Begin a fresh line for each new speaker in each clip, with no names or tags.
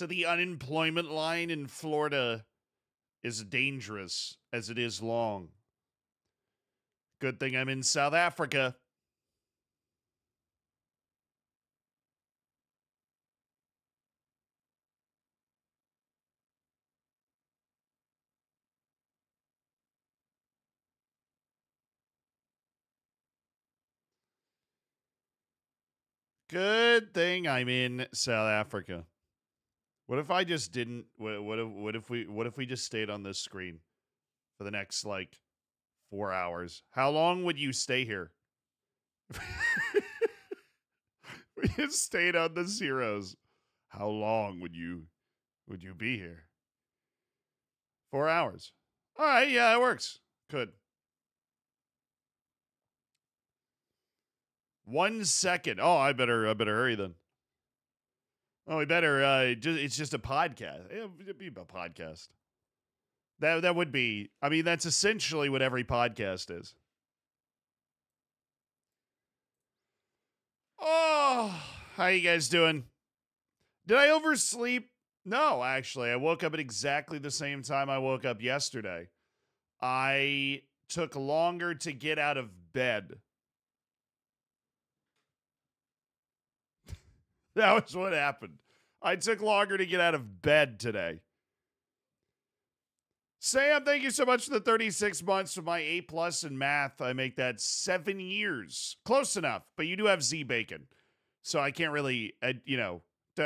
So the unemployment line in Florida is dangerous as it is long. Good thing I'm in South Africa. Good thing I'm in South Africa. What if I just didn't? What, what if? What if we? What if we just stayed on this screen for the next like four hours? How long would you stay here? we just stayed on the zeros. How long would you would you be here? Four hours. All right, yeah, it works. Good. One second. Oh, I better I better hurry then. Oh, we better. Uh, just it's just a podcast. It'd be a podcast. That that would be. I mean, that's essentially what every podcast is. Oh, how you guys doing? Did I oversleep? No, actually, I woke up at exactly the same time I woke up yesterday. I took longer to get out of bed. that was what happened. I took longer to get out of bed today. Sam, thank you so much for the 36 months of my A plus in math. I make that seven years. Close enough, but you do have Z Bacon. So I can't really, uh, you know,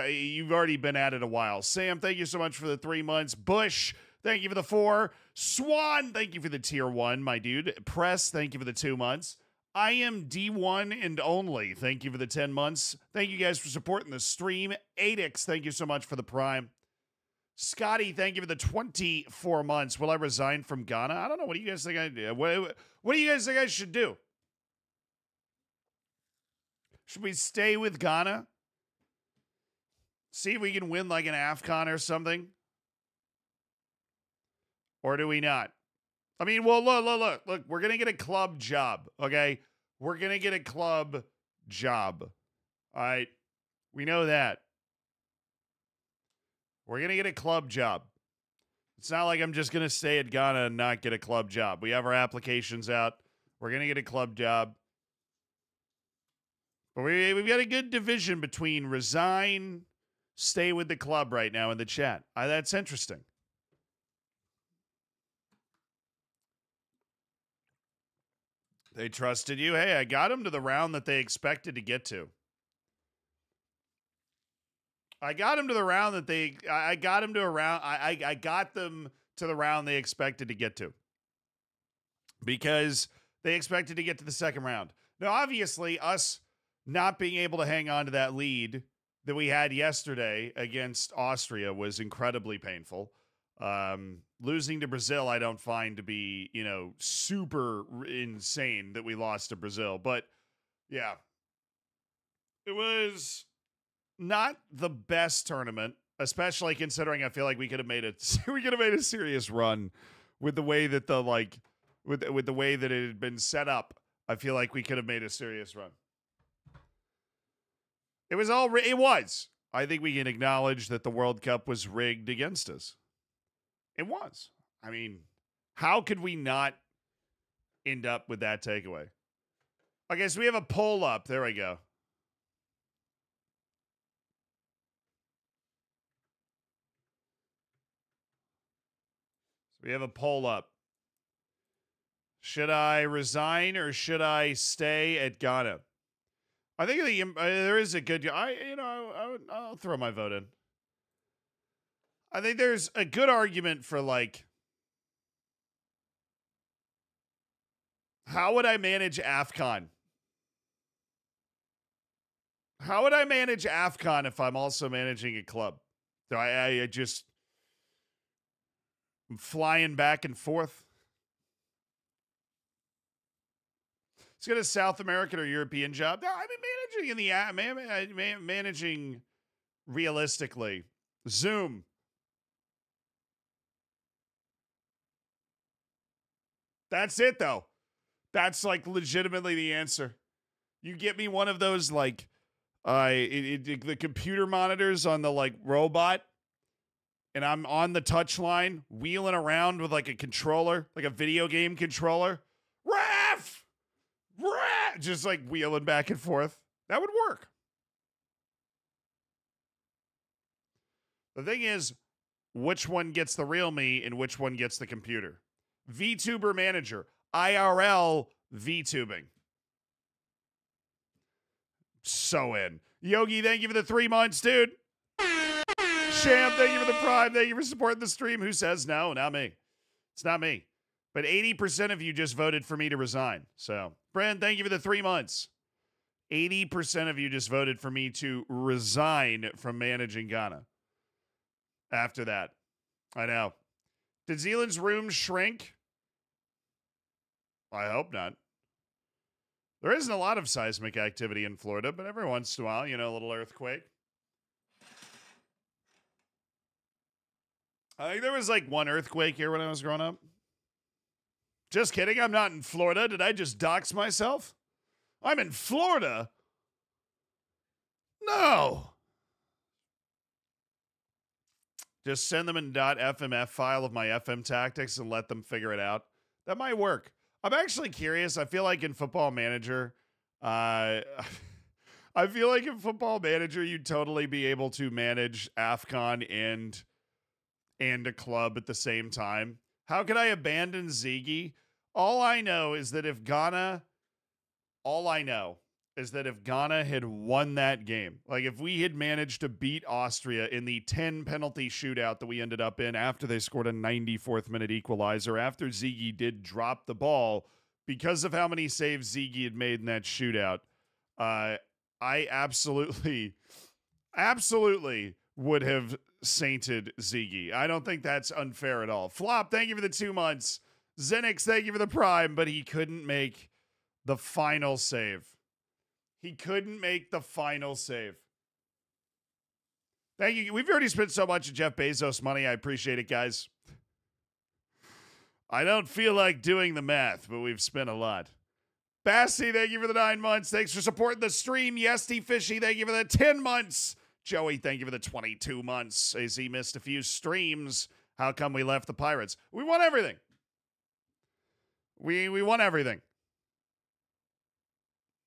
you've already been at it a while. Sam, thank you so much for the three months. Bush, thank you for the four. Swan, thank you for the tier one, my dude. Press, thank you for the two months. I am D1 and only. Thank you for the 10 months. Thank you guys for supporting the stream. Adix, thank you so much for the prime. Scotty, thank you for the 24 months. Will I resign from Ghana? I don't know. What do you guys think I do? What, what do you guys think I should do? Should we stay with Ghana? See if we can win like an AFCON or something? Or do we not? I mean, well, look, look, look, look. We're gonna get a club job, okay? We're gonna get a club job. All right, we know that. We're gonna get a club job. It's not like I'm just gonna stay at Ghana and not get a club job. We have our applications out. We're gonna get a club job. But we, we've got a good division between resign, stay with the club right now in the chat. Uh, that's interesting. They trusted you. Hey, I got them to the round that they expected to get to. I got them to the round that they. I got them to a round. I, I I got them to the round they expected to get to. Because they expected to get to the second round. Now, obviously, us not being able to hang on to that lead that we had yesterday against Austria was incredibly painful. Um, losing to Brazil, I don't find to be, you know, super insane that we lost to Brazil. But yeah, it was not the best tournament, especially considering I feel like we could have made it. We could have made a serious run with the way that the like with with the way that it had been set up. I feel like we could have made a serious run. It was all. It was. I think we can acknowledge that the World Cup was rigged against us. It was. I mean, how could we not end up with that takeaway? Okay, so we have a poll up. There we go. So we have a poll up. Should I resign or should I stay at Ghana? I think the, uh, there is a good. I you know I, I'll throw my vote in. I think there's a good argument for like how would I manage AFCON? How would I manage AFCON if I'm also managing a club? Do I, I just I'm flying back and forth? Let's get a South American or European job. No, I mean, managing in the man, managing realistically. Zoom. That's it though. That's like legitimately the answer. You get me one of those like uh it, it, the computer monitors on the like robot. and I'm on the touch line wheeling around with like a controller, like a video game controller. Ref! Ref! Just like wheeling back and forth. That would work. The thing is, which one gets the real me and which one gets the computer? VTuber manager, IRL VTubing. So in. Yogi, thank you for the three months, dude. Sham, thank you for the prime. Thank you for supporting the stream. Who says no? Not me. It's not me. But 80% of you just voted for me to resign. So, Brent, thank you for the three months. 80% of you just voted for me to resign from managing Ghana. After that, I know. Did Zealand's room shrink? I hope not. There isn't a lot of seismic activity in Florida, but every once in a while, you know, a little earthquake. I think there was like one earthquake here when I was growing up. Just kidding. I'm not in Florida. Did I just dox myself? I'm in Florida. No. Just send them in .fmf file of my FM tactics and let them figure it out. That might work. I'm actually curious. I feel like in Football Manager, uh, I feel like in Football Manager, you'd totally be able to manage AFCON and and a club at the same time. How could I abandon Ziggy? All I know is that if Ghana, all I know is that if Ghana had won that game, like if we had managed to beat Austria in the 10 penalty shootout that we ended up in after they scored a 94th minute equalizer, after Ziggy did drop the ball, because of how many saves Ziggy had made in that shootout, uh, I absolutely, absolutely would have sainted Ziggy. I don't think that's unfair at all. Flop, thank you for the two months. Zenix, thank you for the prime, but he couldn't make the final save. He couldn't make the final save. Thank you. We've already spent so much of Jeff Bezos money. I appreciate it, guys. I don't feel like doing the math, but we've spent a lot. Bassy, thank you for the nine months. Thanks for supporting the stream. Yesty Fishy, thank you for the 10 months. Joey, thank you for the 22 months. As he missed a few streams, how come we left the Pirates? We won everything. We we won everything.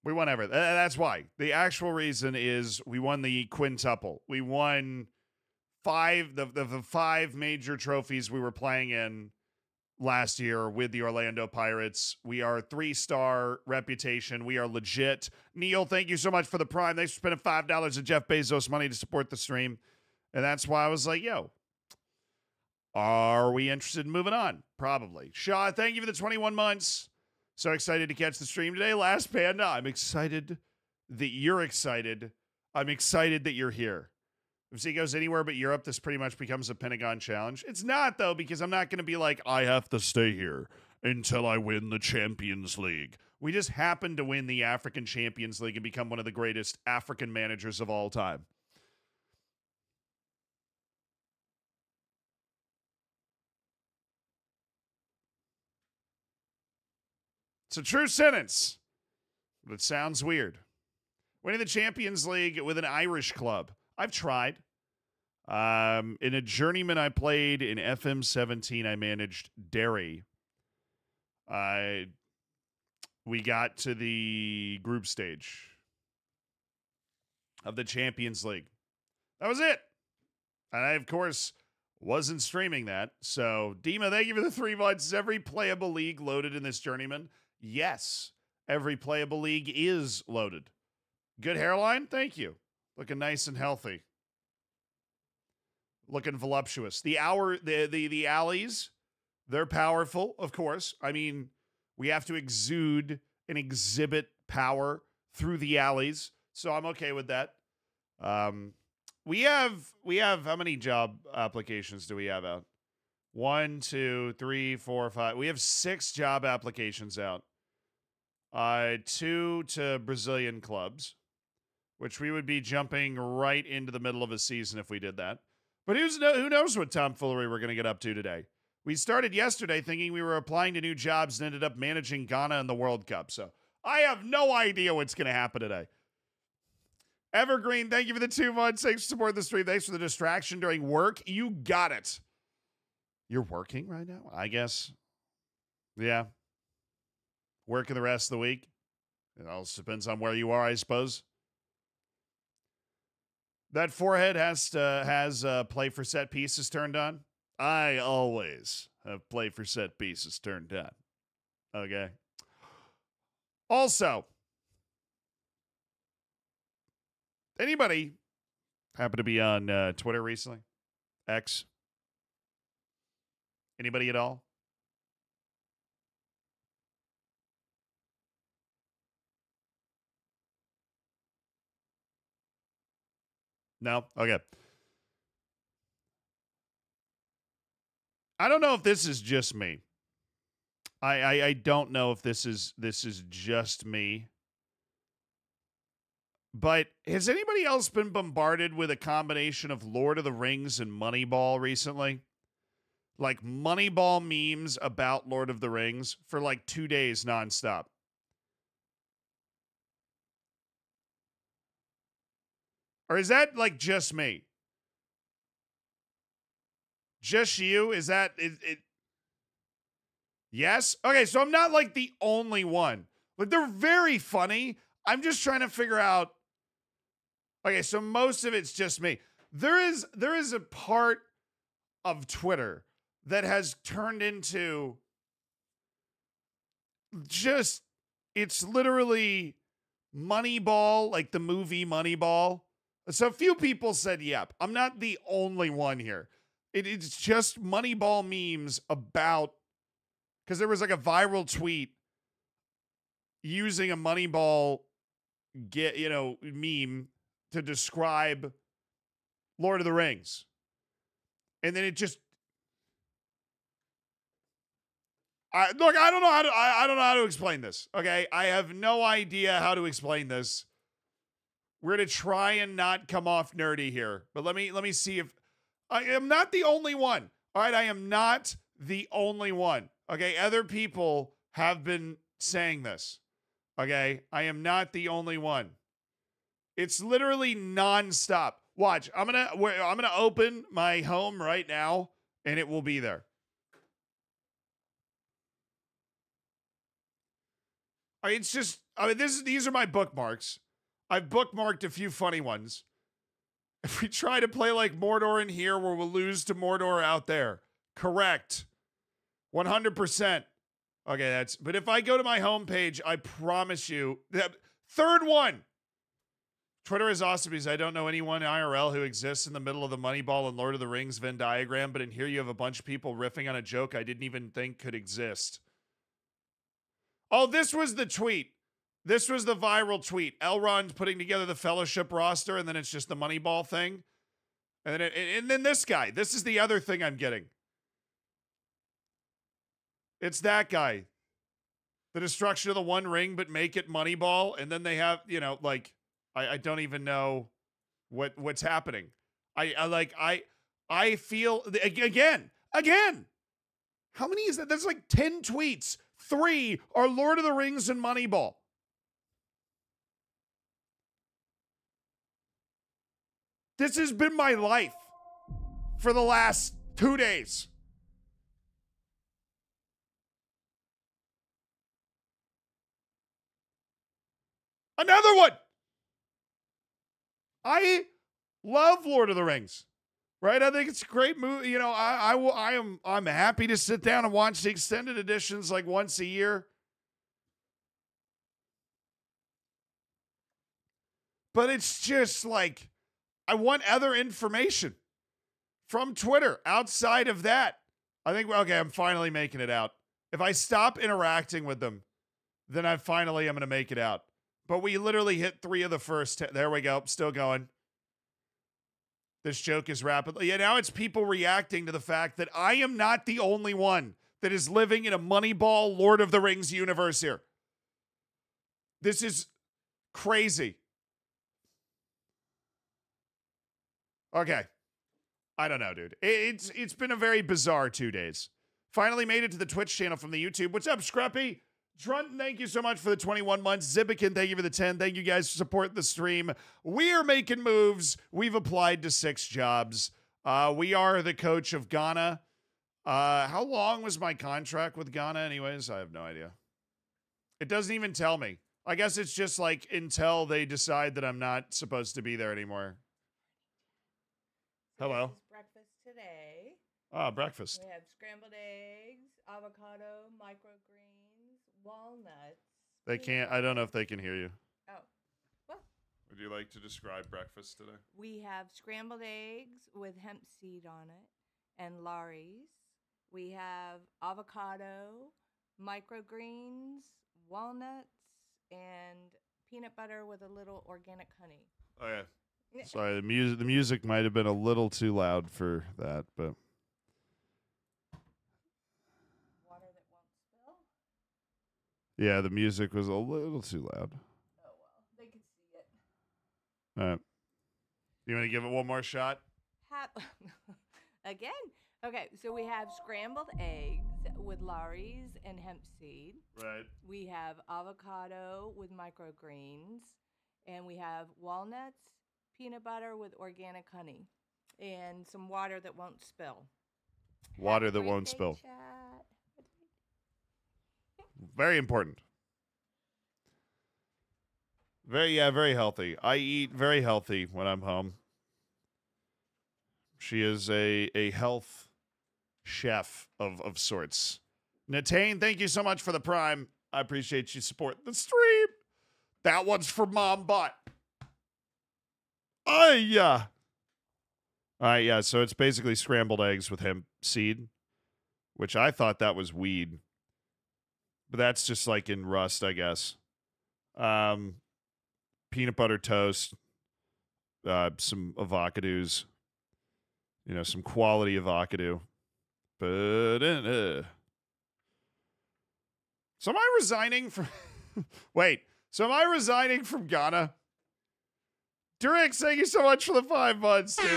We won everything. That's why. The actual reason is we won the quintuple. We won five the, the, the five major trophies we were playing in last year with the Orlando Pirates. We are three star reputation. We are legit. Neil, thank you so much for the prime. Thanks for spending five dollars of Jeff Bezos money to support the stream. And that's why I was like, yo, are we interested in moving on? Probably. Shaw, thank you for the 21 months. So excited to catch the stream today. Last Panda, I'm excited that you're excited. I'm excited that you're here. If he goes anywhere but Europe, this pretty much becomes a Pentagon challenge. It's not, though, because I'm not going to be like, I have to stay here until I win the Champions League. We just happened to win the African Champions League and become one of the greatest African managers of all time. It's a true sentence, but it sounds weird. Winning the Champions League with an Irish club. I've tried. Um, in a journeyman I played in FM 17, I managed Derry. I we got to the group stage of the Champions League. That was it. And I, of course, wasn't streaming that. So, Dima, thank you for the three months. Every playable league loaded in this journeyman. Yes, every playable league is loaded. Good hairline? Thank you. Looking nice and healthy. Looking voluptuous. The hour the the the alleys, they're powerful, of course. I mean, we have to exude and exhibit power through the alleys. So I'm okay with that. Um we have we have how many job applications do we have out? One, two, three, four, five. We have six job applications out. Uh, two to Brazilian clubs, which we would be jumping right into the middle of a season if we did that. But who's who knows what tomfoolery we're going to get up to today? We started yesterday thinking we were applying to new jobs and ended up managing Ghana in the World Cup. So I have no idea what's going to happen today. Evergreen, thank you for the two months. Thanks for supporting the stream. Thanks for the distraction during work. You got it. You're working right now? I guess. Yeah. Working the rest of the week. It all depends on where you are, I suppose. That forehead has to, has uh, play for set pieces turned on. I always have play for set pieces turned on. Okay. Also, anybody happen to be on uh, Twitter recently? X? Anybody at all? No? Okay. I don't know if this is just me. I, I, I don't know if this is this is just me. But has anybody else been bombarded with a combination of Lord of the Rings and Moneyball recently? Like Moneyball memes about Lord of the Rings for like two days nonstop. Or is that like just me? Just you? Is that it, it? Yes. Okay, so I'm not like the only one. Like they're very funny. I'm just trying to figure out. Okay, so most of it's just me. There is there is a part of Twitter that has turned into just it's literally Moneyball, like the movie Moneyball. So a few people said, "Yep, I'm not the only one here." It, it's just Moneyball memes about because there was like a viral tweet using a Moneyball get you know meme to describe Lord of the Rings, and then it just. I, look, I don't know how to. I, I don't know how to explain this. Okay, I have no idea how to explain this. We're gonna try and not come off nerdy here, but let me let me see if I am not the only one. All right, I am not the only one. Okay, other people have been saying this. Okay, I am not the only one. It's literally nonstop. Watch, I'm gonna I'm gonna open my home right now, and it will be there. I mean, it's just I mean, this is these are my bookmarks. I've bookmarked a few funny ones. If we try to play like Mordor in here, where we'll lose to Mordor out there. Correct. 100%. Okay, that's, but if I go to my homepage, I promise you that third one. Twitter is awesome because I don't know anyone IRL who exists in the middle of the Moneyball and Lord of the Rings Venn diagram, but in here you have a bunch of people riffing on a joke I didn't even think could exist. Oh, this was the tweet. This was the viral tweet. Elrond putting together the fellowship roster, and then it's just the Moneyball thing. And then, it, and then this guy. This is the other thing I'm getting. It's that guy. The destruction of the One Ring, but make it Moneyball, and then they have you know like I, I don't even know what what's happening. I, I like I I feel again again. How many is that? That's like ten tweets. Three are Lord of the Rings and Moneyball. This has been my life for the last two days. Another one. I love Lord of the Rings. Right? I think it's a great movie. You know, I I will I am I'm happy to sit down and watch the extended editions like once a year. But it's just like I want other information from Twitter outside of that. I think, okay, I'm finally making it out. If I stop interacting with them, then I finally am going to make it out. But we literally hit three of the first. There we go. Still going. This joke is rapidly. Yeah, now it's people reacting to the fact that I am not the only one that is living in a Moneyball Lord of the Rings universe here. This is crazy. Okay. I don't know, dude. It's it's been a very bizarre two days. Finally made it to the Twitch channel from the YouTube. What's up, Scruppy? Drunton, thank you so much for the 21 months. Zibikin, thank you for the 10. Thank you guys for supporting the stream. We are making moves. We've applied to six jobs. Uh, we are the coach of Ghana. Uh, how long was my contract with Ghana, anyways? I have no idea. It doesn't even tell me. I guess it's just like until they decide that I'm not supposed to be there anymore.
So
Hello.
Breakfast today.
Ah, breakfast.
We have scrambled eggs, avocado, microgreens, walnuts.
They can't. I don't know if they can hear you.
Oh, well,
Would you like to describe breakfast today?
we have scrambled eggs with hemp seed on it and Laurie's. We have avocado, microgreens, walnuts, and peanut butter with a little organic honey.
Oh yeah. Sorry, the music. The music might have been a little too loud for that, but
Water that won't spill.
yeah, the music was a little too loud.
Oh well, they could see it.
All right. You want to give it one more shot?
Hap- Again. Okay, so we have scrambled eggs with Laurie's and hemp seed.
Right.
We have avocado with microgreens, and we have walnuts, peanut butter with organic honey, and some water that won't spill.
Water that won't spill.
chat.
Very important. Very yeah, very healthy. I eat very healthy when I'm home. She is a a health chef of of sorts. Natane, thank you so much for the prime. I appreciate you support the stream. That one's for mom butt. Oh yeah. All right, yeah. So it's basically scrambled eggs with hemp seed, which I thought that was weed but that's just like in rust, I guess. Um, peanut butter toast, uh, some avocados, you know, some quality avocado. But uh, so am I resigning from? Wait, so am I resigning from Ghana? Durex, thank you so much for the five months, dude.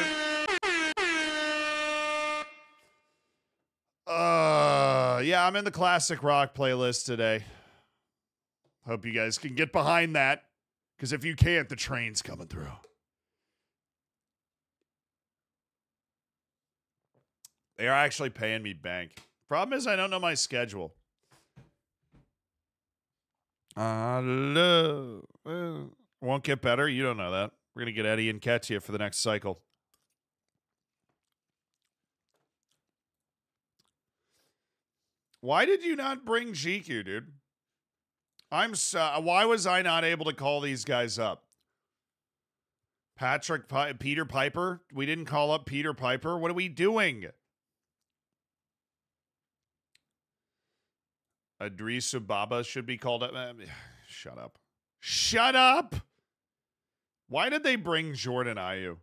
Uh, yeah, I'm in the classic rock playlist today. Hope you guys can get behind that. Because if you can't, the train's coming through. They are actually paying me bank. Problem is, I don't know my schedule. I love. uh, won't get better. You don't know that. We're gonna get Eddie Nketiah for the next cycle. Why did you not bring GQ, dude? I'm so, uh, why was I not able to call these guys up? Patrick Pi- Peter Piper? We didn't call up Peter Piper. What are we doing? Idris Baba should be called up. Shut up. Shut up. Why did they bring Jordan Ayew?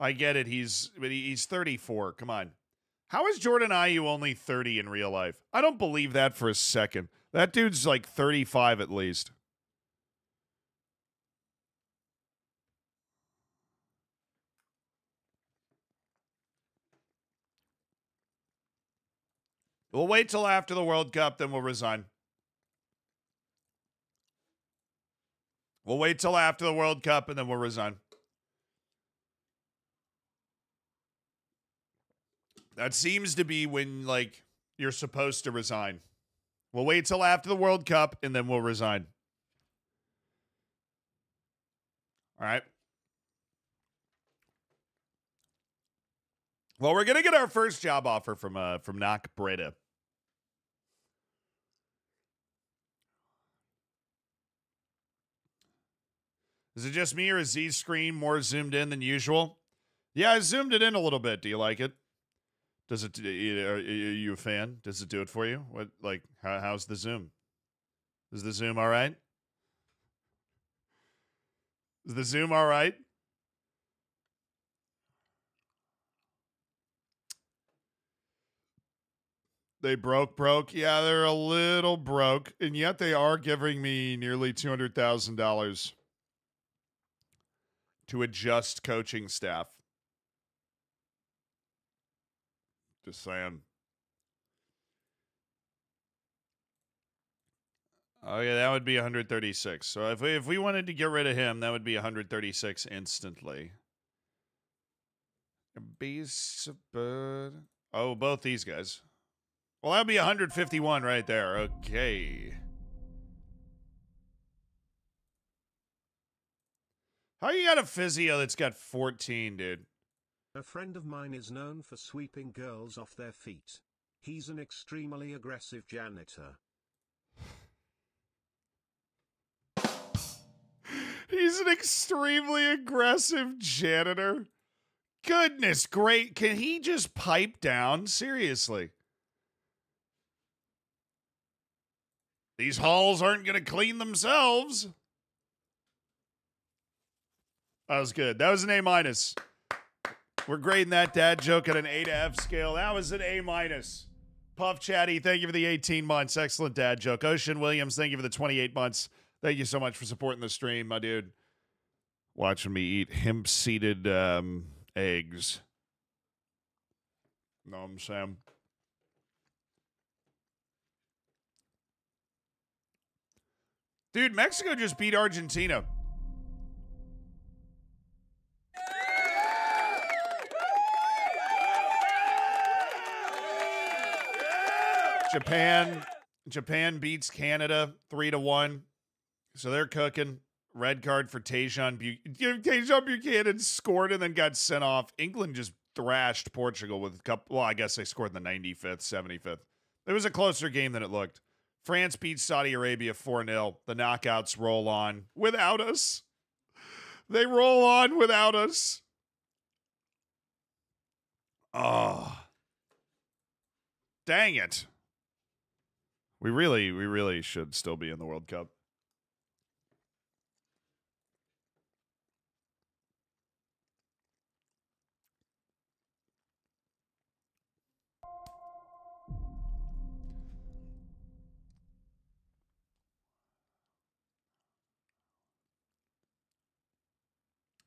I get it. He's but he's 34. Come on. How is Jordan Ayew only 30 in real life? I don't believe that for a second. That dude's like 35 at least. We'll wait till after the World Cup, then we'll resign. We'll wait till after the World Cup and then we'll resign. That seems to be when like you're supposed to resign. We'll wait till after the World Cup and then we'll resign. All right. Well, we're gonna get our first job offer from uh from Knockbreda. Is it just me or is Z's screen more zoomed in than usual? Yeah, I zoomed it in a little bit. Do you like it? Does it? Are you a fan? Does it do it for you? What like? How, how's the zoom? Is the zoom all right? Is the zoom all right? They broke, broke. Yeah, they're a little broke, and yet they are giving me nearly two hundred thousand dollars to adjust coaching staff. Just saying. Oh yeah, that would be 136. So if we if we wanted to get rid of him, that would be 136 instantly. Bird. Oh, both these guys. Well, that'd be 151 right there. Okay. How you got a physio that's got 14, dude?
A friend of mine is known for sweeping girls off their feet. He's an extremely aggressive janitor.
He's an extremely aggressive janitor. Goodness great. Can he just pipe down? Seriously. These halls aren't going to clean themselves. That was good. That was an A minus. We're grading that dad joke at an A to F scale. That was an A minus. Puff Chatty, thank you for the 18 months. Excellent dad joke. Ocean Williams, thank you for the 28 months. Thank you so much for supporting the stream, my dude. Watching me eat hemp seeded um, eggs. What I'm saying? Dude, Mexico just beat Argentina. Japan Japan beats Canada 3 to 1. So they're cooking. Red card for Tajon Buchanan. Tajon Buchanan scored and then got sent off. England just thrashed Portugal with a couple. Well, I guess they scored in the 95th, 75th. It was a closer game than it looked. France beats Saudi Arabia 4 0. The knockouts roll on without us. They roll on without us. Oh. Dang it. We really, we really should still be in the World Cup.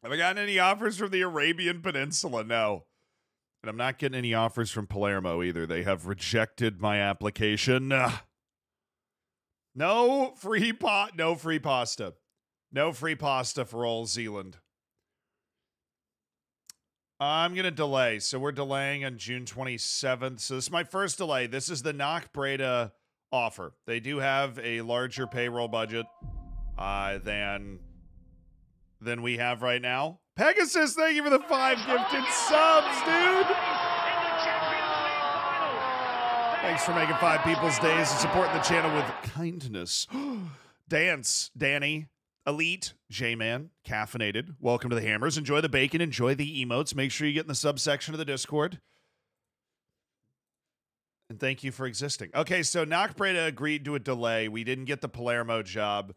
Have I gotten any offers from the Arabian Peninsula? No. And I'm not getting any offers from Palermo either. They have rejected my application. Ugh. No free pot, no free pasta. No free pasta for all Zealand. I'm going to delay. So we're delaying on June 27th. So this is my first delay. This is the Knockbreda offer. They do have a larger payroll budget uh, than than we have right now. Pegasus, thank you for the five gifted subs, dude. Thanks for making five people's days and supporting the channel with kindness. Dance, Danny, Elite, J Man, Caffeinated. Welcome to the Hammers. Enjoy the bacon, enjoy the emotes. Make sure you get in the subsection of the Discord. And thank you for existing. Okay, so Knockbreda agreed to a delay. We didn't get the Palermo job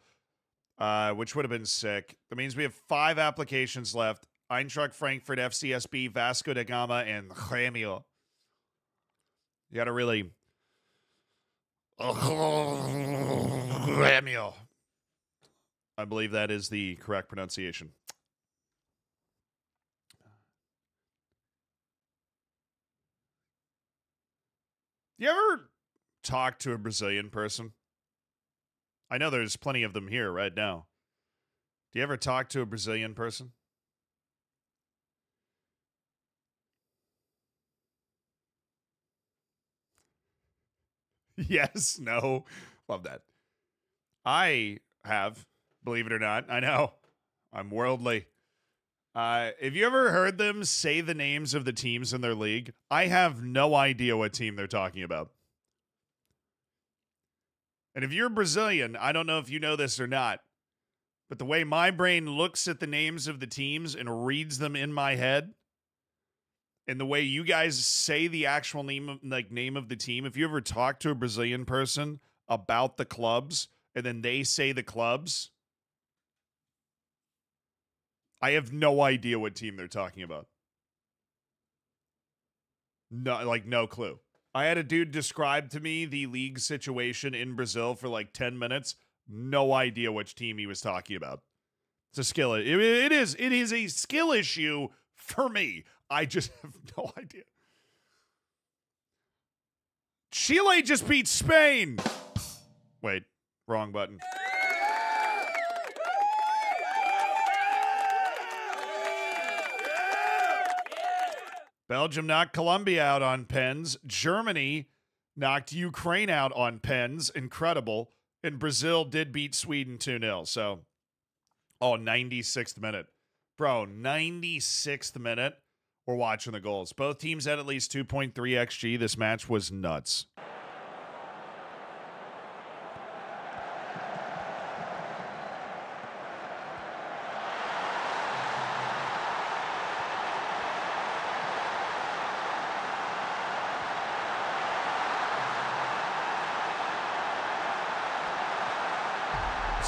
uh, which would have been sick. That means we have five applications left Eintracht Frankfurt, FCSB, Vasco da Gama, and Grêmio. You got to really. Grêmio. I believe that is the correct pronunciation. Do you ever talk to a Brazilian person? I know there's plenty of them here right now. Do you ever talk to a Brazilian person? yes, no. Love that. I have, believe it or not. I know. I'm worldly. Uh, have you ever heard them say the names of the teams in their league? I have no idea what team they're talking about. And if you're Brazilian, I don't know if you know this or not, but the way my brain looks at the names of the teams and reads them in my head, and the way you guys say the actual name of like name of the team, if you ever talk to a Brazilian person about the clubs and then they say the clubs, I have no idea what team they're talking about. No, like no clue. I had a dude describe to me the league situation in Brazil for like 10 minutes. No idea which team he was talking about. It's a skill. It, it is. It is a skill issue for me. I just have no idea. Chile just beat Spain. Wait, Wrong button. Belgium knocked Colombia out on pens. Germany knocked Ukraine out on pens. Incredible. And Brazil did beat Sweden 2 0. So, oh, 96th minute. Bro, 96th minute. We're watching the goals. Both teams had at least 2.3 XG. This match was nuts.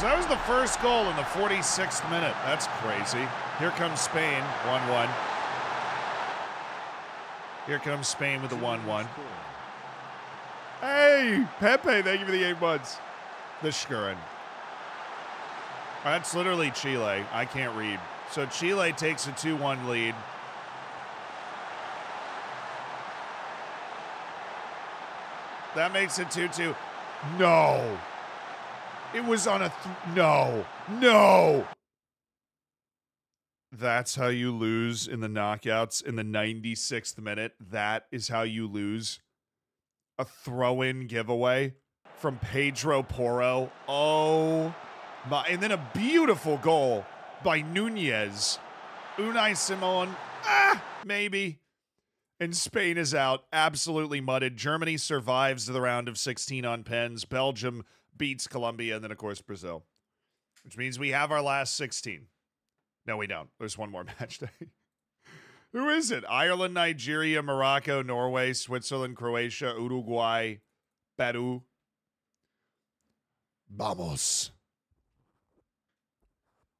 So that was the first goal in the 46th minute. That's crazy. Here comes Spain, 1 1. Here comes Spain with the 1 1. Hey, Pepe, thank you for the eight months. The Schuren. That's literally Chile. I can't read. So Chile takes a 2 1 lead. That makes it 2 2. No. It was on a. Th- no. No. That's how you lose in the knockouts in the 96th minute. That is how you lose. A throw in giveaway from Pedro Porro. Oh my. And then a beautiful goal by Nunez. Unai Simon. Ah, maybe. And Spain is out. Absolutely mudded. Germany survives the round of 16 on pens. Belgium beats Colombia. And then, of course, Brazil, which means we have our last 16. No, we don't. There's one more match day. Who is it? Ireland, Nigeria, Morocco, Norway, Switzerland, Croatia, Uruguay, Peru. Vamos.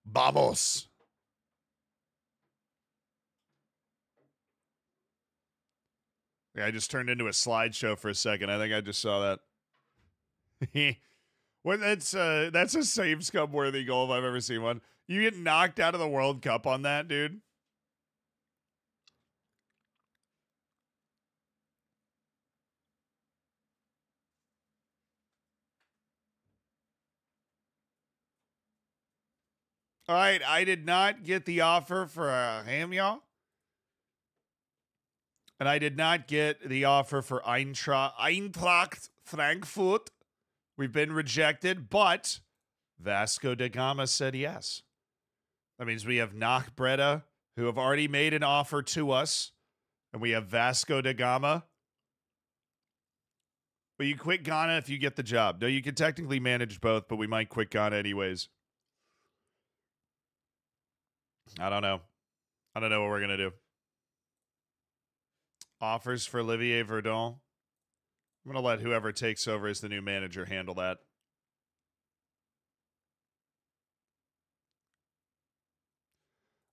Vamos. Yeah, I just turned into a slideshow for a second. I think I just saw that. well, that's uh, that's a save scum worthy goal if I've ever seen one. You get knocked out of the World Cup on that, dude. All right, I did not get the offer for a ham y'all. And I did not get the offer for Eintracht Frankfurt. We've been rejected, but Vasco da Gama said yes. That means we have Knockbreda, who have already made an offer to us, and we have Vasco da Gama. But you quit Ghana if you get the job. No, you can technically manage both, but we might quit Ghana anyways. I don't know. I don't know what we're going to do. Offers for Olivier Verdon. I'm going to let whoever takes over as the new manager handle that.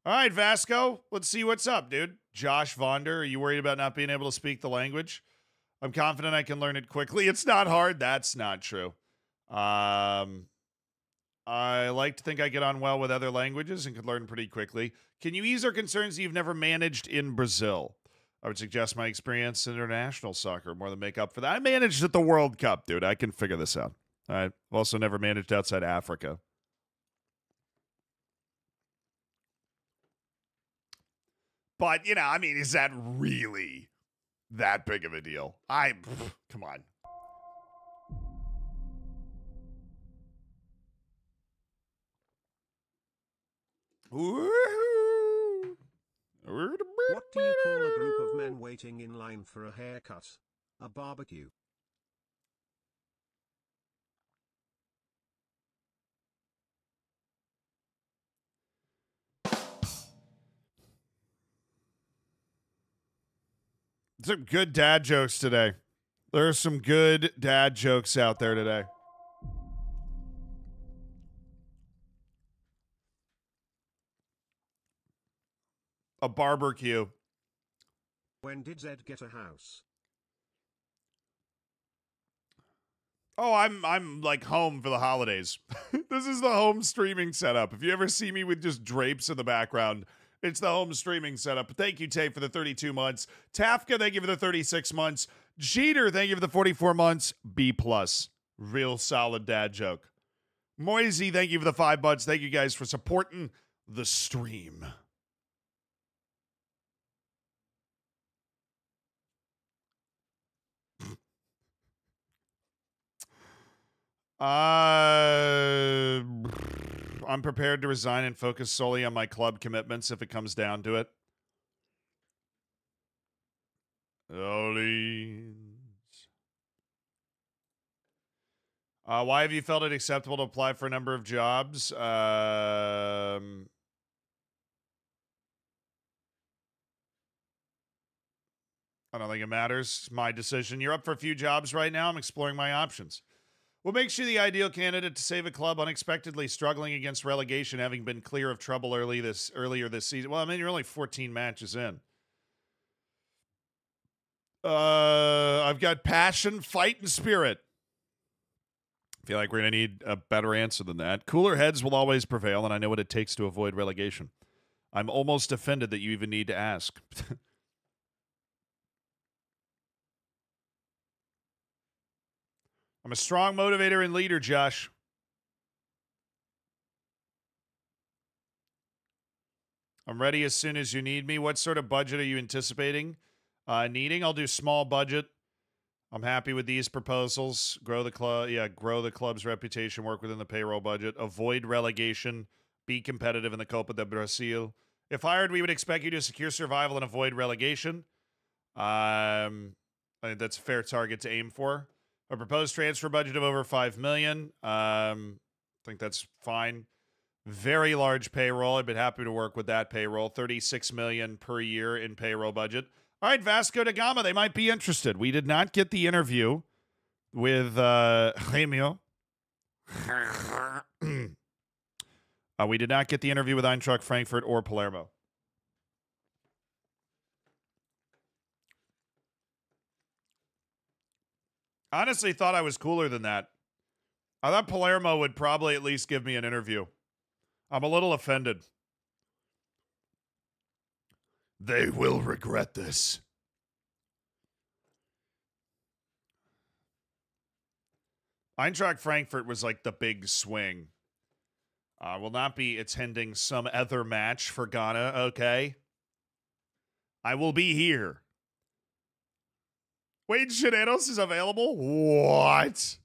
All right, Vasco, let's see what's up, dude. Josh Vonder, are you worried about not being able to speak the language? I'm confident I can learn it quickly. It's not hard. That's not true. Um, I like to think I get on well with other languages and could learn pretty quickly. Can you ease our concerns that you've never managed in Brazil? I would suggest my experience in international soccer more than make up for that. I managed at the World Cup, dude. I can figure this out. I've also never managed outside Africa. But, you know, I mean, is that really that big of a deal? I, come on. Woohoo!
What do you call a group of men waiting in line for a haircut? A barbecue.
Some good dad jokes today. There are some good dad jokes out there today. A barbecue.
When did Zed get a house?
Oh, I'm I'm like home for the holidays. this is the home streaming setup. If you ever see me with just drapes in the background, it's the home streaming setup. Thank you, Tay, for the 32 months. Tafka, thank you for the 36 months. Jeter, thank you for the 44 months. B plus. Real solid dad joke. Moisey, thank you for the five bucks. Thank you guys for supporting the stream. Uh, I'm prepared to resign and focus solely on my club commitments if it comes down to it. Orleans. Uh, why have you felt it acceptable to apply for a number of jobs? Um, I don't think it matters. It's my decision. You're up for a few jobs right now. I'm exploring my options. What makes you the ideal candidate to save a club unexpectedly struggling against relegation, having been clear of trouble early this earlier this season? Well, I mean, you're only 14 matches in. Uh, I've got passion, fight, and spirit. I feel like we're going to need a better answer than that. Cooler heads will always prevail, and I know what it takes to avoid relegation. I'm almost offended that you even need to ask. I'm a strong motivator and leader, Josh. I'm ready as soon as you need me. What sort of budget are you anticipating uh, needing? I'll do small budget. I'm happy with these proposals. Grow the club, yeah, grow the club's reputation, work within the payroll budget, avoid relegation, be competitive in the Copa do Brasil. If hired, we would expect you to secure survival and avoid relegation. Um, I think that's a fair target to aim for. A proposed transfer budget of over five million. Um, I think that's fine. Very large payroll. I've been happy to work with that payroll. Thirty-six million per year in payroll budget. All right, Vasco da Gama. They might be interested. We did not get the interview with uh, Grêmio. uh, we did not get the interview with Eintracht Frankfurt or Palermo. Honestly thought I was cooler than that. I thought Palermo would probably at least give me an interview. I'm a little offended. They will regret this. Eintracht Frankfurt was like the big swing. I uh, will not be attending some other match for Ghana, okay? I will be here. Wade Llaneros is available? What?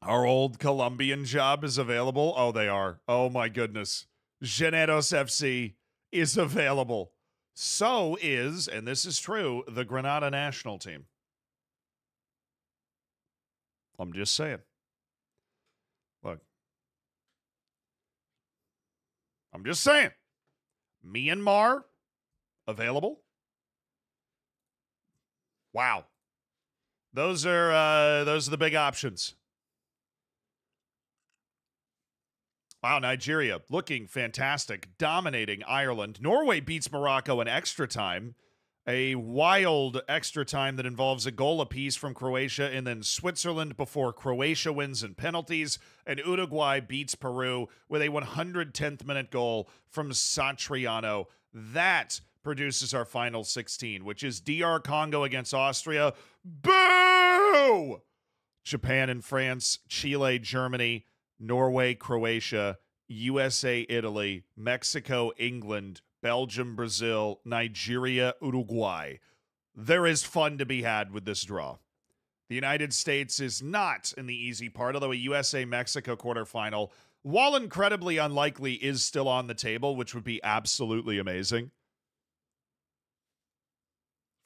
Our old Colombian job is available? Oh, they are. Oh, my goodness. Llaneros FC is available. So is, and this is true, the Grenada national team. I'm just saying. Look, I'm just saying. Myanmar available. Wow. Those are uh, those are the big options. Wow, Nigeria looking fantastic, dominating Ireland. Norway beats Morocco in extra time. A wild extra time that involves a goal apiece from Croatia and then Switzerland before Croatia wins in penalties. And Uruguay beats Peru with a 110th minute goal from Satriano. That produces our final 16, which is DR Congo against Austria. Boo! Japan and France, Chile, Germany, Norway, Croatia, USA, Italy, Mexico, England, Belgium, Brazil, Nigeria, Uruguay. There is fun to be had with this draw. The United States is not in the easy part, although a USA Mexico quarterfinal, while incredibly unlikely, is still on the table, which would be absolutely amazing.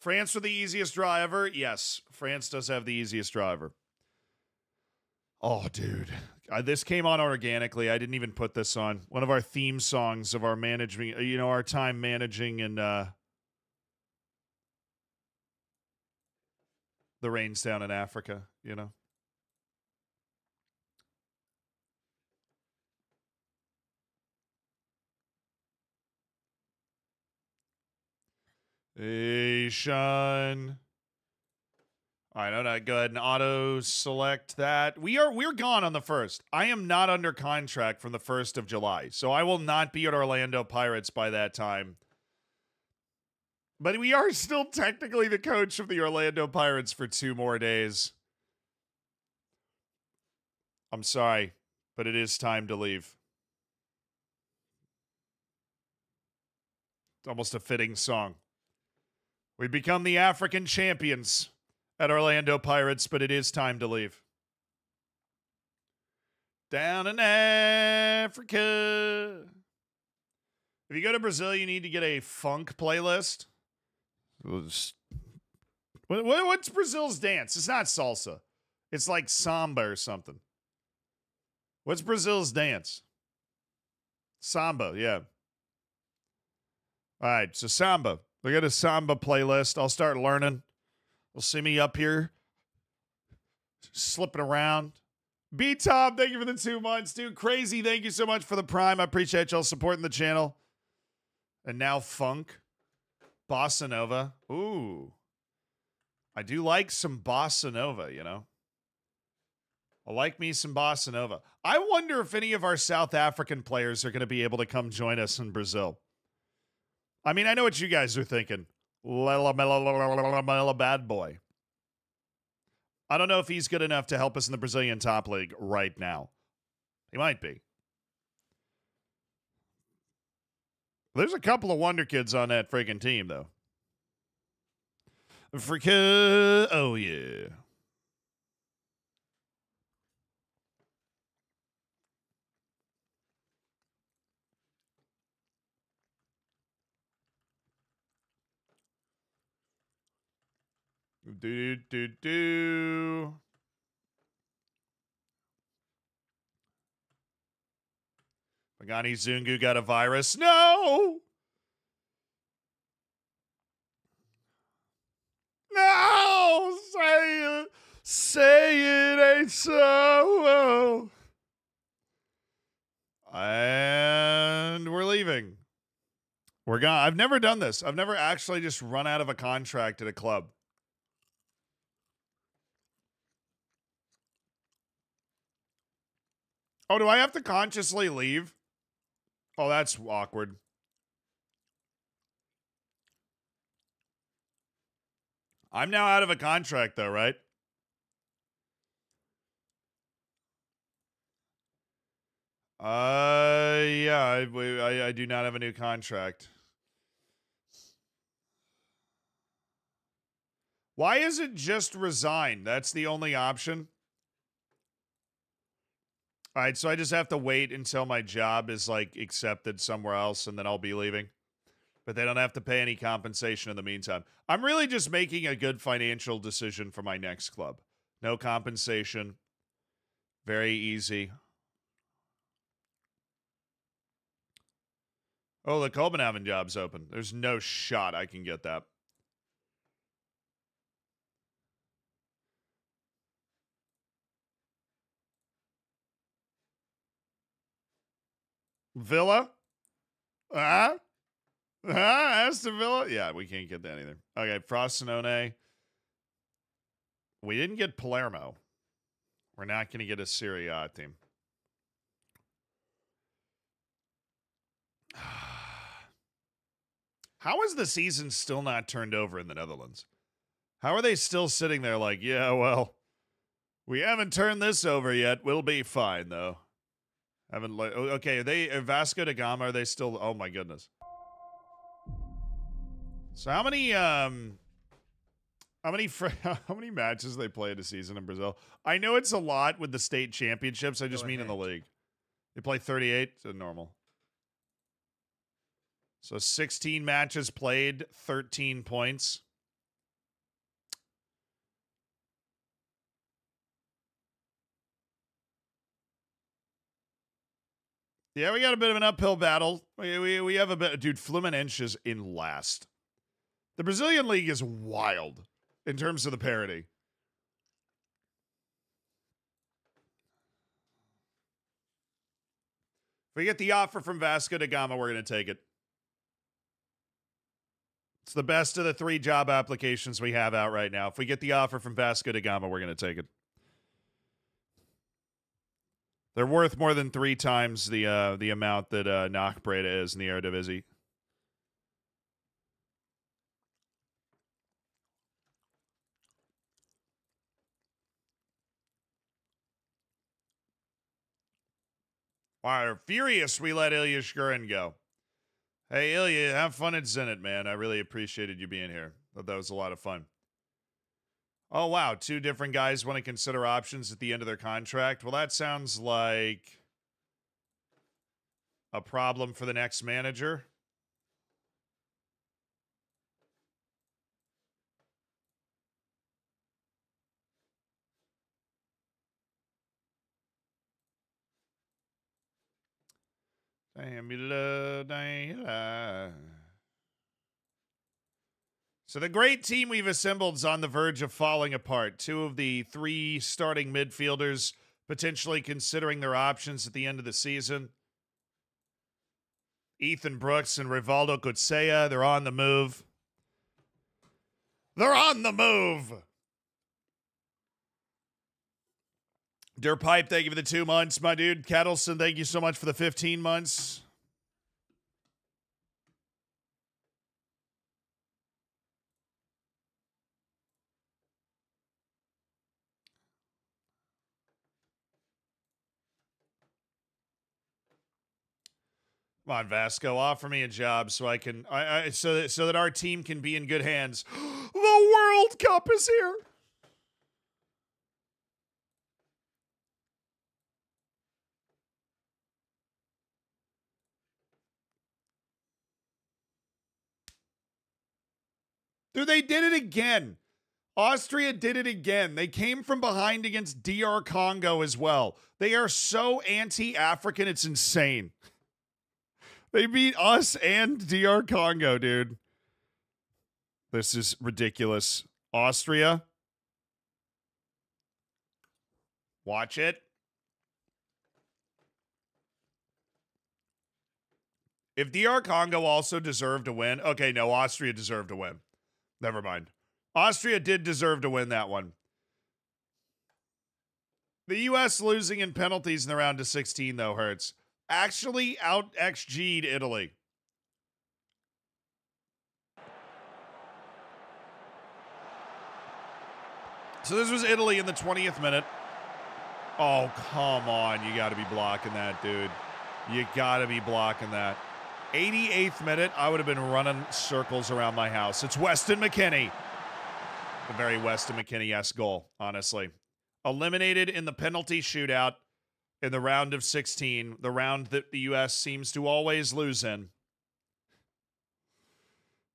France for the easiest driver. Yes, France does have the easiest driver. Oh, dude. This came on organically. I didn't even put this on. One of our theme songs of our managing, uh, you know, our time managing and uh, the rains down in Africa, you know. Hey, Sean. All right, I'm gonna go ahead and auto select that. We are we're gone on the first. I am not under contract from the first of July, so I will not be at Orlando Pirates by that time. But we are still technically the coach of the Orlando Pirates for two more days. I'm sorry, but it is time to leave. It's almost a fitting song. We become the African champions at Orlando Pirates, but it is time to leave. Down in Africa. If you go to Brazil, you need to get a funk playlist. What, what, what's Brazil's dance? It's not salsa. It's like samba or something. What's Brazil's dance? Samba, yeah. All right, so samba. We got a samba playlist. I'll start learning. You'll see me up here slipping around. B Tom, thank you for the two months, dude. Crazy, thank you so much for the prime. I appreciate y'all supporting the channel. And now funk, bossa nova. Ooh, I do like some bossa nova. You know, I like me some bossa nova. I wonder if any of our South African players are going to be able to come join us in Brazil. I mean, I know what you guys are thinking. Bad boy. I don't know if he's good enough to help us in the Brazilian top league right now. He might be. There's a couple of wonder kids on that freaking team, though. Africa, oh yeah. Do do do. Bongani Zungu got a virus. No. No, say it. Say it ain't so. And we're leaving. We're gone. I've never done this. I've never actually just run out of a contract at a club. Oh, do I have to consciously leave? Oh, that's awkward. I'm now out of a contract, though, right? Uh, yeah, I, I, I do not have a new contract. Why is it just resign? That's the only option. All right, so I just have to wait until my job is like accepted somewhere else and then I'll be leaving. But they don't have to pay any compensation in the meantime. I'm really just making a good financial decision for my next club. No compensation. Very easy. Oh, the Copenhagen job's open. There's no shot I can get that. Villa? Huh? Huh? Aston Villa? Yeah, we can't get that either. Okay, Frosinone. We didn't get Palermo. We're not going to get a Serie A team. How is the season still not turned over in the Netherlands? How are they still sitting there like, yeah, well, we haven't turned this over yet. We'll be fine, though. Haven't like okay, are they are Vasco da Gama are they still oh my goodness. So how many um how many how many matches they play in a season in Brazil? I know it's a lot with the state championships. I just
Go
mean in the league. They play 38 to normal. So 16 matches played, 13 points. Yeah, we got a bit of an uphill battle. We, we, we have a bit. Dude, Fluminense is in last. The Brazilian league is wild in terms of the parity. If we get the offer from Vasco da Gama, we're going to take it. It's the best of the three job applications we have out right now. If we get the offer from Vasco da Gama, we're going to take it. They're worth more than three times the uh, the amount that uh, Knockbreda is in the Eredivisie. are furious we let Ilya Shkurin go. Hey, Ilya, have fun at Zenit, man. I really appreciated you being here. Thought that was a lot of fun. Oh, wow. Two different guys want to consider options at the end of their contract. Well, that sounds like a problem for the next manager. Uh, So the great team we've assembled is on the verge of falling apart. Two of the three starting midfielders potentially considering their options at the end of the season. Ethan Brooks and Rivaldo Coetzee, they're on the move. They're on the move. Pipe, thank you for the two months, my dude. Kettleson, thank you so much for the 15 months. Come on, Vasco, offer me a job so I can, I, I so that so that our team can be in good hands. the World Cup is here. Dude, they did it again. Austria did it again. They came from behind against DR Congo as well. They are so anti African, it's insane. They beat us and DR Congo, dude. This is ridiculous. Austria. Watch it. If DR Congo also deserved to win, okay, no, Austria deserved to win. Never mind. Austria did deserve to win that one. The U.S. losing in penalties in the round of 16, though, hurts. Actually out XG'd Italy. So this was Italy in the 20th minute. Oh, come on. You got to be blocking that, dude. You got to be blocking that. 88th minute, I would have been running circles around my house. It's Weston McKennie. A very Weston McKennie-esque goal, honestly. Eliminated in the penalty shootout in the round of 16, the round that the U.S. seems to always lose in.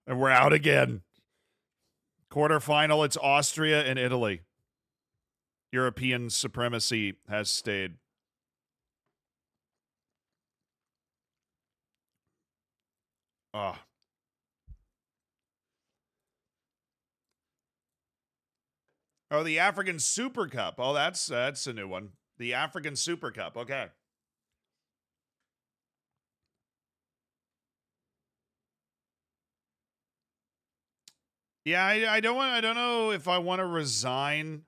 And we're out again. Quarterfinal, it's Austria and Italy. European supremacy has stayed. Ah. Oh. Oh, the African Super Cup. Oh, that's that's a new one. The African Super Cup. Okay. Yeah, I, I don't want I don't know if I want to resign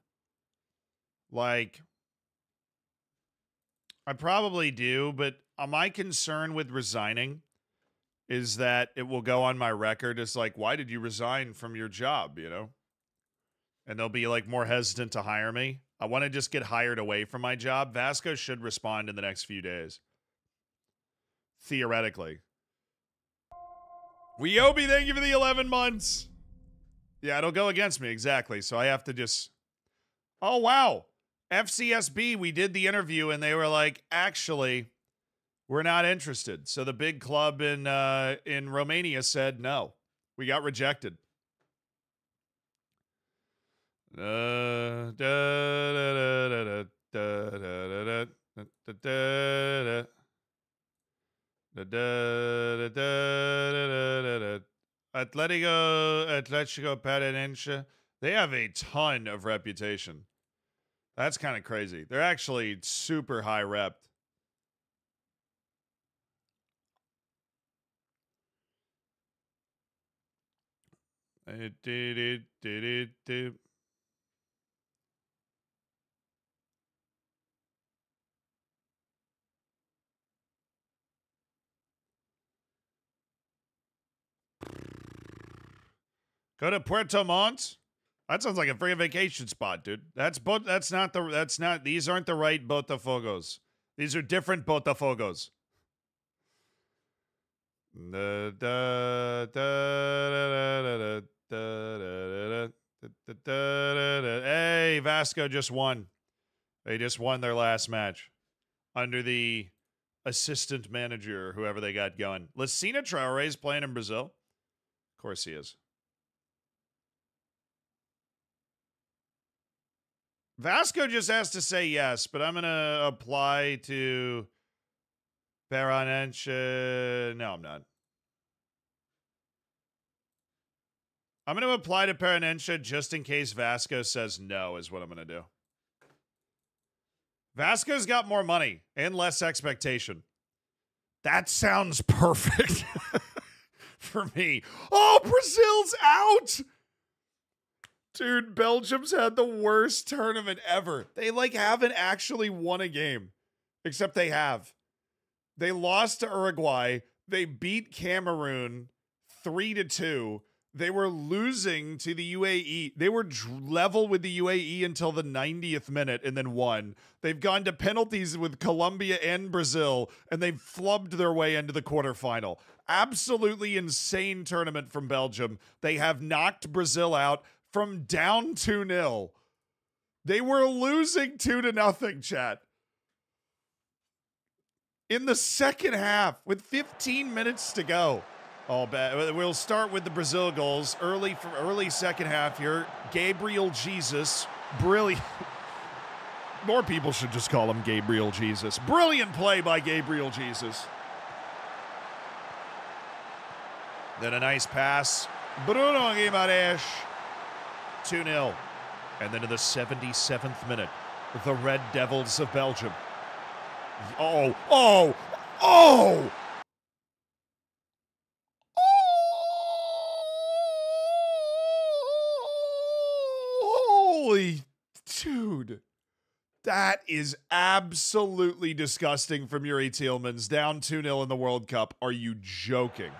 like I probably do, but uh, my concern with resigning is that it will go on my record as like, why did you resign from your job? You know, and they'll be like more hesitant to hire me. I want to just get hired away from my job. Vasco should respond in the next few days. Theoretically. Wiobi, thank you for the 11 months. Yeah, it'll go against me. Exactly. So I have to just. Oh, wow. FCSB, we did the interview and they were like, actually, we're not interested. So the big club in uh, in Romania said no. We got rejected. Uh, Atletico, Atletico Paranaense, they have a ton of reputation. That's kind of crazy. They're actually super high rep. It did it did it did. Go to Puerto Montt. That sounds like a free vacation spot, dude. That's but that's not the that's not these aren't the right Botafogos. These are different Botafogos. Da, da, da, Hey, Vasco just won. They just won their last match under the assistant manager, whoever they got going. Lassina Traore is playing in Brazil. Of course he is. Vasco just has to say yes, but I'm going to apply to Paranaense. No, I'm not. I'm going to apply to Paranaense just in case Vasco says no, is what I'm going to do. Vasco's got more money and less expectation. That sounds perfect for me. Oh, Brazil's out. Dude, Belgium's had the worst tournament ever. They like haven't actually won a game, except they have. They lost to Uruguay. They beat Cameroon 3 to 2. They were losing to the UAE. They were level with the UAE until the 90th minute and then won. They've gone to penalties with Colombia and Brazil, and they've flubbed their way into the quarterfinal. Absolutely insane tournament from Belgium. They have knocked Brazil out from down 2 0. They were losing 2 to nothing, chat. In the second half, with 15 minutes to go. All bad. Uh, we'll start with the Brazil goals early for early second half here. Gabriel Jesus, brilliant. More people should just call him Gabriel Jesus. Brilliant play by Gabriel Jesus. Then a nice pass. Bruno Guimaraes. 2 0. And then in the 77th minute, the Red Devils of Belgium. Oh, oh, oh! Holy dude. That is absolutely disgusting from Youri Tielemans. Down 2-0 in the World Cup. Are you joking?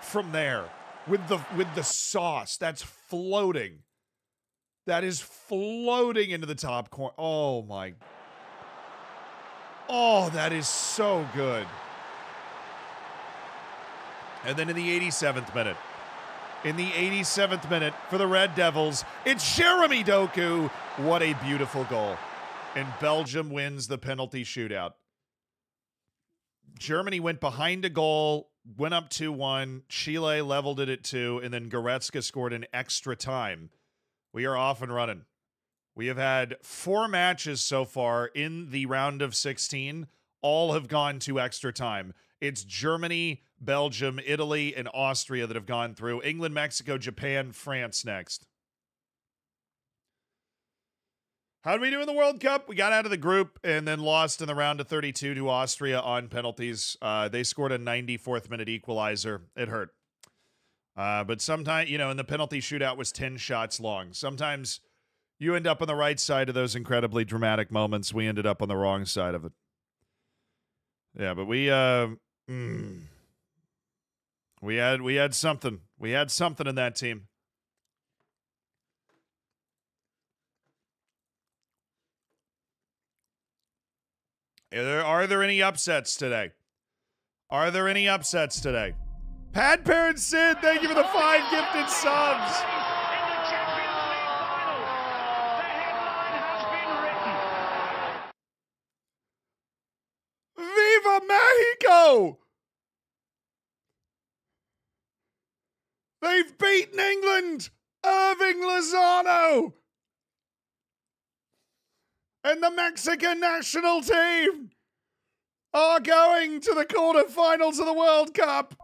From there, with the with the sauce that's floating. That is floating into the top corner. Oh my. Oh, that is so good. And then in the 87th minute, in the 87th minute for the Red Devils. It's Jeremy Doku. What a beautiful goal. And Belgium wins the penalty shootout. Germany went behind a goal, went up 2 1. Chile leveled it at 2, and then Goretzka scored an extra time. We are off and running. We have had four matches so far in the round of 16. All have gone to extra time. It's Germany, Belgium, Italy, and Austria that have gone through. England, Mexico, Japan, France next. How did we do in the World Cup? We got out of the group and then lost in the round of 32 to Austria on penalties. Uh, they scored a 94th minute equalizer. It hurt. Uh, but sometimes, you know, and the penalty shootout was 10 shots long. Sometimes you end up on the right side of those incredibly dramatic moments. We ended up on the wrong side of it. Yeah, but we uh mm, we had we had something. We had something in that team. Are there, are there any upsets today? Are there any upsets today? Pad Parent Sid, thank you for the five gifted subs. Viva Mexico! They've beaten England! Hirving Lozano! And the Mexican national team are going to the quarterfinals of the World Cup.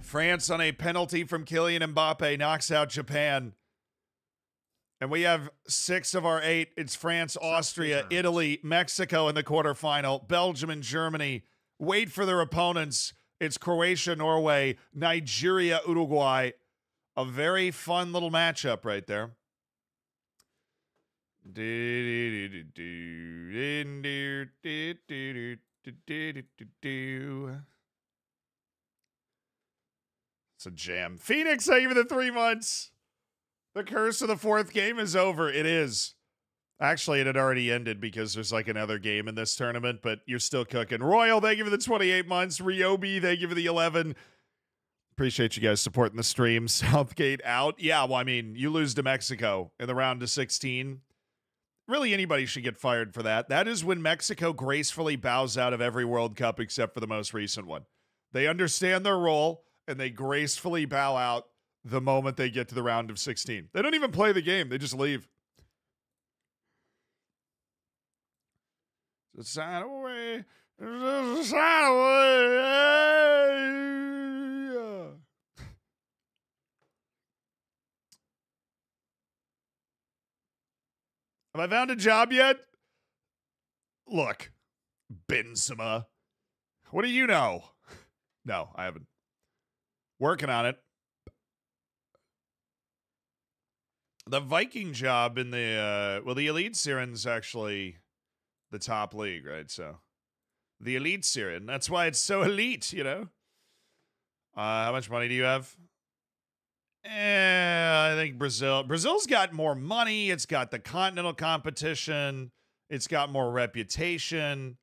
France on a penalty from Kylian Mbappe knocks out Japan. And we have six of our eight. It's France, Austria, Italy, Mexico in the quarterfinal, Belgium and Germany. Wait for their opponents. It's Croatia, Norway, Nigeria, Uruguay. A very fun little matchup right there. It's a jam. Phoenix, thank you for the three months. The curse of the fourth game is over. It is. Actually, it had already ended because there's like another game in this tournament, but you're still cooking. Royal, thank you for the 28 months. Ryobi, thank you for the 11. Appreciate you guys supporting the stream. Southgate out. Yeah, well, I mean, you lose to Mexico in the round of 16. Really, anybody should get fired for that. That is when Mexico gracefully bows out of every World Cup except for the most recent one. They understand their role and they gracefully bow out the moment they get to the round of 16. They don't even play the game, they just leave. Sign away. Sign away. Have I found a job yet? Look, Benzema. What do you know? No, I haven't. Working on it. The Viking job in the uh well, the Eliteserie's actually the top league, right? So the Eliteserie. That's why it's so elite, you know. Uh, how much money do you have? Eh, I think Brazil. Brazil's got more money. It's got the continental competition. It's got more reputation.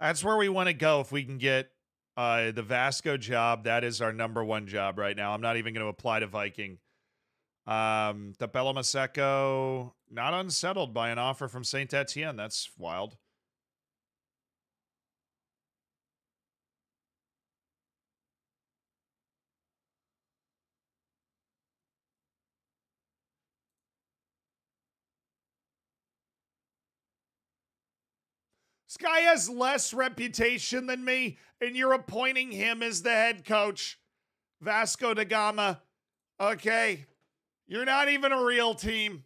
That's where we want to go if we can get uh, the Vasco job. That is our number one job right now. I'm not even going to apply to Viking. Um, the Maseko, not unsettled by an offer from Saint Etienne. That's wild. Guy has less reputation than me, and you're appointing him as the head coach. Vasco da Gama. Okay. You're not even a real team.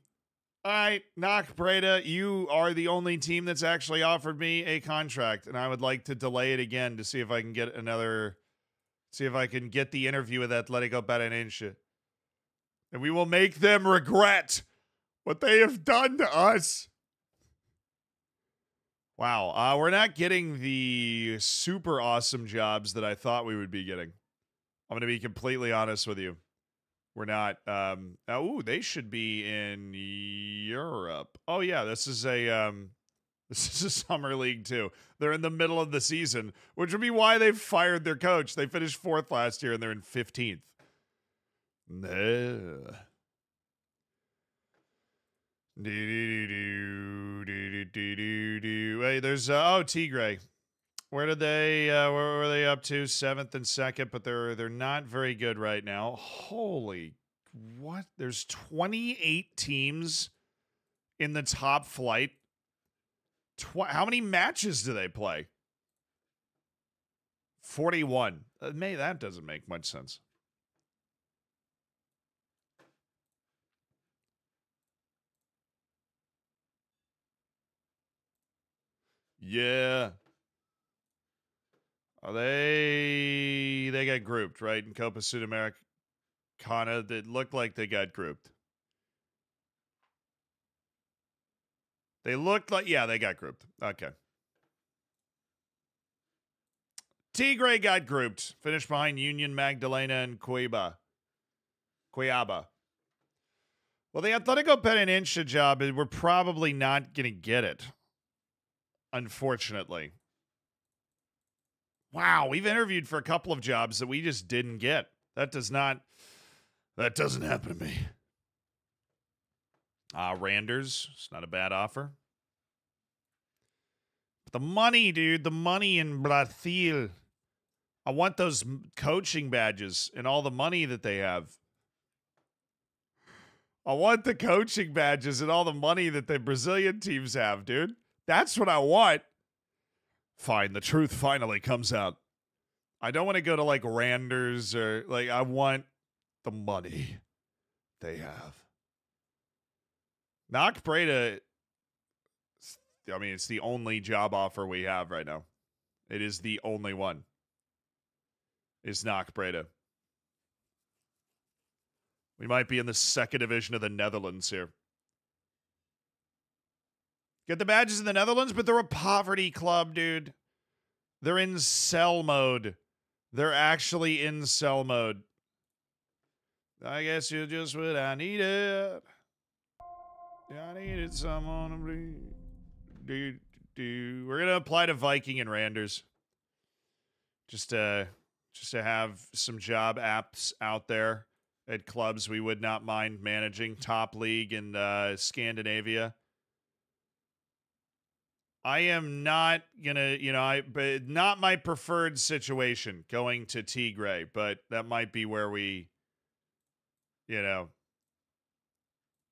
All right, Knockbreda, you are the only team that's actually offered me a contract, and I would like to delay it again to see if I can get another, see if I can get the interview with Atletico Paranaense. And we will make them regret what they have done to us. Wow. Uh, we're not getting the super awesome jobs that I thought we would be getting. I'm going to be completely honest with you. We're not. Um, oh, they should be in Europe. Oh yeah, this is a um, this is a summer league too. They're in the middle of the season, which would be why they've fired their coach. They finished fourth last year and they're in fifteenth. Nah. Do, do, do, do, do, do. Hey, there's uh, oh Tigre. Where did they? Uh, where were they up to? Seventh and second, but they're they're not very good right now. Holy, what? There's 28 teams in the top flight. Tw- how many matches do they play? 41. Uh, may that doesn't make much sense. Yeah. Are they they got grouped, right? In Copa Sudamericana, it looked like they got grouped. They looked like yeah, they got grouped. Okay. Tigre got grouped, finished behind Union Magdalena and Cuiaba. Cuiaba. Well, the Atletico Paranaense job, eh, we're probably not going to get it unfortunately. Wow, we've interviewed for a couple of jobs that we just didn't get. That does not that doesn't happen to me. Ah, uh, Randers, it's not a bad offer. But the money, dude, the money in Brazil. I want those coaching badges and all the money that they have. I want the coaching badges and all the money that the Brazilian teams have, dude. That's what I want. Fine, the truth finally comes out. I don't want to go to like Randers or like I want the money they have. Knockbreda I mean, it's the only job offer we have right now. It is the only one. Is Knockbreda. We might be in the second division of the Netherlands here. Get the badges in the Netherlands, but they're a poverty club, dude. They're in sell mode. They're actually in sell mode. I guess you're just what I needed. I needed someone to be. Do, do. We're gonna apply to Viking and Randers. Just to, just to have some job apps out there at clubs we would not mind managing. Top league in uh, Scandinavia. I am not gonna, you know, I but not my preferred situation going to Tigre, but that might be where we, you know.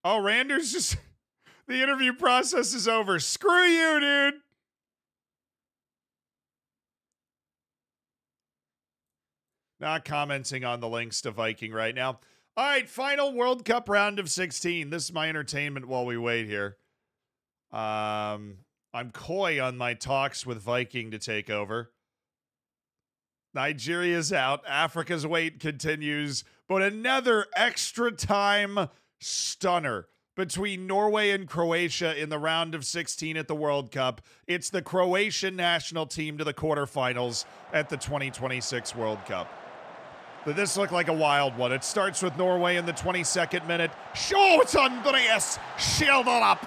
Oh, Randers just the interview process is over. Screw you, dude. Not commenting on the links to Viking right now. All right, final World Cup round of 16. This is my entertainment while we wait here. Um, I'm coy on my talks with Viking to take over. Nigeria's out. Africa's wait continues, but another extra time stunner between Norway and Croatia in the round of 16 at the World Cup. It's the Croatian national team to the quarterfinals at the 2026 World Cup. But this looked like a wild one. It starts with Norway in the 22nd minute. Short Andreas Schjelderup.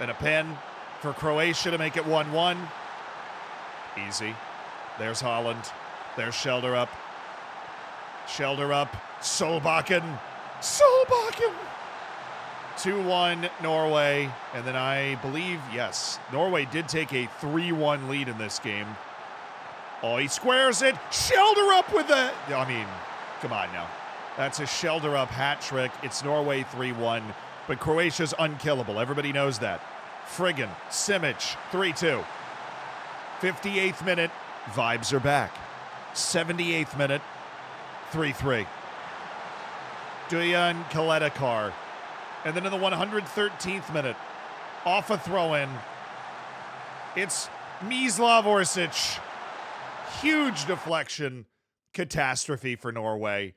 And a pen for Croatia to make it 1 1. Easy. There's Holland. There's Schjelderup. Shelder up. Solbakken. Solbakken. 2 1 Norway. And then I believe, yes, Norway did take a 3 1 lead in this game. Oh, he squares it. Schjelderup with the. I mean, come on now. That's a Schjelderup hat trick. It's Norway 3 1, but Croatia's unkillable. Everybody knows that. Friggin, Simic, 3 2. 58th minute, vibes are back. 78th minute, 3 3. Duje Caleta-Car. And then in the 113th minute, off a throw in, it's Mislav Orsic Huge deflection catastrophe for Norway.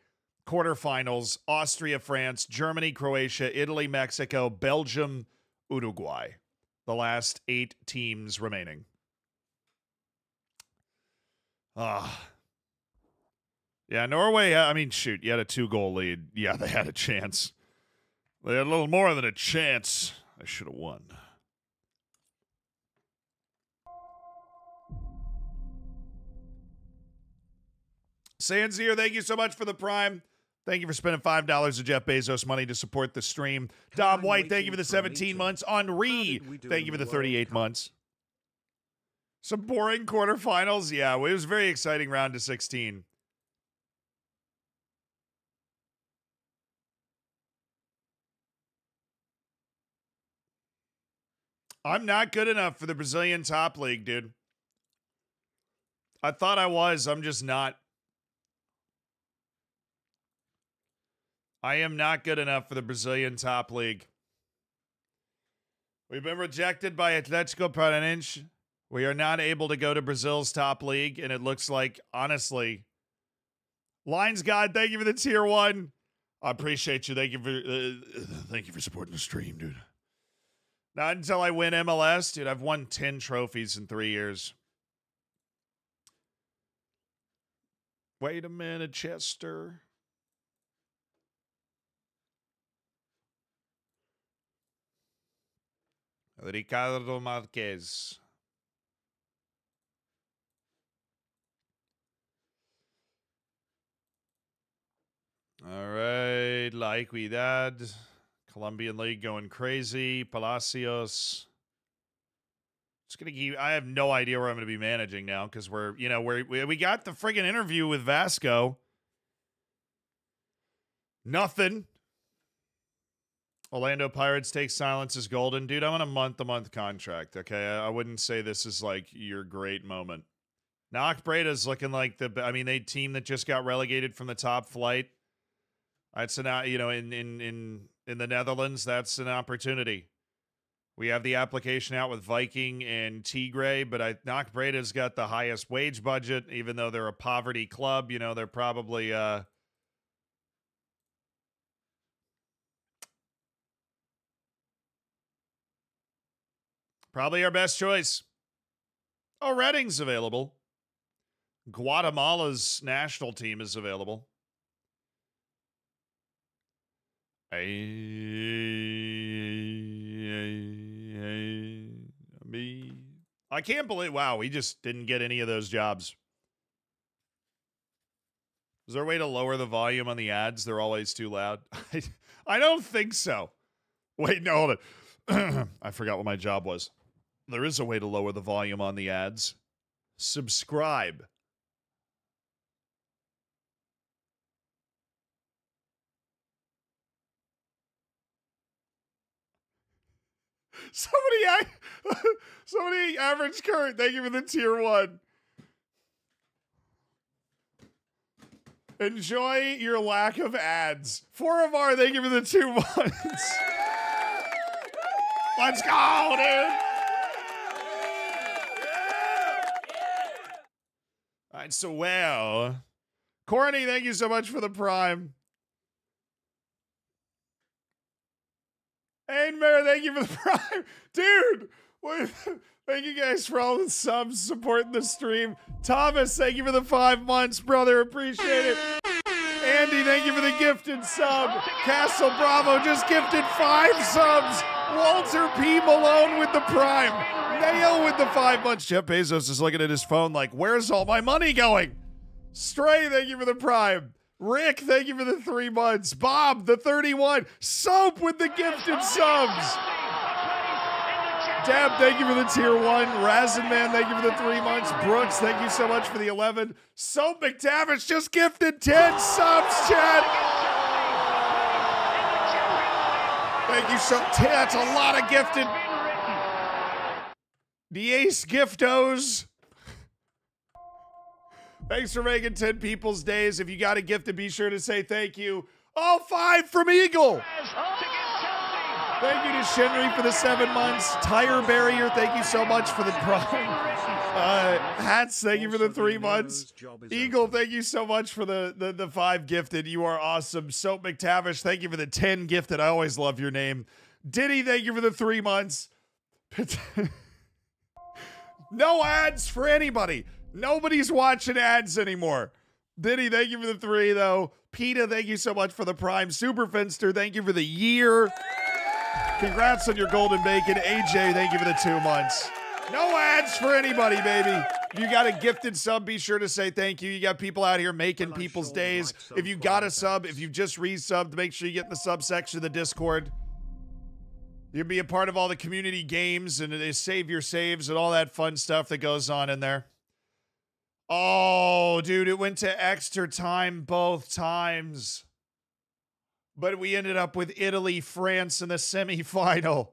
Quarterfinals Austria, France, Germany, Croatia, Italy, Mexico, Belgium, Uruguay. The last eight teams remaining. Ah. Yeah, Norway, I mean, shoot, you had a two goal lead. Yeah, they had a chance. They had a little more than a chance. I should have won. Sanzier, thank you so much for the prime. Thank you for spending five dollars of Jeff Bezos money to support the stream. Dom White, thank you for the 17 months. Henri, thank you for the 38 months. Some boring quarterfinals. Yeah, it was a very exciting round to 16. I'm not good enough for the Brazilian top league, dude. I thought I was. I'm just not. I am not good enough for the Brazilian top league. We've been rejected by Atletico Paranaense. We are not able to go to Brazil's top league, and it looks like, honestly, Lines God, thank you for the tier one. I appreciate you. Thank you for uh, thank you for supporting the stream, dude. Not until I win MLS, dude. I've won ten trophies in three years. Wait a minute, Chester. Ricardo Marquez. All right, La Equidad, Colombian League going crazy. Palacios. Just gonna keep. I have no idea where I'm gonna be managing now because we're, you know, we're, we we got the friggin' interview with Vasco. Nothing. Orlando Pirates take silence as golden. Dude, I'm on a month to month contract. Okay. I, I, wouldn't say this is like your great moment. NAC Breda's looking like the, I mean, they team that just got relegated from the top flight. That's an, you know, in, in, in, in the Netherlands, that's an opportunity. We have the application out with Viking and Tigre, but I NAC Breda's got the highest wage budget, even though they're a poverty club. You know, they're probably, uh, Probably our best choice. Oh, Reading's available. Guatemala's national team is available. I, can't believe. Wow, we just didn't get any of those jobs. Is there a way to lower the volume on the ads? They're always too loud. I, I don't think so. Wait, no, hold it. I forgot what my job was. There is a way to lower the volume on the ads. Subscribe. Somebody, somebody, average current. Thank you for the tier one. Enjoy your lack of ads. Four of our, thank you for the two months. Let's go, dude. Right, so well, Corny, thank you so much for the prime. Ainmare, thank you for the prime. Dude, wait, thank you guys for all the subs supporting the stream. Thomas, thank you for the five months, brother. Appreciate it. Andy, thank you for the gifted sub. Castle Bravo just gifted five subs. Walter P. Malone with the prime. Nail with the five months. Jeff Bezos is looking at his phone like, where's all my money going? Stray, thank you for the prime. Rick, thank you for the three months. Bob, the 31. Soap with the gifted subs. Deb, thank you for the tier one. Razin Man, thank you for the three months. Brooks, thank you so much for the 11. Soap McTavish just gifted 10 subs, chat. Thank you so That's a lot of gifted. The Ace Giftos. Thanks for making 10 people's days. If you got a gift, to be sure to say thank you. All five from Eagle. Thank you to Shenry for the seven months. Tire Barrier, thank you so much for the prime. Uh, Hats, thank you for the three months. Eagle, thank you so much for the, the, the five gifted. You are awesome. Soap McTavish, thank you for the 10 gifted. I always love your name. Diddy, thank you for the three months. no ads for anybody. Nobody's watching ads anymore. Diddy, thank you for the three, though. PETA, thank you so much for the prime. Super Finster, thank you for the year. Congrats on your golden bacon. AJ, thank you for the two months. No ads for anybody, baby. If you got a gifted sub, be sure to say thank you. You got people out here making people's days. If you got a sub, if you just resubbed, make sure you get in the sub section of the Discord. You'll be a part of all the community games and they save your saves and all that fun stuff that goes on in there. Oh, dude, it went to extra time both times. But we ended up with Italy, France in the semifinal.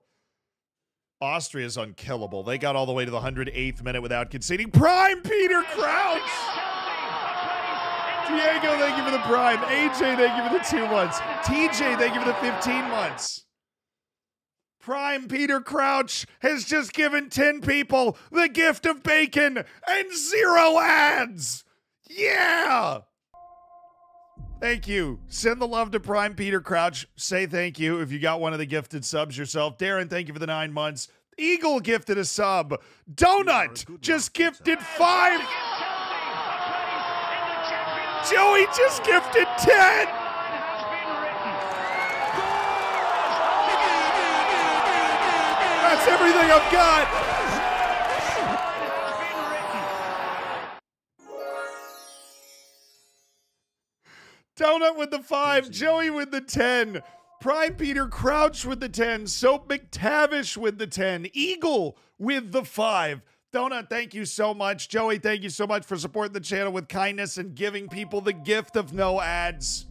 Austria's unkillable. They got all the way to the 108th minute without conceding. Prime Peter Crouch! Diego, thank you for the prime. AJ, thank you for the two months. TJ, thank you for the 15 months. Prime Peter Crouch has just given 10 people the gift of bacon and zero ads. Yeah. Thank you. Send the love to Prime Peter Crouch. Say thank you if you got one of the gifted subs yourself. Darren, thank you for the nine months. Eagle gifted a sub. Donut just gifted five. Joey just gifted 10. That's everything I've got. Donut with the five, Joey with the 10, Prime Peter Crouch with the 10, Soap McTavish with the 10, Eagle with the five. Donut, thank you so much. Joey, thank you so much for supporting the channel with kindness and giving people the gift of no ads.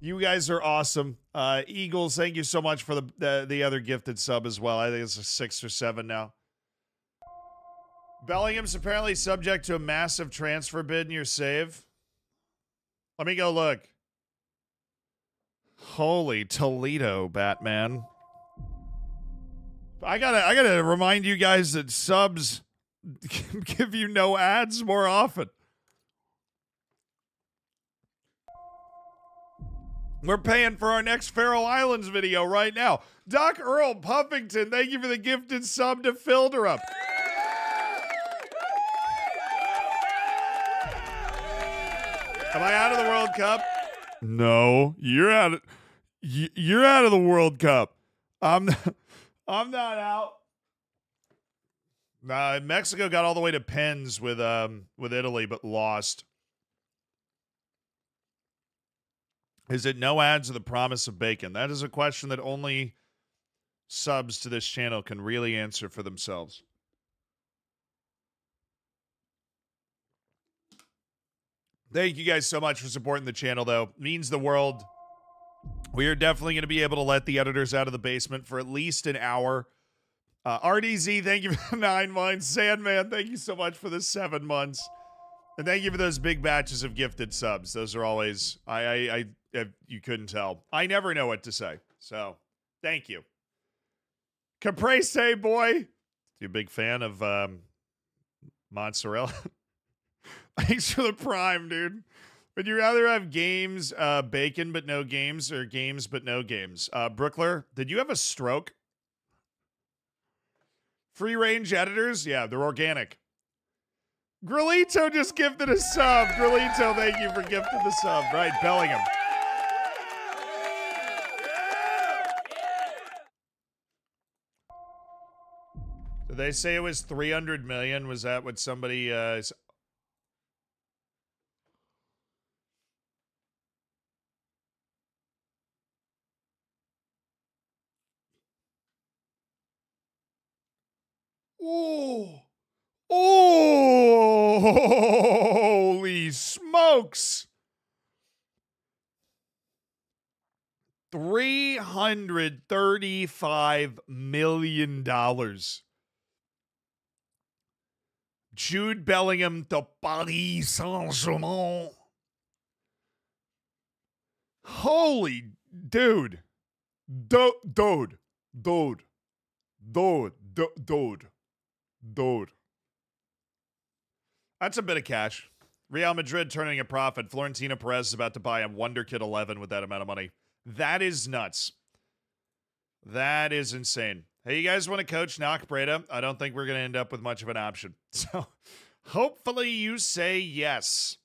You guys are awesome. Uh, Eagles, thank you so much for the, the, the other gifted sub as well. I think it's a six or seven now. Bellingham's apparently subject to a massive transfer bid in your save. Let me go look. Holy Toledo, Batman. I gotta I gotta remind you guys that subs give you no ads more often. We're paying for our next Faroe Islands video right now. Doc Earl Puffington, thank you for the gifted sub to Filderup. Am I out of the World Cup? No, you're out. Of, you're out of the World Cup. I'm not, I'm not out. Nah, Mexico got all the way to pens with um with Italy, but lost. Is it no ads or the promise of bacon? That is a question that only subs to this channel can really answer for themselves. Thank you guys so much for supporting the channel, though. Means the world. We are definitely going to be able to let the editors out of the basement for at least an hour. Uh, RDZ, thank you for the nine months. Sandman, thank you so much for the seven months. And thank you for those big batches of gifted subs. Those are always, I, I, I you couldn't tell, I never know what to say. So thank you. Caprese boy, you a big fan of um, mozzarella? Thanks for the prime, dude. Would you rather have games, uh, bacon but no games, or games but no games? Uh, Brookler, did you have a stroke? Free range editors? Yeah, they're organic. Grillito just gifted a sub. Grillito, thank you for gifting the sub. Right, Bellingham. Did they say it was 300 million? Was that what somebody uh Oh. Oh, holy smokes. $335 million. Jude Bellingham to Paris Saint-Germain. Holy dude. Dude, dude. Dude. Dude. Dude. Dude. That's a bit of cash. Real Madrid turning a profit. Florentino Perez is about to buy a Wonder Kid 11 with that amount of money. That is nuts. That is insane. Hey, you guys want to coach Knock Breda? I don't think we're going to end up with much of an option. So hopefully you say yes.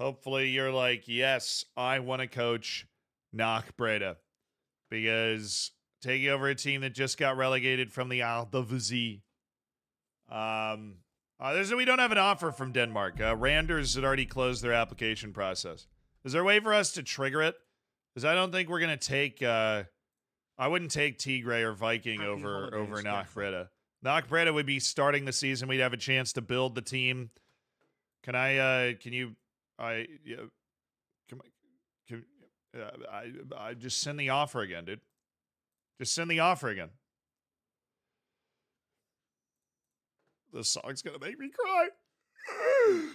Hopefully you're like, yes, I want to coach Knock Breda because taking over a team that just got relegated from the Eredivisie. Um, uh, there's we don't have an offer from Denmark. Uh, Randers had already closed their application process. Is there a way for us to trigger it? Because I don't think we're gonna take. Uh, I wouldn't take Tigre or Viking
Happy
over
holidays,
over. Knockbreda. Knockbreda would be starting the season. We'd have a chance to build the team. Can I? Uh, can you? I. Yeah, can, I- can, uh, I. I just send the offer again, dude. Just send the offer again. This song's gonna make me cry.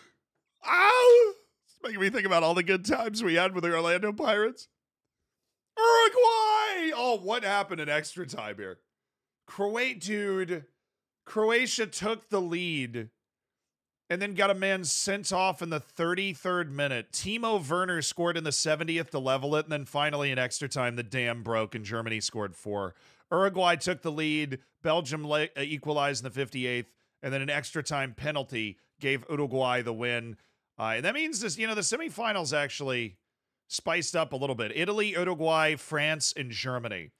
Ow! It's making me think about all the good times we had with the Orlando Pirates. Uruguay! Oh, what happened in extra time here? Croat dude. Croatia took the lead and then got a man sent off in the 33rd minute. Timo Werner scored in the 70th to level it, and then finally in extra time, the dam broke and Germany scored four. Uruguay took the lead. Belgium uh, equalized in the 58th, and then an extra time penalty gave Uruguay the win. Uh, and that means this, you know, the semifinals actually spiced up a little bit. Italy, Uruguay, France, and Germany.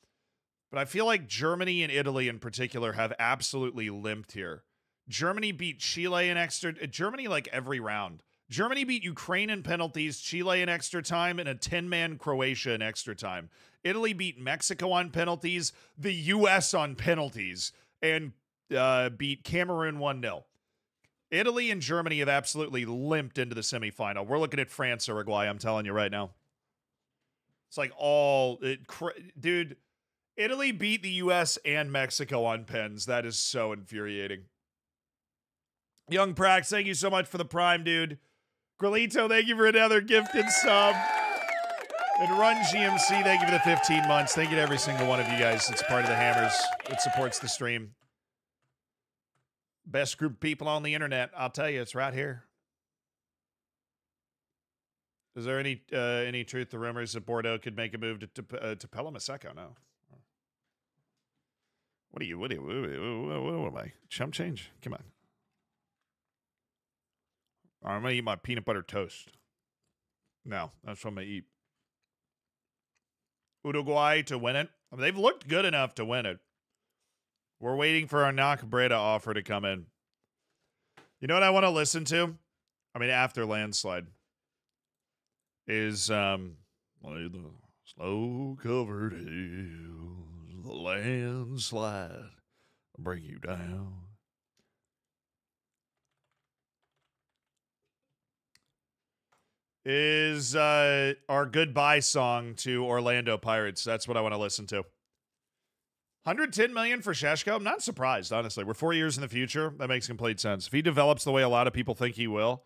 But I feel like Germany and Italy in particular have absolutely limped here. Germany beat Chile in extra Germany like every round. Germany beat Ukraine in penalties, Chile in extra time, and a 10-man Croatia in extra time. Italy beat Mexico on penalties, the US on penalties, and uh, beat Cameroon 1-0. Italy and Germany have absolutely limped into the semifinal. We're looking at France, Uruguay, I'm telling you right now. It's like all it, dude, Italy beat the US and Mexico on pens. That is so infuriating. Young Prax, thank you so much for the prime, dude. Grillito, thank you for another gifted sub. And Run GMC, thank you for the 15 months. Thank you to every single one of you guys. It's part of the Hammers. It supports the stream. Best group of people on the internet. I'll tell you, it's right here. Is there any uh, any truth to rumors that Bordeaux could make a move to to, uh, to Maseko? No. What are you? What are you? What, what am I? Chump change? Come on. I'm gonna eat my peanut butter toast. No, that's what I'm gonna eat. Uruguay to win it. I mean, they've looked good enough to win it. We're waiting for our Knock offer to come in. You know what I want to listen to? I mean, after landslide is um the slow covered hills, the landslide bring you down. Is uh our goodbye song to Orlando Pirates. That's what I want to listen to. 110 million for Sesko. I'm not surprised, honestly. We're four years in the future. That makes complete sense. If he develops the way a lot of people think he will,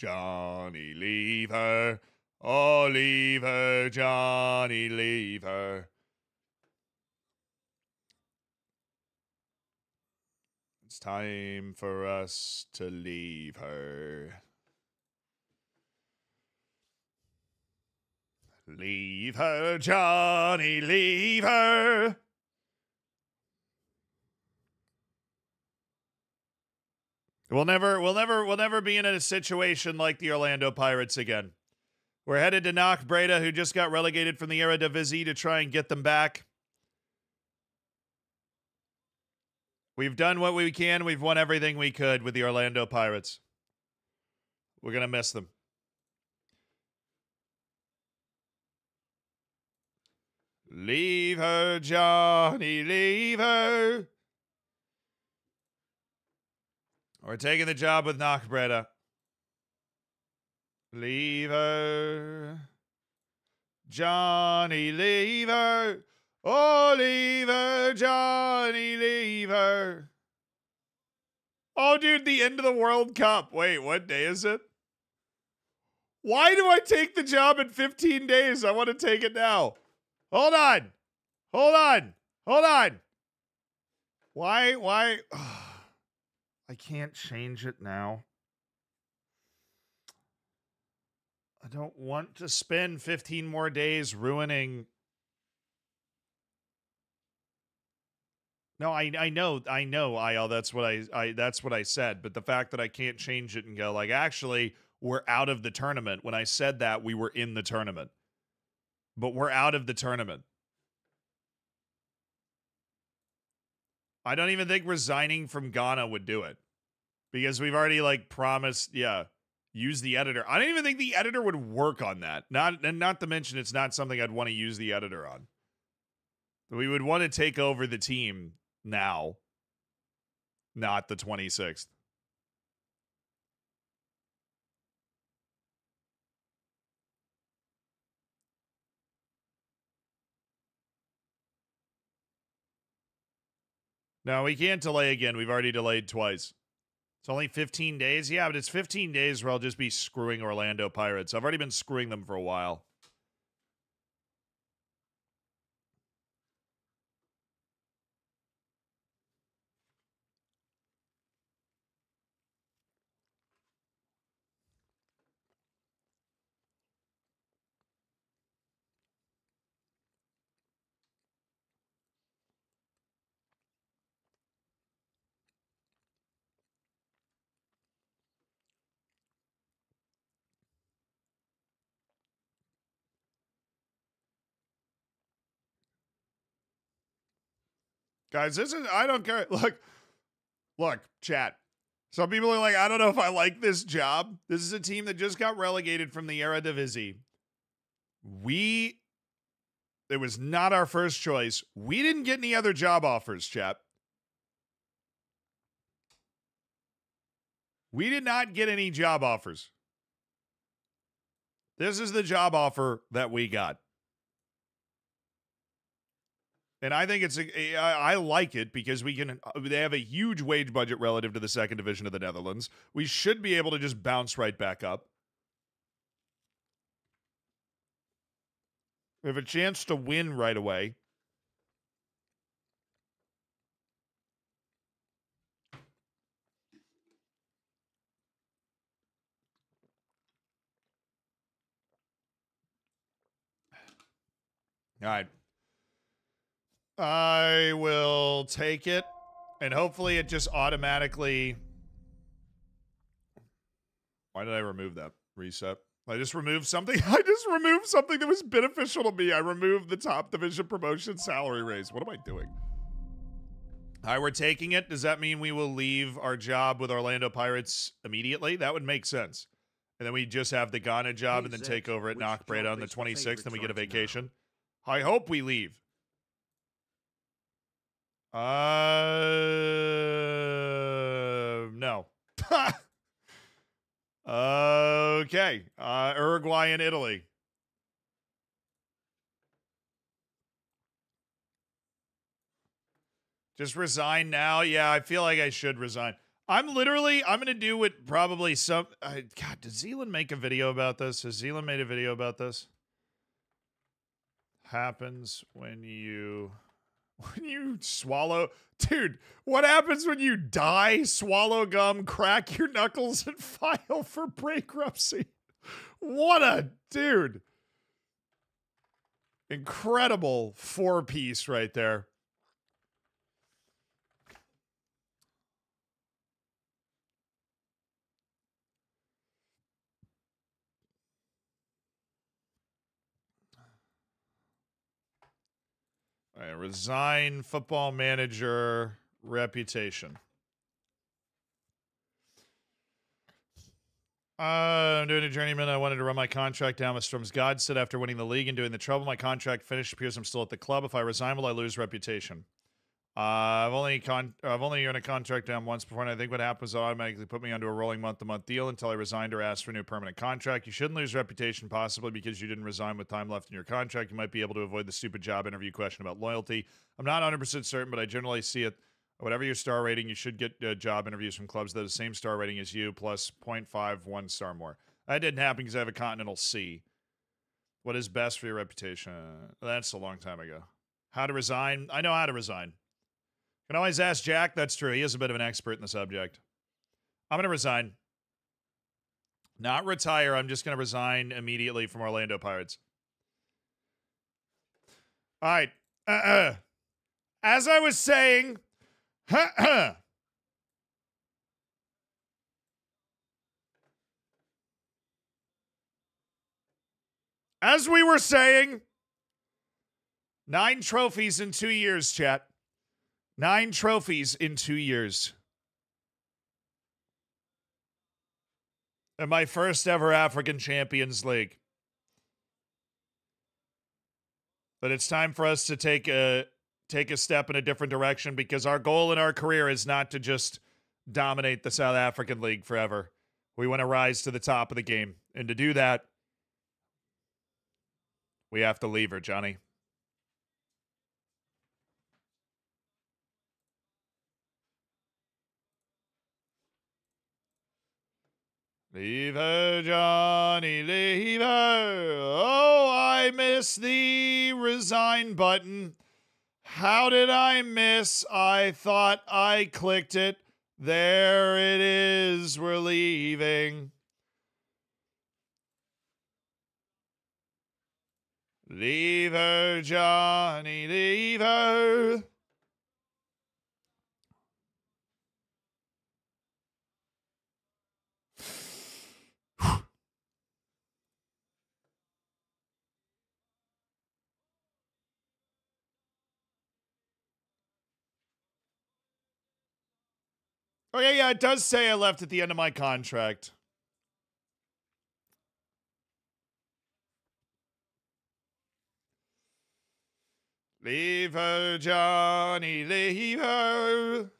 Johnny Lever, oh leave her, Johnny leave her. It's time for us to leave her. Leave her, Johnny, leave her. We'll never, we'll never, we'll never be in a situation like the Orlando Pirates again. We're headed to knock Breda, who just got relegated from the Eredivisie, to try and get them back. We've done what we can. We've won everything we could with the Orlando Pirates. We're to miss them. Leave her, Johnny, leave her. We're taking the job with Knockbreda. Leave her. Johnny, leave her. Oh, leave her, Johnny, leave her. Oh, dude, the end of the World Cup. Wait, what day is it? Why do I take the job in 15 days? I want to take it now. Hold on. Hold on. Hold on. Why? Why? Oh. I can't change it now. I don't want to spend 15 more days ruining. No, I I know I know IL uh, that's what I I that's what I said, but the fact that I can't change it and go like actually we're out of the tournament. When I said that, we were in the tournament. But we're out of the tournament. I don't even think resigning from Ghana would do it. Because we've already like promised, yeah, use the editor. I don't even think the editor would work on that. Not and not to mention it's not something I'd want to use the editor on. We would want to take over the team now, not the 26th. No, we can't delay again. We've already delayed twice. It's only 15 days. Yeah, but it's 15 days where I'll just be screwing Orlando Pirates. I've already been screwing them for a while. Guys, this is I don't care. Look, look, chat. Some people are like, I don't know if I like this job. This is a team that just got relegated from the Eredivisie. We it was not our first choice. We didn't get any other job offers, chat. We did not get any job offers. This is the job offer that we got. And I think it's a, I like it because we can uh, they have a huge wage budget relative to the second division of the Netherlands. We should be able to just bounce right back up. We have a chance to win right away. All right. I will take it, and hopefully it just automatically. Why did I remove that reset? I just removed something. I just removed something that was beneficial to me. I removed the top division promotion salary raise. What am I doing? Right, we're taking it. Does that mean we will leave our job with Orlando Pirates immediately? That would make sense. And then we just have the Ghana job and then take over at Knockbraid on the 26th
favorite
and we get a vacation. I hope we leave. Uh, no. okay. Uh, Uruguay and Italy. Just resign now. Yeah, I feel like I should resign. I'm literally, I'm going to do what probably some. I God, did Zealand make a video about this? Has Zealand made a video about this? Happens when you when you swallow dude what happens when you die? Swallow gum crack your knuckles and file for bankruptcy. What a dude. Incredible four piece right there All right, resign football manager reputation. Uh, I'm doing a journeyman. I wanted to run my contract down with Strømsgodset after winning the league and doing the trouble, my contract finished. Appears I'm still at the club. If I resign, will I lose reputation? Uh, I've only con- I've only earned a contract down once before, and I think what is they'll automatically put me onto a rolling month-to-month deal until I resigned or asked for a new permanent contract. You shouldn't lose reputation, possibly because you didn't resign with time left in your contract. You might be able to avoid the stupid job interview question about loyalty. I'm not 100% certain, but I generally see it. Whatever your star rating, you should get uh, job interviews from clubs that have the same star rating as you, plus 0.5, one star more. That didn't happen because I have a Continental C. What is best for your reputation? That's a long time ago. How to resign? I know how to resign. Can always ask Jack. That's true. He is a bit of an expert in the subject. I'm going to resign. Not retire. I'm just going to resign immediately from Orlando Pirates. All right. Uh-uh. As I was saying, as we were saying, nine trophies in two years, chat. Nine trophies in two years. And my first ever African Champions League. But it's time for us to take a take a step in a different direction because our goal in our career is not to just dominate the South African League forever. We want to rise to the top of the game. And to do that, we have to leave her, Johnny. Leave her, Johnny, leave her. Oh, I miss the resign button. How did I miss? I thought I clicked it. There it is. We're leaving. Leave her, Johnny, leave her. Oh, yeah, yeah, it does say I left at the end of my contract. Leave her, Johnny, leave her.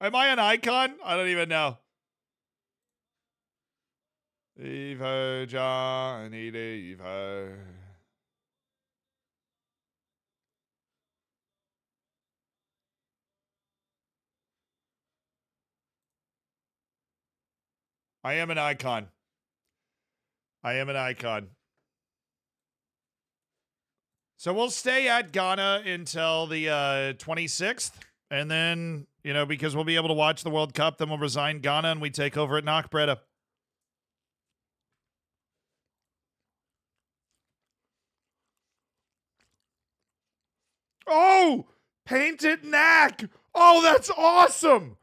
Am I an icon? I don't even know. Leave her, Johnny, leave her. I am an icon. I am an icon. So we'll stay at Ghana until the uh, 26th. And then You know, because we'll be able to watch the World Cup, then we'll resign Ghana and we take over at Knockbreda. Oh, painted knack. Oh, that's awesome.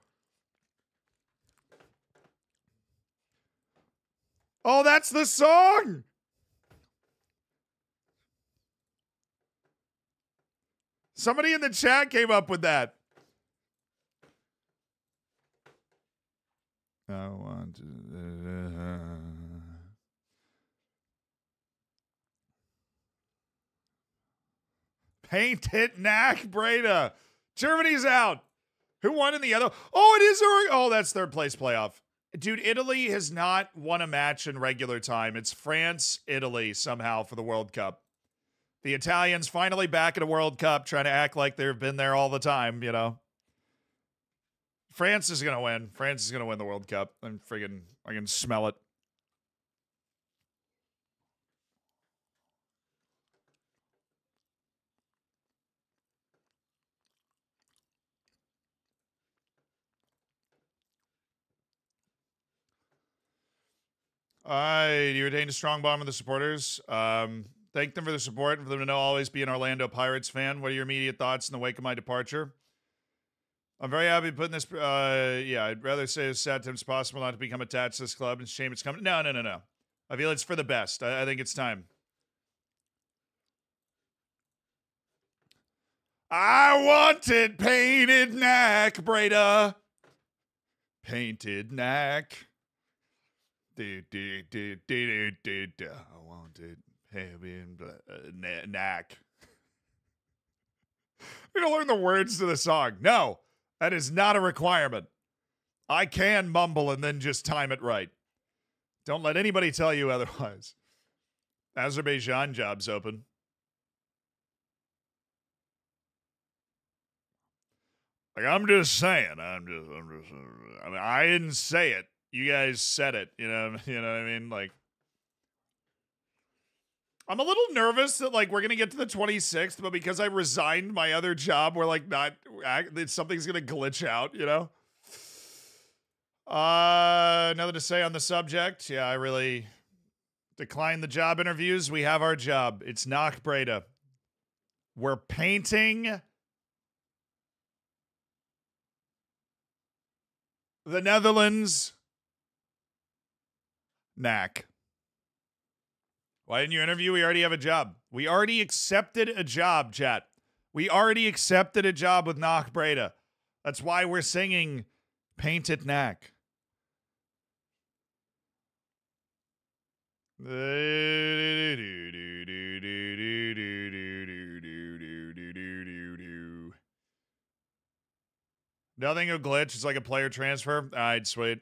Oh, that's the song. Somebody in the chat came up with that. I want to. Paint it, knack, Breda. Germany's out. Who won in the other? Oh, it is. Oh, that's third place playoff. Dude, Italy has not won a match in regular time. It's France, Italy somehow for the World Cup. The Italians finally back at a World Cup trying to act like they've been there all the time, you know. France is going to win. France is going to win the World Cup. I'm friggin' I can smell it. I you retained a strong bond with the supporters. Um, thank them for the support and for them to know always be an Orlando Pirates fan. What are your immediate thoughts in the wake of my departure? I'm very happy putting this. Uh, yeah, I'd rather say as sad as possible not to become attached to this club. It's a shame it's coming. No, no, no, no. I feel it's for the best. I, I think it's time. I wanted painted neck, Breda. Painted knack. I wanted heavy uh, knack. I'm gonna learn the words to the song. No, that is not a requirement. I can mumble and then just time it right. Don't let anybody tell you otherwise. Azerbaijan jobs open. Like I'm just saying, I'm just, I'm just. I mean, I didn't say it. You guys said it. You know, you know what I mean? Like, I'm a little nervous that like we're gonna get to the 26th, but because I resigned my other job, we're like not something's gonna glitch out, you know. Uh, nothing to say on the subject. Yeah, I really declined the job interviews. We have our job. It's Knock Breda. We're painting the Netherlands. Knack. Why didn't you interview? We already have a job. We already accepted a job, chat. We already accepted a job with Knock Breda. That's why we're singing Paint It Knack. Nothing a glitch. It's like a player transfer. All right, sweet.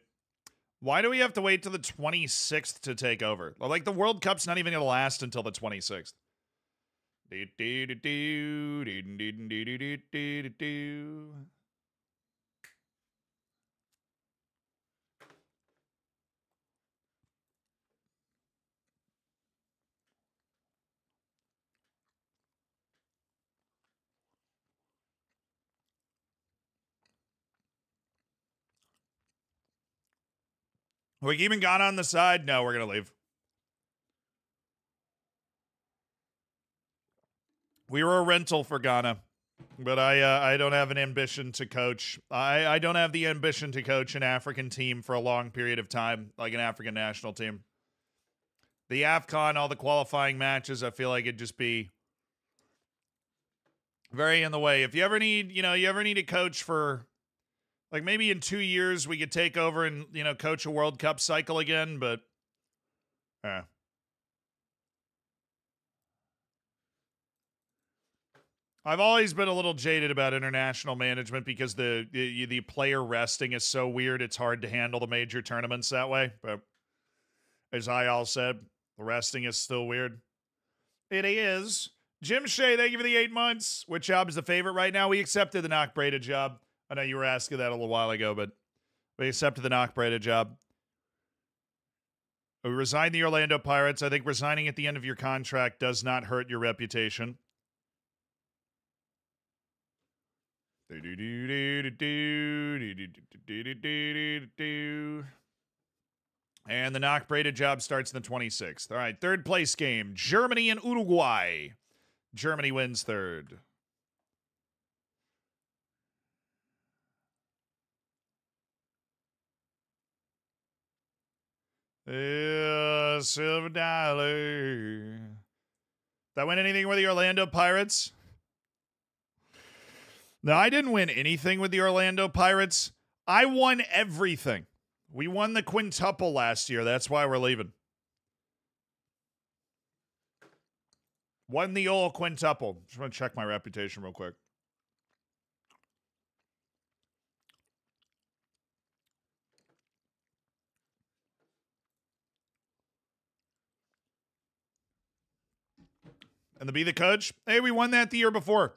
Why do we have to wait till the 26th to take over? Like the World Cup's not even going to last until the 26th. Are we keeping Ghana on the side? No, we're gonna leave. We were a rental for Ghana, but I uh, I don't have an ambition to coach. I I don't have the ambition to coach an African team for a long period of time, like an African national team. The AFCON, all the qualifying matches, I feel like it'd just be very in the way. If you ever need, you know, you ever need a coach for like maybe in two years we could take over and you know coach a World Cup cycle again, but yeah. I've always been a little jaded about international management because the, the the player resting is so weird. It's hard to handle the major tournaments that way. But as I all said, the resting is still weird. It is. Jim Shea, thank you for the eight months. Which job is the favorite right now? We accepted the Knock Breda job. I know you were asking that a little while ago, but we accepted the Knock Breda job. We resigned the Orlando Pirates. I think resigning at the end of your contract does not hurt your reputation. And the knock braided job starts the 26th. All right, third place game Germany and Uruguay. Germany wins third. Yeah, silver dollar. That win anything with the Orlando Pirates? No, I didn't win anything with the Orlando Pirates. I won everything. We won the quintuple last year. That's why we're leaving. Won the old quintuple. Just want to check my reputation real quick. And to be the coach, hey, we won that the year before.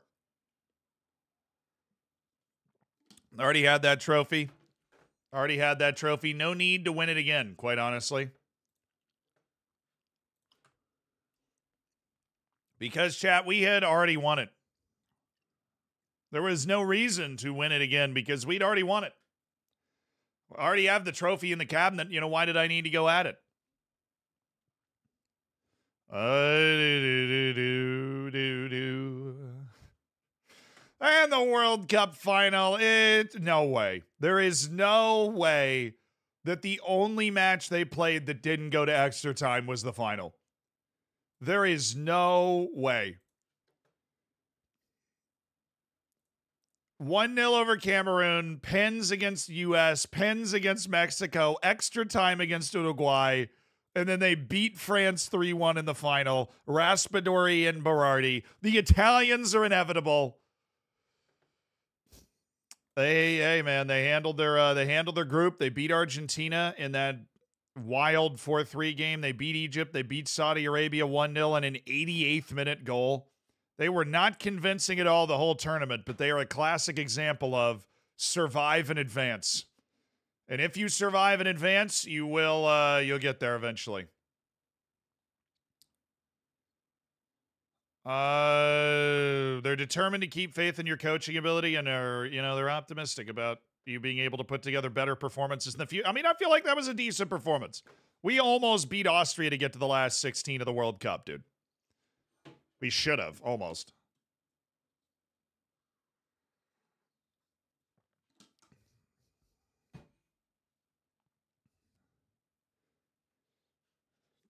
Already had that trophy. Already had that trophy. No need to win it again, quite honestly. Because, chat, we had already won it. There was no reason to win it again because we'd already won it. Already have the trophy in the cabinet. You know, why did I need to go at it? Uh, do, do, do. And the World Cup final. It no way. There is no way that the only match they played that didn't go to extra time was the final. There is no way. 1 0 over Cameroon, pens against US, pens against Mexico, extra time against Uruguay, and then they beat France 3 1 in the final. Raspadori and Berardi. The Italians are inevitable. Hey, hey, man! They handled their uh, they handled their group. They beat Argentina in that wild four three game. They beat Egypt. They beat Saudi Arabia one 0 on an 88th minute goal. They were not convincing at all the whole tournament, but they are a classic example of survive and advance. And if you survive and advance, you will uh, you'll get there eventually. Uh, they're determined to keep faith in your coaching ability, and are you know they're optimistic about you being able to put together better performances in the future. I mean, I feel like that was a decent performance. We almost beat Austria to get to the last 16 of the World Cup, dude. We should have almost.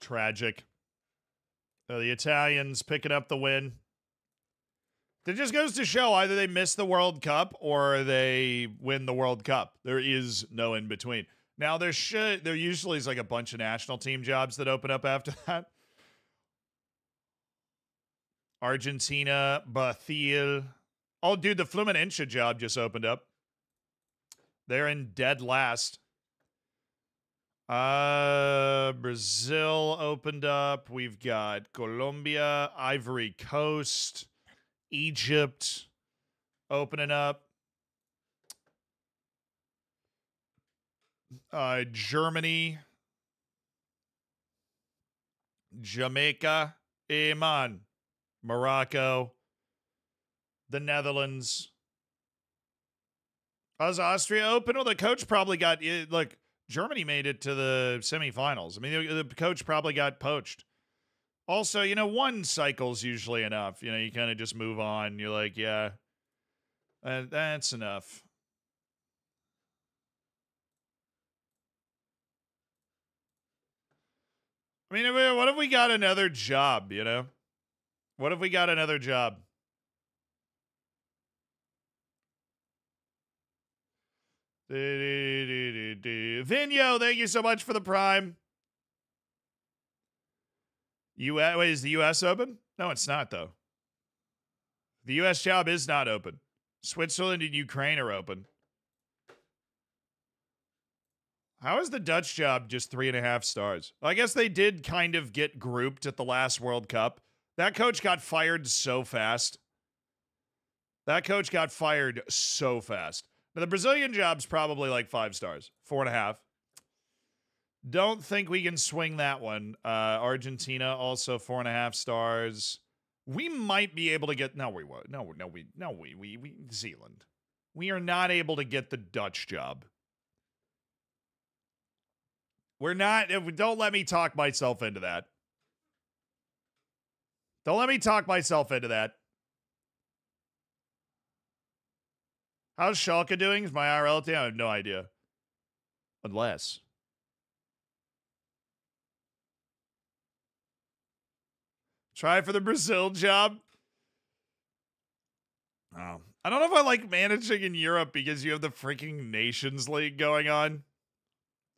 Tragic. Uh, the Italians picking up the win. It just goes to show either they miss the World Cup or they win the World Cup. There is no in between. Now there should there usually is like a bunch of national team jobs that open up after that. Argentina, Brazil. Oh, dude, the Fluminense job just opened up. They're in dead last. Uh, Brazil opened up. We've got Colombia, Ivory Coast, Egypt opening up. Uh, Germany, Jamaica, Iman, Morocco, the Netherlands. Was Austria open? Well, the coach probably got look. Germany made it to the semifinals. I mean, the, the coach probably got poached. Also, you know, one cycle's usually enough. You know, you kind of just move on. You're like, yeah, uh, that's enough. I mean, what if we got another job, you know? What if we got another job? Vinyo, thank you so much for the prime. U.S. Wait, is the U.S. open? No, it's not though. The U.S. job is not open. Switzerland and Ukraine are open. How is the Dutch job just three and a half stars? Well, I guess they did kind of get grouped at the last World Cup. That coach got fired so fast. That coach got fired so fast. Now, the Brazilian job's probably like five stars, four and a half. Don't think we can swing that one. Uh, Argentina also four and a half stars. We might be able to get. No, we won't. No, no, we, no, we, we, we. Zealand. we are not able to get the Dutch job. We're not, don't let me talk myself into that. Don't let me talk myself into that. How's Schalke doing? Is my IRL team? I have no idea. Unless. Try for the Brazil job. Oh. I don't know if I like managing in Europe because you have the freaking Nations League going on.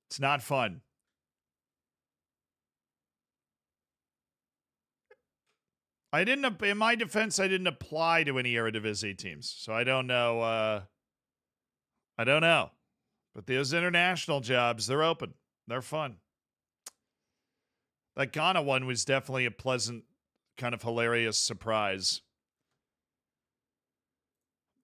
It's not fun. I didn't, in my defense, I didn't apply to any Eredivisie teams, so I don't know. Uh, I don't know, but those international jobs, they're open, they're fun. That Ghana one was definitely a pleasant, kind of hilarious surprise.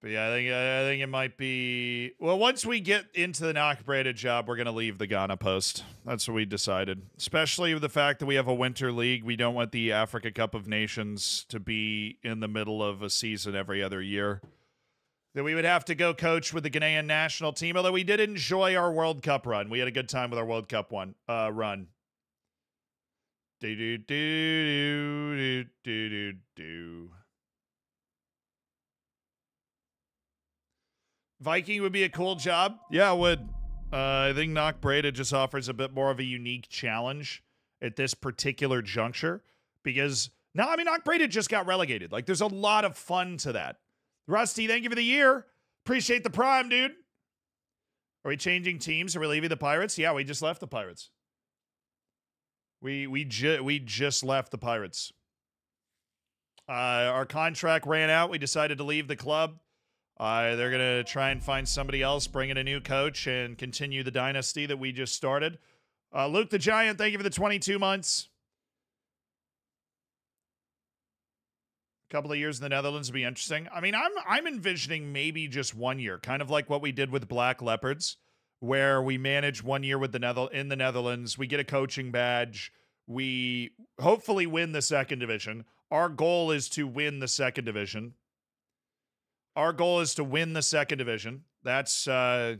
But yeah, I think I think it might be well. Once we get into the NAC Breda job, we're gonna leave the Ghana post. That's what we decided. Especially with the fact that we have a winter league, we don't want the Africa Cup of Nations to be in the middle of a season every other year. That we would have to go coach with the Ghanaian national team. Although we did enjoy our World Cup run, we had a good time with our World Cup one uh, run. Do do do do do do do. Viking would be a cool job. Yeah, it would. Uh, I think NAC Breda just offers a bit more of a unique challenge at this particular juncture because now, I mean, NAC Breda just got relegated. Like, there's a lot of fun to that. Rusty, thank you for the year. Appreciate the prime, dude. Are we changing teams? Are we leaving the Pirates? Yeah, we just left the Pirates. We we ju- we just left the Pirates. Uh, our contract ran out. We decided to leave the club. Uh, they're going to try and find somebody else, bring in a new coach, and continue the dynasty that we just started. Uh, Luke the Giant, thank you for the 22 months. A couple of years in the Netherlands would be interesting. I mean, I'm I'm envisioning maybe just one year, kind of like what we did with Black Leopards, where we manage one year with the Nether in the Netherlands. We get a coaching badge. We hopefully win the second division. Our goal is to win the second division our goal is to win the second division. That's uh,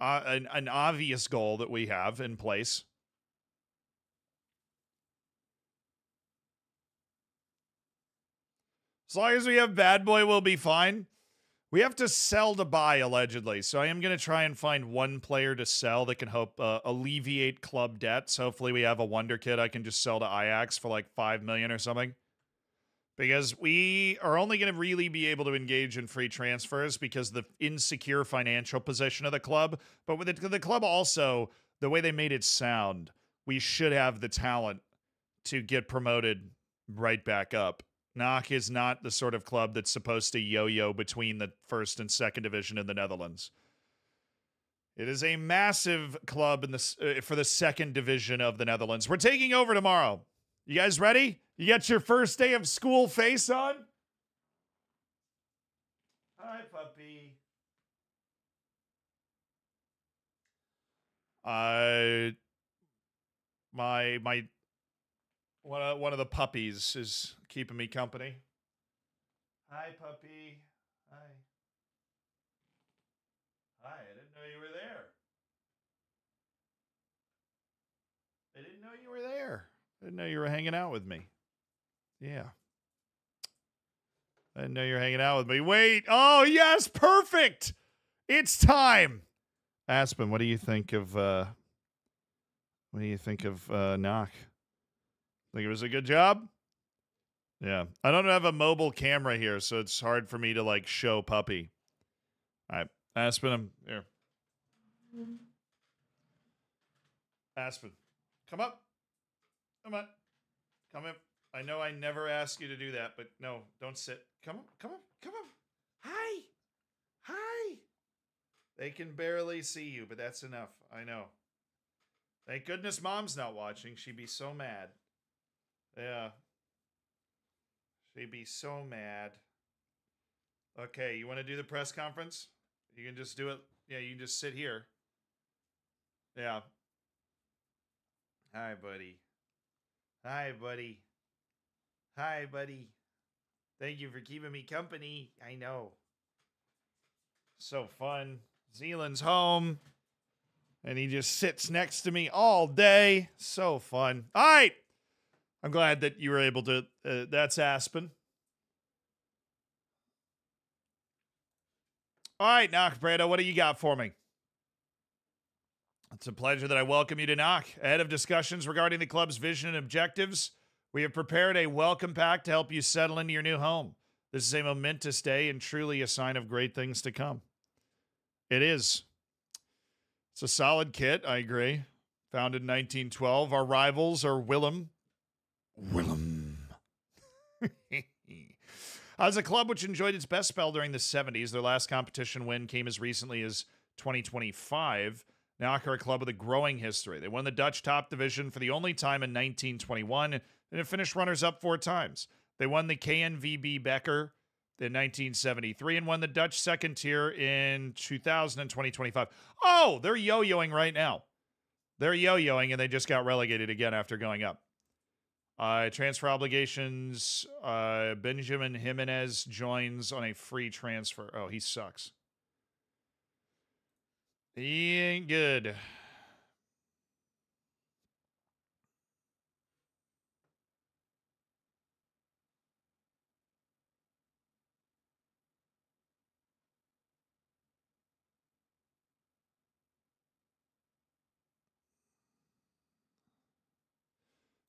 uh, an, an obvious goal that we have in place. As long as we have Bad Boy, we'll be fine. We have to sell to buy, allegedly. So I am going to try and find one player to sell that can help uh, alleviate club debts. Hopefully, we have a wonder kid I can just sell to Ajax for like five million or something because we are only going to really be able to engage in free transfers because the insecure financial position of the club. But with the, the club also, the way they made it sound, we should have the talent to get promoted right back up. NAC is not the sort of club that's supposed to yo yo between the first and second division in the Netherlands. It is a massive club in the, uh, for the second division of the Netherlands. We're taking over tomorrow. You guys ready? You got your first day of school face on? Hi, puppy. Uh, my my one of, one of the puppies is keeping me company. Hi, puppy. Hi. Hi, I didn't know you were there. I didn't know you were there. I didn't know you were hanging out with me. Yeah. I didn't know you were hanging out with me. Wait. Oh, yes. Perfect. It's time. Aspen, what do you think of uh what do you think of uh knock? Think it was a good job? Yeah. I don't have a mobile camera here, so it's hard for me to like show puppy. All right. Aspen, I'm here. Aspen, come up. Come on. Come up. I know I never ask you to do that, but no, don't sit. Come on. Come on. Come on. Hi. Hi. They can barely see you, but that's enough. I know. Thank goodness mom's not watching. She'd be so mad. Yeah. She'd be so mad. Okay, you want to do the press conference? You can just do it. Yeah, you can just sit here. Yeah. Hi, buddy. Hi, buddy. Hi, buddy. Thank you for keeping me company. I know. So fun. Zealand's home. And he just sits next to me all day. So fun. All right. I'm glad that you were able to. Uh, that's Aspen. All right, Brando, what do you got for me? It's a pleasure that I welcome you to Knock. Ahead of discussions regarding the club's vision and objectives, we have prepared a welcome pack to help you settle into your new home. This is a momentous day and truly a sign of great things to come. It is. It's a solid kit, I agree. Founded in 1912. Our rivals are Willem. Willem. As a club which enjoyed its best spell during the 70s, their last competition win came as recently as 2025. Now are a club with a growing history. They won the Dutch top division for the only time in 1921 and have finished runners up four times. They won the KNVB Beker in 1973 and won the Dutch second tier in 2000 and 2025. Oh, they're yo yoing right now. They're yo yoing and they just got relegated again after going up. Uh, transfer obligations. Uh, Benjamin Jimenez joins on a free transfer. Oh, he sucks. He ain't good.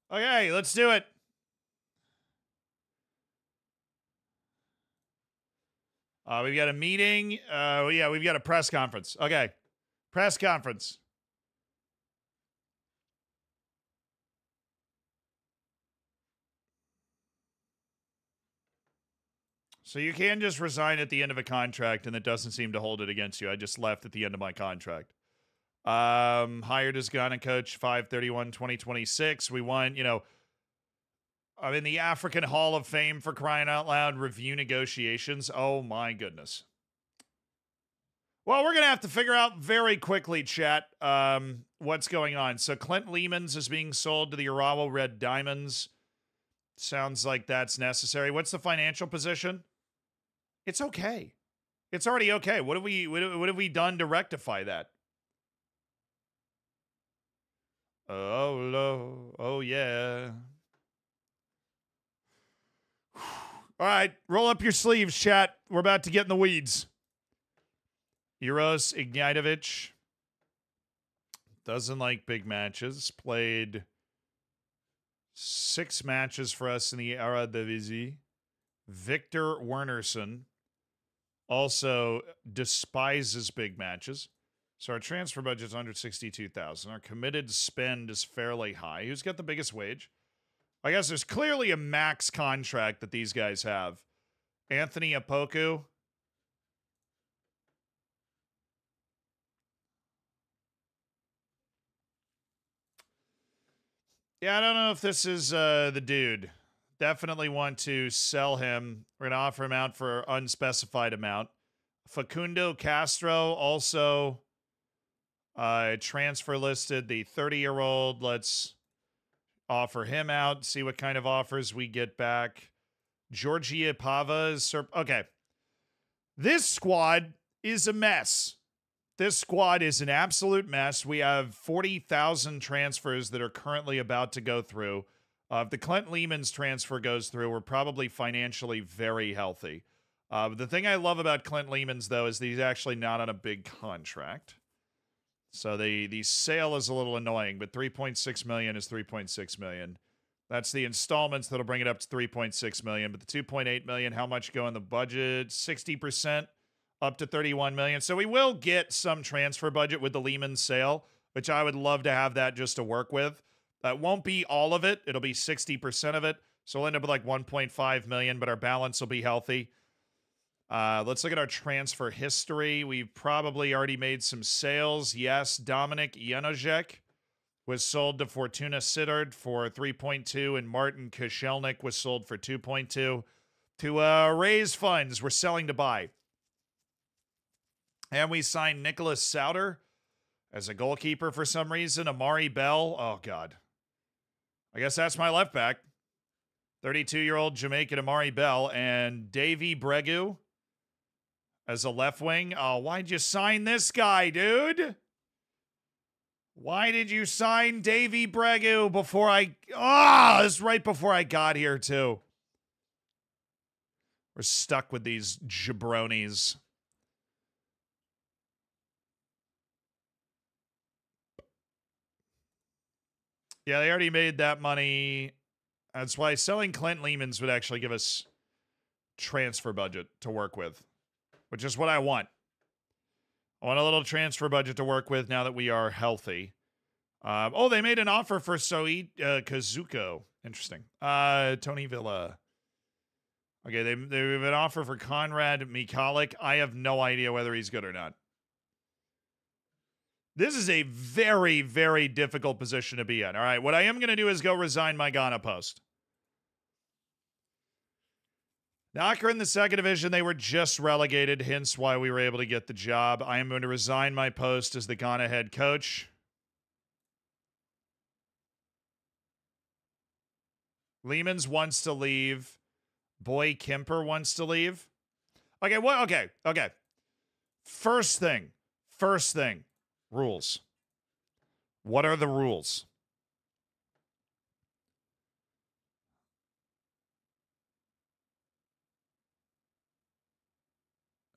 Okay, let's do it. Uh, we've got a meeting. Uh, yeah, we've got a press conference. Okay, press conference. So you can just resign at the end of a contract, and it doesn't seem to hold it against you. I just left at the end of my contract. Um, hired as Ghana coach 531 2026. We won, you know, I'm in the African Hall of Fame for crying out loud review negotiations. Oh my goodness. Well, we're going to have to figure out very quickly, chat, um, what's going on. So, Clint Leemans is being sold to the Urawa Red Diamonds. Sounds like that's necessary. What's the financial position? It's okay. It's already okay. What have we what, have we done to rectify that? Oh, lo, oh yeah. All right, roll up your sleeves, chat. We're about to get in the weeds. Eros Ignatovic doesn't like big matches. Played six matches for us in the Era Eredivisie. Victor Wernerson also despises big matches. So our transfer budget is under 62,000. Our committed spend is fairly high. Who's got the biggest wage? I guess there's clearly a max contract that these guys have. Anthony Opoku. Yeah, I don't know if this is uh, the dude. Definitely want to sell him. We're to offer him out for unspecified amount. Facundo Castro also uh, transfer listed the 30 year old. Let's offer him out, see what kind of offers we get back. Georgia Pava is. Okay. This squad is a mess. This squad is an absolute mess. We have 40,000 transfers that are currently about to go through. Uh, if the Clint Leemans transfer goes through, we're probably financially very healthy. Uh, the thing I love about Clint Leemans, though, is that he's actually not on a big contract. So the the sale is a little annoying, but 3.6 million is 3.6 million. That's the installments that'll bring it up to 3.6 million. But the 2.8 million, how much go in the budget? 60% up to 31 million. So we will get some transfer budget with the Lehman sale, which I would love to have that just to work with. That won't be all of it. It'll be 60% of it. So we'll end up with like 1.5 million, but our balance will be healthy. Uh, let's look at our transfer history. We've probably already made some sales. Yes, Dominik Janošek was sold to Fortuna Sittard for 3.2, and Martin Koscelník was sold for 2.2 to uh, raise funds. We're selling to buy. And we signed Nicholas Souter as a goalkeeper for some reason. Amari Bell. Oh, God. I guess that's my left back. 32 year old Jamaican Amari Bell and Davy Bregu as a left wing. Oh, why'd you sign this guy, dude? Why did you sign Davy Bregu before I? Ah, oh, it's right before I got here too. We're stuck with these jabronis. Yeah, they already made that money. That's why selling Clint Leemans would actually give us transfer budget to work with, which is what I want. I want a little transfer budget to work with now that we are healthy. Um, oh, they made an offer for Soe uh, Kazuko. Interesting. Uh, Tony Villa. Okay, they they have an offer for Conrad Michalek. I have no idea whether he's good or not. This is a very, very difficult position to be in. All right, what I am going to do is go resign my Ghana post. Knocker in the second division, they were just relegated, hence why we were able to get the job. I am going to resign my post as the Ghana head coach. Leemans wants to leave. Boy Kemper wants to leave. Okay, what? Okay, okay. First thing, first thing, rules. What are the rules?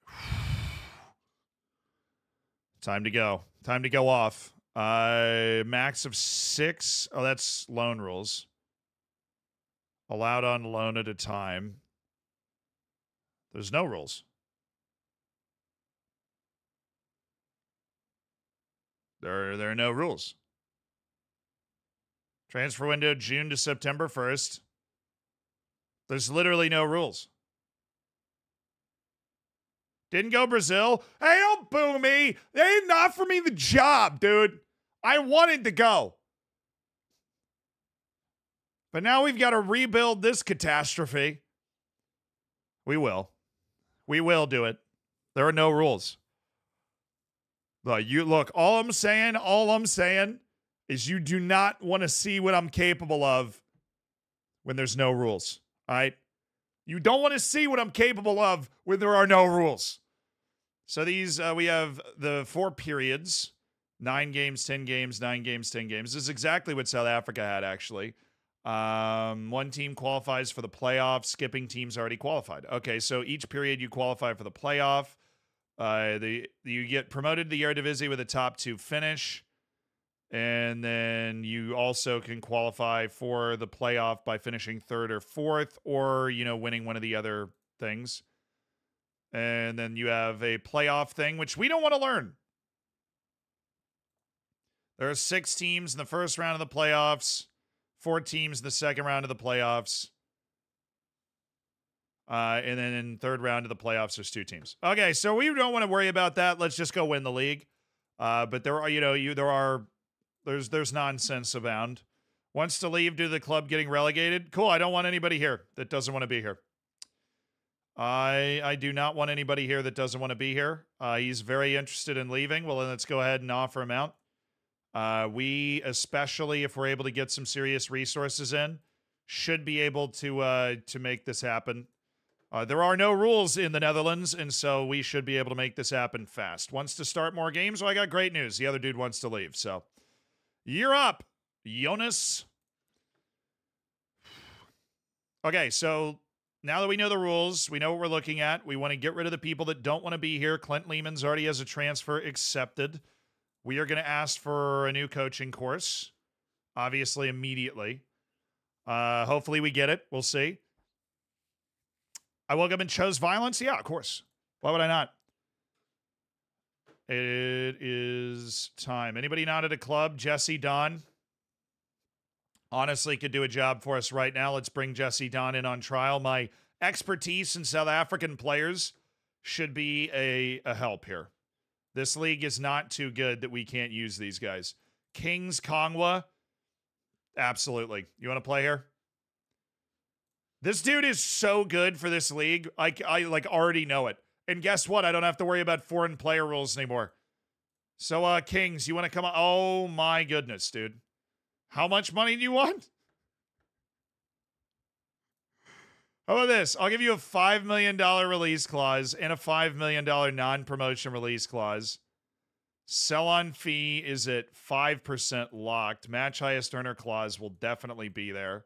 Time to go. Time to go off. Uh, max of six. Oh, that's loan rules. Allowed on loan at a time. There's no rules. There, are, there are no rules. Transfer window June to September 1st. There's literally no rules. Didn't go Brazil. Hey, don't boo me. They didn't offer me the job, dude. I wanted to go. But now we've got to rebuild this catastrophe. We will. We will do it. There are no rules. Look, you look, all I'm saying, all I'm saying is you do not want to see what I'm capable of when there's no rules. All right? You don't want to see what I'm capable of when there are no rules. So these uh, we have the four periods: nine games, ten games, nine games, ten games. This is exactly what South Africa had actually. Um, one team qualifies for the playoff. Skipping teams already qualified. Okay, so each period you qualify for the playoff. Uh, the you get promoted to the Eredivisie with a top two finish, and then you also can qualify for the playoff by finishing third or fourth, or you know winning one of the other things. And then you have a playoff thing, which we don't want to learn. There are six teams in the first round of the playoffs, four teams in the second round of the playoffs. Uh, and then in third round of the playoffs, there's two teams. Okay, so we don't want to worry about that. Let's just go win the league. Uh, but there are, you know, you there are there's there's nonsense abound. Wants to leave due to the club getting relegated. Cool. I don't want anybody here that doesn't want to be here. I I do not want anybody here that doesn't want to be here. Uh, he's very interested in leaving. Well, then let's go ahead and offer him out. Uh, we, especially if we're able to get some serious resources in, should be able to uh, to make this happen. Uh, there are no rules in the Netherlands, and so we should be able to make this happen fast. Wants to start more games? Well, I got great news. The other dude wants to leave. So you're up, Jonas. Okay, so now that we know the rules, we know what we're looking at. We want to get rid of the people that don't want to be here. Clint Leemans already has a transfer accepted. We are going to ask for a new coaching course, obviously, immediately. Uh, hopefully, we get it. We'll see. I woke up and chose violence. Yeah, of course. Why would I not? It is time. Anybody not at a club? Jesse Don honestly could do a job for us right now. Let's bring Jesse Don in on trial. My expertise in South African players should be a, a help here. This league is not too good that we can't use these guys. Kings Kongwa, absolutely. You want to play here? This dude is so good for this league. I, I like already know it. And guess what? I don't have to worry about foreign player rules anymore. So, uh, Kings, you want to come? Oh my goodness, dude. How much money do you want? How about this? I'll give you a $5 million release clause and a $5 million non promotion release clause. Sell on fee is at 5% locked. Match highest earner clause will definitely be there.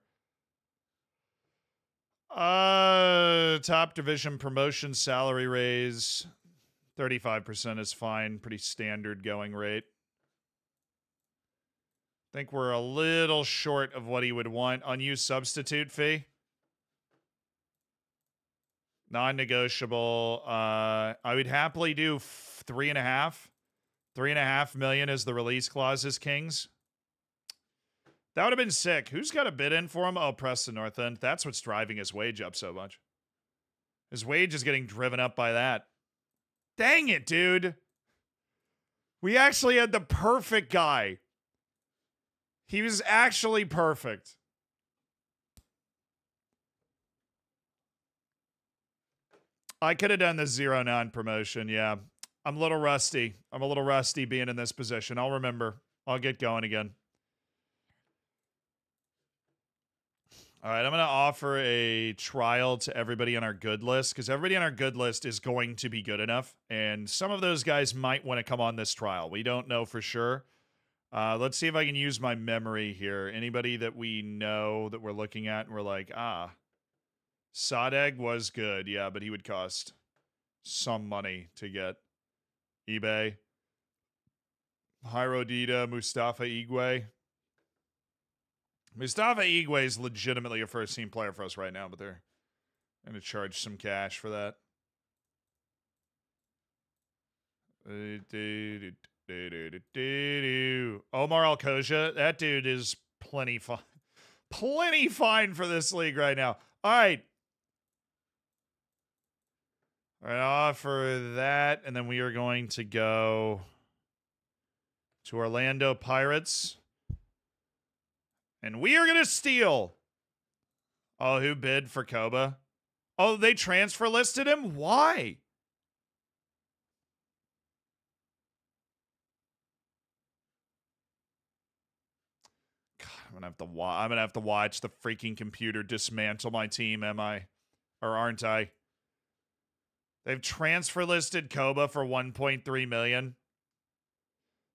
Uh, top division promotion salary raise 35% is fine. Pretty standard going rate. Think we're a little short of what he would want. Unused substitute fee. Non-negotiable. Uh, I would happily do three and a half. Three and a half million is the release clauses, Kings. That would have been sick. Who's got a bid in for him? Oh, Preston North End. That's what's driving his wage up so much. His wage is getting driven up by that. Dang it, dude. We actually had the perfect guy. He was actually perfect. I could have done the zero promotion. Yeah. I'm a little rusty. I'm a little rusty being in this position. I'll remember. I'll get going again. All right, I'm going to offer a trial to everybody on our good list because everybody on our good list is going to be good enough. And some of those guys might want to come on this trial. We don't know for sure. Uh, let's see if I can use my memory here. Anybody that we know that we're looking at and we're like, ah, Sadeg was good. Yeah, but he would cost some money to get. eBay. Jairo Dida, Mustafa Igwe. Mustafa Igwe is legitimately a first team player for us right now, but they're going to charge some cash for that. Omar Alcoja, that dude is plenty fine. Plenty fine for this league right now. All right. All right, offer that, and then we are going to go to Orlando Pirates. And we are going to steal. Oh, who bid for Koba? Oh, they transfer listed him? Why? God, I'm gonna have to I'm gonna have to watch the freaking computer dismantle my team, am I? Or aren't I? They've transfer listed Koba for 1.3 million.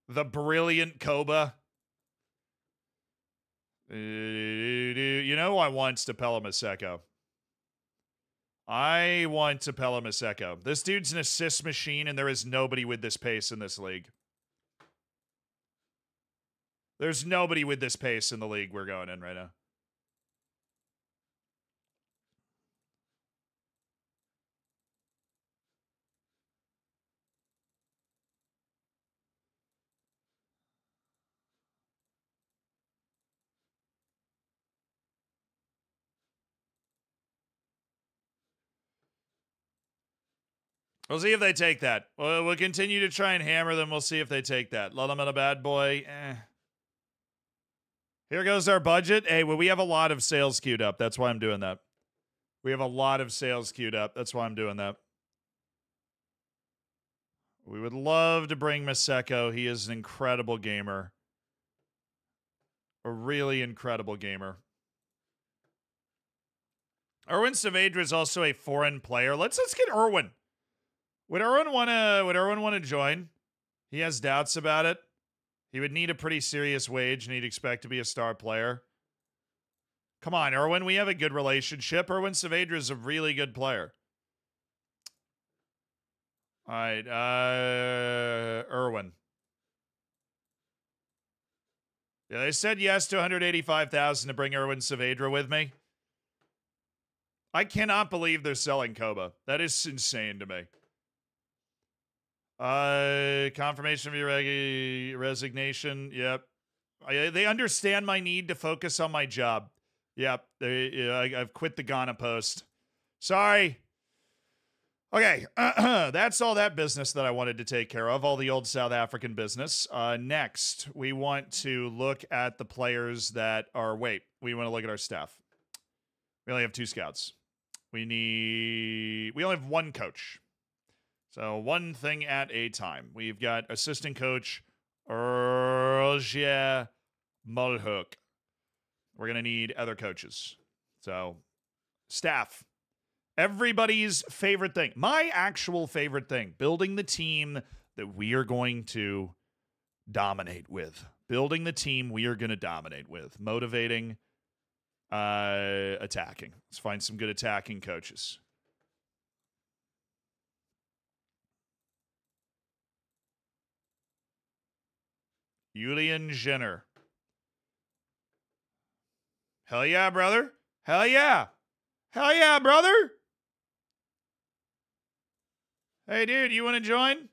The brilliant Koba. You know, I want Stapella Maseko. I want Stapella Maseko. This dude's an assist machine, and there is nobody with this pace in this league. There's nobody with this pace in the league we're going in right now. We'll see if they take that. We'll, we'll continue to try and hammer them. We'll see if they take that. Let them in a bad boy. Eh. Here goes our budget. Hey, well, we have a lot of sales queued up. That's why I'm doing that. We have a lot of sales queued up. That's why I'm doing that. We would love to bring Maseko. He is an incredible gamer. A really incredible gamer. Erwin Saavedra is also a foreign player. Let's let's get Erwin. Would Erwin want to? Would Erwin want to join? He has doubts about it. He would need a pretty serious wage, and he'd expect to be a star player. Come on, Erwin. We have a good relationship. Erwin Saavedra is a really good player. All right, uh, Erwin. Yeah, they said yes to 185,000 to bring Erwin Saavedra with me. I cannot believe they're selling Koba. That is insane to me. Uh, confirmation of your reg- resignation. Yep. I, they understand my need to focus on my job. Yep. They, I, I've quit the Ghana post. Sorry. Okay, that's all that business that I wanted to take care of, all the old South African business. Uh, next, we want to look at the players that are. Wait, we want to look at our staff. We only have two scouts. We need. We only have one coach. So one thing at a time. We've got assistant coach Roger Mulhook. We're gonna need other coaches. So staff. Everybody's favorite thing. My actual favorite thing. Building the team that we are going to dominate with. Building the team we are going to dominate with. Motivating, uh, attacking. Let's find some good attacking coaches. Julian Jenner. Hell yeah, brother. Hell yeah. Hell yeah, brother. Hey, dude, you want to join?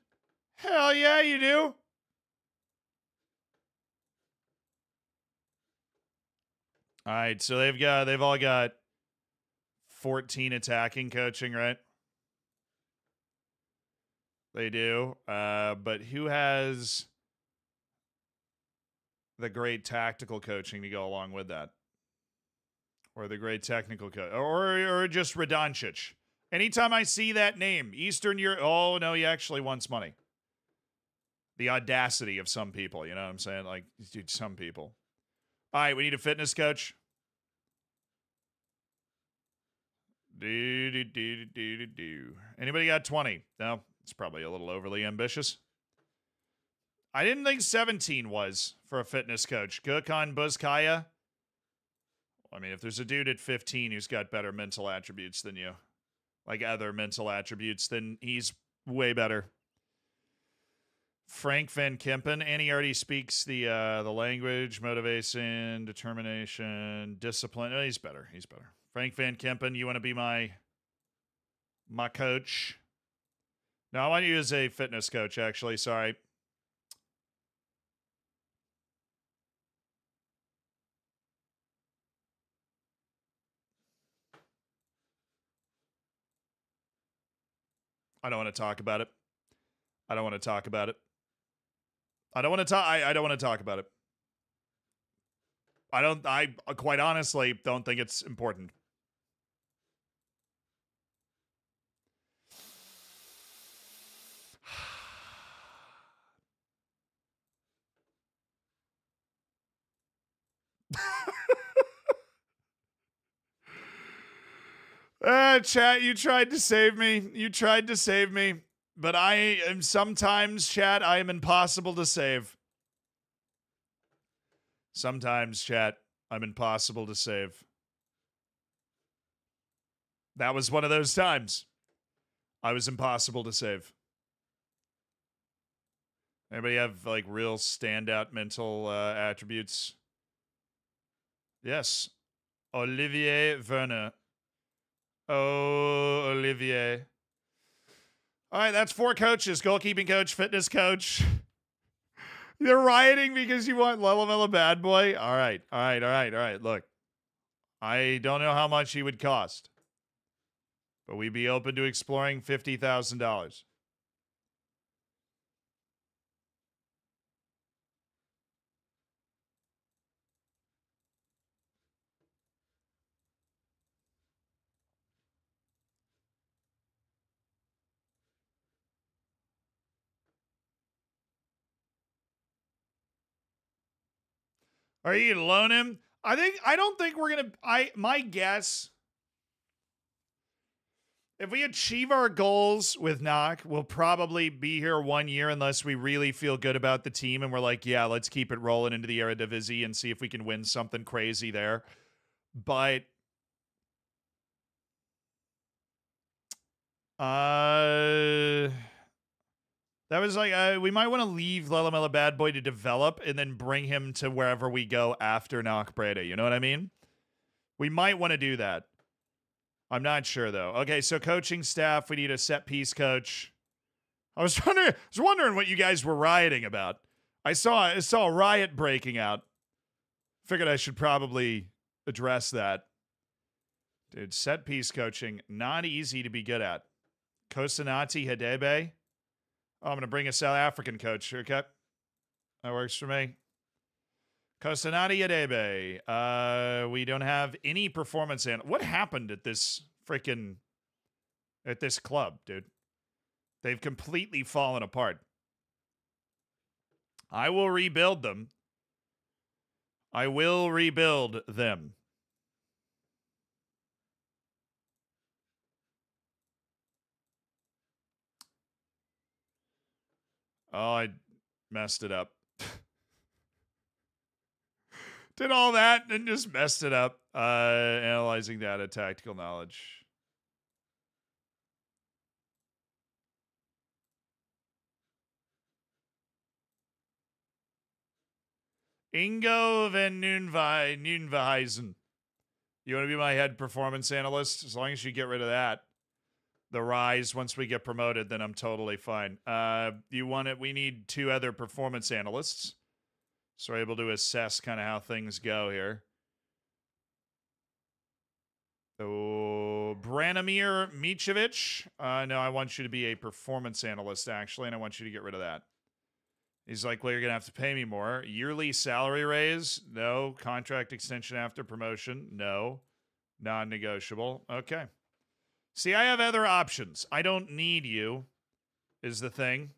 Hell yeah, you do. All right, so they've got they've all got 14 attacking coaching, right? They do. Uh, but who has the great tactical coaching to go along with that? Or the great technical coach or or just Radoncic. Anytime I see that name, Eastern Europe, oh no, he actually wants money. The audacity of some people, you know what I'm saying? Like, dude, some people. All right, we need a fitness coach. Do, do, do, do, do, do. Anybody got 20? No, it's probably a little overly ambitious. I didn't think 17 was for a fitness coach. Gurkhan Buzkaya. I mean, if there's a dude at 15 who's got better mental attributes than you, like other mental attributes, then he's way better. Frank Van Kempen, and he already speaks the uh, the language, motivation, determination, discipline. Oh, he's better. He's better. Frank Van Kempen, you want to be my my coach? No, I want you as a fitness coach. Actually, sorry. I don't want to talk about it. I don't want to talk about it. I don't want to talk. I, I don't want to talk about it. I don't. I quite honestly don't think it's important. Uh, chat, you tried to save me. You tried to save me. But I am sometimes, chat, I am impossible to save. Sometimes, chat, I'm impossible to save. That was one of those times. I was impossible to save. Anybody have like real standout mental uh, attributes? Yes. Olivier Werner. Oh, Olivier. All right, that's four coaches goalkeeping coach, fitness coach. You're rioting because you want Lelamella Bad Boy? All right, all right, all right, all right. Look, I don't know how much he would cost, but we'd be open to exploring $50,000. Are you gonna loan him? I think I don't think we're gonna I my guess if we achieve our goals with Knock, we'll probably be here one year unless we really feel good about the team and we're like, yeah, let's keep it rolling into the Eredivisie and see if we can win something crazy there. But uh that was like uh, we might want to leave Lelamella Bad Boy to develop and then bring him to wherever we go after NAC Breda. You know what I mean? We might want to do that. I'm not sure though. Okay, so coaching staff, we need a set piece coach. I was wondering, I was wondering what you guys were rioting about. I saw I saw a riot breaking out. Figured I should probably address that. Dude, set piece coaching, not easy to be good at. Kosanati Hadebe. Oh, I'm going to bring a South African coach. Okay. That works for me. Kosanati Yadebe. Uh, we don't have any performance in. What happened at this freaking at this club, dude? They've completely fallen apart. I will rebuild them. I will rebuild them. Oh, I messed it up. Did all that and just messed it up. Uh, analyzing data, tactical knowledge. Ingo van Noonve- Noonveheisen. You want to be my head performance analyst? As long as you get rid of that. The rise, once we get promoted, then I'm totally fine. Uh, you want it? We need two other performance analysts. So we're able to assess kind of how things go here. Oh, Branimir Micevic. Uh, no, I want you to be a performance analyst, actually, and I want you to get rid of that. He's like, well, you're to have to pay me more. Yearly salary raise? No. Contract extension after promotion? No. Non negotiable. Okay. See, I have other options. I don't need you, is the thing.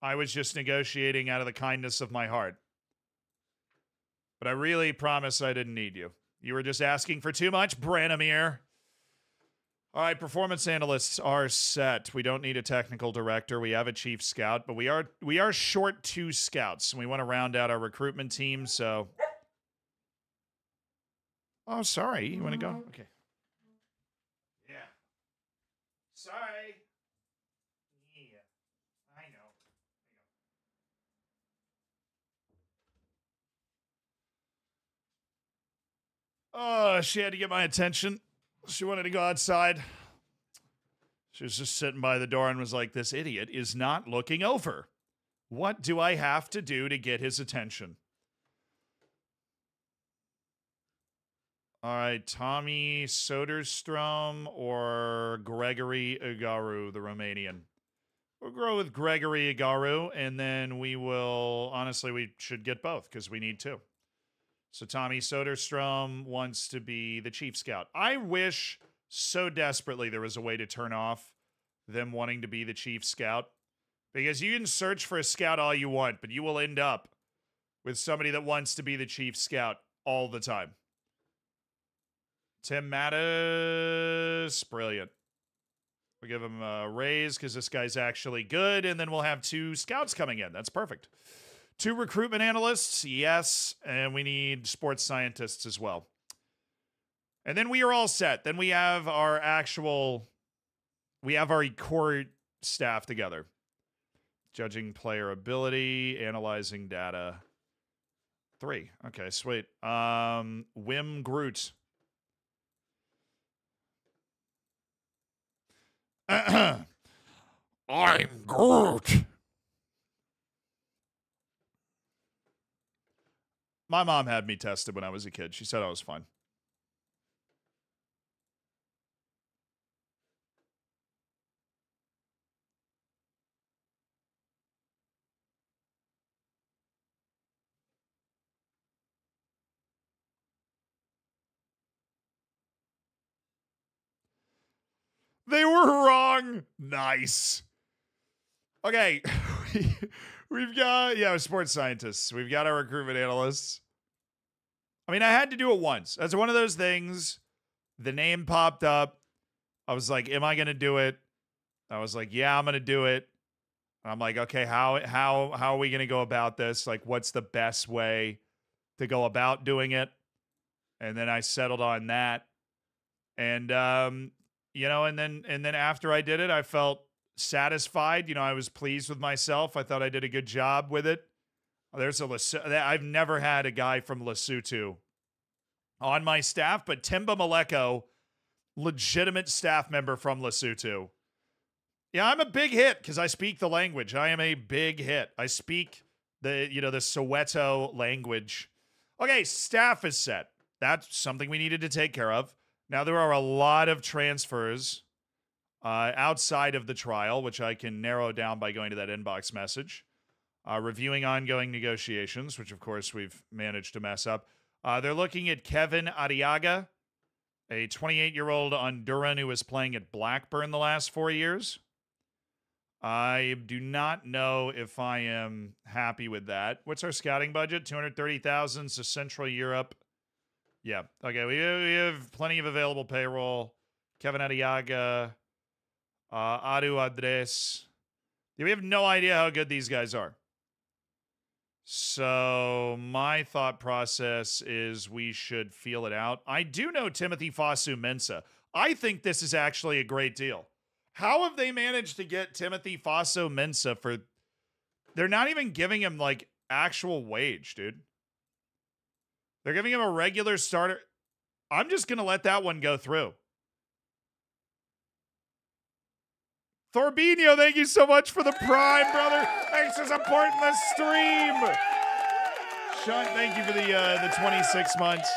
I was just negotiating out of the kindness of my heart. But I really promise I didn't need you. You were just asking for too much, Branimir. All right, performance analysts are set. We don't need a technical director. We have a chief scout, but we are we are short two scouts, and we want to round out our recruitment team. So, oh, sorry, you want to go? Mm-hmm. Okay. Yeah. Sorry. Yeah, I know. Oh, she had to get my attention. She wanted to go outside. She was just sitting by the door and was like, This idiot is not looking over. What do I have to do to get his attention? All right, Tommy Soderstrom or Gregory Igaru, the Romanian. We'll go with Gregory Igaru, and then we will. Honestly, we should get both because we need two. So Tommy Soderstrom wants to be the chief scout. I wish so desperately there was a way to turn off them wanting to be the chief scout because you can search for a scout all you want, but you will end up with somebody that wants to be the chief scout all the time. Tim Mattis, brilliant. We'll give him a raise because this guy's actually good, and then we'll have two scouts coming in. That's perfect. Two recruitment analysts, yes, and we need sports scientists as well. And then we are all set. Then we have our actual, we have our core staff together. Judging player ability, analyzing data. Three. Okay, sweet. Um, Wim Groot. I'm Groot. My mom had me tested when I was a kid. She said I was fine. They were wrong. Nice. Okay. We've got, yeah, sports scientists. We've got our recruitment analysts. I mean, I had to do it once. That's one of those things. The name popped up. I was like, am I going to do it? I was like, yeah, I'm going to do it. I'm like, okay, how how how are we going to go about this? Like what's the best way to go about doing it? And then I settled on that. And um, you know, and then and then after I did it, I felt satisfied. You know, I was pleased with myself. I thought I did a good job with it. There's a Les- I've never had a guy from Lesotho on my staff, but Timba Maleko, legitimate staff member from Lesotho. Yeah, I'm a big hit because I speak the language. I am a big hit. I speak the you know the Soweto language. Okay, staff is set. That's something we needed to take care of. Now there are a lot of transfers uh, outside of the trial, which I can narrow down by going to that inbox message. Uh, reviewing ongoing negotiations, which of course we've managed to mess up. Uh, they're looking at Kevin Arriaga, a 28 year old Honduran who was playing at Blackburn the last four years. I do not know if I am happy with that. What's our scouting budget? 230,000 to Central Europe. Yeah. Okay. We, we have plenty of available payroll. Kevin Arriaga, uh, Adu Adres. We have no idea how good these guys are. So my thought process is we should feel it out. I do know Timothy Fosu Mensah. I think this is actually a great deal. How have they managed to get Timothy Fosu Mensah for they're not even giving him like actual wage, dude. They're giving him a regular starter. I'm just gonna let that one go through. Thorbinho, thank you so much for the prime, brother. Thanks for supporting the stream. Sean, thank you for the uh, the 26 months.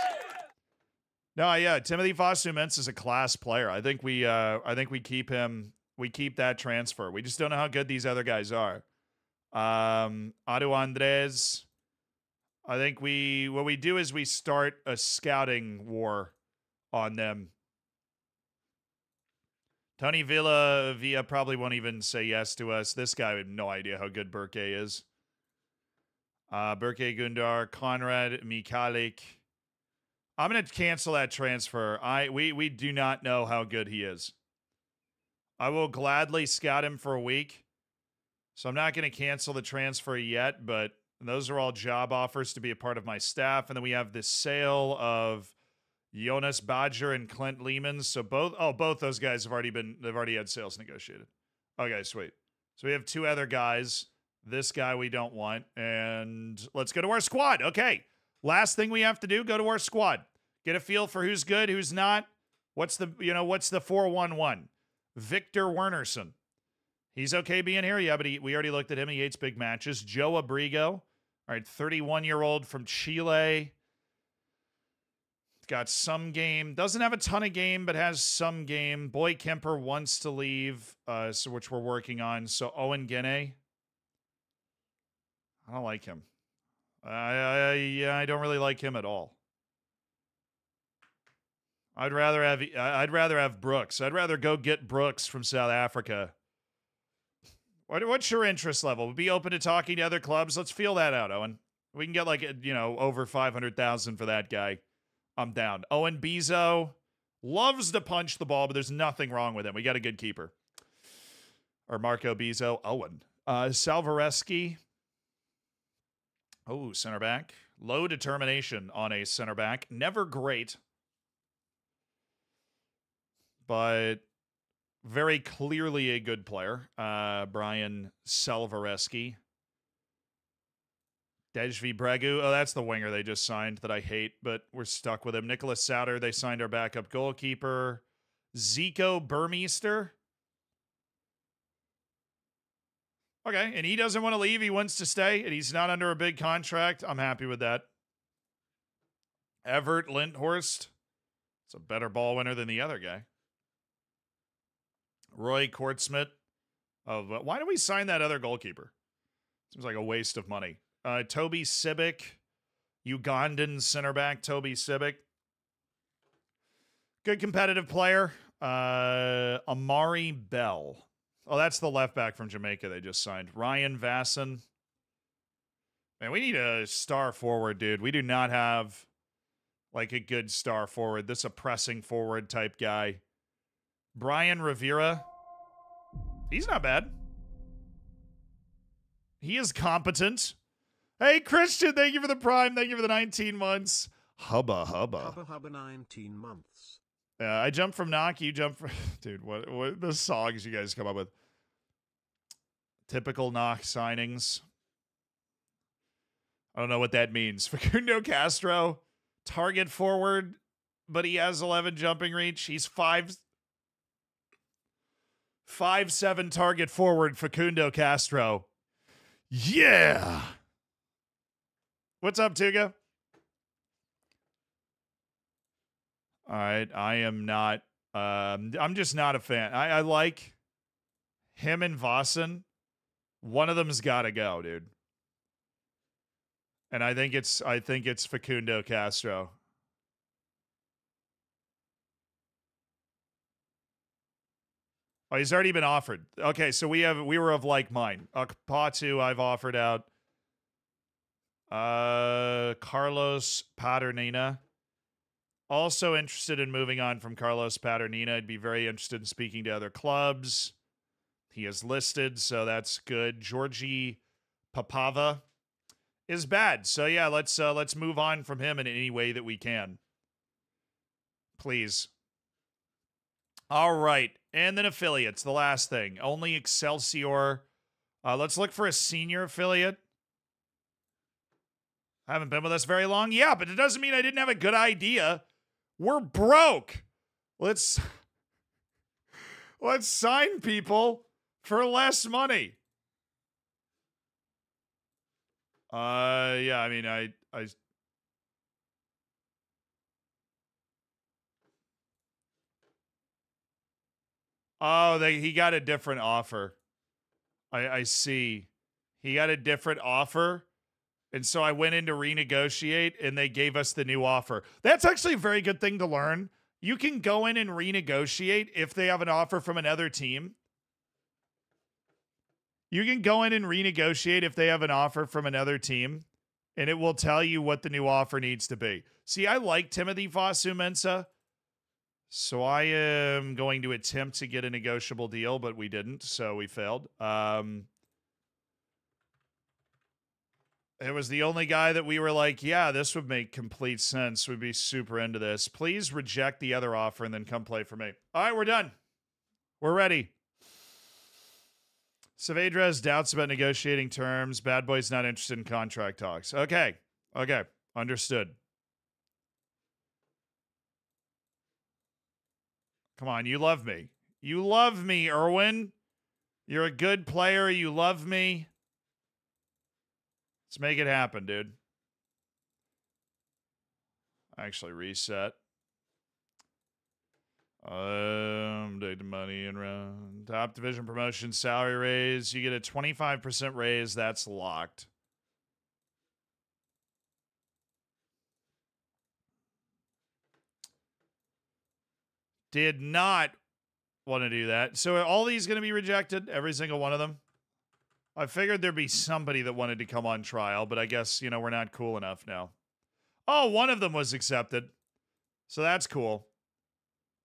No, yeah, Timothy Fosu Mensah is a class player. I think we uh, I think we keep him we keep that transfer. We just don't know how good these other guys are. Um Adu Andres. I think we what we do is we start a scouting war on them Tony Villa Villa probably won't even say yes to us. This guy have no idea how good Burke is. Uh, Burke Gundar, Conrad Mikalik. I'm gonna cancel that transfer. I we we do not know how good he is. I will gladly scout him for a week. So I'm not gonna cancel the transfer yet, but those are all job offers to be a part of my staff. And then we have this sale of Jonas Badger and Clint Lehman. So both oh both those guys have already been they've already had sales negotiated. Okay, sweet. So we have two other guys. This guy we don't want. And let's go to our squad. Okay. Last thing we have to do, go to our squad. Get a feel for who's good, who's not. What's the you know, what's the 411? Victor Wernerson. He's okay being here. Yeah, but he, we already looked at him. He hates big matches. Joe Abrigo. All right, 31 year old from Chile. Got some game. Doesn't have a ton of game, but has some game. Boy Kemper wants to leave, uh, so which we're working on. So Owen Guinea. I don't like him. I, I I don't really like him at all. I'd rather have I'd rather have Brooks. I'd rather go get Brooks from South Africa. What, what's your interest level? Be open to talking to other clubs. Let's feel that out, Owen. We can get like you know over five hundred thousand for that guy. I'm down. Owen Bizot loves to punch the ball, but there's nothing wrong with him. We got a good keeper. Or Marco Bizot. Owen. Uh, Salvareski. Oh, center back. Low determination on a center back. Never great. But very clearly a good player. Uh, Brian Salvareski. Dejvi Bregu. Oh, that's the winger they just signed that I hate, but we're stuck with him. Nicholas Sauter, they signed our backup goalkeeper. Zico Burmeister. Okay, and he doesn't want to leave. He wants to stay, and he's not under a big contract. I'm happy with that. Everett Lindhorst. It's a better ball winner than the other guy. Roy Kortsmit. Oh, why do we sign that other goalkeeper? Seems like a waste of money. Uh, Toby Sibic, Ugandan center back Toby Sibic. Good competitive player. Uh, Amari Bell. Oh, that's the left back from Jamaica they just signed. Ryan Vasson. Man, we need a star forward, dude. We do not have like a good star forward. This a pressing forward type guy. Brian Rivera. He's not bad. He is competent. Hey, Christian, thank you for the prime. Thank you for the 19 months. Hubba hubba.
Hubba hubba 19 months.
Uh, I jumped from knock. You jump from. Dude, what, what the songs you guys come up with? Typical knock signings. I don't know what that means. Facundo Castro, target forward, but he has 11 jumping reach. He's five. Five seven target forward Facundo Castro. Yeah. What's up, Tuga? All right, I am not. Um, I'm just not a fan. I, I like him and Vossen. One of them's got to go, dude. And I think it's I think it's Facundo Castro. Oh, he's already been offered. Okay, so we have we were of like mind. Patu, I've offered out. Uh, Carlos Paternina. Also interested in moving on from Carlos Paternina. I'd be very interested in speaking to other clubs. He is listed, so that's good. Georgie Papava is bad. So yeah, let's uh, let's move on from him in any way that we can. Please. All right, and then affiliates. The last thing, only Excelsior. Uh, let's look for a senior affiliate. I Haven't been with us very long. Yeah, but it doesn't mean I didn't have a good idea. We're broke. Let's let's sign people for less money. Uh yeah, I mean I I Oh, they he got a different offer. I I see. He got a different offer. And so I went in to renegotiate and they gave us the new offer. That's actually a very good thing to learn. You can go in and renegotiate if they have an offer from another team. You can go in and renegotiate if they have an offer from another team, and it will tell you what the new offer needs to be. See, I like Timothy Fosu so I am going to attempt to get a negotiable deal, but we didn't, so we failed. Um, it was the only guy that we were like, yeah, this would make complete sense. We'd be super into this. Please reject the other offer and then come play for me. All right, we're done. We're ready. Saavedra has doubts about negotiating terms. Bad Boy's not interested in contract talks. Okay. Okay. Understood. Come on, you love me. You love me, Irwin. You're a good player. You love me. Let's make it happen, dude. Actually, reset. Um, take the money and run. Top division promotion, salary raise. You get a 25% raise. That's locked. Did not want to do that. So all these going to be rejected? Every single one of them? I figured there'd be somebody that wanted to come on trial, but I guess, you know, we're not cool enough now. Oh, one of them was accepted. So that's cool.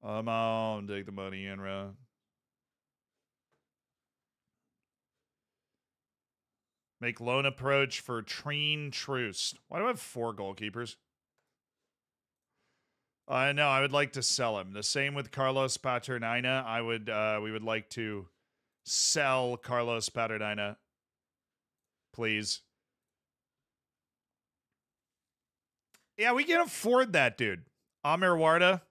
I'm on, take the money and run. Make loan approach for Treen Truce. Why do I have four goalkeepers? Uh, know. I would like to sell him. The same with Carlos Paternina. I would, uh, we would like to sell Carlos Paternina, please. Yeah, we can afford that dude. Amir Warda.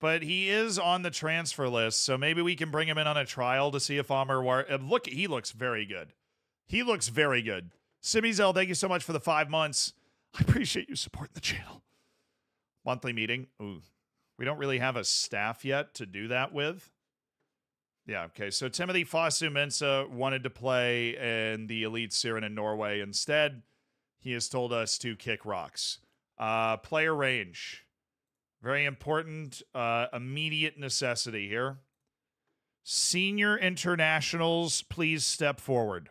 But he is on the transfer list, so maybe we can bring him in on a trial to see if Amir Warda. Uh, look, he looks very good. He looks very good. Simizel, thank you so much for the five months. I appreciate you supporting the channel monthly meeting. Ooh, we don't really have a staff yet to do that with. Yeah, okay. So Timothy Fosu Mensah wanted to play in the Eliteserien in Norway instead. He has told us to kick rocks. Uh, player range. Very important, uh, immediate necessity here. Senior internationals, please step forward.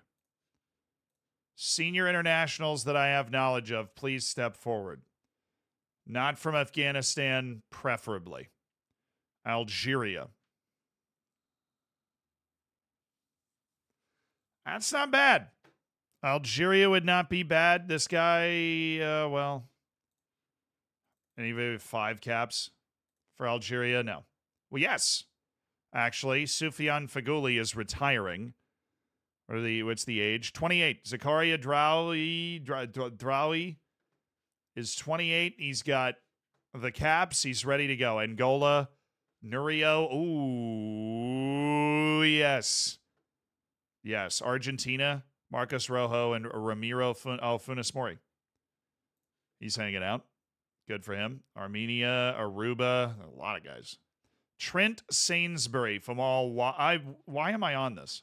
Senior internationals that I have knowledge of, please step forward. Not from Afghanistan, preferably. Algeria. That's not bad. Algeria would not be bad. This guy, uh, well, any five caps for Algeria? No. Well, yes. Actually, Sofiane Feghouli is retiring. Or the what's the age? 28. Zakaria Draoui, Draoui is 28. He's got the caps. He's ready to go. Angola, Nurio. Ooh, yes. Yes. Argentina, Marcos Rojo, and Ramiro Fun- oh, Funes Mori. He's hanging out. Good for him. Armenia, Aruba, a lot of guys. Trent Sainsbury from all. Why, I, why am I on this?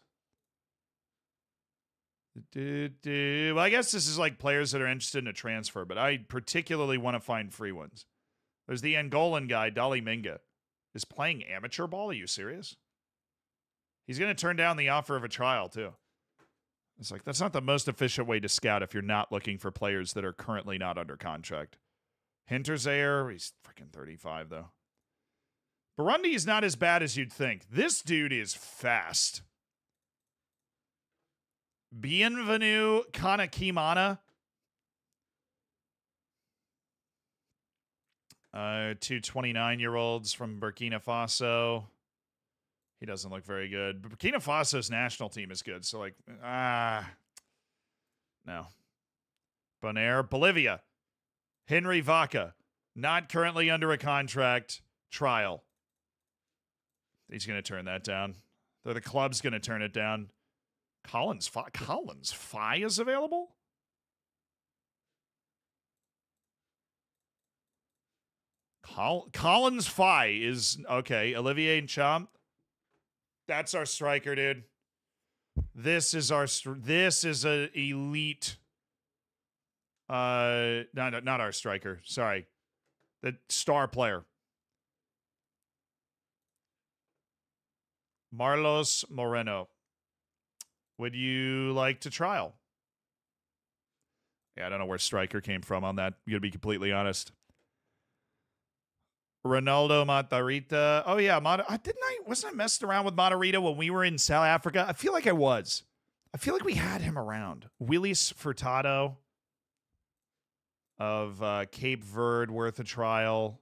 Well, I guess this is like players that are interested in a transfer, but I particularly want to find free ones. There's the Angolan guy, Dali Minga, is playing amateur ball. Are you serious? He's going to turn down the offer of a trial, too. It's like, that's not the most efficient way to scout if you're not looking for players that are currently not under contract. Hinterseer, he's freaking 35, though. Burundi is not as bad as you'd think. This dude is fast. Bienvenue Kanakimana. Uh, two 29 year olds from Burkina Faso. He doesn't look very good. But Burkina Faso's national team is good. So, like, ah, no. Bonaire, Bolivia. Henry Vaca, not currently under a contract trial. He's going to turn that down. The club's going to turn it down. Collins Fai, Collins Fai is available. Col- Collins Fai is okay. Olivier Ntcham. That's our striker, dude. This is our this is a elite. Uh, not not our striker. Sorry, the star player. Marlos Moreno. Would you like to trial? Yeah, I don't know where striker came from on that. I'm gonna be completely honest. Ronaldo Matarrita. Oh yeah, Mata. Didn't I? Wasn't I messed around with Matarrita when we were in South Africa? I feel like I was. I feel like we had him around. Willis Furtado of uh, Cape Verde worth a trial.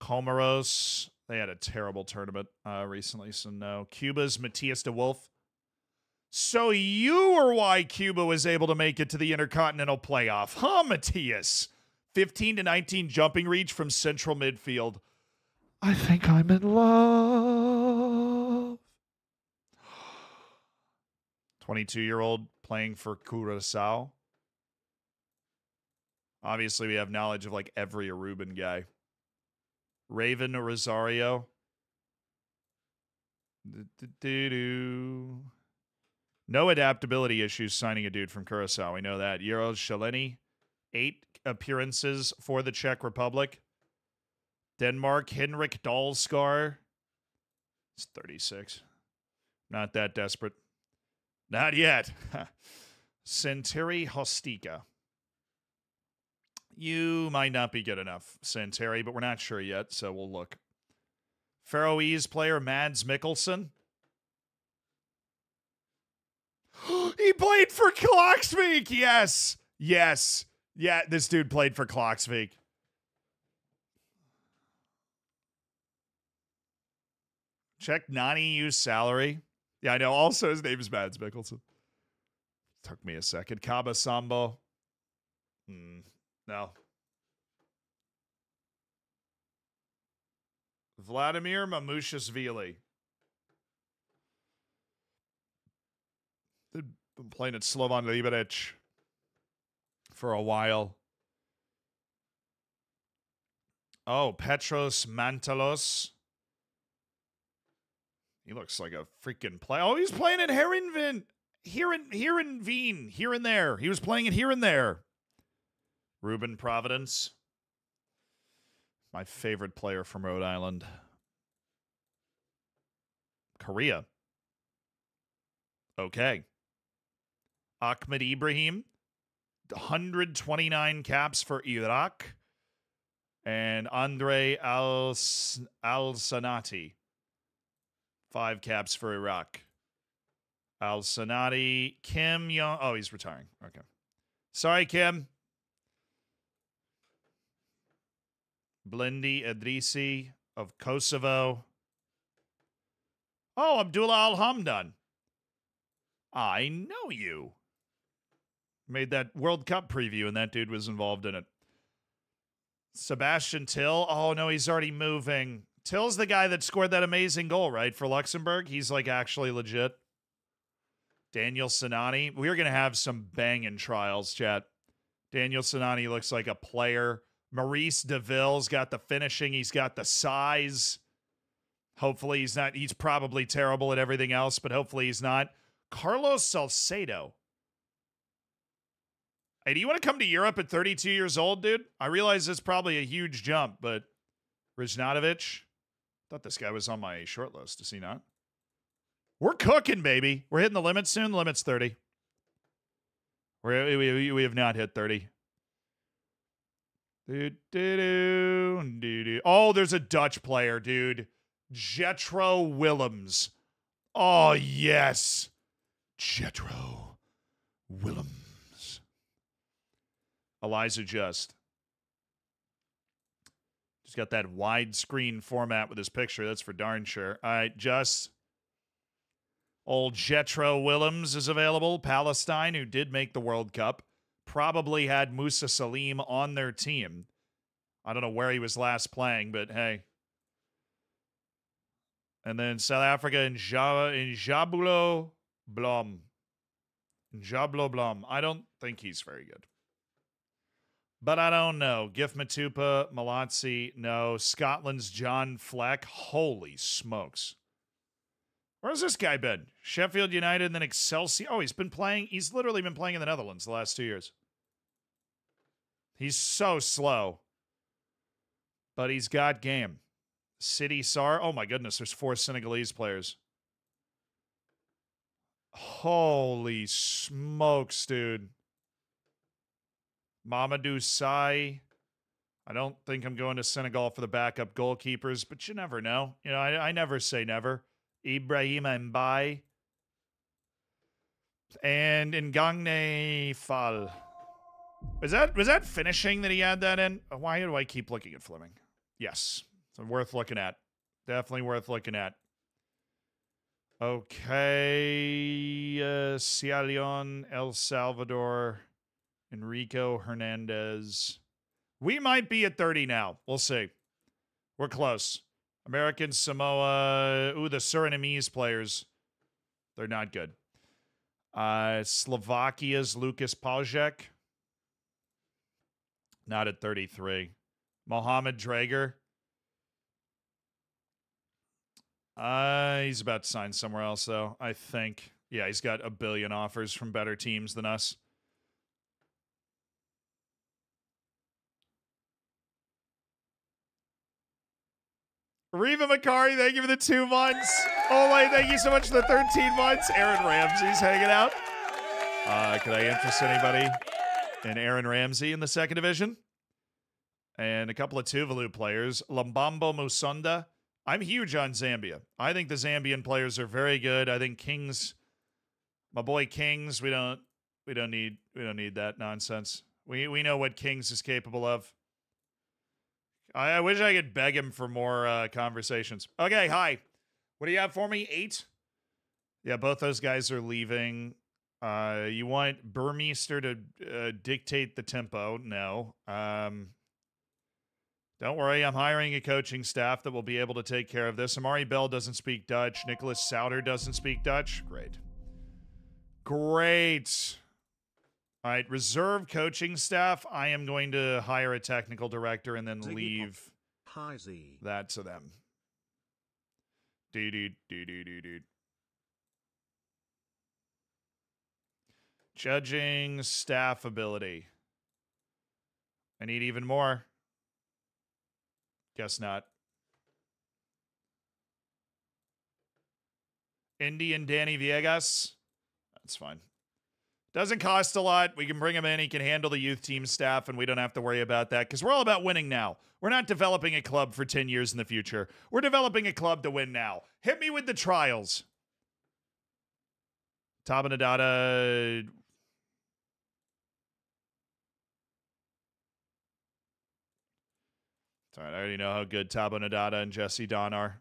Comoros. They had a terrible tournament uh, recently, so no. Cuba's Matias de Wolf. So you are why Cuba was able to make it to the Intercontinental Playoff, huh, Matthias? 15 to 19 jumping reach from central midfield. I think I'm in love. 22 year old playing for Curacao. Obviously, we have knowledge of like every Aruban guy. Raven Rosario. Do-do-do-do. No adaptability issues signing a dude from Curacao. We know that. Euro Shaleni, eight appearances for the Czech Republic. Denmark, Henrik Dalsgaard. It's 36. Not that desperate. Not yet. Centeri Hostika. You might not be good enough, Centeri, but we're not sure yet, so we'll look. Faroese player Mads Mikkelsen. he played for Klaksvik. Yes. Yes. Yeah, this dude played for Klaksvik. Check Nani use salary. Yeah, I know. Also, his name is Mads Mikkelsen. Took me a second. Kaba Sambo. Hmm. No. Vladimir Mamushashvili. They've been playing at Slovan Liberec for a while. Oh, Petros Mantalos. He looks like a freaking play. Oh, he's playing at Heerenveen. Here in here in Veen, here and there. He was playing it here and there. Ruben Providence. My favorite player from Rhode Island. Korea. Okay. Ahmed Ibrahim. 129 caps for Iraq. And Andre Al Sanati. Five caps for Iraq. Al Sanati. Kim Young. Oh, he's retiring. Okay. Sorry, Kim. Blendi Idrisi of Kosovo. Oh, Abdullah Al Hamdan. I know you. Made that World Cup preview, and that dude was involved in it. Sebastian Till. Oh, no, he's already moving. Till's the guy that scored that amazing goal, right? For Luxembourg. He's like actually legit. Daniel Sinani. We're going to have some banging trials, chat. Daniel Sinani looks like a player. Maurice DeVille's got the finishing, he's got the size. Hopefully, he's not, he's probably terrible at everything else, but hopefully, he's not. Carlos Salcedo. Hey, do you want to come to Europe at 32 years old, dude? I realize it's probably a huge jump, but Rijnatovic, thought this guy was on my short list. Is he not? We're cooking, baby. We're hitting the limit soon. The limit's 30. We're, we, we have not hit 30. Do, do, do, do, do. Oh, there's a Dutch player, dude. Jetro Willems. Oh, yes. Jetro Willems. Eliza Just. He's got that widescreen format with his picture. That's for darn sure. All right, Just. Old Jetro Willems is available. Palestine, who did make the World Cup, probably had Musa Salim on their team. I don't know where he was last playing, but hey. And then South Africa in Java in Jabulo Blom. Jablo Blom. I don't think he's very good. But I don't know. Gif Matupa, Malazzi, no. Scotland's John Fleck. Holy smokes. Where's this guy been? Sheffield United and then Excelsior. Oh, he's been playing. He's literally been playing in the Netherlands the last two years. He's so slow. But he's got game. Sidy Sarr. Oh my goodness, there's four Senegalese players. Holy smokes, dude. Mamadou Sai. I don't think I'm going to Senegal for the backup goalkeepers, but you never know. You know, I, I never say never. Ibrahim Mbai. And Ngangne Fall. Was that was that finishing that he had that in? Why do I keep looking at Fleming? Yes. So worth looking at. Definitely worth looking at. Okay. Uh, Sierra Leone, El Salvador, Enrico Hernandez. We might be at 30 now. We'll see. We're close. American Samoa. Ooh, the Surinamese players. They're not good. Uh, Slovakia's Lucas Paljek. Not at 33. Mohammed Drager. Uh, he's about to sign somewhere else, though. I think. Yeah, he's got a billion offers from better teams than us. Reva Makari, thank you for the two months. My, thank you so much for the 13 months. Aaron Ramsey's hanging out. Uh, could I interest anybody in Aaron Ramsey in the second division? And a couple of Tuvalu players. Lambambo Musunda. I'm huge on Zambia. I think the Zambian players are very good. I think Kings, my boy Kings, we don't we don't need we don't need that nonsense. We we know what Kings is capable of. I, I wish I could beg him for more uh, conversations. Okay, hi. What do you have for me? Eight? Yeah, both those guys are leaving. Uh, you want Burmeister to uh, dictate the tempo? No. Um, don't worry, I'm hiring a coaching staff that will be able to take care of this. Amari Bell doesn't speak Dutch. Nicholas Souter doesn't speak Dutch. Great. Great. All right, reserve coaching staff. I am going to hire a technical director and then leave that to them. Do do do do do do. Judging staff ability. I need even more. Guess not. Indian Danny Viegas. That's fine. Doesn't cost a lot. We can bring him in. He can handle the youth team staff, and we don't have to worry about that because we're all about winning now. We're not developing a club for 10 years in the future. We're developing a club to win now. Hit me with the trials. Tabanadata. All right, I already know how good Tabo Nadada and Jesse Don are.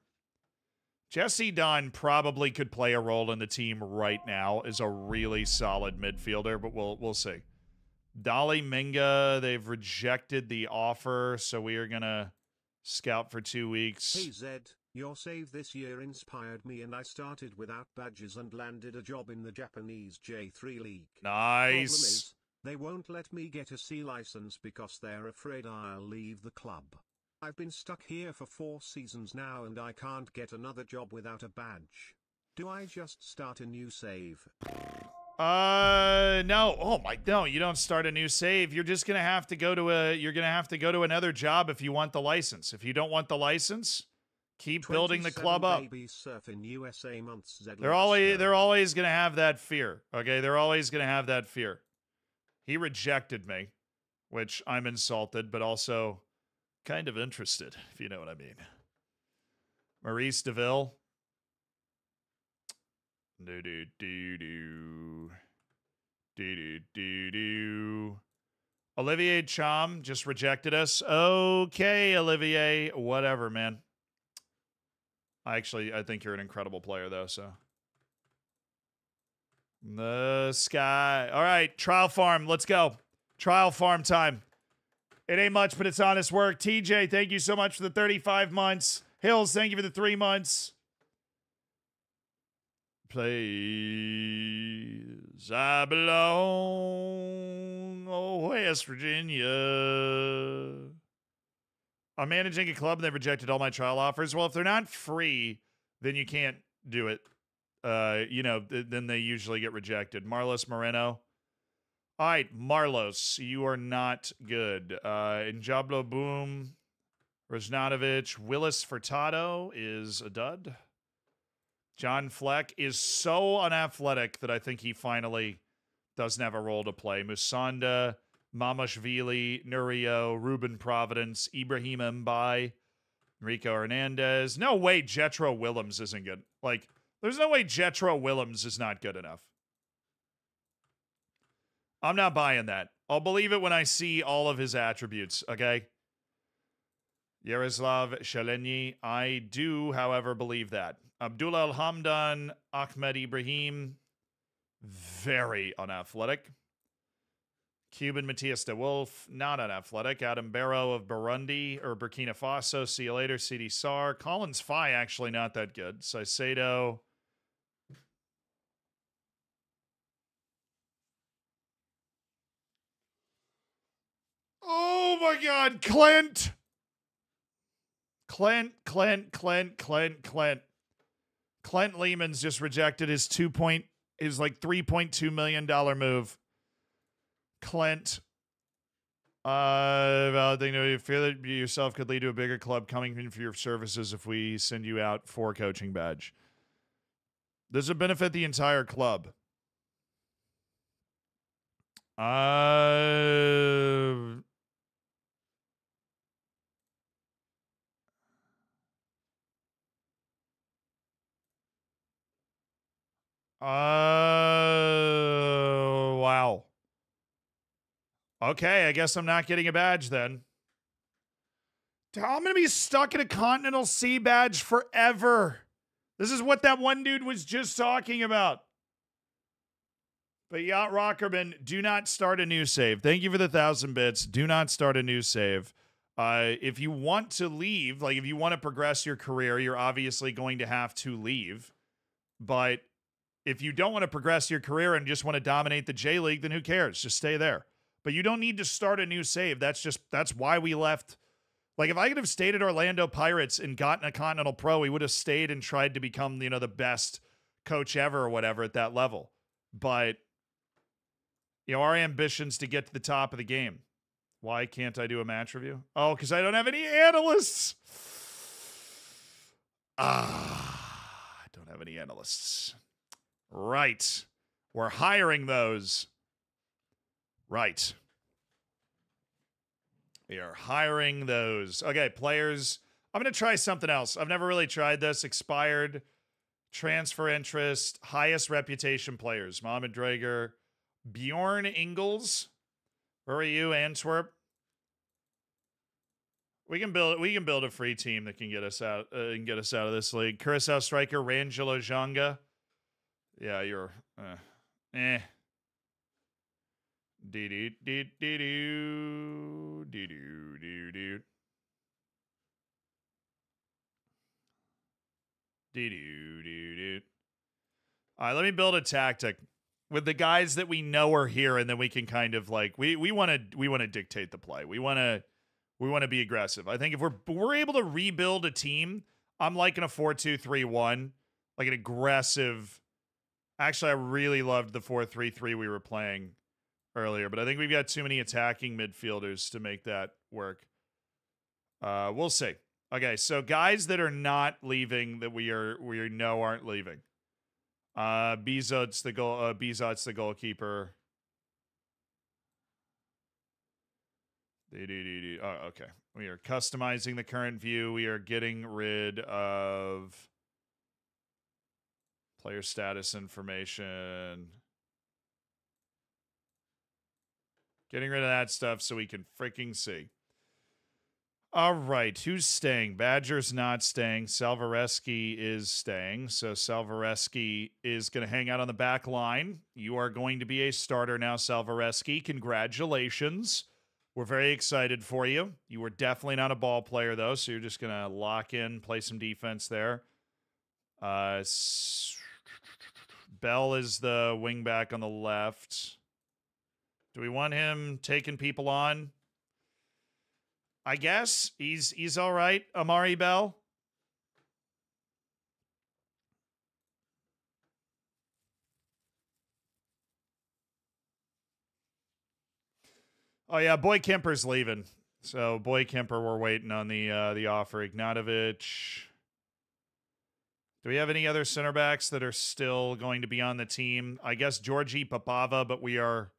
Jesse Dunn probably could play a role in the team right now as a really solid midfielder, but we'll we'll see. Dolly Minga, they've rejected the offer, so we are gonna scout for two weeks.
Hey Zed, your save this year inspired me and I started without badges and landed a job in the Japanese J3 League.
Nice.
Problem is, they won't let me get a C license because they're afraid I'll leave the club. I've been stuck here for four seasons now and I can't get another job without a badge. Do I just start a new save?
Uh no. Oh my no, you don't start a new save. You're just gonna have to go to a you're gonna have to go to another job if you want the license. If you don't want the license, keep building the club up.
surf in USA months
They're always they're always gonna have that fear. Okay, they're always gonna have that fear. He rejected me. which I'm insulted, but also kind of interested, if you know what I mean. Maurice DeVille. Do do do do. Do do do do. Olivier Ntcham just rejected us. Okay, Olivier, whatever, man. I actually I think you're an incredible player though, so. The sky. All right, trial farm. Let's go. Trial farm time. It ain't much, but it's honest work. TJ, thank you so much for the 35 months. Hills, thank you for the three months. Place I belong, oh West Virginia. I'm managing a club and they've rejected all my trial offers. Well, if they're not free, then you can't do it. Uh, you know, th- then they usually get rejected. Marlos Moreno. All right, Marlos, you are not good. Uh, Njabulo Blom, Rosnanovic, Willis Furtado is a dud. John Fleck is so unathletic that I think he finally doesn't have a role to play. Musanda, Mamashvili, Nurio, Ruben Providence, Ibrahim Mbai, Enrico Hernandez. No way Jetro Willems isn't good. Like, there's no way Jetro Willems is not good enough. I'm not buying that. I'll believe it when I see all of his attributes, okay? Yaroslav Shaleni, I do, however, believe that. Abdullah Al Hamdan, Ahmed Ibrahim, very unathletic. Cuban Matias de Wolf, not unathletic. Adam Barrow of Burundi or Burkina Faso, see you later. Sidy Sarr. Collins Fai, actually not that good. Salcedo. Oh my God, Clint. Clint, Clint, Clint, Clint, Clint. Clint Lehman's just rejected his two point, his like three point two million dollar move. Clint, uh, valid thing. You feel that you yourself could lead to a bigger club coming in for your services if we send you out for a coaching badge. This would benefit the entire club. Uh, Oh, wow. Okay, I guess I'm not getting a badge then. I'm going to be stuck in a Continental C badge forever. This is what that one dude was just talking about. But Yacht Rockerman, do not start a new save. Thank you for the thousand bits. Do not start a new save. Uh, if you want to leave, like if you want to progress your career, you're obviously going to have to leave. But if you don't want to progress your career and just want to dominate the J League, then who cares? Just stay there. But you don't need to start a new save. That's just that's why we left. Like if I could have stayed at Orlando Pirates and gotten a Continental Pro, we would have stayed and tried to become, you know, the best coach ever or whatever at that level. But you know, our ambitions to get to the top of the game. Why can't I do a match review? Oh, because I don't have any analysts. Ah, I don't have any analysts. Right. We're hiring those. Right. We are hiring those. Okay, players. I'm going to try something else. I've never really tried this. Expired, transfer interest, highest reputation players. Mohamed Drager, Bjorn Ingles. Where are you, Antwerp? We can build we can build a free team that can get us out uh, and get us out of this league. Curacao striker Rangelo Janga. Yeah, you're uh, eh. Dee doo dee dee doo dee doo doo doo. Dee doo doo doo. All right, let me build a tactic with the guys that we know are here, and then we can kind of like we we want to we want to dictate the play. We want to we want to be aggressive. I think if we're we're able to rebuild a team, I'm liking a four two three one, like an aggressive Actually, I really loved the 4 3 3 we were playing earlier, but I think we've got too many attacking midfielders to make that work. Uh, we'll see. Okay, so guys that are not leaving that we are we know aren't leaving. Uh Bizot's the goal uh Bizot's the goalkeeper. Oh, okay. We are customizing the current view. We are getting rid of player status information. Getting rid of that stuff so we can freaking see. All right, who's staying? Badger's not staying. Salvareski is staying. So Salvareski is going to hang out on the back line. You are going to be a starter now, Salvareski. Congratulations. We're very excited for you. You were definitely not a ball player, though, so you're just going to lock in, play some defense there. Uh, Bell is the wingback on the left. Do we want him taking people on? I guess he's he's all right. Amari Bell. Oh yeah, Boy Kemper's leaving. So Boy Kemper, we're waiting on the uh, the offer. Ignatovich. Do we have any other center backs that are still going to be on the team? I guess Georgie Papava, but we are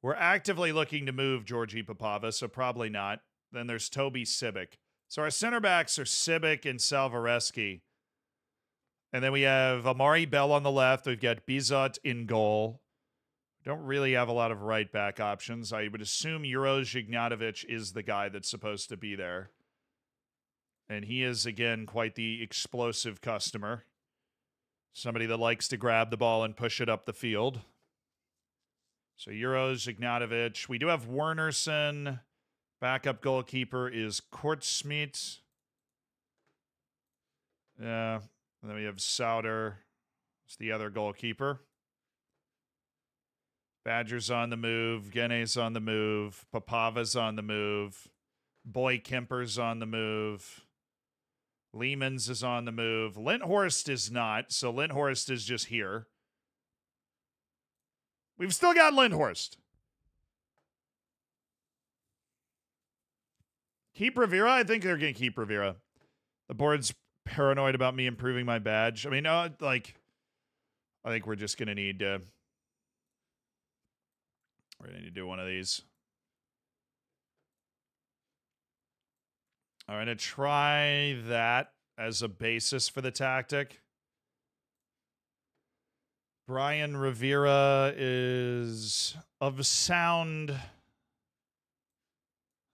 we're actively looking to move Georgie Papava, so probably not. Then there's Toby Sibic. So our center backs are Sibic and Salvareski. And then we have Amari Bell on the left. We've got Bizot in goal. Don't really have a lot of right back options. I would assume Euros Ignatovich is the guy that's supposed to be there. And he is, again, quite the explosive customer. Somebody that likes to grab the ball and push it up the field. So Uroš Ignatovich. We do have Wernerson. Backup goalkeeper is Kortsmit. Yeah. And then we have Souter. It's the other goalkeeper. Badger's on the move. Gene's on the move. Papava's on the move. Boy Kemper's on the move. Leemans is on the move. Linthorst is not. So Linthorst is just here. We've still got Lindhorst. Keep Rivera. I think they're going to keep Rivera. The board's paranoid about me improving my badge. I mean, uh, like, I think we're just going to need to. We're going to need to do one of these. I'm going to try that as a basis for the tactic. Brian Rivera is of sound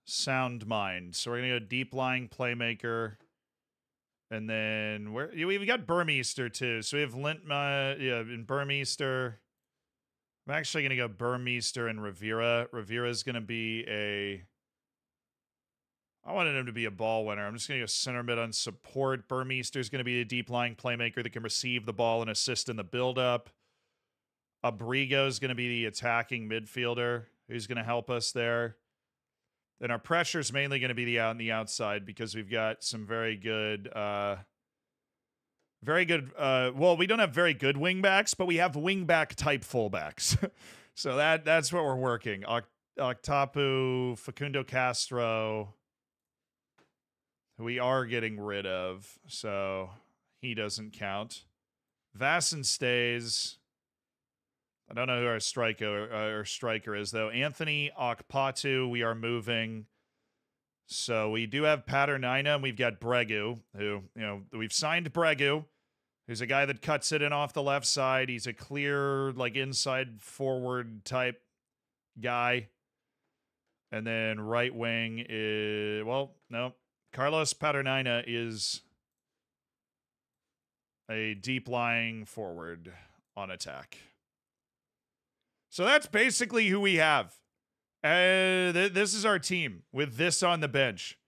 sound mind. So we're gonna go deep lying playmaker. And then where yeah, we got Burmeister too. So we have Lint uh, yeah, and Burmeister. I'm actually gonna go Burmeister and Rivera. Rivera's gonna be a I wanted him to be a ball winner. I'm just going to go center mid on support. Burmeister's going to be a deep lying playmaker that can receive the ball and assist in the buildup. Is going to be the attacking midfielder who's going to help us there. Then our pressure is mainly going to be the out on the outside because we've got some very good, uh, very good. Uh, well, we don't have very good wingbacks, but we have wingback type fullbacks. so that that's what we're working. Oct- Octapu, Facundo Castro, who we are getting rid of, so he doesn't count. Vasson stays. I don't know who our striker uh, our striker is though. Anthony Okpatu, we are moving. So we do have Paternina and we've got Bregu, who, you know, we've signed Bregu, who's a guy that cuts it in off the left side. He's a clear, like inside forward type guy. And then right wing is well, no. Carlos Paternina is a deep lying forward on attack. So that's basically who we have. Uh, th- this is our team with this on the bench.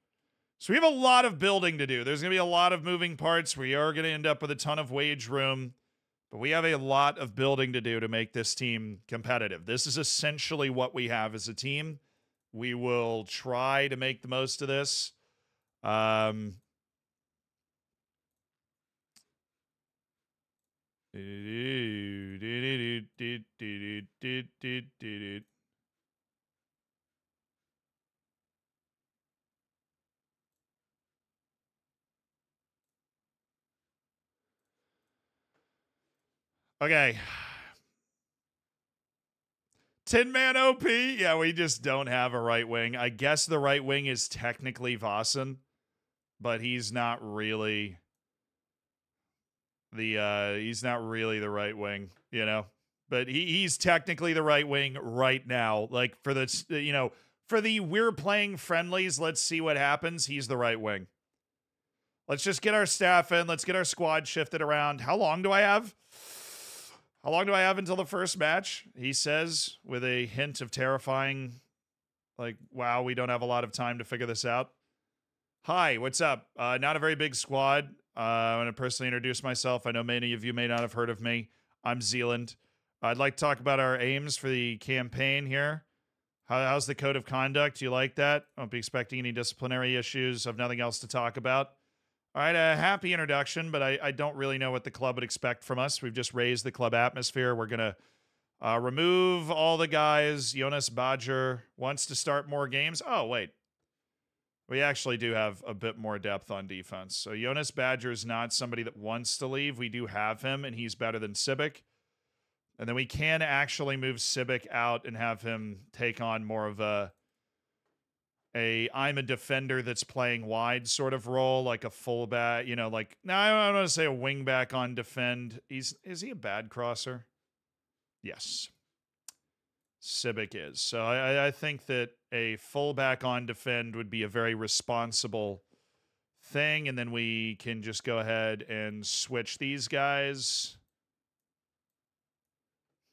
So we have a lot of building to do. There's going to be a lot of moving parts. We are going to end up with a ton of wage room, but we have a lot of building to do to make this team competitive. This is essentially what we have as a team. We will try to make the most of this. Um, Okay. Tin Man OP. Yeah, we just don't have a right wing. I guess the right wing is technically Vossen, but he's not really the uh he's not really the right wing, you know. But he, he's technically the right wing right now. Like for the you know, for the we're playing friendlies, let's see what happens. He's the right wing. Let's just get our staff in. Let's get our squad shifted around. How long do I have? How long do I have until the first match? He says with a hint of terrifying, like, wow, we don't have a lot of time to figure this out. Hi, what's up? Uh, not a very big squad. Uh, I'm going to personally introduce myself. I know many of you may not have heard of me. I'm Zealand. I'd like to talk about our aims for the campaign here. How, how's the code of conduct? Do you like that? I won't be expecting any disciplinary issues. I have nothing else to talk about. All right, a happy introduction, but I, I don't really know what the club would expect from us. We've just raised the club atmosphere. We're going to uh, remove all the guys. Jonas Badger wants to start more games. Oh, wait. We actually do have a bit more depth on defense. So Jonas Badger is not somebody that wants to leave. We do have him, and he's better than Sibik. And then we can actually move Sibik out and have him take on more of a a I'm a defender that's playing wide sort of role, like a fullback, you know, like now I don't want to say a wingback on defend. He's is he a bad crosser? Yes. Sibik is. So I, I think that a fullback on defend would be a very responsible thing, and then we can just go ahead and switch these guys.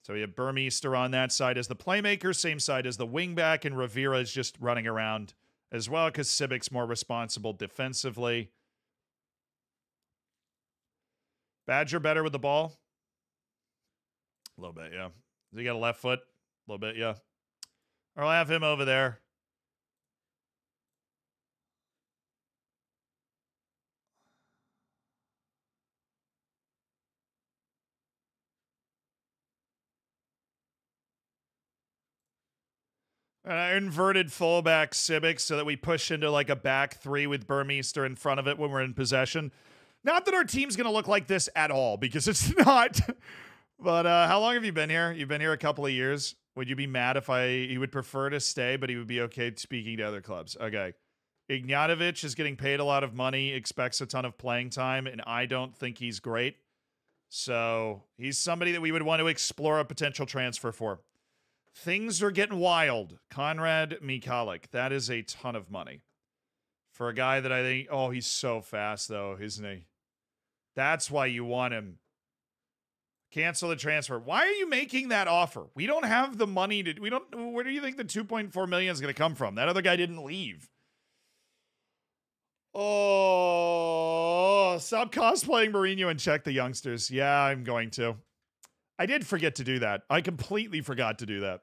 So we have Burmeister on that side as the playmaker, same side as the wingback, and Rivera is just running around as well because Sibik's more responsible defensively. Badger better with the ball. A little bit, yeah. Does he got a left foot? A little bit, yeah. Or I'll have him over there. An inverted fullback Sibik so that we push into like a back three with Burmeister in front of it when we're in possession. Not that our team's going to look like this at all because it's not. but uh, how long have you been here? You've been here a couple of years. Would you be mad if I he would prefer to stay, but he would be okay speaking to other clubs? Okay. Ignatovic is getting paid a lot of money, expects a ton of playing time, and I don't think he's great. So he's somebody that we would want to explore a potential transfer for. Things are getting wild. Conrad Mikalik. That is a ton of money. For a guy that I think, oh, he's so fast, though, isn't he? That's why you want him. Cancel the transfer. Why are you making that offer? We don't have the money to. We don't. Where do you think the 2.4 million is going to come from? That other guy didn't leave. Oh, stop cosplaying Mourinho and check the youngsters. Yeah, I'm going to. I did forget to do that. I completely forgot to do that.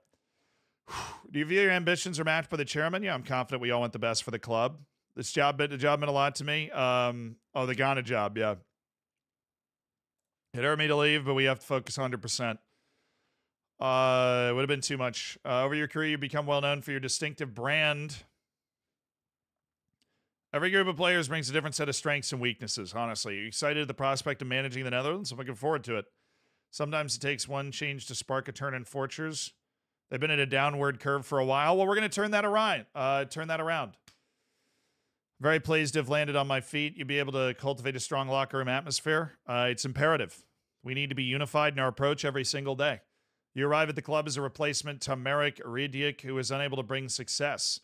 Do you feel your ambitions are matched by the chairman? Yeah, I'm confident we all want the best for the club. This job, the job meant a lot to me. Um, oh, the Ghana job, yeah. It hurt me to leave, but we have to focus 100%. Uh, it would have been too much. Uh, over your career, you become well known for your distinctive brand. Every group of players brings a different set of strengths and weaknesses, honestly. You're you excited at the prospect of managing the Netherlands? I'm looking forward to it. Sometimes it takes one change to spark a turn in fortunes. They've been at a downward curve for a while. Well, we're going to turn that around. Uh, turn that around. Very pleased to have landed on my feet. You'll be able to cultivate a strong locker room atmosphere. Uh, it's imperative. We need to be unified in our approach every single day. You arrive at the club as a replacement to Merrick Ridiak, who is unable to bring success.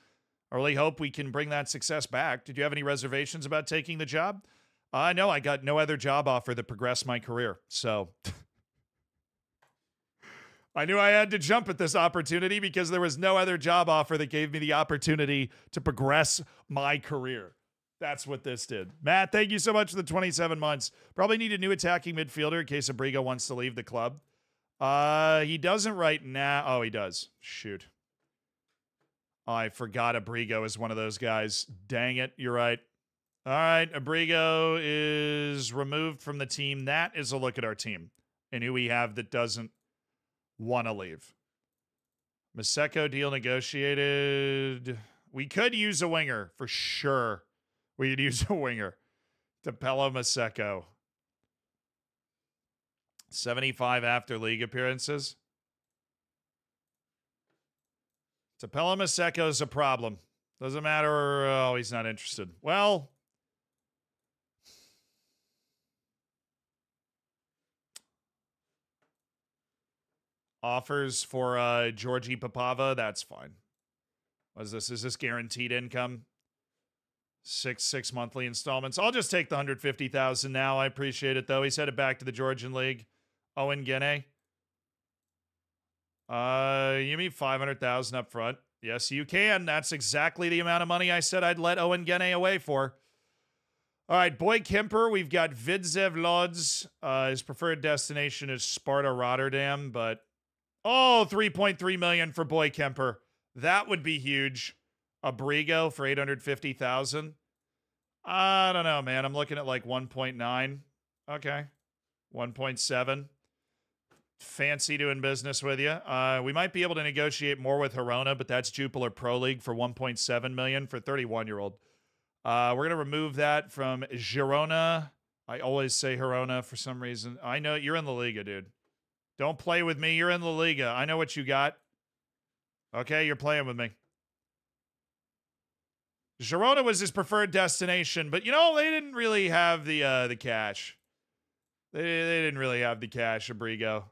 I really hope we can bring that success back. Did you have any reservations about taking the job? I uh, know I got no other job offer that progressed my career. So I knew I had to jump at this opportunity because there was no other job offer that gave me the opportunity to progress my career. That's what this did. Matt, thank you so much for the 27 months. Probably need a new attacking midfielder in case Abrigo wants to leave the club. Uh, he doesn't right now. Oh, he does. Shoot. I forgot Abrigo is one of those guys. Dang it. You're right. All right. Abrigo is removed from the team. That is a look at our team and who we have that doesn't want to leave. Maseko deal negotiated. We could use a winger for sure. We could use a winger. Thapelo Maseko. 75 after league appearances. Thapelo Maseko is a problem. Doesn't matter. Oh, he's not interested. Well, offers for uh, Georgie Papava, that's fine. Was this? Is this guaranteed income? Six six monthly installments. I'll just take the hundred fifty thousand now. I appreciate it though. He's headed back to the Georgian League. Owen Gene. Uh, you mean five hundred thousand up front? Yes, you can. That's exactly the amount of money I said I'd let Owen Gene away for. All right, Boy Kemper. We've got Widzew Łódź. Uh, his preferred destination is Sparta Rotterdam, but oh, 3.3 million for Boy Kemper. That would be huge. Abrigo for 850,000. I don't know, man. I'm looking at like 1.9. Okay. 1.7. Fancy doing business with you. Uh, we might be able to negotiate more with Hirona, but that's Jupiler Pro League for 1.7 million for 31 year old. Uh, we're gonna remove that from Girona. I always say Hirona for some reason. I know you're in the Liga, dude. Don't play with me. You're in the Liga. I know what you got. Okay, you're playing with me. Girona was his preferred destination, but you know they didn't really have the uh, the cash. They they didn't really have the cash, Abrigo.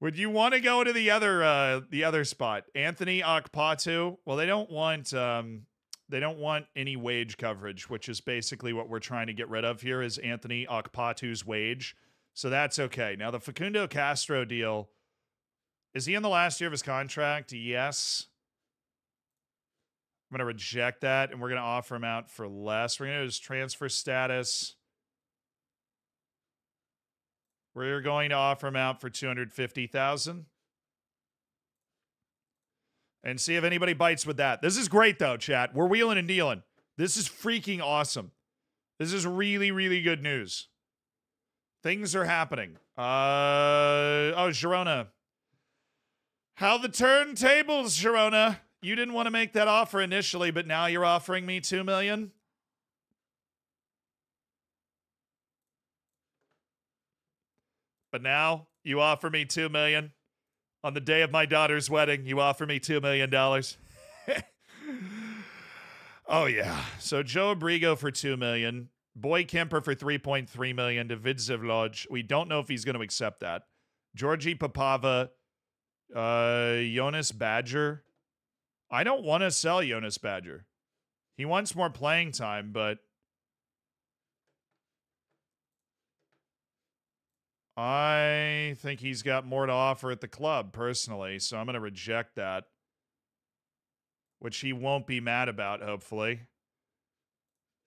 Would you want to go to the other uh, the other spot, Anthony Okpatu? Well, they don't want um, they don't want any wage coverage, which is basically what we're trying to get rid of here. Is Anthony Okpatu's wage? So that's okay. Now the Facundo Castro deal. Is he in the last year of his contract? Yes. I'm going to reject that and we're going to offer him out for less. We're going to do his transfer status. We're going to offer him out for 250,000 and see if anybody bites with that. This is great though, chat. We're wheeling and dealing. This is freaking awesome. This is really really good news. Things are happening. Uh oh, Girona. How the turntables, Girona. You didn't want to make that offer initially, but now you're offering me 2 million? But now you offer me 2 million on the day of my daughter's wedding. You offer me 2 million dollars. oh yeah. So Joe Abrigo for 2 million, Boy Kemper for 3.3 million to Widzew Łódź. We don't know if he's going to accept that. Georgie Papava, uh Jonas Badger I don't want to sell Jonas Badger. He wants more playing time, but I think he's got more to offer at the club personally, so I'm going to reject that. Which he won't be mad about, hopefully.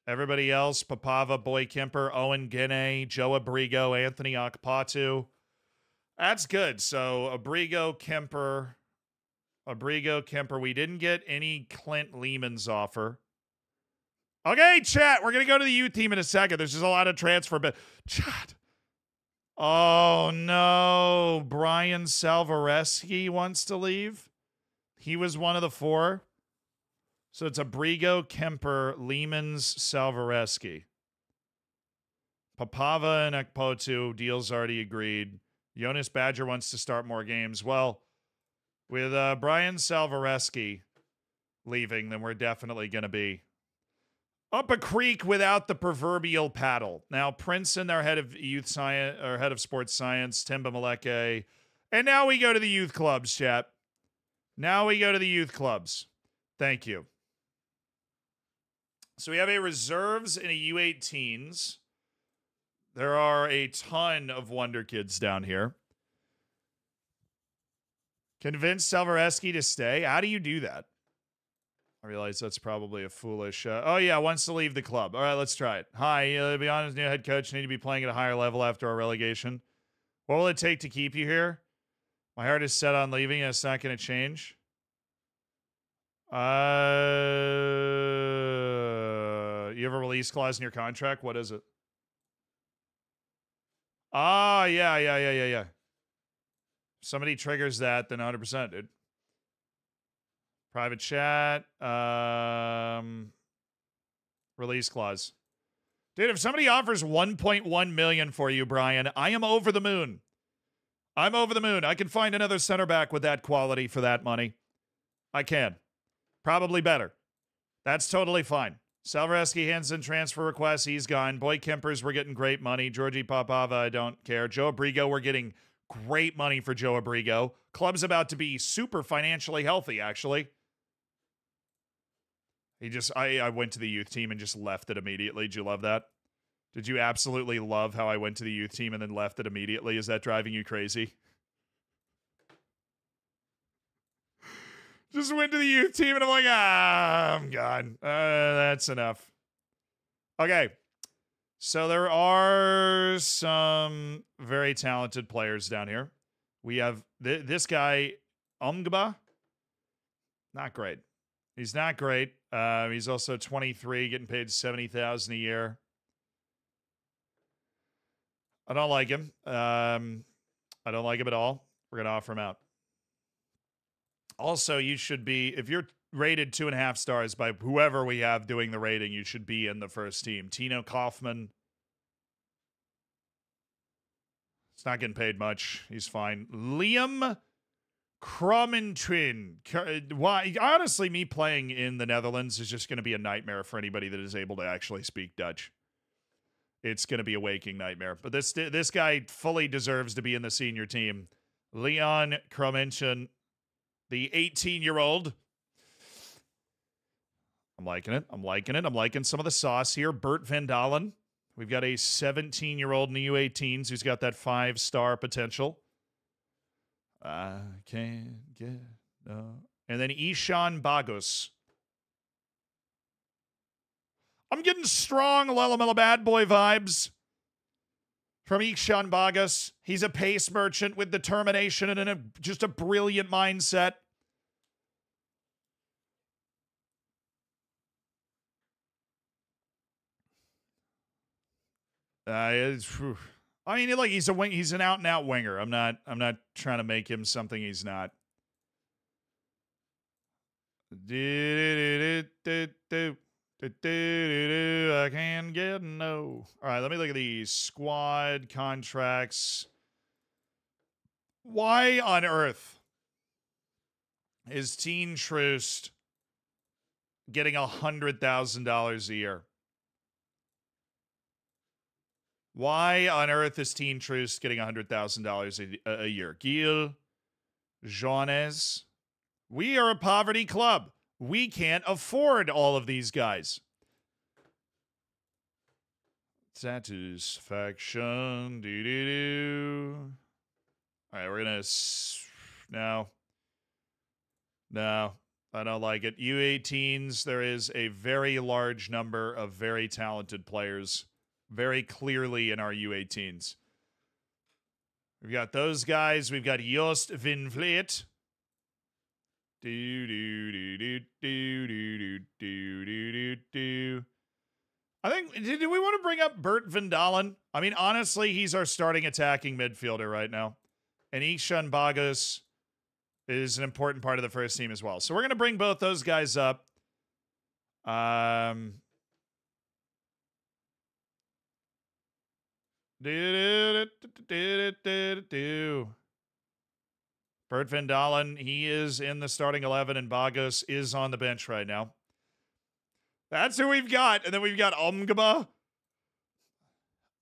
Everybody else, Papava, Boy Kemper, Owen Gene, Joe Abrigo, Anthony Okpatu. That's good. So Abrigo, Kemper, Abrigo, Kemper. We didn't get any Clint Leemans offer. Okay, chat. We're gonna go to the youth team in a second. There's just a lot of transfer, but chat. Oh no, Brian Salvareski wants to leave. He was one of the four. So it's Abrigo, Kemper, Leemans, Salvareski. Papava and Ekpotu, deals already agreed. Jonas Badger wants to start more games. Well, with uh, Brian Salvareski leaving, then we're definitely going to be up a creek without the proverbial paddle. Now, Princeton, their head of youth science or head of sports science, Timba Maleke. And now we go to the youth clubs, chat. Now we go to the youth clubs. Thank you. So we have a reserves and a U18s. There are a ton of Wonder Kids down here. Convince Salvareski to stay? How do you do that? I realize that's probably a foolish. Uh, oh yeah, wants to leave the club. All right, let's try it. Hi, uh, be honest, new head coach. Need to be playing at a higher level after our relegation. What will it take to keep you here? My heart is set on leaving, and it's not going to change. Uh, you have a release clause in your contract. What is it? Ah, yeah, yeah, yeah, yeah, yeah somebody triggers that, then 100%, dude. Private chat. Um, release clause. Dude, if somebody offers 1.1 million for you, Brian, I am over the moon. I'm over the moon. I can find another center back with that quality for that money. I can. Probably better. That's totally fine. Salvareski hands in transfer request, He's gone. Boy Kempers, we're getting great money. Georgie Papava, I don't care. Joe Abrigo, we're getting great money for Joe Abrigo. Club's about to be super financially healthy, actually. He just, I, I went to the youth team and just left it immediately. Did you love that? Did you absolutely love how I went to the youth team and then left it immediately? Is that driving you crazy? Just went to the youth team and I'm like, ah, I'm gone. Uh, that's enough. Okay. So there are some very talented players down here. We have th- this guy, Umgba. Not great. He's not great. Uh, he's also 23, getting paid 70000 a year. I don't like him. Um, I don't like him at all. We're going to offer him out. Also, you should be, if you're rated two and a half stars by whoever we have doing the rating, you should be in the first team. Tino Kaufman. It's not getting paid much. He's fine. Liam Crommentwin. Why? Honestly, me playing in the Netherlands is just going to be a nightmare for anybody that is able to actually speak Dutch. It's going to be a waking nightmare. But this this guy fully deserves to be in the senior team. Leon Crommentwin the 18 year old. I'm liking it. I'm liking it. I'm liking some of the sauce here. Bert Van Dalen. We've got a 17 year old in the U18s who's got that five star potential. I can't get no. And then Ishan Bagus. I'm getting strong Lelamela bad boy vibes from Ikshan Bagas. He's a pace merchant with determination and a, just a brilliant mindset. Uh, I mean, like he's a wing. He's an out and out winger. I'm not. I'm not trying to make him something he's not. I can't get no. All right, let me look at these squad contracts. Why on earth is Teen Troost getting a hundred thousand dollars a year? Why on earth is Teen Troost getting a hundred thousand dollars a year? Gil, Jones, we are a poverty club we can't afford all of these guys. Satisfaction. Do do do. All right, we're gonna. No. No, I don't like it. U18s, there is a very large number of very talented players, very clearly in our U18s. We've got those guys. We've got Joost Van Vliet, do do do do do do do do do do. I think did, we want to bring up Bert Van Dalen? I mean, honestly, he's our starting attacking midfielder right now. And Ishan Bagus is an important part of the first team as well. So we're gonna bring both those guys up. Um Do do do do do do do. Bert Van Dalen, he is in the starting 11, and Bagos is on the bench right now. That's who we've got. And then we've got Umgaba.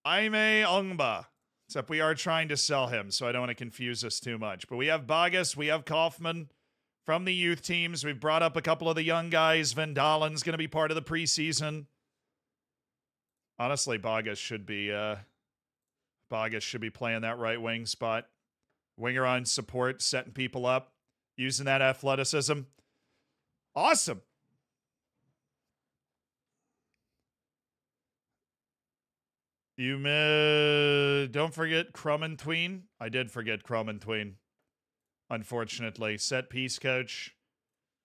Aime Ungba. Except we are trying to sell him, so I don't want to confuse us too much. But we have Bagas, we have Kaufman from the youth teams. We've brought up a couple of the young guys. Van Dalen's going to be part of the preseason. Honestly, Bagas should be uh Bagas should be playing that right wing spot. Winger on support, setting people up, using that athleticism. Awesome. You may, don't forget Crummentween. I did forget Crummentween. Unfortunately, set piece coach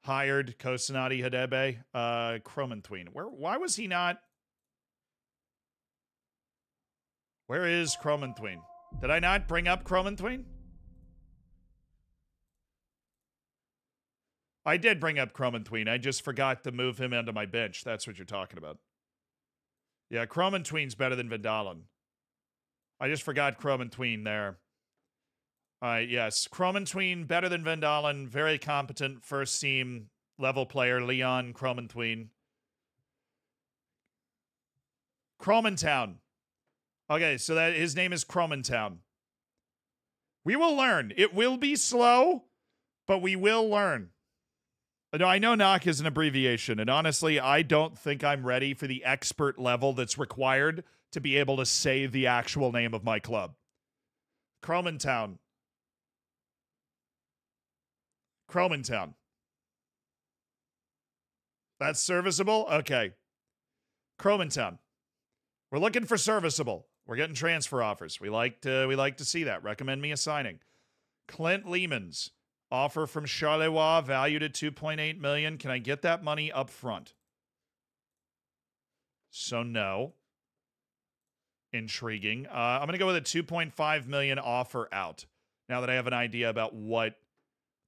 hired Kosanati Hadebe. Uh, Crummentween. Where? Why was he not? Where is Crummentween? Did I not bring up Crummentween? I did bring up Crummentween. I just forgot to move him onto my bench. That's what you're talking about. Yeah, Crummentween's better than Van Dalen. I just forgot Crummentween there. Right, yes. Tween, better than Vendalen, very competent first team level player, Leon Tween. Cromantown. Okay, so that his name is Cromantown. We will learn. It will be slow, but we will learn. No, I know knock is an abbreviation, and honestly, I don't think I'm ready for the expert level that's required to be able to say the actual name of my club. Cromantown. Cromantown. That's serviceable? Okay. Cromantown. We're looking for serviceable. We're getting transfer offers. We like to we like to see that. Recommend me a signing. Clint Leemans offer from Charleroi valued at 2.8 million. Can I get that money up front? So no. Intriguing. Uh, I'm going to go with a 2.5 million offer out. Now that I have an idea about what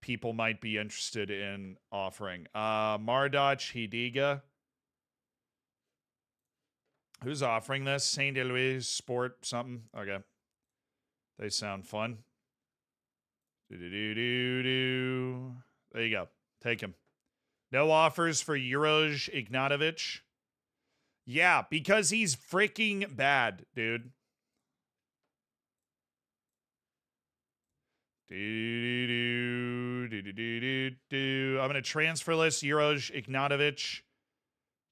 people might be interested in offering. Uh, Mardach Hidiga Who's offering this? Saint Louis Sport something. Okay. They sound fun. Do do do do. There you go. Take him. No offers for Uroš Ignatovich. Yeah, because he's freaking bad, dude. Do, do, do. I'm going to transfer list Uroš Ignatovich.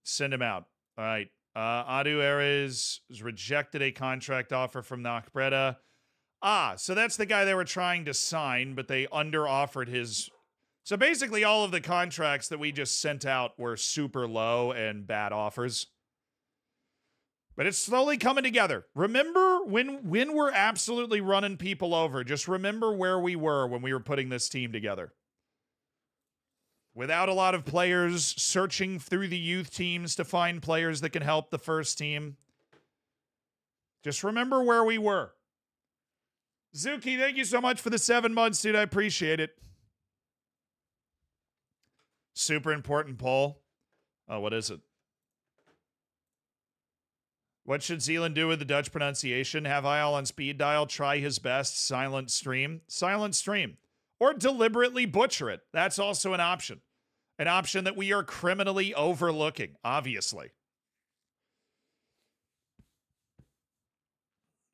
Send him out. All right. Uh, Adu Ares rejected a contract offer from NAC Breda. Ah, so that's the guy they were trying to sign, but they under offered his. So basically, all of the contracts that we just sent out were super low and bad offers. But it's slowly coming together. Remember when when we're absolutely running people over. Just remember where we were when we were putting this team together without a lot of players searching through the youth teams to find players that can help the first team. Just remember where we were. Zuki, thank you so much for the seven months, dude. I appreciate it. Super important poll. Oh, what is it? What should Zealand do with the Dutch pronunciation? Have Eyal on speed dial try his best silent stream? Silent stream or deliberately butcher it. That's also an option. An option that we are criminally overlooking, obviously.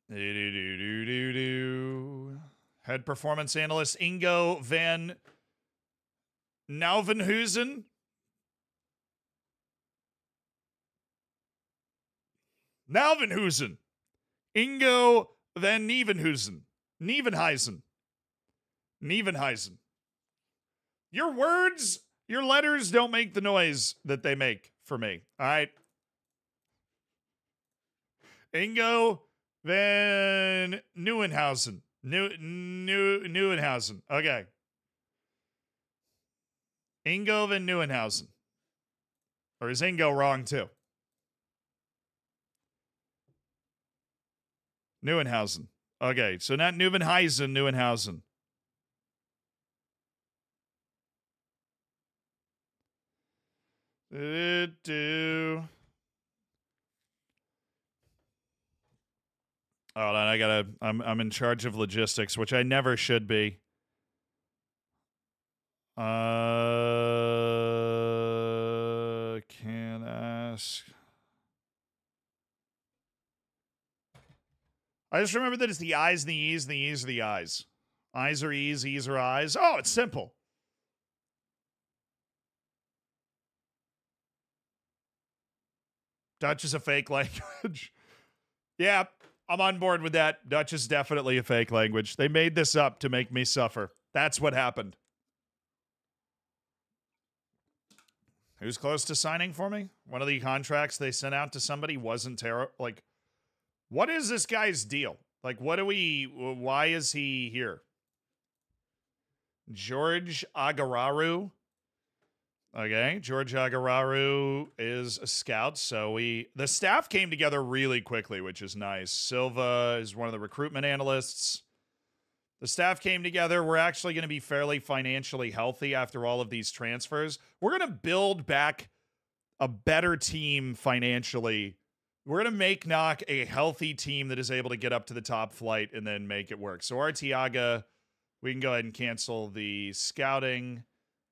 Head performance analyst Ingo van Nauvenhuizen. Nauvenhuizen. Ingo van Nievenhuizen. Nievenhuizen. Nievenhuizen. Your words, your letters don't make the noise that they make for me. All right. Ingo van Neuenhausen. New, New, Neuenhausen. Okay. Ingo van Neuenhausen. Or is Ingo wrong too? Neuenhausen. Okay, so not Neuenhausen. Do, do. Hold on, I gotta. I'm I'm in charge of logistics, which I never should be. Uh, can ask. I just remember that it's the eyes and the e's and the e's are the eyes. Eyes are e's, e's are eyes. Oh, it's simple. Dutch is a fake language. yeah, I'm on board with that. Dutch is definitely a fake language. They made this up to make me suffer. That's what happened. Who's close to signing for me? One of the contracts they sent out to somebody wasn't terrible. Like, what is this guy's deal? Like, what do we, why is he here? George Agararu. Okay, George Agararu is a scout, so we the staff came together really quickly, which is nice. Silva is one of the recruitment analysts. The staff came together. We're actually going to be fairly financially healthy after all of these transfers. We're going to build back a better team financially. We're going to make Knock a healthy team that is able to get up to the top flight and then make it work. So Artiaga we can go ahead and cancel the scouting.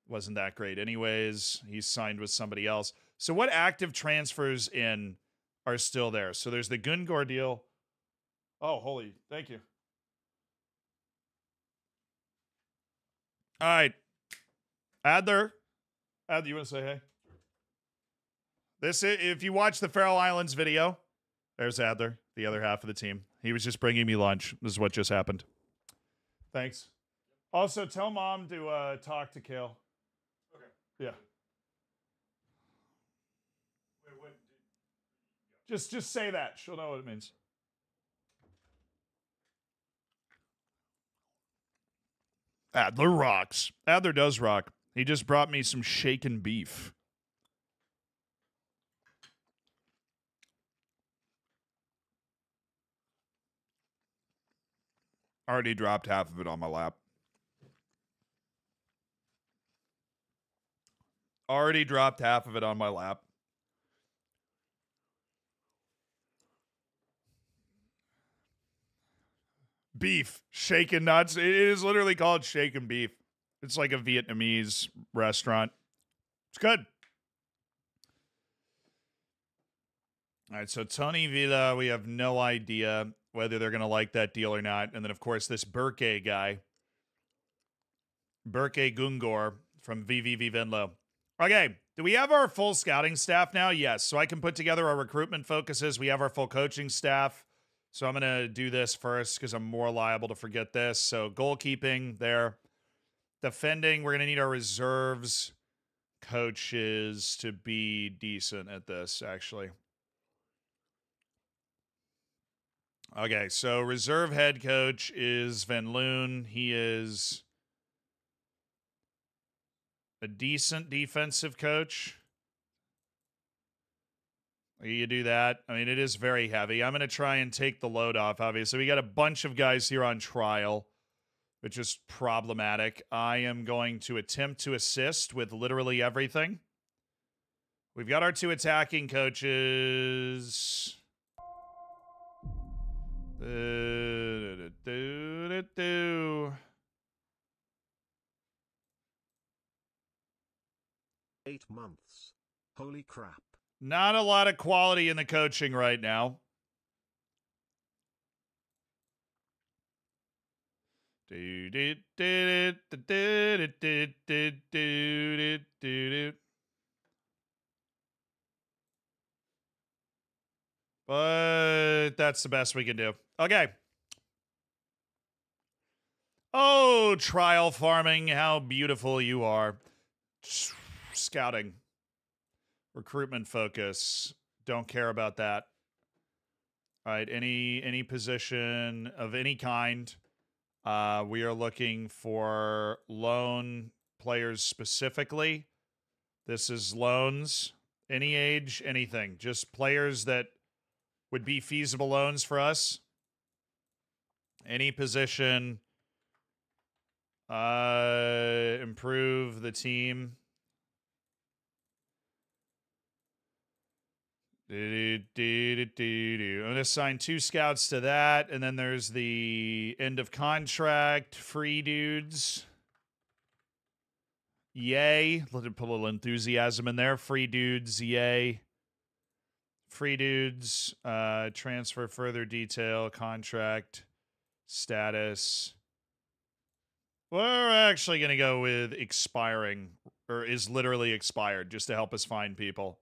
Wasn't that great, anyways. He's signed with somebody else. So, what active transfers in are still there? So, there's the Gungor deal. Oh, holy, thank you. All right, Adler. Adler, you want to say hey? This, i- if you watch the Faroe Islands video, there's Adler, the other half of the team. He was just bringing me lunch. This is what just happened. Thanks. Also, tell mom to uh, talk to Kale. Yeah. Just, just say that. She'll know what it means. Adler rocks. Adler does rock. He just brought me some shaken beef. Already dropped half of it on my lap. Already dropped half of it on my lap. Beef, shaken nuts. It is literally called shaken beef. It's like a Vietnamese restaurant. It's good. All right, so Tony Villa, we have no idea whether they're going to like that deal or not. And then, of course, this Burke guy, Burke Gungor from VVV Venlo. Okay, do we have our full scouting staff now? Yes. So I can put together our recruitment focuses. We have our full coaching staff. So I'm going to do this first because I'm more liable to forget this. So goalkeeping there. Defending, we're going to need our reserves coaches to be decent at this, actually. Okay, so reserve head coach is Van Loon. He is a decent defensive coach. You do that. I mean, it is very heavy. I'm going to try and take the load off, obviously. We got a bunch of guys here on trial, which is problematic. I am going to attempt to assist with literally everything. We've got our two attacking coaches. Uh, do, do, do,
eight months. Holy crap.
Not a lot of quality in the coaching right now. But that's the best we can do. Okay. Oh, trial farming, how beautiful you are. Scouting recruitment focus don't care about that. All right any any position of any kind uh we are looking for loan players specifically. This is loans any age anything just players that would be feasible loans for us. Any position uh improve the team Do, do, do, do, do. I'm going to assign two scouts to that. And then there's the end of contract, free dudes. Yay. Let me put a little enthusiasm in there. Free dudes, yay. Free dudes, uh, transfer further detail, contract, status. We're actually going to go with expiring, or is literally expired, just to help us find people.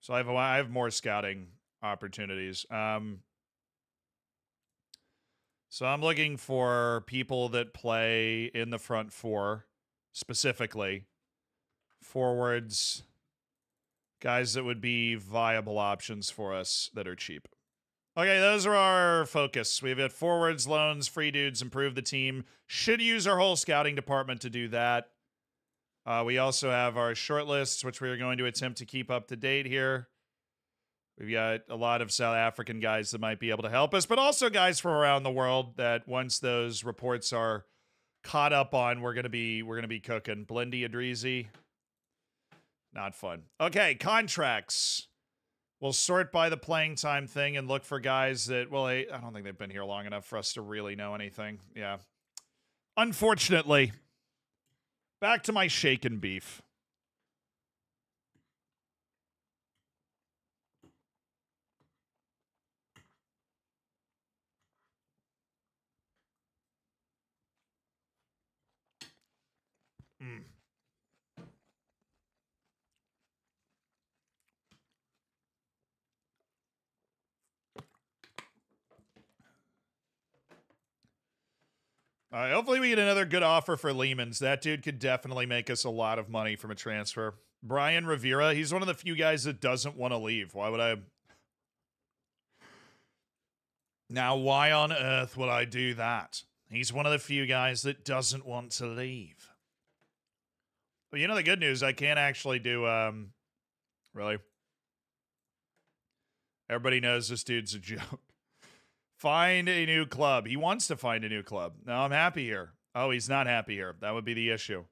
So I have a, I have more scouting opportunities. Um, so I'm looking for people that play in the front four, specifically forwards, guys that would be viable options for us that are cheap. Okay, those are our focus. We've got forwards, loans, free dudes, improve the team. Should use our whole scouting department to do that. Uh, we also have our short lists, which we are going to attempt to keep up to date here. We've got a lot of South African guys that might be able to help us, but also guys from around the world that once those reports are caught up on, we're gonna be we're gonna be cooking. Blendy Adrizi. Not fun. Okay, contracts. We'll sort by the playing time thing and look for guys that well, I, I don't think they've been here long enough for us to really know anything. Yeah. Unfortunately, back to my shaken beef. All right, hopefully we get another good offer for Leemans. That dude could definitely make us a lot of money from a transfer. Brian Rivera, he's one of the few guys that doesn't want to leave. Why would I? Now, why on earth would I do that? He's one of the few guys that doesn't want to leave. But you know the good news, I can't actually do um really. Everybody knows this dude's a joke. Find a new club. He wants to find a new club. No, I'm happy here. Oh, he's not happy here. That would be the issue.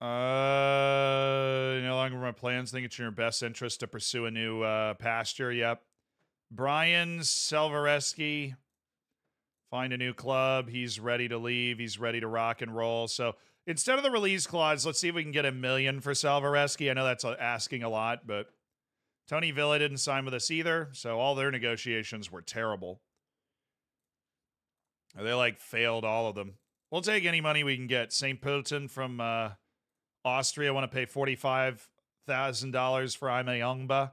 Uh, no longer my plans. think it's in your best interest to pursue a new uh, pasture. Yep. Brian Salvareski, find a new club. He's ready to leave. He's ready to rock and roll. So instead of the release clause, let's see if we can get a million for Salvareski. I know that's uh, asking a lot, but Tony Villa didn't sign with us either, so all their negotiations were terrible. They like failed all of them. We'll take any money we can get. St. Pölten from uh, Austria want to pay forty-five thousand dollars for Ime Ongba.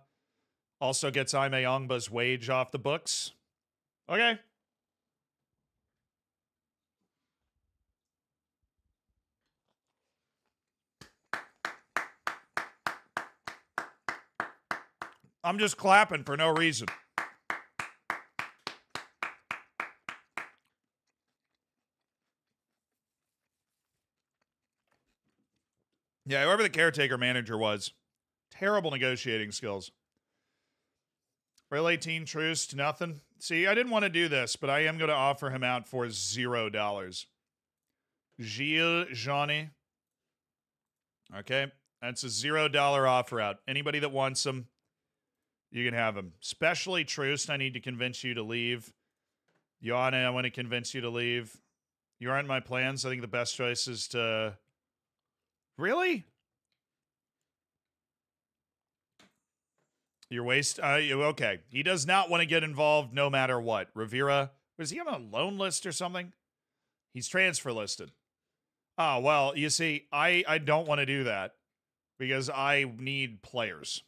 Also gets Ime Ongba's wage off the books. Okay. I'm just clapping for no reason. Yeah, whoever the caretaker manager was, terrible negotiating skills. Rail 18 truce to nothing. See, I didn't want to do this, but I am going to offer him out for zero dollars. Gilles Johnny. Okay, that's a zero dollar offer out. Anybody that wants him, you can have him. Especially Troost, I need to convince you to leave. Yana, I want to convince you to leave. You aren't my plans. I think the best choice is to. Really? Your waste. Uh, okay. He does not want to get involved no matter what. Rivera, was he on a loan list or something? He's transfer listed. Oh, well, you see, I, I don't want to do that because I need players.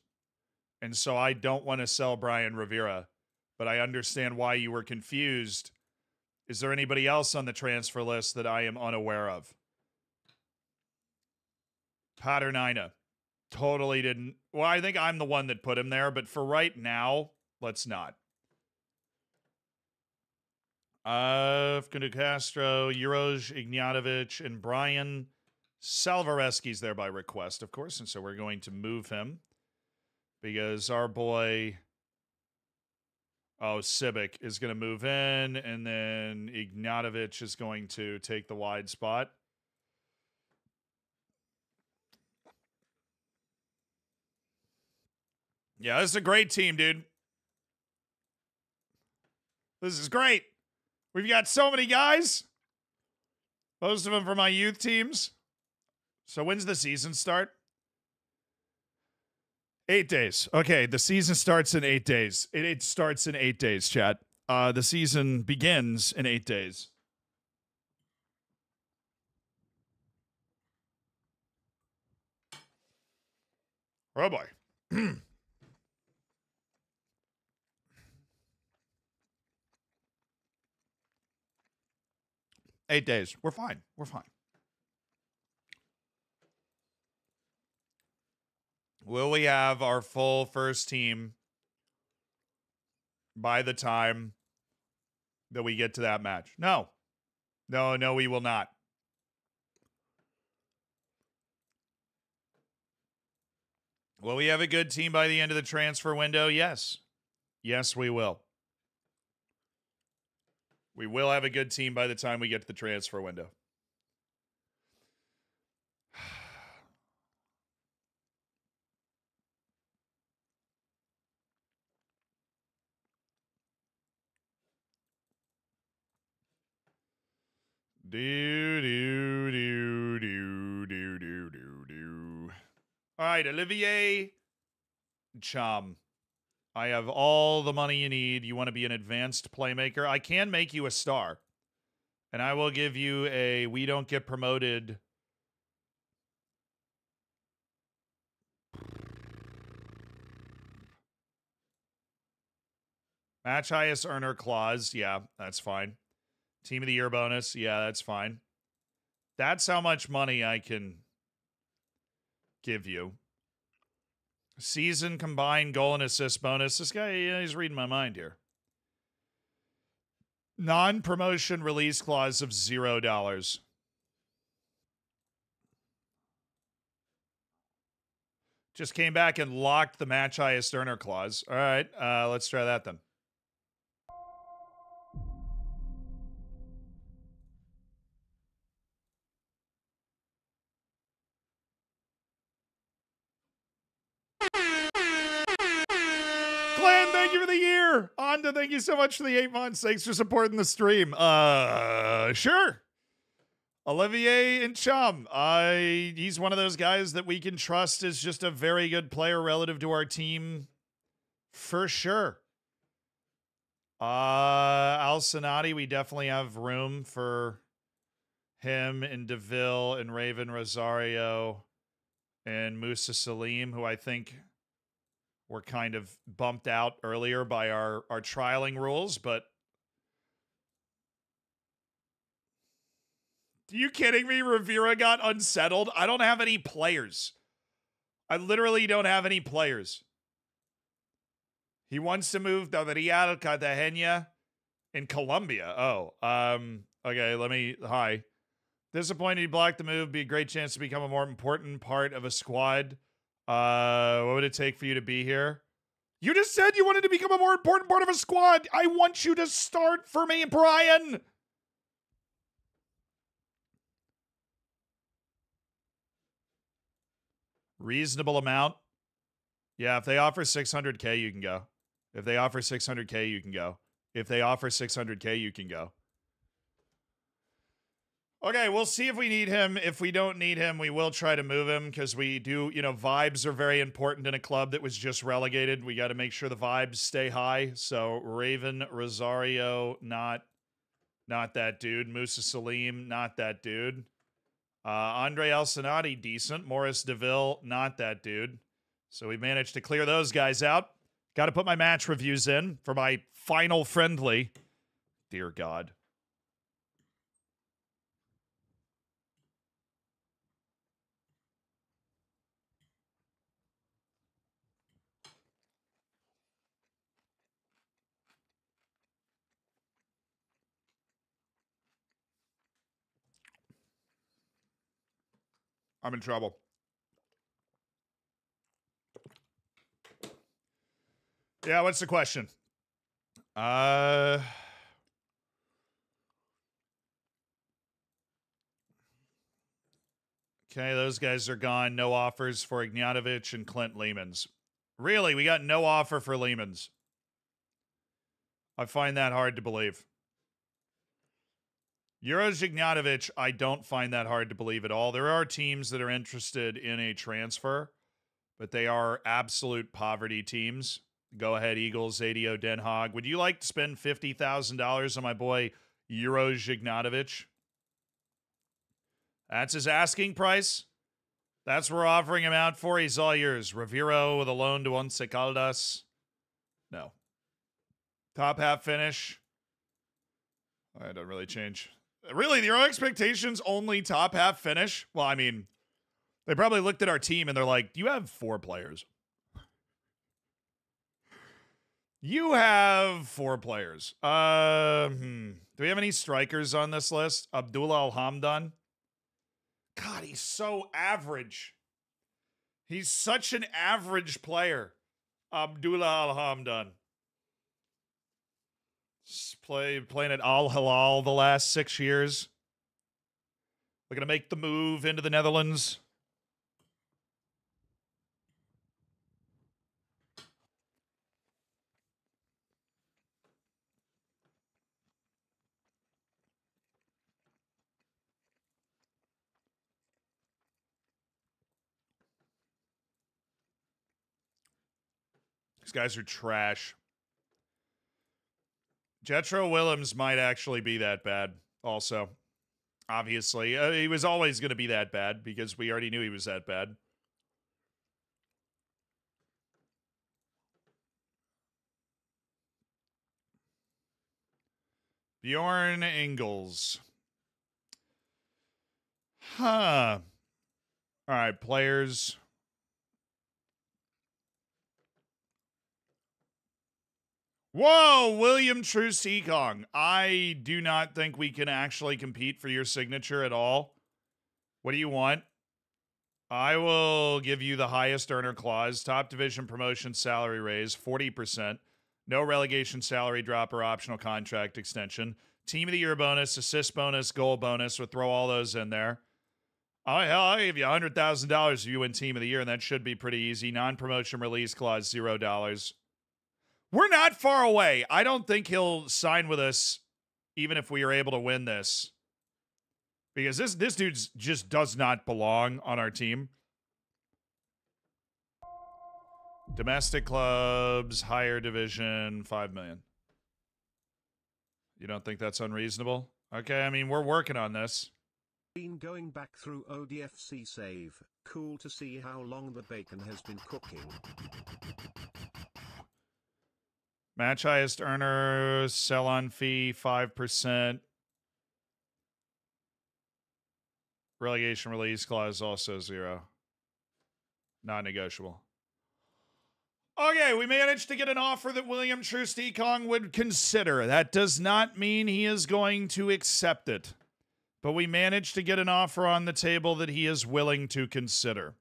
And so I don't want to sell Brian Rivera, but I understand why you were confused. Is there anybody else on the transfer list that I am unaware of? Paternina. Totally didn't. Well, I think I'm the one that put him there, but for right now, let's not. Uh, Castro, Uroš Ignatovic, and Brian Salvareski's there by request, of course, and so we're going to move him because our boy oh Sibic is going to move in and then Ignatovich is going to take the wide spot. Yeah, this is a great team, dude. This is great. We've got so many guys. Most of them from my youth teams. So when's the season start? Eight days. Okay, the season starts in eight days. It, it starts in eight days, chat. Uh, the season begins in eight days. Oh boy. Eight days. We're fine. We're fine. Will we have our full first team by the time that we get to that match? No. No, no, we will not. Will we have a good team by the end of the transfer window? Yes. Yes, we will. We will have a good team by the time we get to the transfer window. Do do do do do do do do. All right, Olivier Ntcham. I have all the money you need. You want to be an advanced playmaker? I can make you a star. And I will give you a we don't get promoted Match highest earner clause. Yeah, that's fine. Team of the year bonus. Yeah, that's fine. That's how much money I can give you. Season combined goal and assist bonus. This guy, he's reading my mind here. Non promotion release clause of zero dollars. Just came back and locked the match highest earner clause. All right, uh, let's try that then. Thank you for the year. Onda, thank you so much for the eight months. Thanks for supporting the stream. Uh, sure. Olivier and Ntcham. I he's one of those guys that we can trust is just a very good player relative to our team, for sure. Uh, Al Sonati, we definitely have room for him and Deville and Raven Rosario and Musa Salim, who I think were kind of bumped out earlier by our our trialing rules, but Are you kidding me? Rivera got unsettled. I don't have any players. I literally don't have any players. He wants to move to the Real Cartagena in Colombia. Oh, um, okay. Let me. Hi. Disappointed he blocked the move. Be a great chance to become a more important part of a squad. Uh, what would it take for you to be here? You just said you wanted to become a more important part of a squad. I want you to start for me, Brian. Reasonable amount. Yeah, if they offer 600k, you can go. If they offer 600k, you can go. If they offer 600k, you can go. Okay, we'll see if we need him. If we don't need him, we will try to move him because we do, you know, vibes are very important in a club that was just relegated. We got to make sure the vibes stay high. So Raven Rosario, not not that dude. Musa Salim, not that dude. Uh, Andre Alcinati, decent. Morris DeVille, not that dude. So we managed to clear those guys out. Got to put my match reviews in for my final friendly. Dear God. I'm in trouble. Yeah, what's the question? Uh Okay, those guys are gone. No offers for Ignatovic and Clint Leemans. Really, we got no offer for Leemans. I find that hard to believe. Uroš Ignatovic, I don't find that hard to believe at all. There are teams that are interested in a transfer, but they are absolute poverty teams. Go ahead, Eagles, ADO Den Haag. Would you like to spend $50,000 on my boy Uroš Ignatovic? That's his asking price. That's what we're offering him out for. He's all yours. Rivero with a loan to Once Caldas. No. Top half finish. That doesn't really change. Really, your expectations only top half finish? Well, I mean, they probably looked at our team and they're like, you have four players. You have four players. Uh, hmm. Do we have any strikers on this list? Abdullah Al Hamdan. God, he's so average. He's such an average player. Abdullah Al Hamdan. Play playing at Al Hilal the last six years. We're gonna make the move into the Netherlands. These guys are trash. Jetro Willems might actually be that bad, also. Obviously. Uh, he was always going to be that bad because we already knew he was that bad. Bjorn Ingles. Huh. All right, players. Whoa, William Troost-Ekong. I do not think we can actually compete for your signature at all. What do you want? I will give you the highest earner clause, top division promotion salary raise, 40%, no relegation salary drop or optional contract extension, team of the year bonus, assist bonus, goal bonus. We'll throw all those in there. Oh, hell, I'll give you $100,000 if you win team of the year, and that should be pretty easy. Non promotion release clause, $0. We're not far away. I don't think he'll sign with us even if we are able to win this. Because this this dude's just does not belong on our team. Domestic clubs, higher division, 5 million. You don't think that's unreasonable? Okay, I mean, we're working on this.
Been going back through ODFC save. Cool to see how long the bacon has been cooking.
Match highest earner, sell on fee, 5%. Relegation release clause also zero. Non negotiable. Okay, we managed to get an offer that William Troost-Ekong would consider. That does not mean he is going to accept it, but we managed to get an offer on the table that he is willing to consider.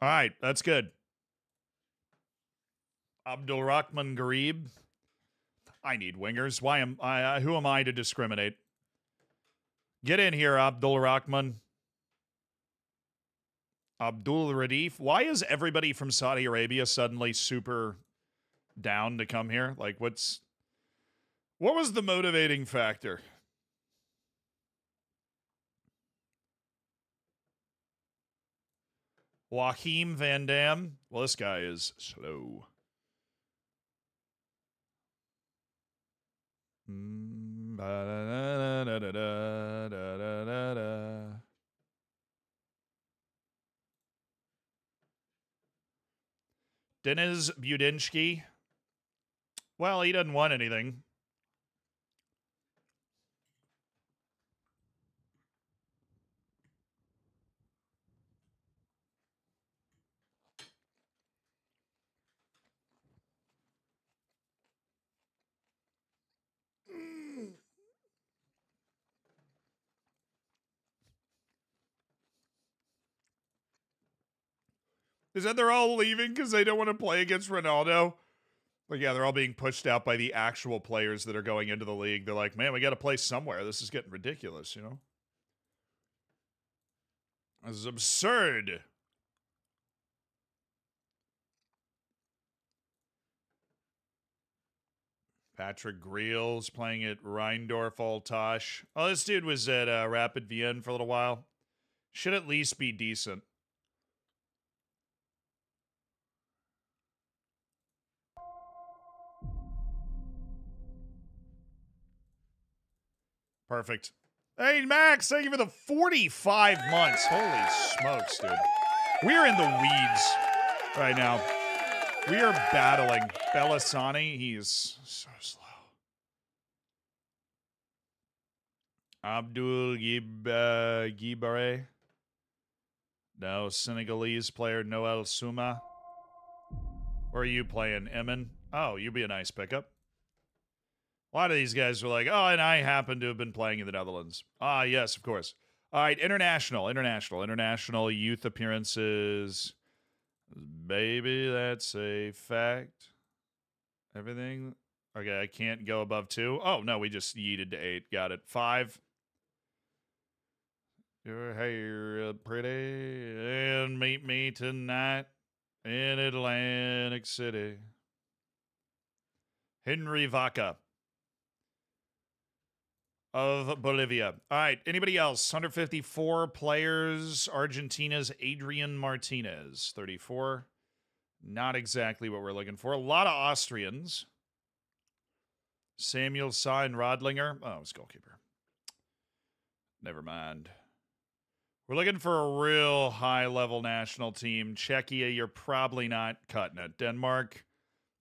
All right, that's good. Abdul Rahman Garib. I need wingers. Why am I? Who am I to discriminate? Get in here, Abdul Rahman. Abdul Radif. Why is everybody from Saudi Arabia suddenly super down to come here? Like, what's what was the motivating factor? Joachim Van Dam. Well, this guy is slow. Mm, da, da, da, Deniz Budinsky. Well, he doesn't want anything. Is that they're all leaving because they don't want to play against Ronaldo? But yeah, they're all being pushed out by the actual players that are going into the league. They're like, man, we got to play somewhere. This is getting ridiculous, you know? This is absurd. Patrick Greil's playing at Rheindorf Altach. Oh, this dude was at uh, Rapid Vienna for a little while. Should at least be decent. Perfect. Hey, Max, thank you for the 45 months. Holy smokes, dude. We are in the weeds right now. We are battling Belisani. He is so slow. Abdul Gib, uh, Gibare. No, Senegalese player Noel Suma. Where are you playing, Emin? Oh, you'd be a nice pickup. A lot of these guys were like, oh, and I happen to have been playing in the Netherlands. Ah, yes, of course. All right, international, international, international youth appearances. Baby, that's a fact. Everything. Okay, I can't go above two. Oh, no, we just yeeted to eight. Got it. Five. Your hair pretty and meet me tonight in Atlantic City. Henry Vaca. Of Bolivia. All right. Anybody else? 154 players. Argentina's Adrian Martinez, 34. Not exactly what we're looking for. A lot of Austrians. Samuel Sahin-Radlinger. Oh, it's goalkeeper. Never mind. We're looking for a real high level national team. Czechia, you're probably not cutting it. Denmark,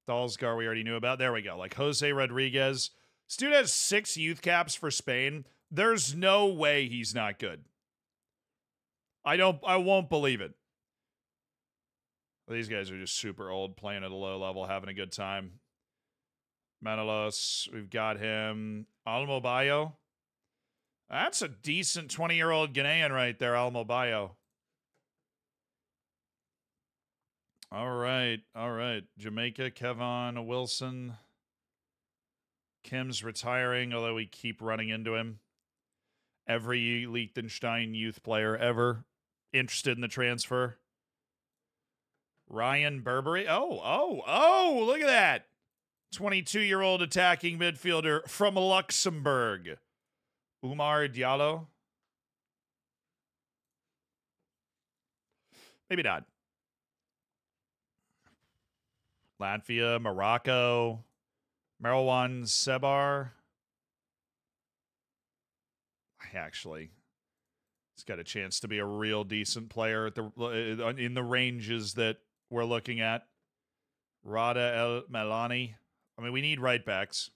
Dalsgaard, we already knew about. There we go. Like Jose Rodriguez. This dude has six youth caps for Spain. There's no way he's not good. I don't I won't believe it. These guys are just super old, playing at a low level, having a good time. Manolos, we've got him. Almo Bayo. That's a decent 20 year old Ghanaian right there, Almo Bayo. All right. All right. Jamaica, Kevon Wilson. Kim's retiring, although we keep running into him. Every Liechtenstein youth player ever interested in the transfer. Ryan Burberry. Oh, oh, oh, look at that. 22 year old attacking midfielder from Luxembourg. Umar Diallo. Maybe not. Latvia, Morocco, Marwan Sebar. I actually, he's got a chance to be a real decent player at the uh, in the ranges that we're looking at. Rada El Melani. I mean, we need right backs.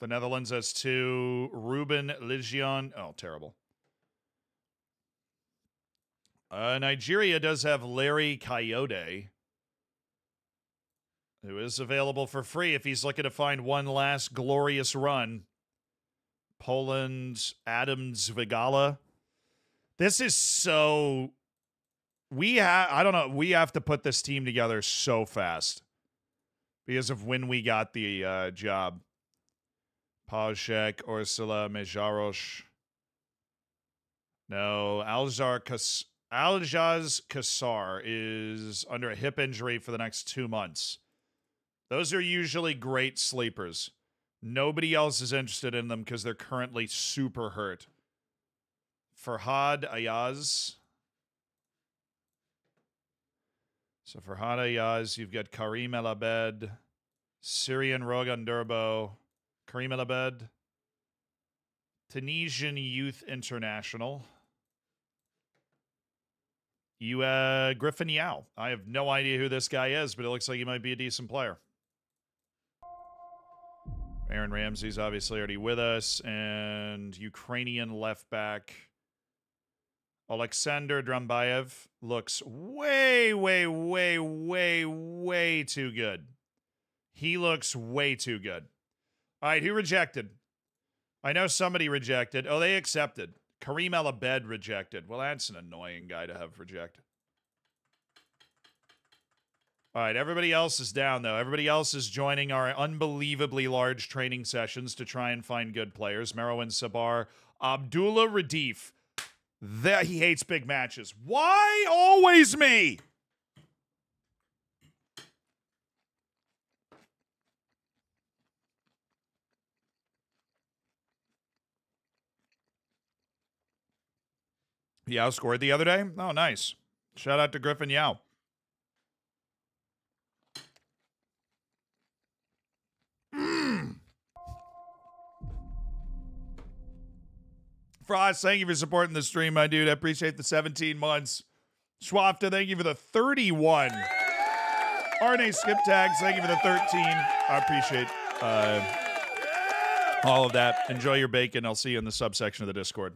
The Netherlands has two. Ruben Ligeon. Oh, terrible. Uh, Nigeria does have Larry Kayode, who is available for free if he's looking to find one last glorious run. Poland's Adam Zvigala. This is so. We have, I don't know, we have to put this team together so fast because of when we got the uh, job. Pajek, Ursula, Mejarosh. No, Alzar Kas- Aljaz Kassar is under a hip injury for the next two months. Those are usually great sleepers. Nobody else is interested in them because they're currently super hurt. Farhad Ayaz. So Farhad Ayaz, you've got Karim El Abed, Syrian Rogan Durbo, Karim El Abed, Tunisian Youth International. You, uh, Griffin Yao. I have no idea who this guy is, but it looks like he might be a decent player. Aaron Ramsey's obviously already with us, and Ukrainian left back Alexander Drambayev looks way, way, way, way, way too good. He looks way too good. All right, who rejected? I know somebody rejected. Oh, they accepted. Kareem El Abed rejected. Well, that's an annoying guy to have rejected. All right, everybody else is down, though. Everybody else is joining our unbelievably large training sessions to try and find good players. Merowin Sabar, Abdullah Radif. That he hates big matches. Why always me? He outscored the other day? Oh, nice. Shout out to Griffin Yao. Frost, thank you for supporting the stream, my dude. I appreciate the 17 months. Schwafta, thank you for the 31. Arne Skip Tags, thank you for the 13. I appreciate uh, all of that. Enjoy your bacon. I'll see you in the subsection of the Discord.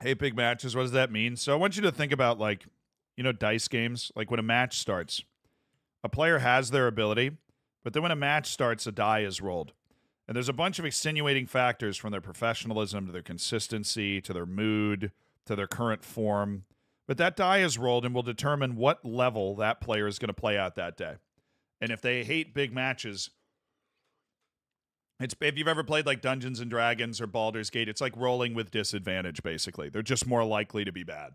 Hey, big matches. What does that mean? So I want you to think about like, you know, dice games. Like when a match starts, a player has their ability, but then when a match starts, a die is rolled. And there's a bunch of extenuating factors from their professionalism to their consistency to their mood to their current form. But that die is rolled and will determine what level that player is going to play at that day. And if they hate big matches, it's if you've ever played like Dungeons and Dragons or Baldur's Gate, it's like rolling with disadvantage basically. They're just more likely to be bad.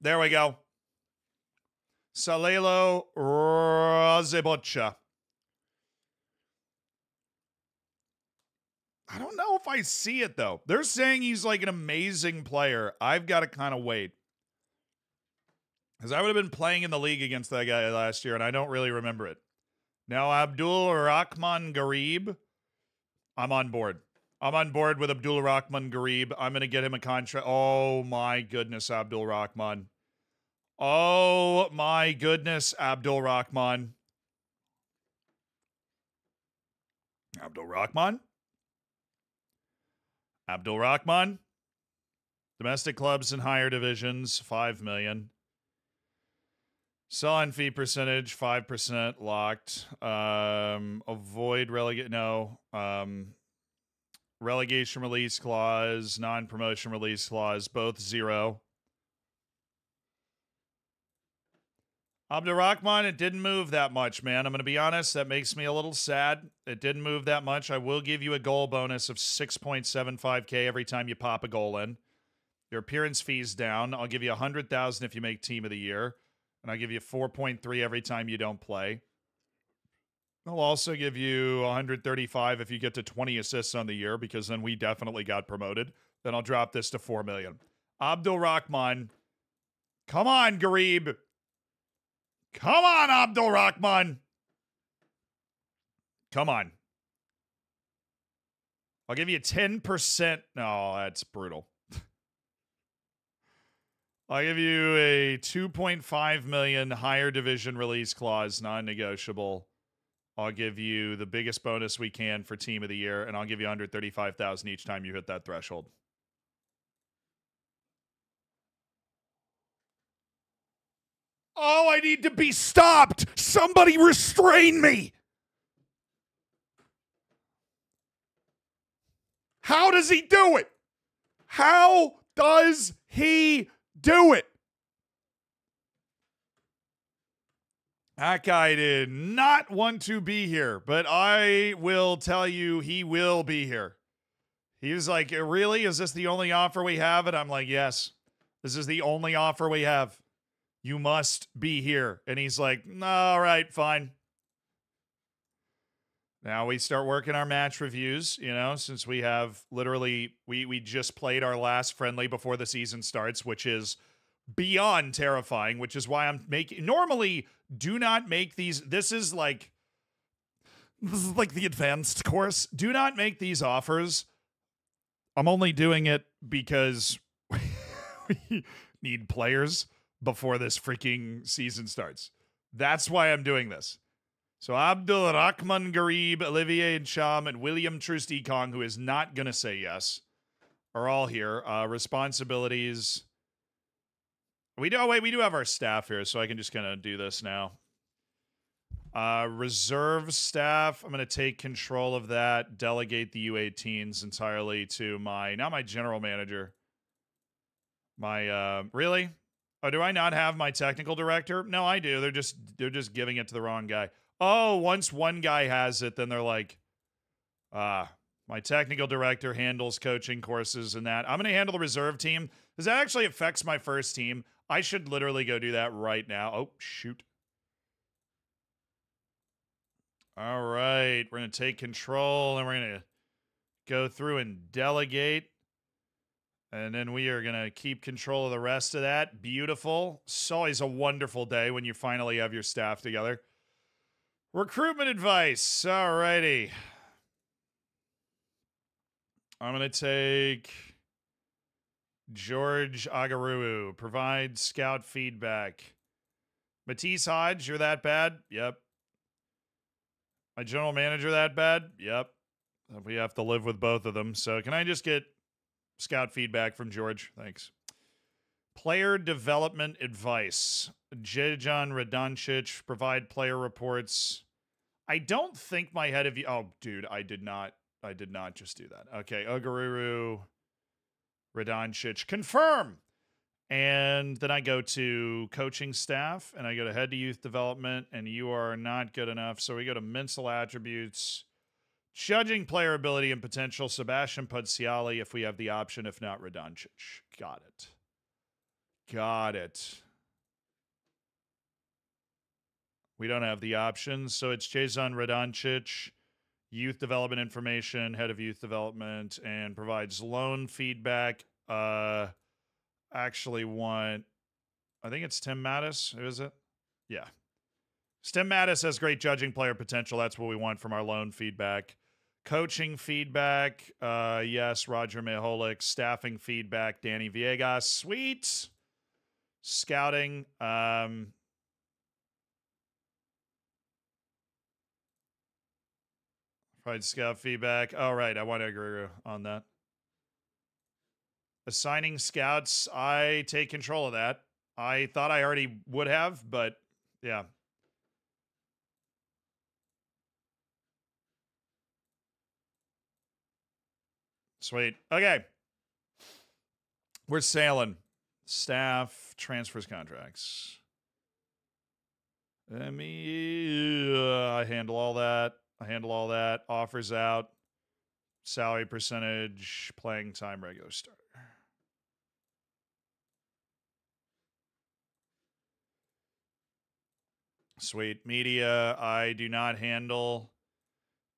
There we go. Salelo Razeboccia. I don't know if I see it though. They're saying he's like an amazing player. I've got to kind of wait. Because I would have been playing in the league against that guy last year, and I don't really remember it. Now, Abdul Rahman Garib, I'm on board. I'm on board with Abdul Rahman Garib. I'm going to get him a contract. Oh, my goodness, Abdul Rahman. Oh, my goodness, Abdul Rahman. Abdul Rahman. Abdul Rahman. Domestic clubs in higher divisions, 5 million. Sell fee percentage, five percent locked. Um, avoid relegate. No. Um, relegation release clause, non-promotion release clause, both zero. Abdurrahman, it didn't move that much, man. I'm going to be honest. That makes me a little sad. It didn't move that much. I will give you a goal bonus of 6.75K every time you pop a goal in. Your appearance fees down. I'll give you 100000 if you make team of the year and I'll give you 4.3 every time you don't play. I'll also give you 135 if you get to 20 assists on the year because then we definitely got promoted. Then I'll drop this to 4 million. Abdul Rahman. Come on, Garib. Come on, Abdul Rahman. Come on. I'll give you 10%. No, that's brutal. I'll give you a 2.5 million higher division release clause, non-negotiable. I'll give you the biggest bonus we can for team of the year, and I'll give you 135,000 each time you hit that threshold. Oh, I need to be stopped. Somebody restrain me. How does he do it? How does he do it. That guy did not want to be here, but I will tell you he will be here. He was like, uh, Really? Is this the only offer we have? And I'm like, Yes, this is the only offer we have. You must be here. And he's like, All right, fine. Now we start working our match reviews, you know, since we have literally we we just played our last friendly before the season starts, which is beyond terrifying, which is why I'm making normally do not make these this is like this is like the advanced course. Do not make these offers. I'm only doing it because we need players before this freaking season starts. That's why I'm doing this. So Abdul Rahman Garib, Olivier and Ntcham, and William Troost Kong, who is not going to say yes, are all here. Uh, responsibilities. We do. Oh, wait, we do have our staff here, so I can just kind of do this now. Uh, reserve staff. I'm going to take control of that. Delegate the U18s entirely to my not my general manager. My uh, really? Oh, do I not have my technical director? No, I do. They're just they're just giving it to the wrong guy oh, once one guy has it, then they're like, ah, my technical director handles coaching courses and that. I'm going to handle the reserve team because that actually affects my first team. I should literally go do that right now. Oh, shoot. All right. We're going to take control and we're going to go through and delegate. And then we are going to keep control of the rest of that. Beautiful. It's always a wonderful day when you finally have your staff together. Recruitment advice. All righty. I'm going to take George Agaruru. provides scout feedback. Matisse Hodge, you're that bad? Yep. My general manager that bad? Yep. We have to live with both of them. So can I just get scout feedback from George? Thanks. Player development advice. Jejan Radoncic provide player reports. I don't think my head of you. Oh, dude, I did not. I did not just do that. Okay, Ogaruru, Radoncic, confirm. And then I go to coaching staff and I go to head to youth development, and you are not good enough. So we go to mental attributes, judging player ability and potential. Sebastian Pudziali, if we have the option, if not Radoncic. Got it. Got it. We don't have the options. So it's Jason Radoncic, youth development information, head of youth development, and provides loan feedback. Uh, actually want, I think it's Tim Mattis. Who is it? Yeah. Tim Mattis has great judging player potential. That's what we want from our loan feedback. Coaching feedback, uh, yes, Roger Miholik. Staffing feedback, Danny Viegas. Sweet. Scouting, um, Pride scout feedback. All right, I want to agree on that. Assigning scouts, I take control of that. I thought I already would have, but yeah. Sweet. Okay. We're sailing. Staff, transfers, contracts. Let me. Uh, I handle all that. I handle all that. Offers out, salary percentage, playing time, regular starter. Sweet. Media, I do not handle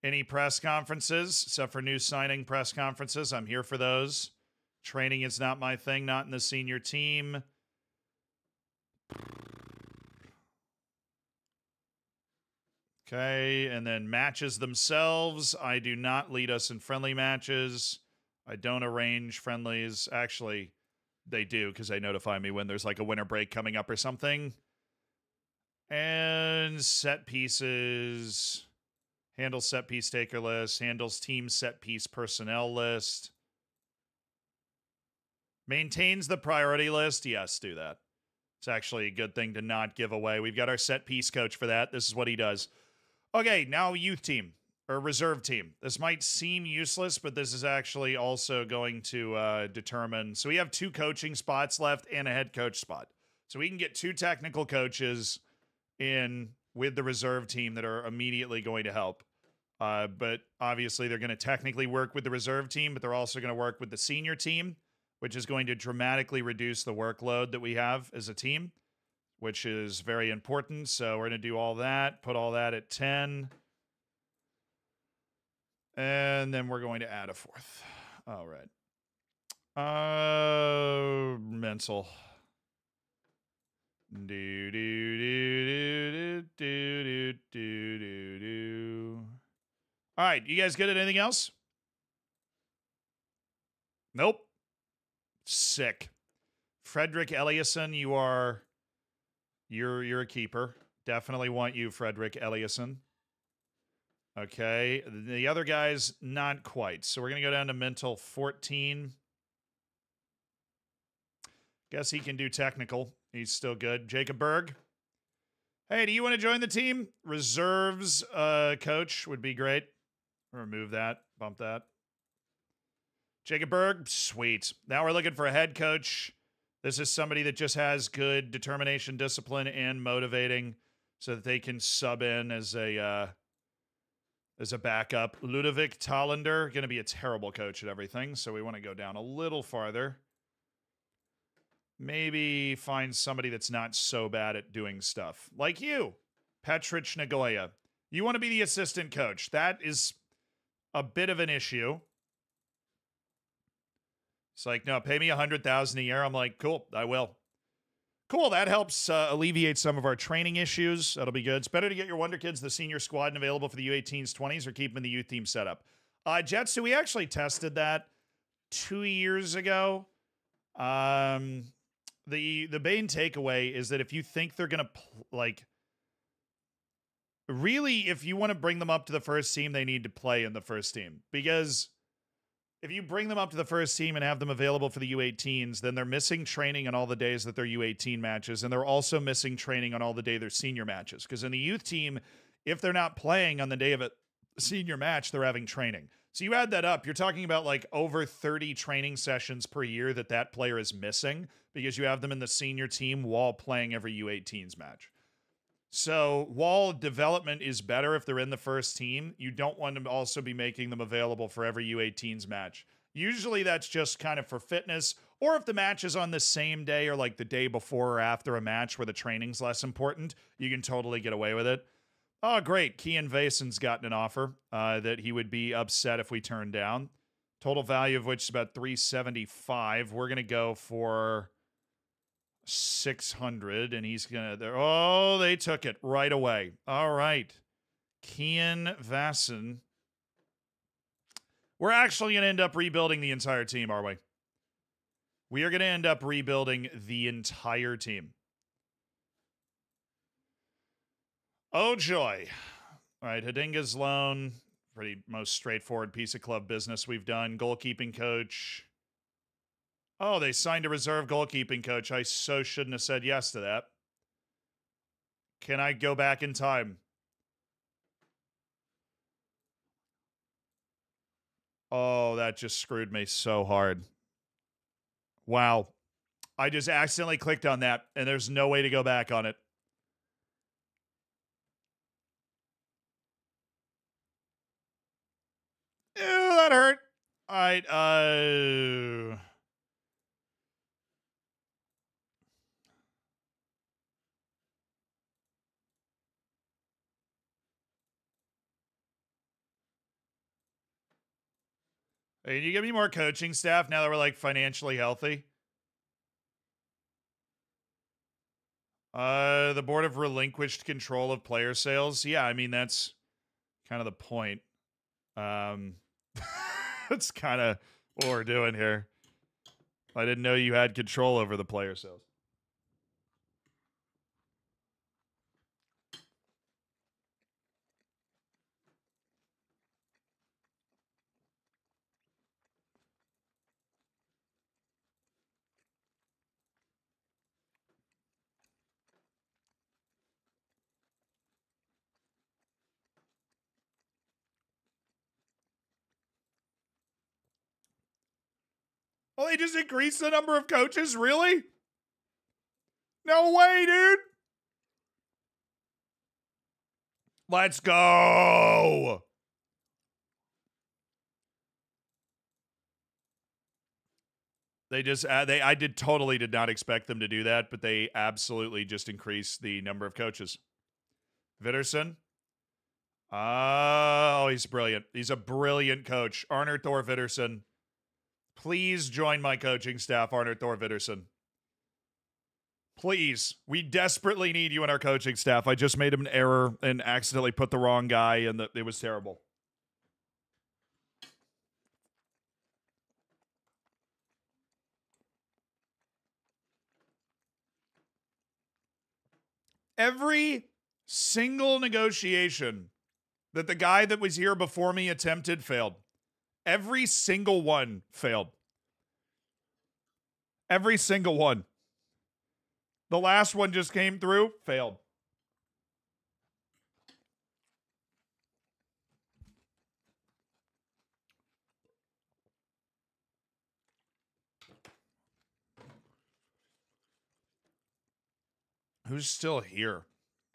any press conferences except for new signing press conferences. I'm here for those. Training is not my thing, not in the senior team. Okay, and then matches themselves. I do not lead us in friendly matches. I don't arrange friendlies. Actually, they do because they notify me when there's like a winter break coming up or something. And set pieces. Handles set piece taker list. Handles team set piece personnel list. Maintains the priority list. Yes, do that. It's actually a good thing to not give away. We've got our set piece coach for that. This is what he does. Okay, now youth team or reserve team. This might seem useless, but this is actually also going to uh, determine. So we have two coaching spots left and a head coach spot. So we can get two technical coaches in with the reserve team that are immediately going to help. Uh, but obviously, they're going to technically work with the reserve team, but they're also going to work with the senior team, which is going to dramatically reduce the workload that we have as a team which is very important. So we're going to do all that, put all that at 10. And then we're going to add a fourth. All right. Uh, mental. Do, do, do, do, do, do, do, do, do. All right. You guys good at anything else? Nope. Sick. Frederick Eliasson, you are you're you're a keeper. Definitely want you, Frederick Eliasson. Okay. The other guys, not quite. So we're gonna go down to mental 14. Guess he can do technical. He's still good. Jacob Berg. Hey, do you want to join the team? Reserves uh, coach would be great. Remove that. Bump that. Jacob Berg, sweet. Now we're looking for a head coach. This is somebody that just has good determination, discipline, and motivating, so that they can sub in as a uh, as a backup. Ludovic Tallender going to be a terrible coach at everything, so we want to go down a little farther. Maybe find somebody that's not so bad at doing stuff, like you, Petrich Nagoya. You want to be the assistant coach. That is a bit of an issue. It's like, no, pay me a hundred thousand a year. I'm like, cool, I will. Cool, that helps uh, alleviate some of our training issues. That'll be good. It's better to get your Wonder Kids the senior squad and available for the U18s, 20s, or keep them in the youth team setup. Uh, Jetsu, we actually tested that two years ago. Um, the the main takeaway is that if you think they're gonna pl- like really if you want to bring them up to the first team they need to play in the first team because if you bring them up to the first team and have them available for the U18s, then they're missing training on all the days that they're U18 matches, and they're also missing training on all the day they're senior matches. Because in the youth team, if they're not playing on the day of a senior match, they're having training. So you add that up, you're talking about like over 30 training sessions per year that that player is missing because you have them in the senior team while playing every U18s match. So while development is better if they're in the first team, you don't want to also be making them available for every U18s match. Usually that's just kind of for fitness, Or if the match is on the same day or like the day before or after a match where the training's less important, you can totally get away with it. Oh, great. Kian Vason's gotten an offer uh, that he would be upset if we turned down. Total value of which is about 375. We're going to go for 600 and he's to there Oh, they took it right away. All right. Kian Vason. We're actually to end up rebuilding the entire team, are we? We are to end up rebuilding the entire team. Oh, joy. All right, Hadinga's loan. Pretty most straightforward piece of club business we've done. Goalkeeping coach. Oh, they signed a reserve goalkeeping coach. I so shouldn't have said yes to that. Can I go back in time? Oh, that just screwed me so hard. Wow. I just accidentally clicked on that, and there's no way to go back on it. Ew, that hurt. All right. Uh. Can you give me more coaching staff now that we're like financially healthy? Uh, the board have relinquished control of player sales. Yeah, I mean that's kind of the point. Um, that's kind of what we're doing here. I didn't know you had control over the player sales. Oh, they just increased the number of coaches? Really? No way, dude. Let's go. They just uh, they I did totally did not expect them to do that, but they absolutely just increased the number of coaches. Vidarsson. Oh, he's brilliant. He's a brilliant coach. Arnar Thor Vidarsson. Please join my coaching staff, Arnar Thor Vidarsson. Please. We desperately need you in our coaching staff. I just made an error and accidentally put the wrong guy, and it was terrible. Every single negotiation that the guy that was here before me attempted failed. Every single one failed. Every single one. The last one just came through, failed. Who's still here?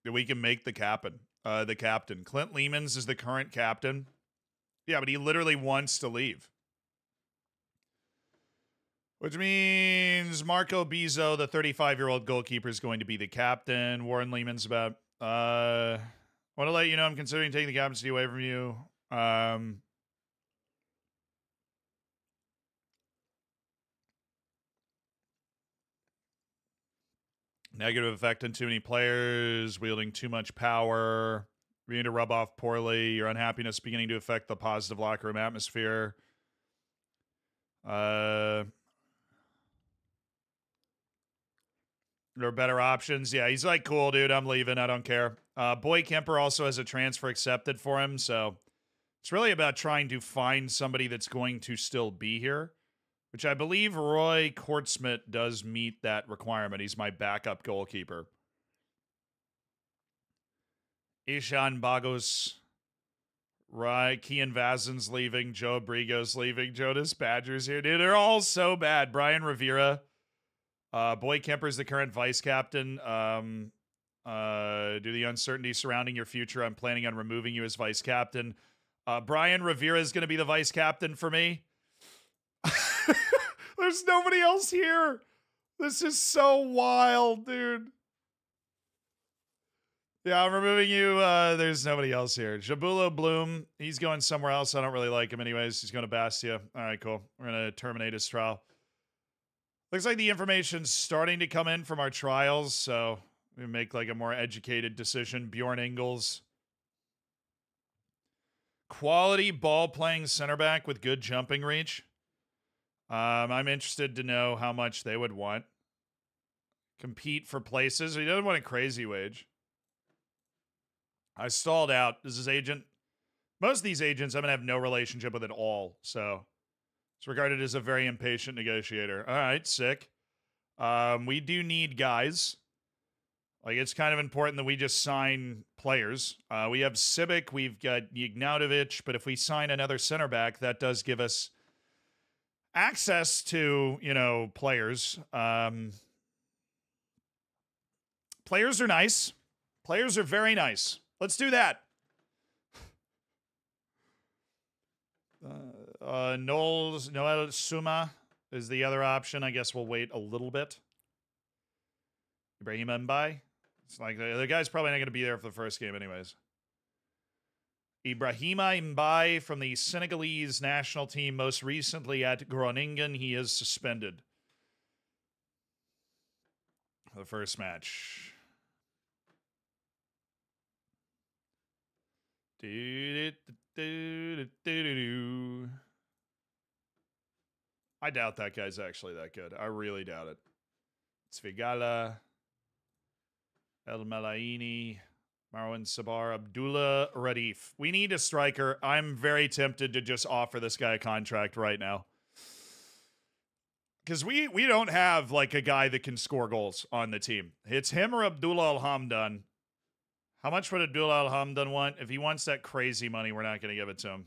That we can make the captain. Uh, the captain. Clint Leemans is the current captain. Yeah, but he literally wants to leave. Which means Marco Bizot, the 35 year old goalkeeper, is going to be the captain. Warren Lehman's about. Uh, want to let you know I'm considering taking the captaincy away from you. Um, negative effect on too many players, wielding too much power, beginning to rub off poorly, your unhappiness beginning to affect the positive locker room atmosphere. Uh, there are better options. Yeah, he's like, cool, dude. I'm leaving. I don't care. Uh, Boy Kemper also has a transfer accepted for him. So it's really about trying to find somebody that's going to still be here, which I believe Roy Kortsmit does meet that requirement. He's my backup goalkeeper. Ishan Bagos, right? Kian Vazin's leaving. Joe Brigo's leaving. Jonas Badger's here. Dude, they're all so bad. Brian Rivera. Uh, Boy Kemper's the current vice captain. Um, uh, due to the uncertainty surrounding your future, I'm planning on removing you as vice captain. Uh, Brian Rivera is going to be the vice captain for me. There's nobody else here. This is so wild, dude. Yeah, I'm removing you. Uh, there's nobody else here. Njabulo Blom, he's going somewhere else. I don't really like him anyways. He's going to Bastia. All right, cool. We're going to terminate his trial. Looks like the information's starting to come in from our trials, so we make like a more educated decision. Bjorn Ingles. Quality ball playing center back with good jumping reach. Um, I'm interested to know how much they would want. Compete for places. He doesn't want a crazy wage. I stalled out. This is agent. Most of these agents I'm gonna have no relationship with at all. So it's regarded as a very impatient negotiator. All right, sick. Um, we do need guys. Like it's kind of important that we just sign players. Uh, we have Sibic, we've got Ignatovic, but if we sign another center back, that does give us access to you know players. Um, players are nice. Players are very nice. Let's do that. Uh, uh, Noel Suma is the other option. I guess we'll wait a little bit. Ibrahim Mbai. It's like the, the guy's probably not going to be there for the first game, anyways. Ibrahima Mbai from the Senegalese national team, most recently at Groningen. He is suspended. The first match. I doubt that guy's actually that good. I really doubt it. Svigala, El Malaini, Marwan Sabar, Abdullah Radif. We need a striker. I'm very tempted to just offer this guy a contract right now. Because we, we don't have like a guy that can score goals on the team. It's him or Abdullah Al Hamdan. How much would Abdullah Al Hamdan want? If he wants that crazy money, we're not going to give it to him.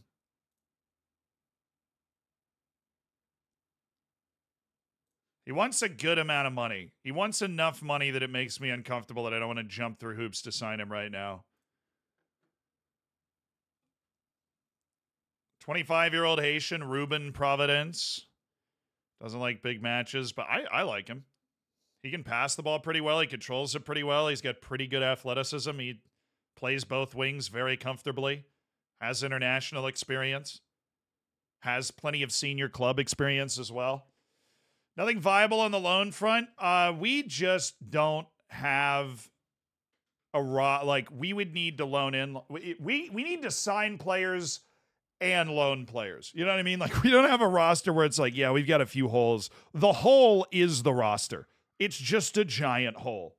He wants a good amount of money. He wants enough money that it makes me uncomfortable that I don't want to jump through hoops to sign him right now. 25 year old Haitian, Ruben Providence. Doesn't like big matches, but I, I like him. He can pass the ball pretty well. He controls it pretty well. He's got pretty good athleticism. He plays both wings very comfortably, has international experience, has plenty of senior club experience as well. Nothing viable on the loan front. Uh, we just don't have a raw like we would need to loan in. We, we we need to sign players and loan players. You know what I mean? Like we don't have a roster where it's like, yeah, we've got a few holes. The hole is the roster. It's just a giant hole.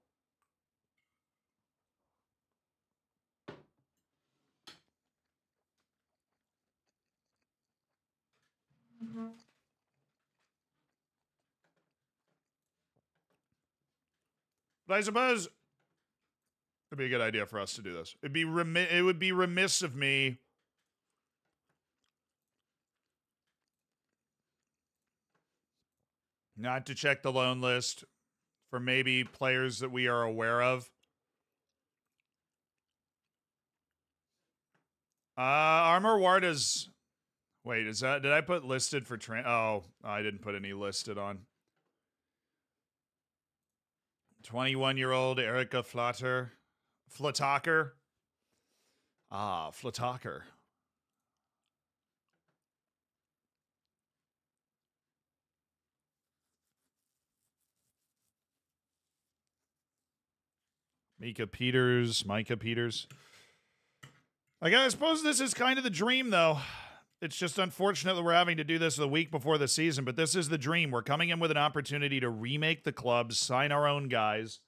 But I suppose it'd be a good idea for us to do this. It'd be remi- it would be remiss of me not to check the loan list for maybe players that we are aware of. Uh Armor Ward is Wait, is that did I put listed for train? Oh, I didn't put any listed on. 21 year old Erica Flatter. Flataker. Ah, Flataker. Mika Peters, Micah Peters. Like, I suppose this is kind of the dream, though. It's just unfortunate that we're having to do this the week before the season, but this is the dream. We're coming in with an opportunity to remake the club, sign our own guys.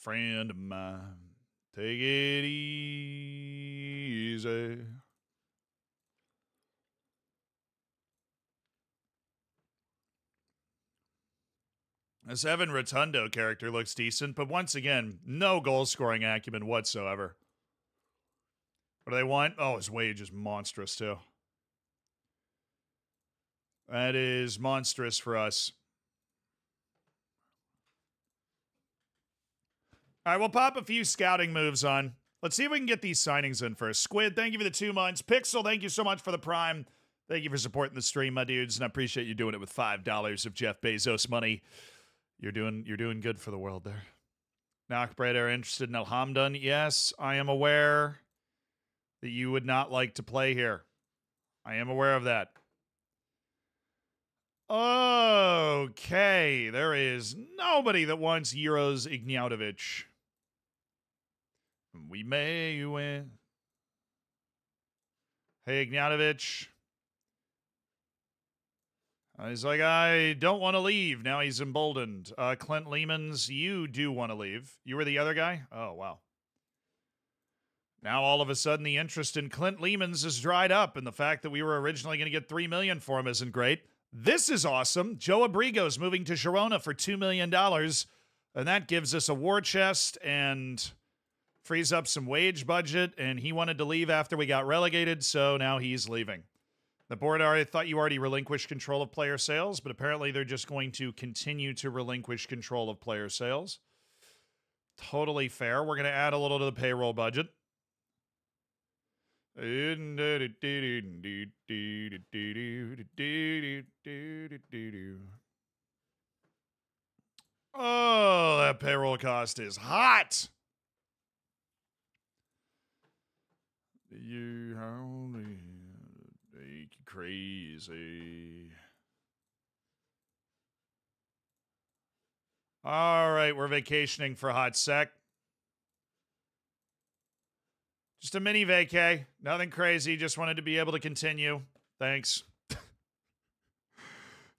Friend of mine. Take it easy. This Evan Rotundo character looks decent, but once again, no goal scoring acumen whatsoever. What do they want? Oh, his wage is monstrous too. That is monstrous for us. All right, we'll pop a few scouting moves on. Let's see if we can get these signings in first. Squid, thank you for the two months. Pixel, thank you so much for the prime. Thank you for supporting the stream, my dudes, and I appreciate you doing it with five dollars of Jeff Bezos money. You're doing you're doing good for the world there. Knockbreda are interested in Al Hamdan. Yes, I am aware that you would not like to play here. I am aware of that. Okay, there is nobody that wants Uroš Ignatovic. We may win. Hey, Ignatovic. Uh, he's like, I don't want to leave. Now he's emboldened. Uh, Clint Leemans, you do want to leave. You were the other guy? Oh, wow. Now all of a sudden the interest in Clint Leemans has dried up, and the fact that we were originally going to get three million for him isn't great. This is awesome. Joe Abrigo's moving to Girona for two million dollars, and that gives us a war chest and frees up some wage budget. And he wanted to leave after we got relegated, so now he's leaving. The board already thought you already relinquished control of player sales, but apparently they're just going to continue to relinquish control of player sales. Totally fair. We're going to add a little to the payroll budget. Oh, that payroll cost is hot. You only make you crazy. All right, we're vacationing for a hot sec. Just a mini vacay. Nothing crazy. Just wanted to be able to continue. Thanks.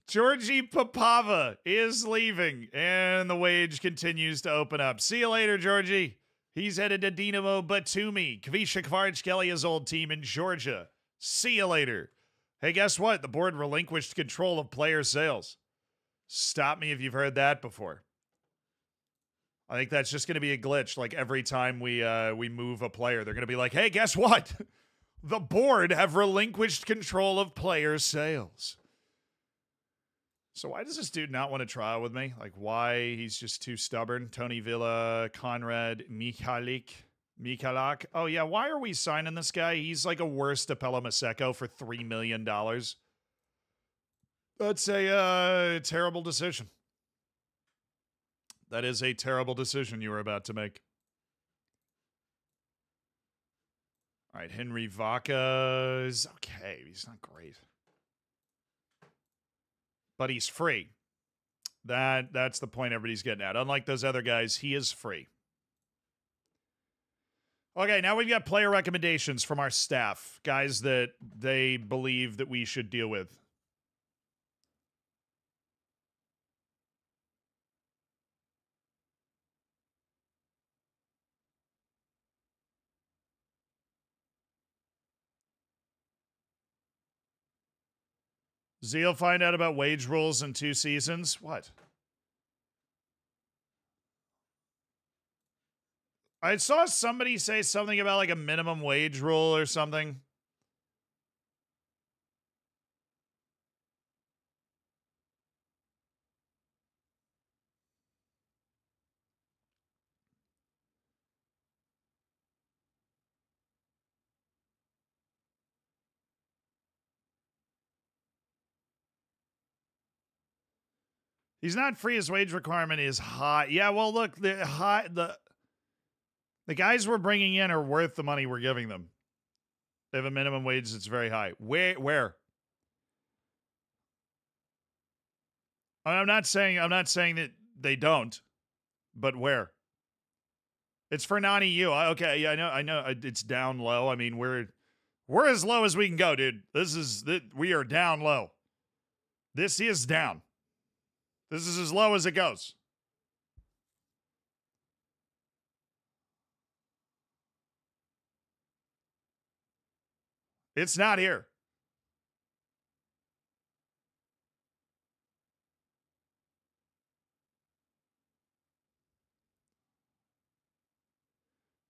Georgie Papava is leaving, and the wage continues to open up. See you later, Georgie. He's headed to Dinamo Batumi, Khvicha Kvaratskhelia's old team in Georgia. See you later. Hey, guess what? The board relinquished control of player sales. Stop me if you've heard that before. I think that's just going to be a glitch. Like every time we uh, we move a player, they're going to be like, "Hey, guess what? the board have relinquished control of player sales." So why does this dude not want to trial with me? Like why he's just too stubborn? Tony Villa, Conrad Michalik, Michalak. Oh yeah, why are we signing this guy? He's like a worse Thapelo Maseko for three million dollars. That's a uh, terrible decision. That is a terrible decision you were about to make. All right, Henry Vaca is okay. He's not great. But he's free. That that's the point everybody's getting at. Unlike those other guys, he is free. Okay, now we've got player recommendations from our staff, guys that they believe that we should deal with. Zeal find out about wage rules in two seasons. What? I saw somebody say something about like a minimum wage rule or something. He's not free. His wage requirement is high. Yeah, well, look, the high the the guys we're bringing in are worth the money we're giving them. They have a minimum wage that's very high. Where? Where? I'm not saying I'm not saying that they don't, but where? It's for non EU. Okay, yeah, I know. I know. It's down low. I mean, we're we're as low as we can go, dude. This is that we are down low. This is down. This is as low as it goes. It's not here.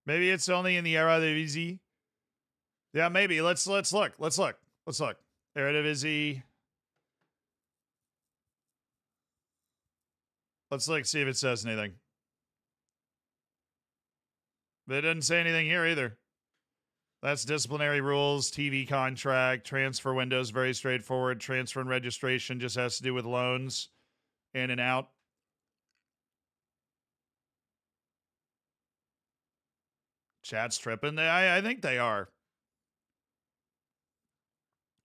Maybe it's only in the Eredivisie. Yeah, maybe. Let's let's look. Let's look. Let's look. Eredivisie. Let's look see if it says anything. It doesn't say anything here either. That's disciplinary rules, TV contract, transfer windows, very straightforward. Transfer and registration just has to do with loans in and out. Chat's tripping. I, I think they are.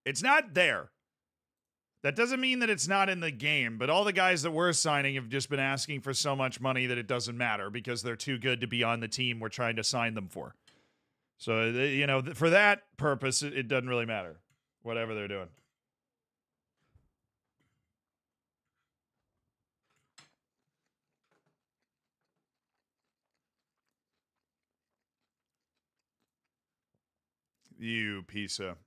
It's not there. That doesn't mean that it's not in the game, but all the guys that we're signing have just been asking for so much money that it doesn't matter because they're too good to be on the team we're trying to sign them for. So, uh, you know, for that purpose, it, it doesn't really matter, whatever they're doing. You piece of.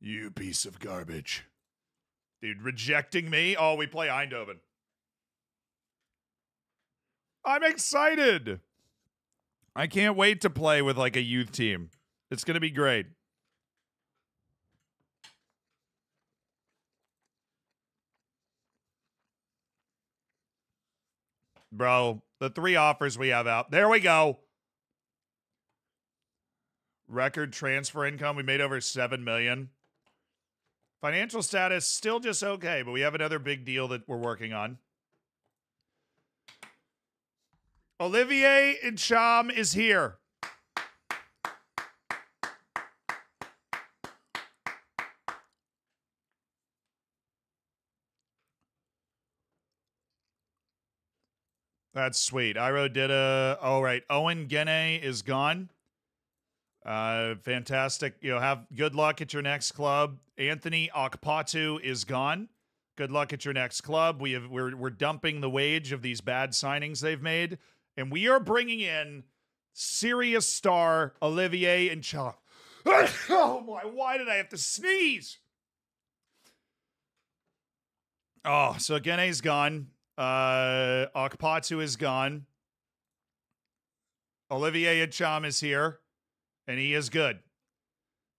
You piece of garbage. Dude, rejecting me? Oh, we play Eindhoven. I'm excited. I can't wait to play with like a youth team. It's going to be great. Bro, the three offers we have out. There we go. Record transfer income. We made over 7 million. Financial status still just okay, but we have another big deal that we're working on. Olivier Ntcham is here. That's sweet. Iro did a. Oh, right. Owen Gene is gone. Uh, fantastic. You know, have good luck at your next club. Anthony Okpatu is gone. Good luck at your next club. We have we're we're dumping the wage of these bad signings they've made, and we are bringing in serious star Olivier and Ntcham. oh my! Why did I have to sneeze? Oh, so Gene's gone. Uh, Okpatu is gone. Olivier Ntcham is here, and he is good.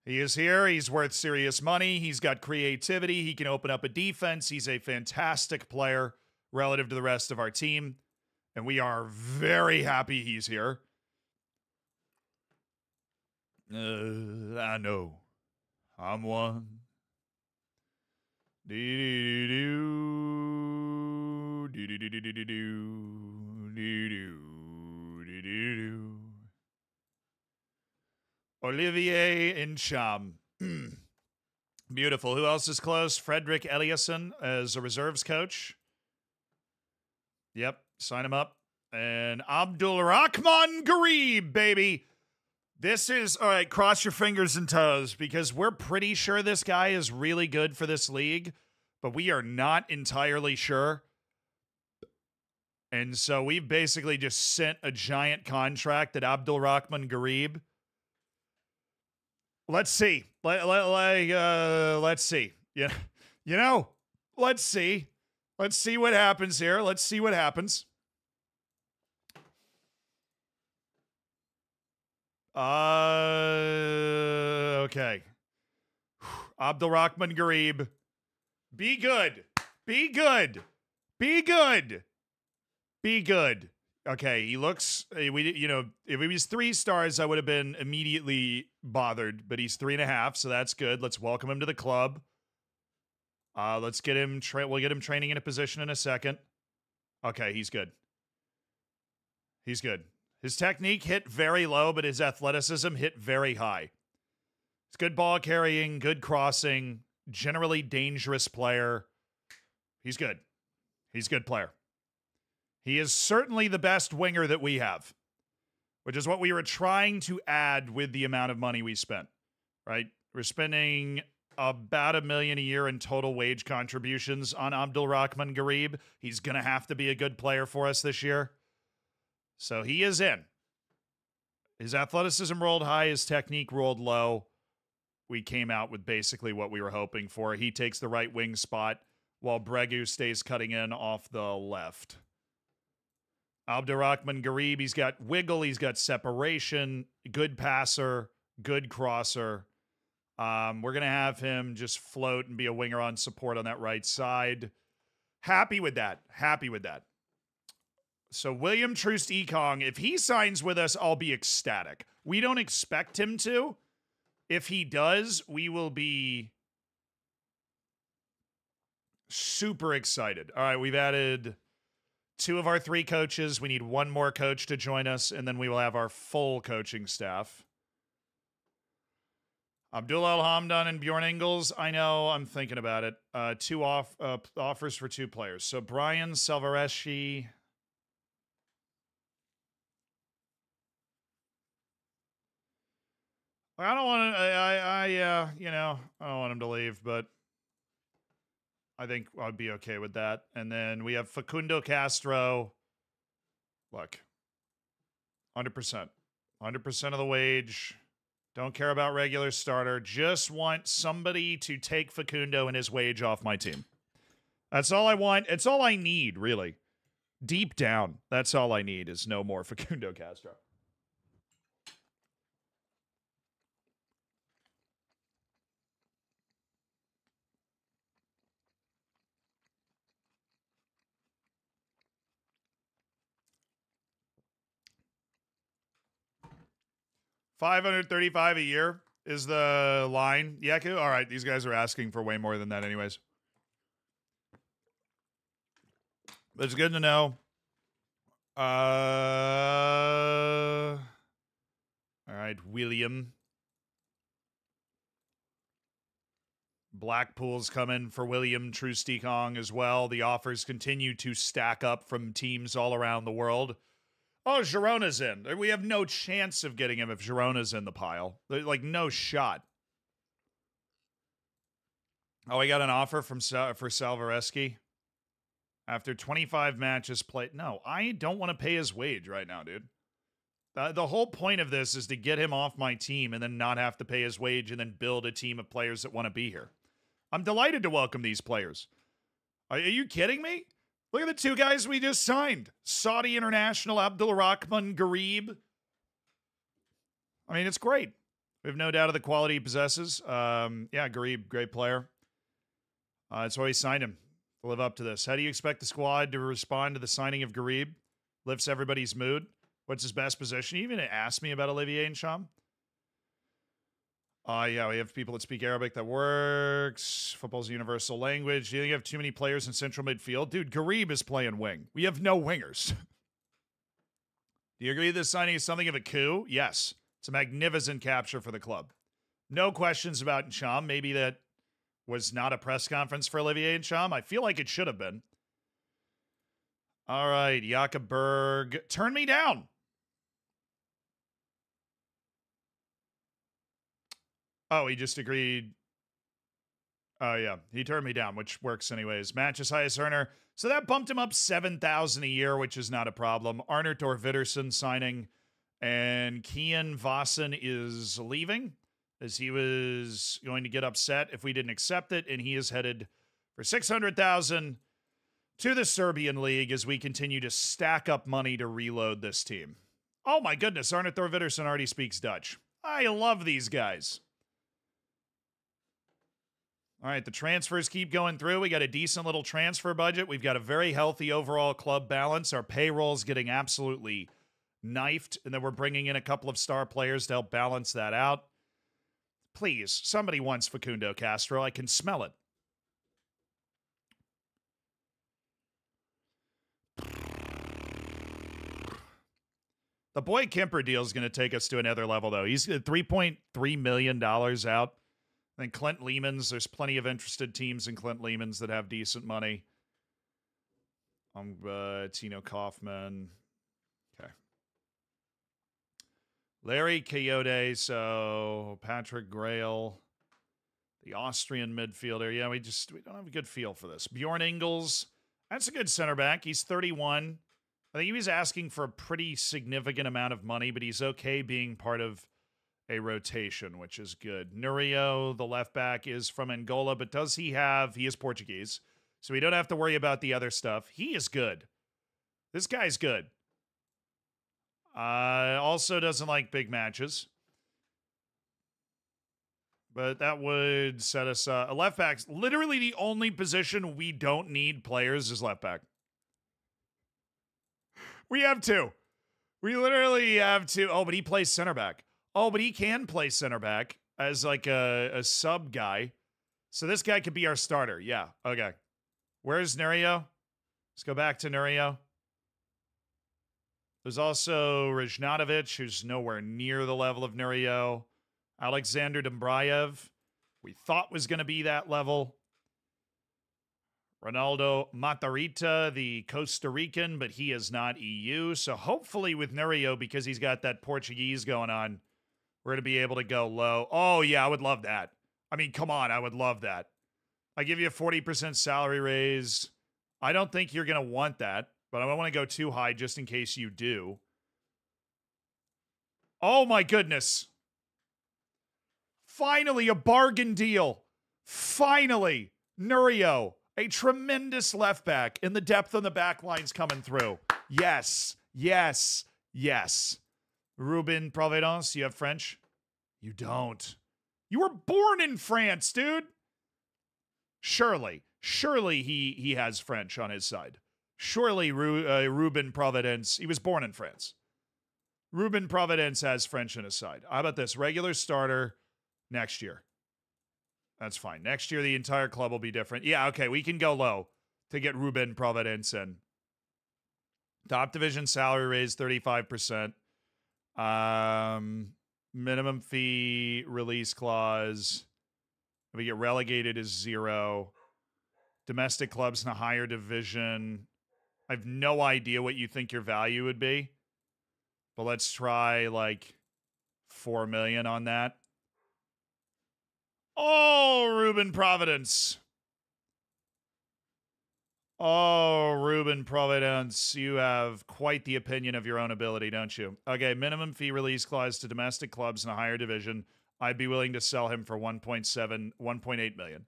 He is here. He's worth serious money. He's got creativity. He can open up a defense. He's a fantastic player relative to the rest of our team. And we are very happy he's here. Uh, I know. I'm one. Do do do do do do do do do do do do do. Olivier Ntcham. Beautiful. Who else is close? Frederick Eliasson as a reserves coach. Yep, sign him up. And Abdul Rahman Garib, baby. This is all right. Cross your fingers and toes because we're pretty sure this guy is really good for this league, but we are not entirely sure. And so we've basically just sent a giant contract at Abdul Rahman Garib. Let's see. Let, let, let, uh, let's see. Yeah. You know, let's see. Let's see what happens here. Let's see what happens. Uh, okay. Abdul Rahman Garib. Be good. Be good. Be good. Be good. Okay, he looks. eh, We, you know, if he was three stars, I would have been immediately bothered. But he's three and a half, so that's good. Let's welcome him to the club. Uh, let's get him. Tra- we'll get him training in a position in a second. Okay, he's good. He's good. His technique hit very low, but his athleticism hit very high. It's good ball carrying, good crossing, generally dangerous player. He's good. He's a good player. He is certainly the best winger that we have, which is what we were trying to add with the amount of money we spent, right? We're spending about a million a year in total wage contributions on Abdul Rahman Garib. He's going to have to be a good player for us this year. So he is in. His athleticism rolled high, his technique rolled low. We came out with basically what we were hoping for. He takes the right wing spot while Bregu stays cutting in off the left. Abdurrahman Garib, he's got wiggle, he's got separation, good passer, good crosser. Um, we're gonna have him just float and be a winger on support on that right side. Happy with that. Happy with that. So William Troost Ekong, if he signs with us, I'll be ecstatic. We don't expect him to. If he does, we will be super excited. All right, we've added two of our three coaches. We need one more coach to join us, and then we will have our full coaching staff. Abdullah Al Hamdan and Bjorn Ingles. I know. I'm thinking about it. Uh, two off uh, offers for two players. So Brian Salvareschi. I don't want to. I, I, I, uh, you know, I don't want him to leave, but I think I'd be okay with that. And then we have Facundo Castro. Look, hundred percent, hundred percent of the wage. Don't care about regular starter. Just want somebody to take Facundo and his wage off my team. That's all I want. It's all I need, really. Deep down, that's all I need is no more Facundo Castro. Five hundred thirty-five a year is the line. Yaku. All right, these guys are asking for way more than that, anyways. But it's good to know. Uh, all right, William. Blackpool's coming for William Troost-Ekong as well. The offers continue to stack up from teams all around the world. Oh, Girona's in. We have no chance of getting him if Girona's in the pile. Like no shot. Oh, I got an offer from for Salvareski after 25 matches played. No, I don't want to pay his wage right now, dude. Uh, the whole point of this is to get him off my team and then not have to pay his wage and then build a team of players that want to be here. I'm delighted to welcome these players. Are, are you kidding me? Look at the two guys we just signed Saudi International Abdul Rahman Garib. I mean, it's great. We have no doubt of the quality he possesses. Um, yeah, Garib, great player. Uh, that's why we signed him to live up to this. How do you expect the squad to respond to the signing of Garib? Lifts everybody's mood. What's his best position? Even asked me about Olivier and Ntcham. Uh, yeah, we have people that speak Arabic that works. Football's a universal language. Do you you have too many players in central midfield? Dude, Garib is playing wing. We have no wingers. Do you agree this signing is something of a coup? Yes. It's a magnificent capture for the club. No questions about Ntcham. Maybe that was not a press conference for Olivier Ntcham. I feel like it should have been. All right, Jakob Berg. Turn me down. Oh, he just agreed. Oh yeah, he turned me down, which works anyways. Match's highest earner, so that bumped him up seven thousand a year, which is not a problem. Arnar Thor Vidarsson signing, and Kian Vossen is leaving, as he was going to get upset if we didn't accept it, and he is headed for six hundred thousand to the Serbian league as we continue to stack up money to reload this team. Oh my goodness, Arnar Thor Vidarsson already speaks Dutch. I love these guys. All right, the transfers keep going through. We got a decent little transfer budget. We've got a very healthy overall club balance. Our payroll's getting absolutely knifed, and then we're bringing in a couple of star players to help balance that out. Please, somebody wants Facundo Castro. I can smell it. The boy Kemper deal is going to take us to another level, though. He's uh, $3.3 million out. I think Clint Leemans, there's plenty of interested teams in Clint Leemans that have decent money. Um, uh, Tino Kaufman. Okay. Larry Kayode, so Patrick Greil, the Austrian midfielder. Yeah, we just we don't have a good feel for this. Bjorn Ingles, that's a good center back. He's 31. I think he was asking for a pretty significant amount of money, but he's okay being part of a rotation, which is good. Nurio, the left back, is from Angola, but does he have, he is Portuguese, so we don't have to worry about the other stuff. He is good. This guy's good. Uh, also doesn't like big matches. But that would set us uh, a left back. Literally the only position we don't need players is left back. We have two. We literally have two. Oh, but he plays center back. Oh, but he can play center back as like a, a sub guy. So this guy could be our starter. Yeah. Okay. Where's Nurio? Let's go back to Nurio. There's also Rajnatovic, who's nowhere near the level of Nurio. Alexander Dombrayev, we thought was going to be that level. Ronaldo Matarrita, the Costa Rican, but he is not EU. So hopefully with Nurio, because he's got that Portuguese going on, we're going to be able to go low. Oh, yeah, I would love that. I mean, come on, I would love that. I give you a 40% salary raise. I don't think you're going to want that, but I don't want to go too high just in case you do. Oh, my goodness. Finally, a bargain deal. Finally, Nurio, a tremendous left back, and the depth on the back line's coming through. Yes, yes, yes. Ruben Providence, you have French? You don't. You were born in France, dude. Surely, surely he he has French on his side. Surely Ru, uh, Ruben Providence, he was born in France. Ruben Providence has French on his side. How about this? Regular starter next year. That's fine. Next year, the entire club will be different. Yeah, okay, we can go low to get Ruben Providence in. Top division salary raise 35%. Um, minimum fee release clause. If we get relegated is zero. Domestic clubs in a higher division. I have no idea what you think your value would be. But let's try like 4 million on that. Oh, Ruben Providence. Oh, Ruben Providence, you have quite the opinion of your own ability, don't you? Okay, minimum fee release clause to domestic clubs in a higher division. I'd be willing to sell him for 1.7, 1.8 million.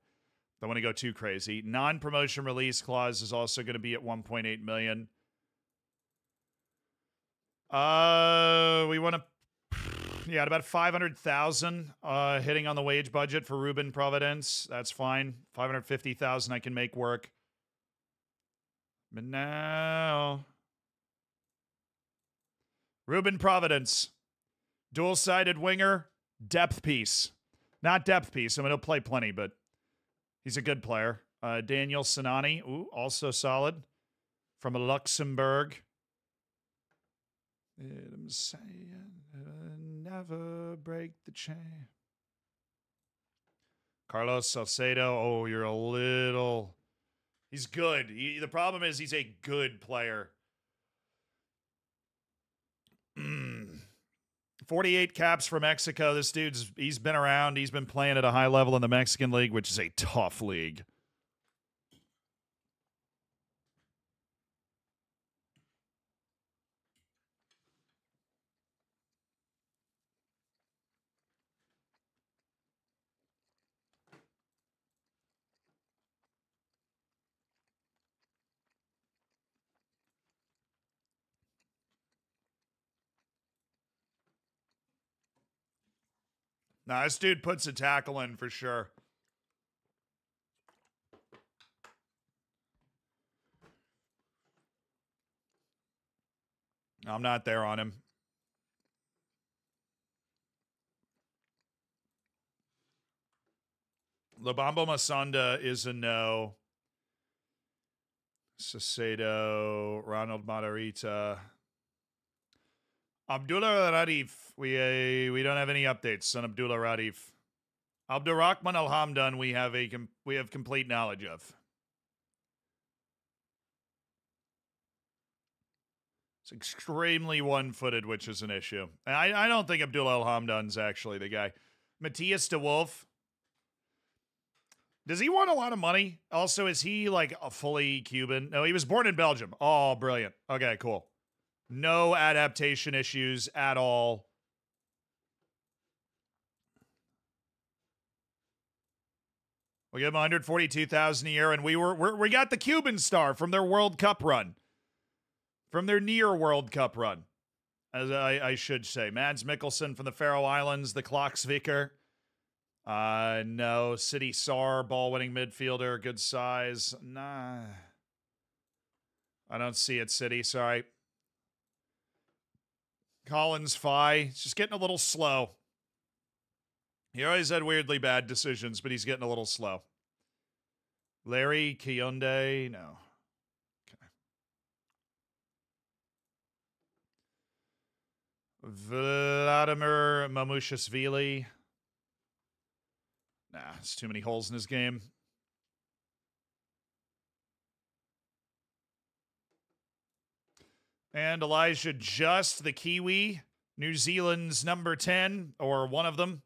Don't want to go too crazy. Non-promotion release clause is also going to be at 1.8 million. Uh, we want to yeah, about 500,000 uh, hitting on the wage budget for Ruben Providence. That's fine. 550,000 I can make work. But now Ruben Providence, dual-sided winger, depth piece. Not depth piece. I mean, he'll play plenty, but he's a good player. Uh, Daniel Sinani, ooh, also solid from Luxembourg. I'm saying, uh, never break the chain. Carlos Salcedo, oh, you're a little. He's good. He, the problem is he's a good player. 48 caps for Mexico. This dude's he's been around. He's been playing at a high level in the Mexican league, which is a tough league. Nah, this dude puts a tackle in for sure. I'm not there on him. Labambo Masanda is a no. Salcedo, Ronald Matarrita. Abdullah Radif. We uh, we don't have any updates on Abdullah Radif. Abdurrahman Al Hamdan. We have a we have complete knowledge of. It's extremely one-footed, which is an issue. I I don't think Abdullah Al Hamdan's actually the guy. Matthias De Wolf. Does he want a lot of money? Also, is he like a fully Cuban? No, he was born in Belgium. Oh, brilliant. Okay, cool. No adaptation issues at all. We give him 142,000 a year, and we were we're, we got the Cuban star from their World Cup run, from their near World Cup run. as I, I should say. Mads Mikkelsen from the Faroe Islands, the Kloksviker. Uh, no. Sidy Sarr, ball winning midfielder, good size. Nah. I don't see it, Sidy. Sorry. Collins Fai, It's just getting a little slow. He always had weirdly bad decisions, but he's getting a little slow. Larry Kayode, no. Okay. Vladimir Mamushashvili. Nah, it's too many holes in his game. And Elijah Just, the Kiwi, New Zealand's number 10, or one of them.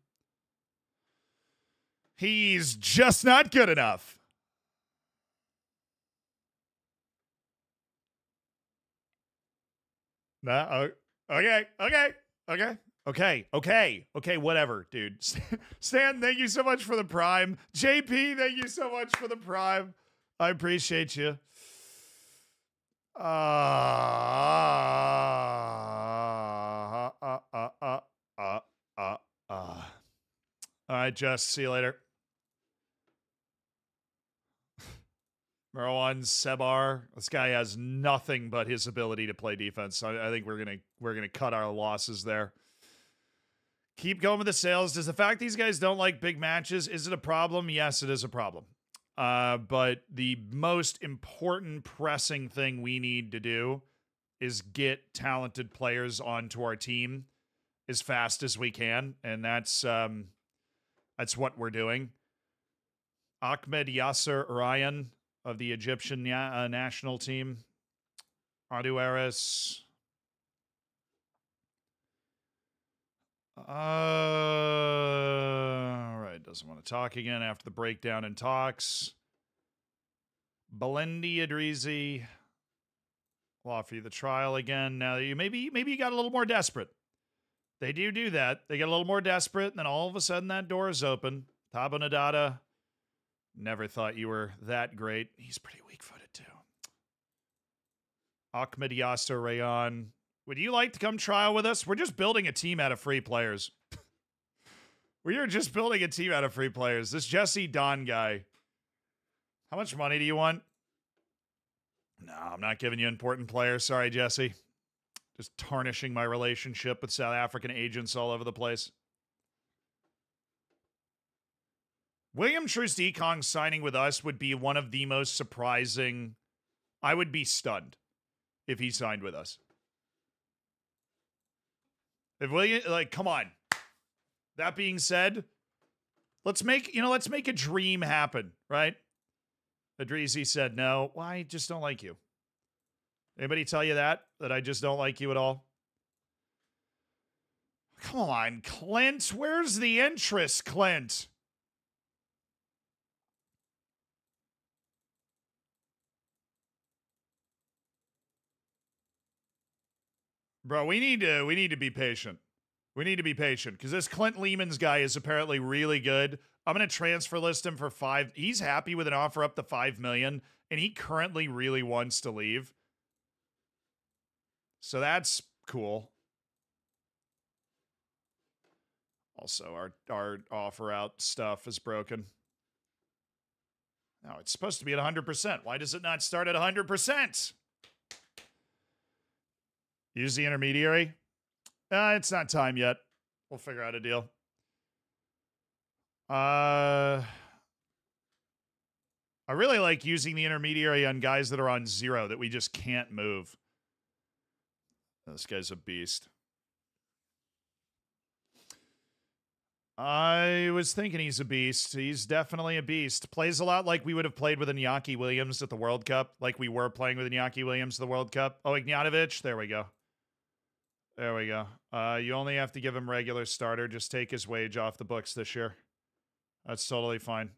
He's just not good enough. Nah, okay, okay, okay. Okay, okay, okay, whatever, dude. Stan, thank you so much for the prime. JP, thank you so much for the prime. I appreciate you. Uh, uh, uh, uh, uh, uh, uh. All right, Jess. see you later. Marwan Sebar. This guy has nothing but his ability to play defense. I, I think we're gonna we're gonna cut our losses there. Keep going with the sales. Does the fact these guys don't like big matches is it a problem? Yes, it is a problem. Uh, but the most important pressing thing we need to do is get talented players onto our team as fast as we can, and that's um, that's what we're doing. Ahmed Yasser Rayan of the Egyptian uh, national team, Adu Aris. Uh, doesn't want to talk again after the breakdown and talks. Belendi Adrizi will offer you the trial again. Now you maybe maybe you got a little more desperate. They do do that. They get a little more desperate, and then all of a sudden that door is open. Thabo Nadada, never thought you were that great. He's pretty weak footed too. Ahmed Yasser Rayan, would you like to come trial with us? We're just building a team out of free players. We are just building a team out of free players. This Jesse Don guy. How much money do you want? No, I'm not giving you important players. Sorry, Jesse. Just tarnishing my relationship with South African agents all over the place. William Troost Ekong signing with us would be one of the most surprising. I would be stunned if he signed with us. If William, like, come on. That being said, let's make you know, let's make a dream happen, right? Adrizi said no. Well, I just don't like you. Anybody tell you that? That I just don't like you at all? Come on, Clint. Where's the interest, Clint? Bro, we need to we need to be patient. We need to be patient because this Clint Leemans guy is apparently really good. I'm gonna transfer list him for five. He's happy with an offer up to five million, and he currently really wants to leave. So that's cool. Also, our our offer out stuff is broken. No, it's supposed to be at 100%. Why does it not start at 100%? Use the intermediary. Uh, it's not time yet. We'll figure out a deal. Uh, I really like using the intermediary on guys that are on zero that we just can't move. This guy's a beast. I was thinking he's a beast. He's definitely a beast. Plays a lot like we would have played with Iñaki Williams at the World Cup, like we were playing with Iñaki Williams at the World Cup. Oh, Ignatovich. There we go. There we go. Uh, you only have to give him regular starter. Just take his wage off the books this year. That's totally fine.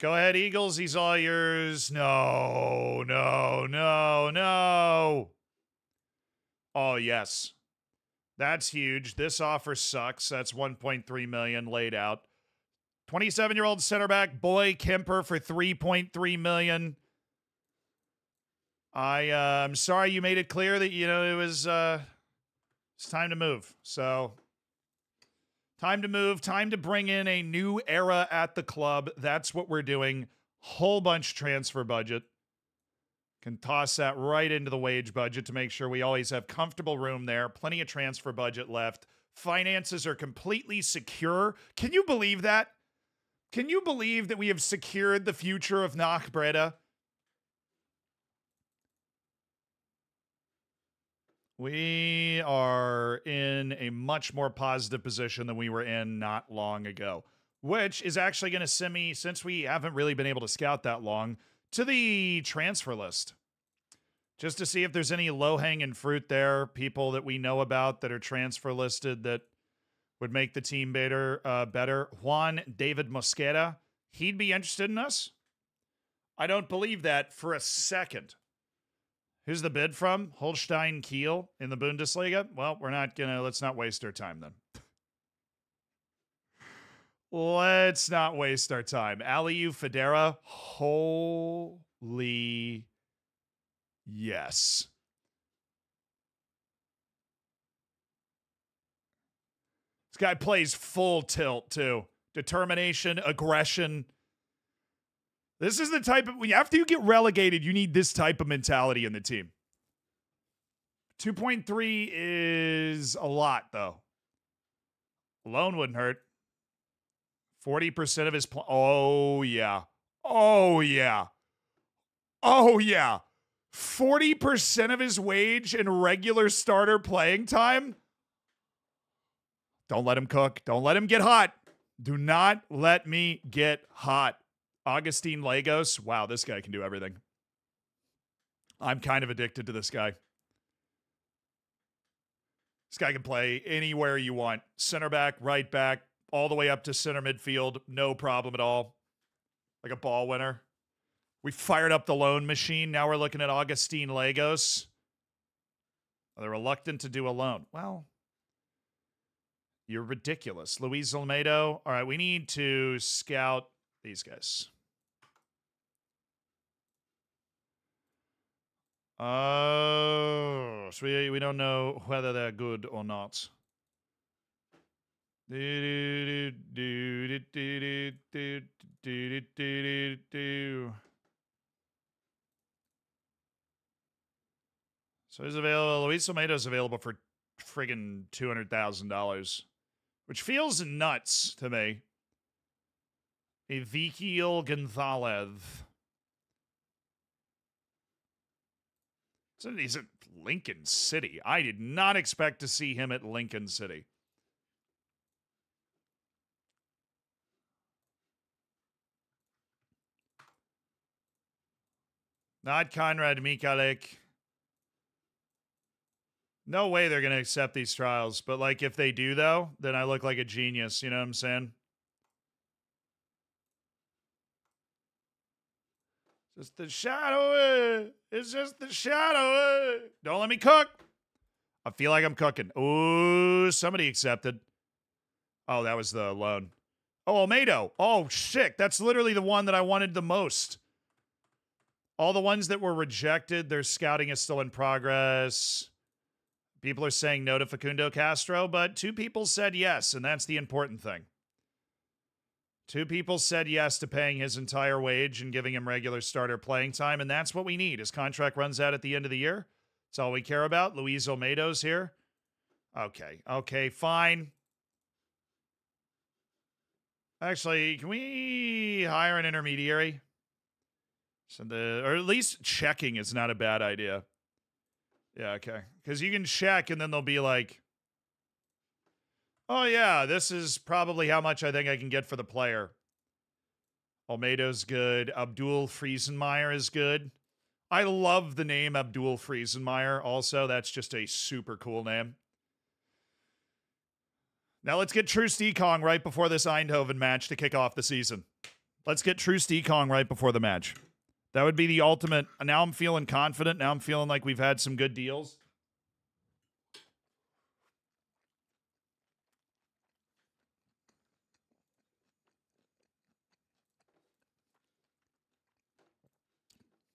Go ahead, Eagles. He's all yours. No, no, no, no. Oh, yes. That's huge. This offer sucks. That's 1.3 million laid out. 27-year-old center back Boy Kemper for 3.3 million. I uh, I'm sorry you made it clear that you know it was uh, it's time to move. So time to move. Time to bring in a new era at the club. That's what we're doing. Whole bunch transfer budget. Can toss that right into the wage budget to make sure we always have comfortable room there. Plenty of transfer budget left. Finances are completely secure. Can you believe that? Can you believe that we have secured the future of NAC Breda? We are in a much more positive position than we were in not long ago, which is actually going to send me, since we haven't really been able to scout that long, to the transfer list. Just to see if there's any low hanging fruit there, people that we know about that are transfer listed that would make the team better. Uh, better. Juan David Mosquera, he'd be interested in us. I don't believe that for a second. Who's the bid from? Holstein Kiel in the Bundesliga? Well, we're not going to, let's not waste our time then. let's not waste our time. Aliu Federa, holy yes. This guy plays full tilt too. Determination, aggression. This is the type of when after you get relegated, you need this type of mentality in the team. 2.3 is a lot though. Alone wouldn't hurt. 40% of his pl- Oh yeah. Oh yeah. Oh yeah. 40% of his wage in regular starter playing time. Don't let him cook. Don't let him get hot. Do not let me get hot. Augustine Lagos. Wow, this guy can do everything. I'm kind of addicted to this guy. This guy can play anywhere you want center back, right back, all the way up to center midfield. No problem at all. Like a ball winner. We fired up the loan machine. Now we're looking at Augustine Lagos. Are They're reluctant to do a loan. Well, you're ridiculous. Luis Olmedo. All right, we need to scout these guys. Oh, so we, we don't know whether they're good or not. So he's available. Luis Olmedo's available for friggin' two hundred thousand dollars, which feels nuts to me. Ezequiel Gonzalez. So he's at Lincoln City. I did not expect to see him at Lincoln City. Not Conrad Mikalik. No way they're going to accept these trials. But, like, if they do, though, then I look like a genius. You know what I'm saying? Just the shadow. Eh? It's just the shadow. Eh? Don't let me cook. I feel like I'm cooking. Oh, somebody accepted. Oh, that was the loan. Oh, Olmedo. Oh, shit. That's literally the one that I wanted the most. All the ones that were rejected, their scouting is still in progress. People are saying no to Facundo Castro, but two people said yes, and that's the important thing. Two people said yes to paying his entire wage and giving him regular starter playing time, and that's what we need. His contract runs out at the end of the year. That's all we care about. Luis Olmedo's here. Okay. Okay, fine. Actually, can we hire an intermediary? So the or at least checking is not a bad idea. Yeah, okay. Because you can check and then they'll be like, oh, yeah, this is probably how much I think I can get for the player. Olmedo's good. Abdul Friesenmeyer is good. I love the name Abdul Friesenmeyer also. That's just a super cool name. Now let's get Troost Ekong right before this Eindhoven match to kick off the season. Let's get Troost Ekong right before the match. That would be the ultimate. Now I'm feeling confident. Now I'm feeling like we've had some good deals.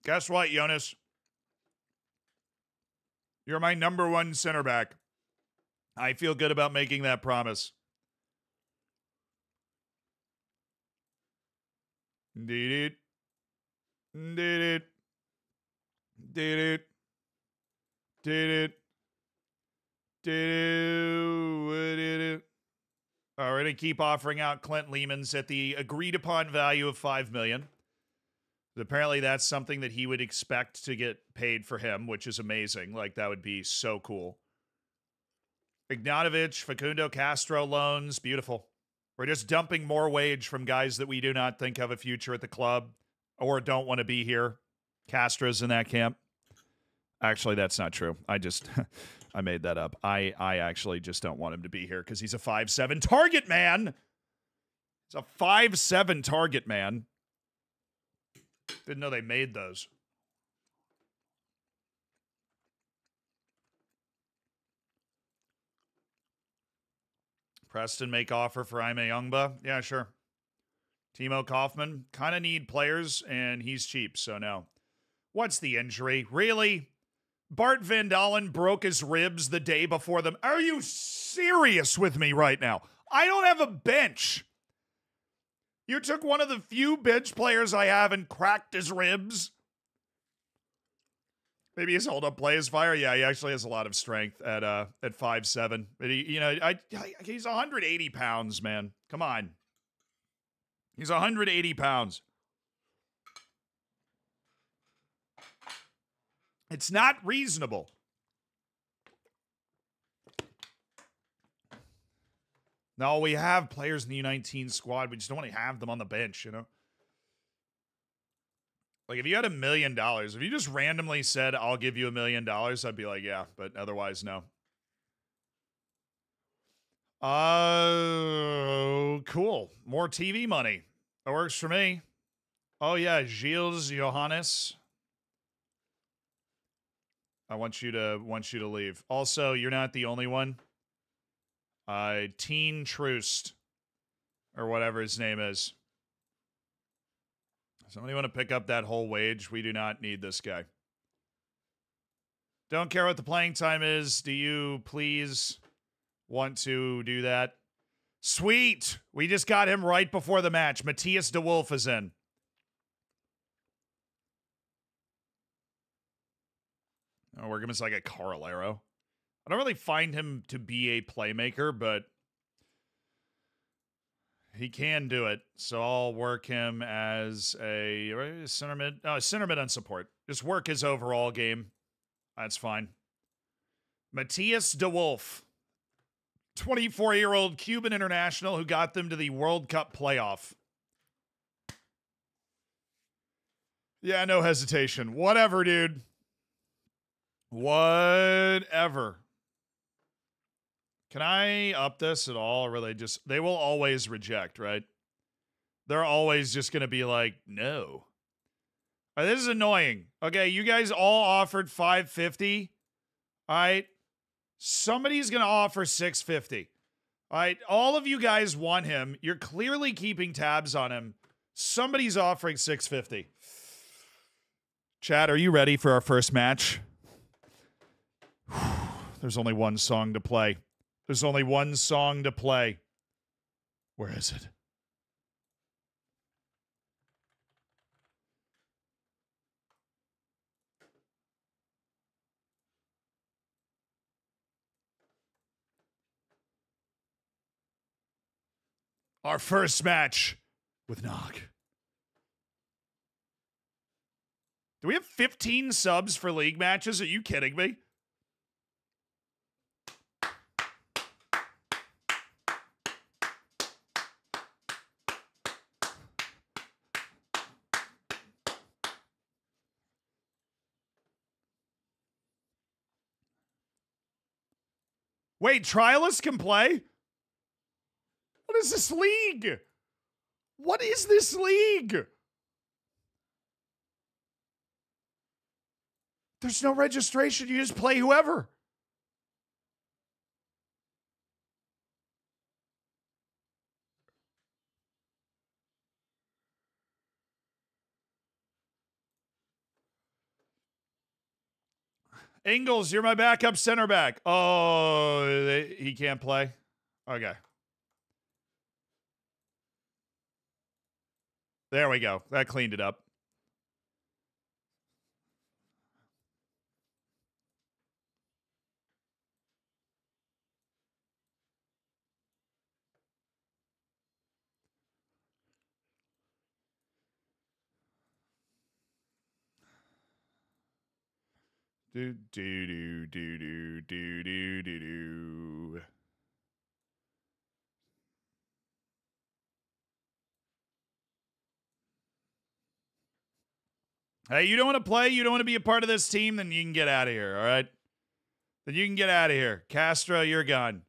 Guess what, Jonas? You're my number one center back. I feel good about making that promise. Did it. Did it. Did it. Did it. Did it. All right, gonna keep offering out Clint Leemans at the agreed upon value of five million. Apparently, that's something that he would expect to get paid for him, which is amazing. Like that would be so cool. Ignatovich, Facundo Castro loans, beautiful. We're just dumping more wage from guys that we do not think have a future at the club or don't want to be here. Castro's in that camp. Actually, that's not true. I just I made that up. I I actually just don't want him to be here because he's a five seven target man. He's a five seven target man. Didn't know they made those. Preston make offer for Ime Youngba. Yeah, sure. Timo Kaufman kind of need players, and he's cheap, so no. What's the injury? Really? Bart Van Dalen broke his ribs the day before them. Are you serious with me right now? I don't have a bench. You took one of the few bench players I have and cracked his ribs. Maybe his hold up play is fire. Yeah, he actually has a lot of strength at uh at five seven. But he, you know, I, I he's 180 pounds, man. Come on. He's 180 pounds. It's not reasonable. No, we have players in the U19 squad. We just don't want to have them on the bench, you know? Like, if you had a million dollars, if you just randomly said, I'll give you a million dollars, I'd be like, yeah, but otherwise, no. Oh, uh, cool. More TV money. That works for me. Oh, yeah. Gilles Johannes. I want you to want you to leave. Also, you're not the only one uh, Teen Troost, or whatever his name is. Somebody want to pick up that whole wage? We do not need this guy. Don't care what the playing time is. Do you please want to do that? Sweet. We just got him right before the match. Matthias De Wolf is in. Oh, we're as like a Carlero. I don't really find him to be a playmaker, but he can do it. So I'll work him as a center mid, uh, center mid on support. Just work his overall game. That's fine. Matthias De Wolf, 24 year old Cuban international who got them to the World Cup playoff. Yeah, no hesitation. Whatever, dude. Whatever. Can I up this at all? Or they just, they will always reject, right? They're always just to be like, no. Right, this is annoying. Okay, you guys all offered 550. All right. Somebody's to offer 650. All right. All of you guys want him. You're clearly keeping tabs on him. Somebody's offering 650. Chad, are you ready for our first match? There's only one song to play. There's only one song to play. Where is it? Our first match with Nog. Do we have 15 subs for league matches? Are you kidding me? Wait, trialists can play? What is this league? What is this league? There's no registration. You just play whoever. Ingles, you're my backup center back. Oh, they, he can't play. Okay. There we go. That cleaned it up. Do do do do do do do do do. Hey, you don't want to play? You don't want to be a part of this team? Then you can get out of here, all right? Then you can get out of here. Castro, you're gone.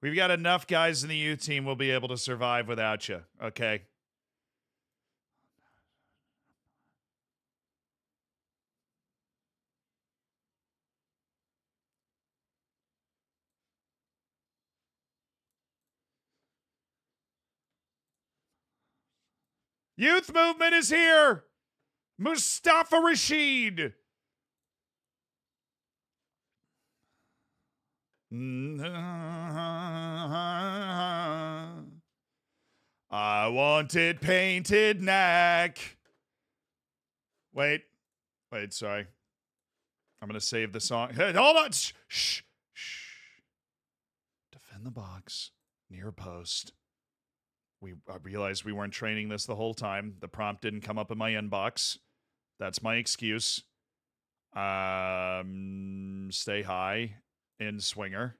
We've got enough guys in the U team we'll be able to survive without you, okay? Youth movement is here. Mustafa Rashid. I wanted painted neck. Wait, wait, sorry. I'm gonna save the song. Hey, hold on. Shh, shh, shh. Defend the box near post. We I realized we weren't training this the whole time. The prompt didn't come up in my inbox. That's my excuse. Um, stay high in swinger.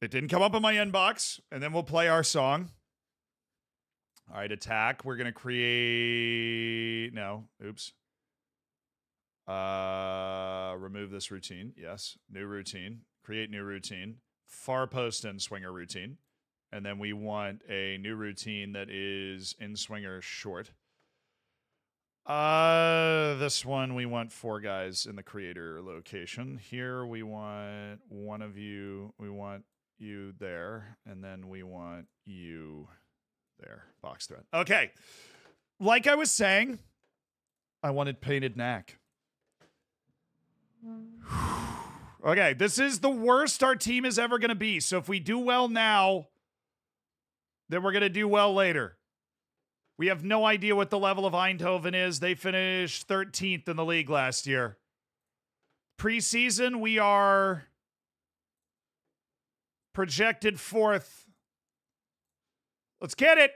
It didn't come up in my inbox, and then we'll play our song. All right, attack. We're gonna create. No, oops. Uh, remove this routine. Yes, new routine. Create new routine. Far post and swinger routine, and then we want a new routine that is in swinger short. Uh, this one we want four guys in the creator location. Here we want one of you. We want you there, and then we want you there. Box thread. Okay. Like I was saying, I wanted painted knack. okay, this is the worst our team is ever going to be. So if we do well now, then we're going to do well later. We have no idea what the level of Eindhoven is. They finished 13th in the league last year. Preseason, we are projected fourth. Let's get it.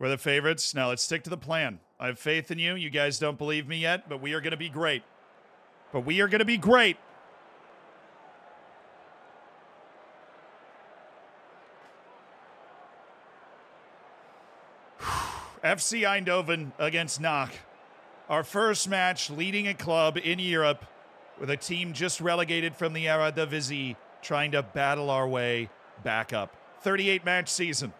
We're the favorites. Now let's stick to the plan. I have faith in you. You guys don't believe me yet, but we are going to be great. But we are going to be great. FC Eindhoven against NAC. Our first match leading a club in Europe with a team just relegated from the Eredivisie trying to battle our way back up. 38 match season.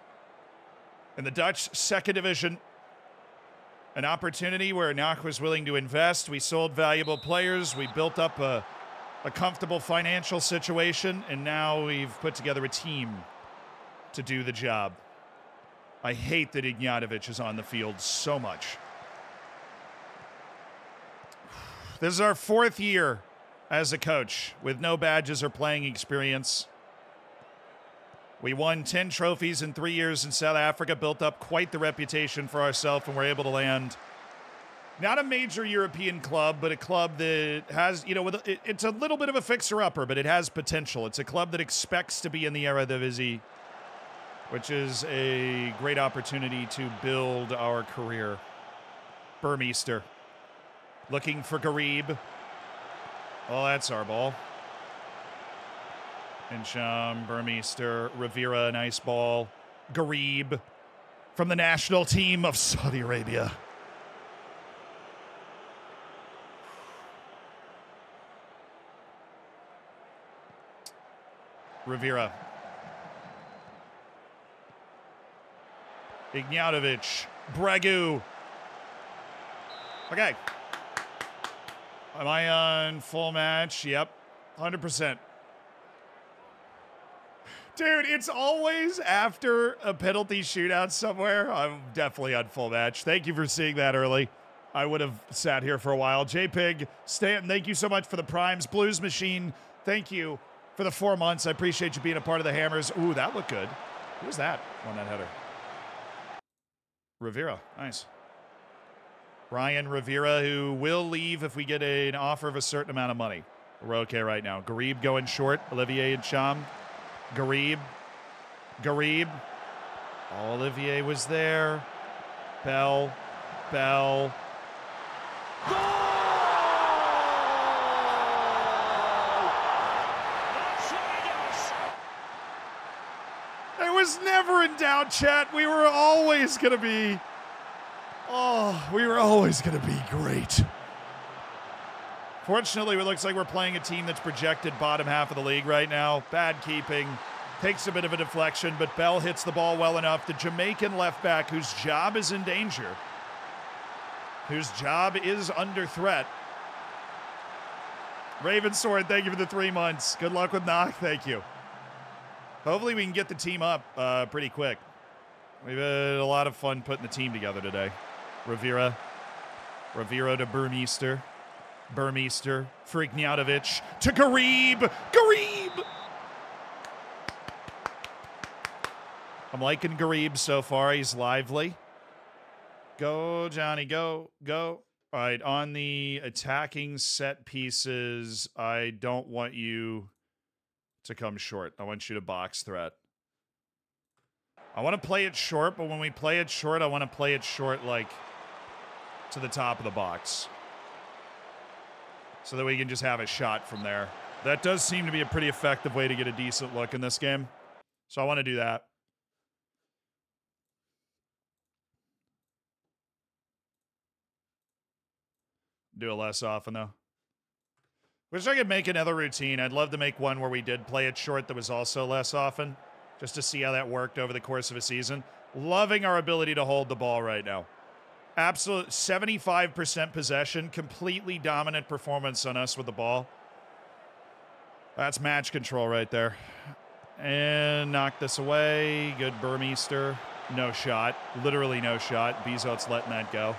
In the Dutch second division, an opportunity where NAC was willing to invest. We sold valuable players. We built up a, a comfortable financial situation, and now we've put together a team to do the job. I hate that Ignatovich is on the field so much. This is our fourth year as a coach with no badges or playing experience. We won 10 trophies in three years in South Africa, built up quite the reputation for ourselves, and we're able to land not a major European club, but a club that has, you know, it's a little bit of a fixer upper, but it has potential. It's a club that expects to be in the Eredivisie which is a great opportunity to build our career. Burmeister looking for Garib. Oh, that's our ball. Ntcham, Burmeister, Rivera, nice ball. Garib from the national team of Saudi Arabia. Rivera. Ignatovich. Bregu. Okay. Am I on full match? Yep. 100%. Dude, it's always after a penalty shootout somewhere. I'm definitely on full match. Thank you for seeing that early. I would have sat here for a while. JPig, Stanton, thank you so much for the primes. Blues Machine, thank you for the four months. I appreciate you being a part of the Hammers. Ooh, that looked good. Who was that on that header? Rivera. Nice. Ryan Rivera, who will leave if we get an offer of a certain amount of money. We're okay right now. Garib going short. Olivier Ntcham. Garib. Garib. Olivier was there. Bell. Bell. It was never in doubt, chat. We were always going to be. Oh, we were always going to be great. Fortunately, it looks like we're playing a team that's projected bottom half of the league right now. Bad keeping. Takes a bit of a deflection, but Bell hits the ball well enough. The Jamaican left back, whose job is in danger, whose job is under threat. Raven Sword, thank you for the three months. Good luck with NAC. Thank you. Hopefully, we can get the team up uh, pretty quick. We've had a lot of fun putting the team together today. Rivera, Rivera to Burmeister, Burmeister, Frigniatovic to Garib, Garib. I'm liking Garib so far. He's lively. Go, Johnny, go, go. All right, on the attacking set pieces, I don't want you to come short. I want you to box threat. I want to play it short, but when we play it short, I want to play it short like to the top of the box. So that we can just have a shot from there. That does seem to be a pretty effective way to get a decent look in this game. So I want to do that. Do it less often, though. Wish I could make another routine. I'd love to make one where we did play it short that was also less often, just to see how that worked over the course of a season. Loving our ability to hold the ball right now. Absolute 75% possession, completely dominant performance on us with the ball. That's match control right there. And knock this away. Good Burmeister. No shot. Literally no shot. Bizot's letting that go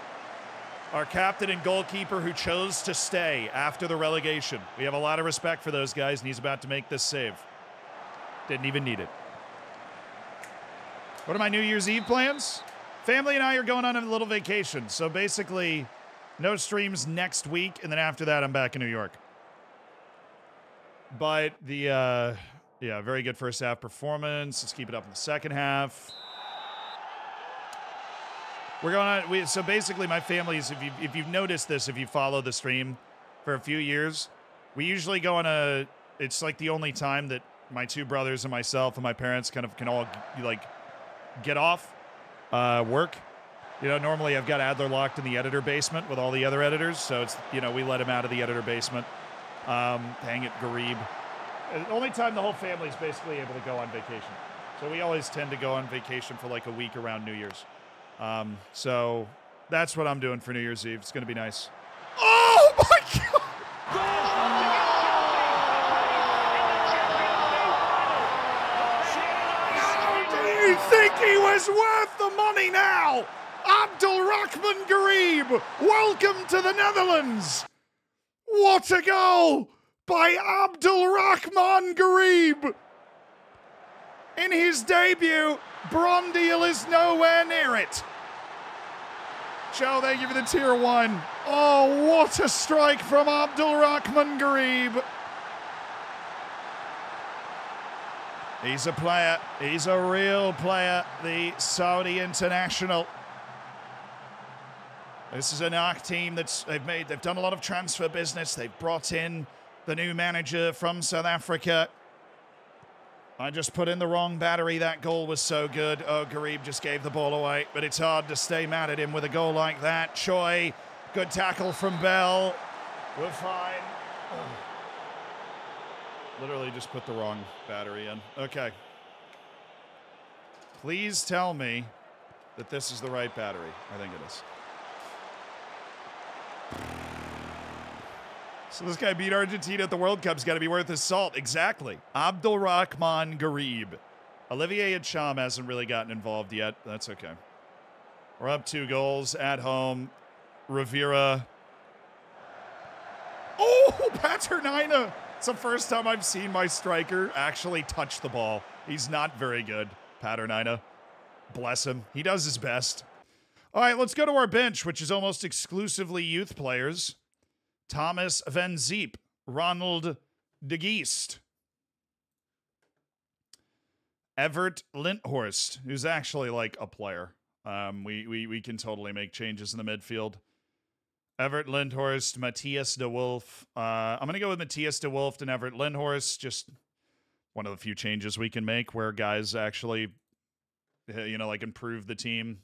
our captain and goalkeeper who chose to stay after the relegation. We have a lot of respect for those guys, and he's about to make this save. Didn't even need it. What are my New Year's Eve plans? Family and I are going on a little vacation. So basically, no streams next week, and then after that, I'm back in New York. But the, uh, yeah, very good first half performance. Let's keep it up in the second half. We're going on. We, so basically, my family's. If you if you've noticed this, if you follow the stream for a few years, we usually go on a. It's like the only time that my two brothers and myself and my parents kind of can all like get off uh, work. You know, normally I've got Adler locked in the editor basement with all the other editors, so it's you know we let him out of the editor basement. Um, hang it, Garib. The only time the whole family's basically able to go on vacation. So we always tend to go on vacation for like a week around New Year's. Um, so that's what I'm doing for New Year's Eve. It's going to be nice. Oh my God! Do you think he was worth the money now? Abdul Rahman Garib, welcome to the Netherlands. What a goal by Abdul Rahman Garib. In his debut, Brondeel is nowhere near it. Joe, thank you for the tier one. Oh, what a strike from Abdul Rahman Garib. He's a player. He's a real player. The Saudi international. This is an ARC team that's they've made. They've done a lot of transfer business. They've brought in the new manager from South Africa. I just put in the wrong battery. That goal was so good. Oh, Garib just gave the ball away, but it's hard to stay mad at him with a goal like that. Choi, good tackle from Bell. We're fine. Literally just put the wrong battery in. Okay. Please tell me that this is the right battery. I think it is. So this guy beat Argentina at the World Cup's got to be worth his salt. Exactly. Abdul Rahman Garib. Olivier Ntcham hasn't really gotten involved yet. That's okay. We're up two goals at home. Rivera. Oh, Paternina. It's the first time I've seen my striker actually touch the ball. He's not very good, Paternina. Bless him. He does his best. All right, let's go to our bench, which is almost exclusively youth players. Thomas Van Zeep, Ronald de Geest, Evert Linthorst, who's actually like a player. Um, we, we we can totally make changes in the midfield. Evert Linthorst, Matthias de Wolf. Uh, I'm gonna go with Matthias de Wolf and Evert Linthorst. Just one of the few changes we can make where guys actually, you know, like improve the team.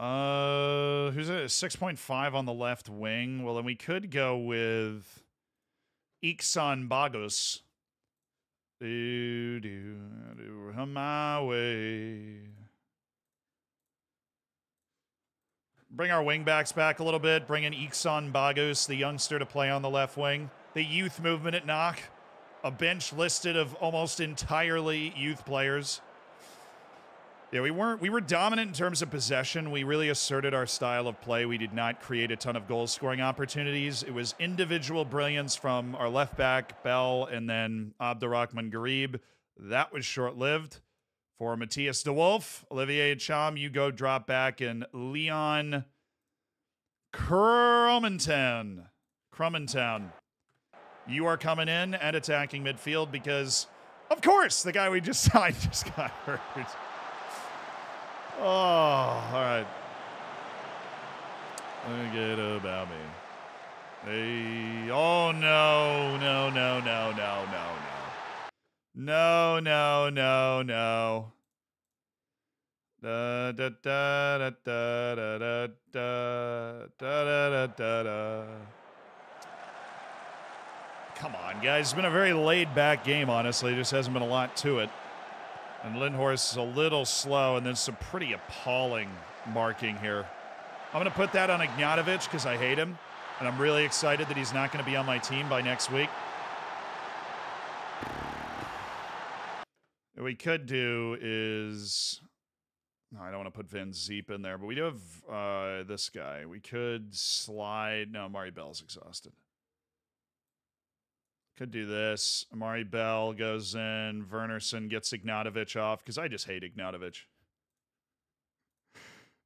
Uh, who's it? Six point five on the left wing. Well, then we could go with Iksan Bagos. Do do do my way. Bring our wingbacks back a little bit. Bring in Iksan Bagos, the youngster, to play on the left wing. The youth movement at NAC, a bench listed of almost entirely youth players. Yeah, we weren't we were dominant in terms of possession. We really asserted our style of play. We did not create a ton of goal scoring opportunities. It was individual brilliance from our left back, Bell, and then Abdurrahman Garib. That was short lived. For Matthias De Wolf, Olivier Ntcham, you go drop back, and Leon Crummentown. Crummentown. You are coming in and attacking midfield because, of course, the guy we just signed just got hurt. Oh, all right. Forget about me. Hey, oh no, no, no, no, no, no, no. No, no, no, no. Da da da da da da da da da da da. Come on, guys. It's been a very laid back game, honestly. There just hasn't been a lot to it. And Linthorst is a little slow, and then some pretty appalling marking here. I'm going to put that on Ignatovich because I hate him, and I'm really excited that he's not going to be on my team by next week. What we could do is. I don't want to put Van Zeep in there, but we do have uh, this guy. We could slide. No, Mari Bell's exhausted. Could do this. Amari Bell goes in. Wernerson gets Ignatovich off because I just hate Ignatovich.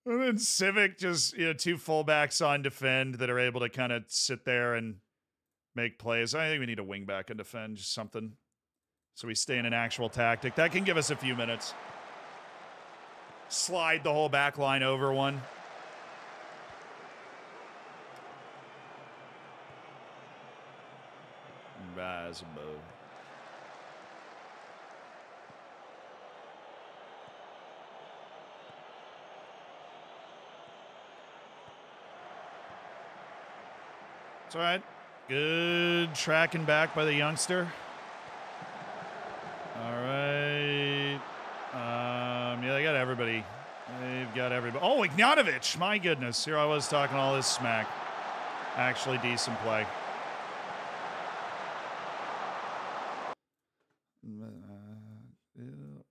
And then Civic just, you know, two fullbacks on defend that are able to kind of sit there and make plays. I think we need a wingback and defend, just something. So we stay in an actual tactic. That can give us a few minutes. Slide the whole back line over one. Rise above. It's all right. Good tracking back by the youngster. All right. Um, yeah, they got everybody. They've got everybody. Oh, Ignatovich. My goodness. Here I was talking all this smack. Actually, decent play.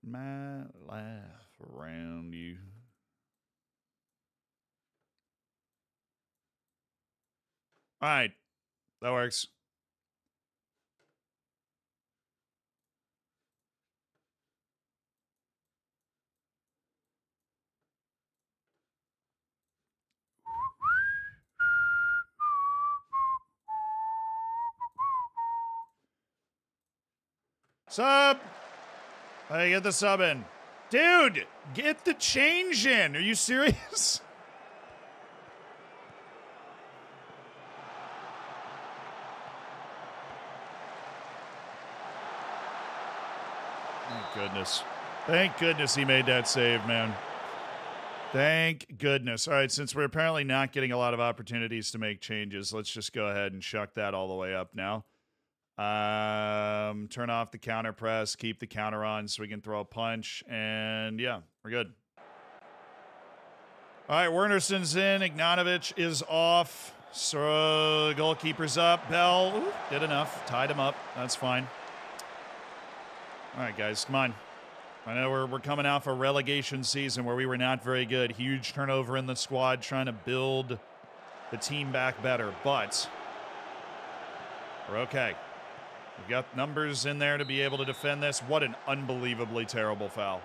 My life around you. All right. That works. Sub. Hey, get the sub in. Dude, get the change in. Are you serious? Thank goodness. Thank goodness he made that save, man. Thank goodness. All right, since we're apparently not getting a lot of opportunities to make changes, let's just go ahead and shuck that all the way up now. Um, turn off the counter press, keep the counter on so we can throw a punch, and yeah, we're good. All right, Wernerson's in. Ignatovich is off. So goalkeeper's up. Bell ooh, did enough. Tied him up. That's fine. All right, guys, come on. I know we're, we're coming off a relegation season where we were not very good. Huge turnover in the squad, trying to build the team back better, but we're okay. Got numbers in there to be able to defend this. What an unbelievably terrible foul.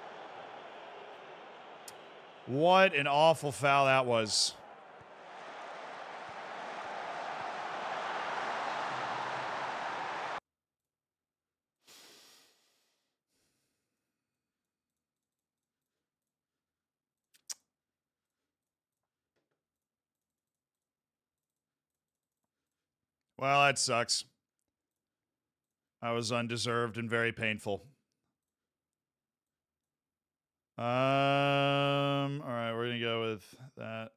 What an awful foul that was. Well, that sucks. That was undeserved and very painful. Um, all right, we're going to go with that.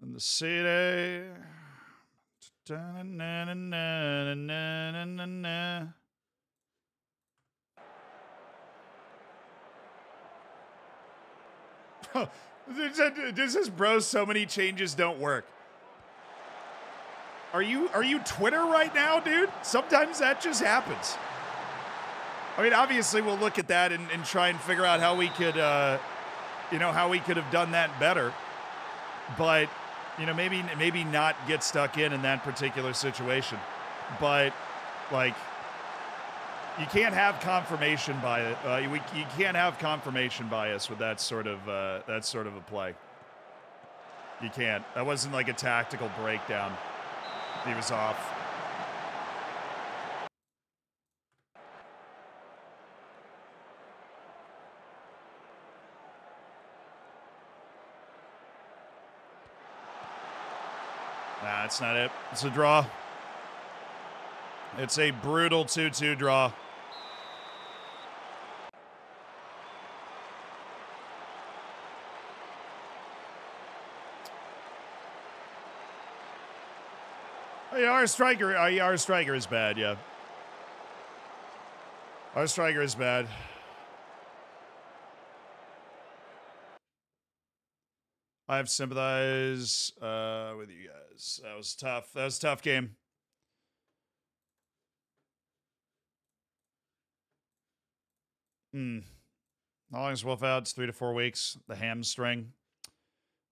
And the city. this is bro so many changes don't work. Are you are you twitter right now dude? Sometimes that just happens. I mean obviously we'll look at that and, and try and figure out how we could uh you know how we could have done that better. But you know maybe maybe not get stuck in in that particular situation. But like you can't have confirmation bias. Uh, you can't have confirmation bias with that sort of uh, that sort of a play. You can't. That wasn't like a tactical breakdown. He was off. Nah, that's not it. It's a draw. It's a brutal 2 2 draw. Our striker, uh, our striker is bad. Yeah, our striker is bad. I have sympathize uh, with you guys. That was tough. That was a tough game. Hmm. How long is Wolf out? It's three to four weeks. The hamstring.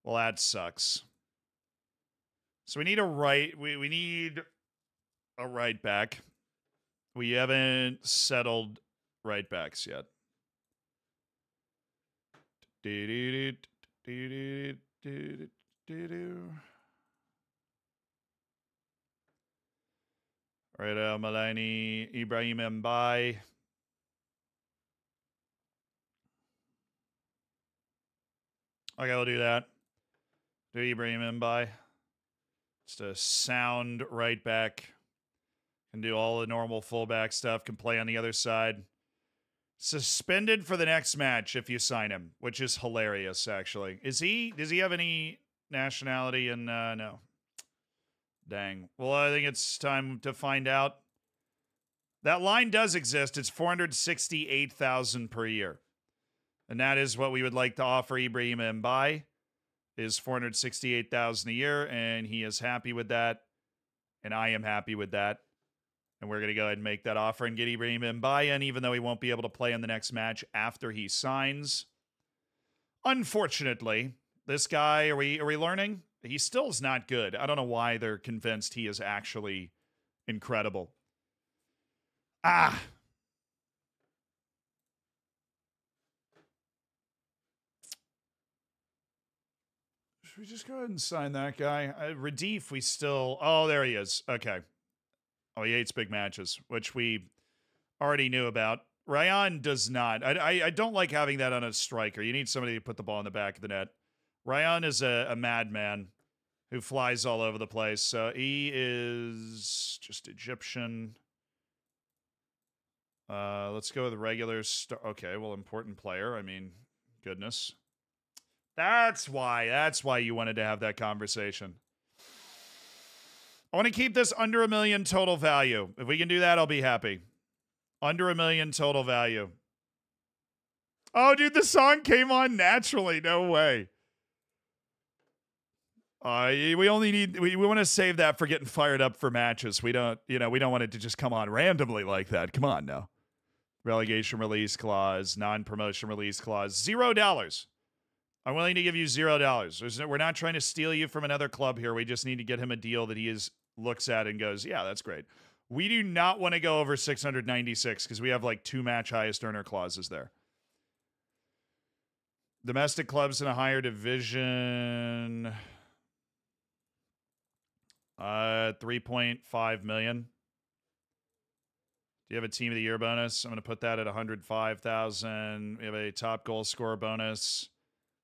Well, that sucks. So we need a right. We we need a right back. We haven't settled right backs yet. Right, uh, Malani, Ibrahim Mbai. Okay, we'll do that. Do Ibrahim Mbai. Just a sound right back. Can do all the normal fullback stuff. Can play on the other side. Suspended for the next match if you sign him, which is hilarious. Actually, is he? Does he have any nationality? And uh, no. Dang. Well, I think it's time to find out. That line does exist. It's four hundred sixty-eight thousand per year, and that is what we would like to offer Ibrahim Mbai is 468,000 a year and he is happy with that and I am happy with that. And we're going to go ahead and make that offer and get Ibrahim Mbayan even though he won't be able to play in the next match after he signs. Unfortunately, this guy are we are we learning? He still is not good. I don't know why they're convinced he is actually incredible. Ah, Should we just go ahead and sign that guy? Uh, we still. Oh, there he is. Okay. Oh, he hates big matches, which we already knew about. Ryan does not. I, I, I don't like having that on a striker. You need somebody to put the ball in the back of the net. Ryan is a, a madman who flies all over the place. So he is just Egyptian. Uh, let's go with regular star. Okay, well, important player. I mean, goodness. That's why. That's why you wanted to have that conversation. I want to keep this under a million total value. If we can do that, I'll be happy. Under a million total value. Oh, dude, the song came on naturally. No way. Uh, we only need we, we want to save that for getting fired up for matches. We don't, you know, we don't want it to just come on randomly like that. Come on now. Relegation release clause, non-promotion release clause, zero dollars. I'm willing to give you zero dollars. We're not trying to steal you from another club here. We just need to get him a deal that he is looks at and goes, yeah, that's great. We do not want to go over 696 because we have like two match highest earner clauses there. Domestic clubs in a higher division. Uh, 3.5 million. Do you have a team of the year bonus? I'm going to put that at 105,000. We have a top goal scorer bonus.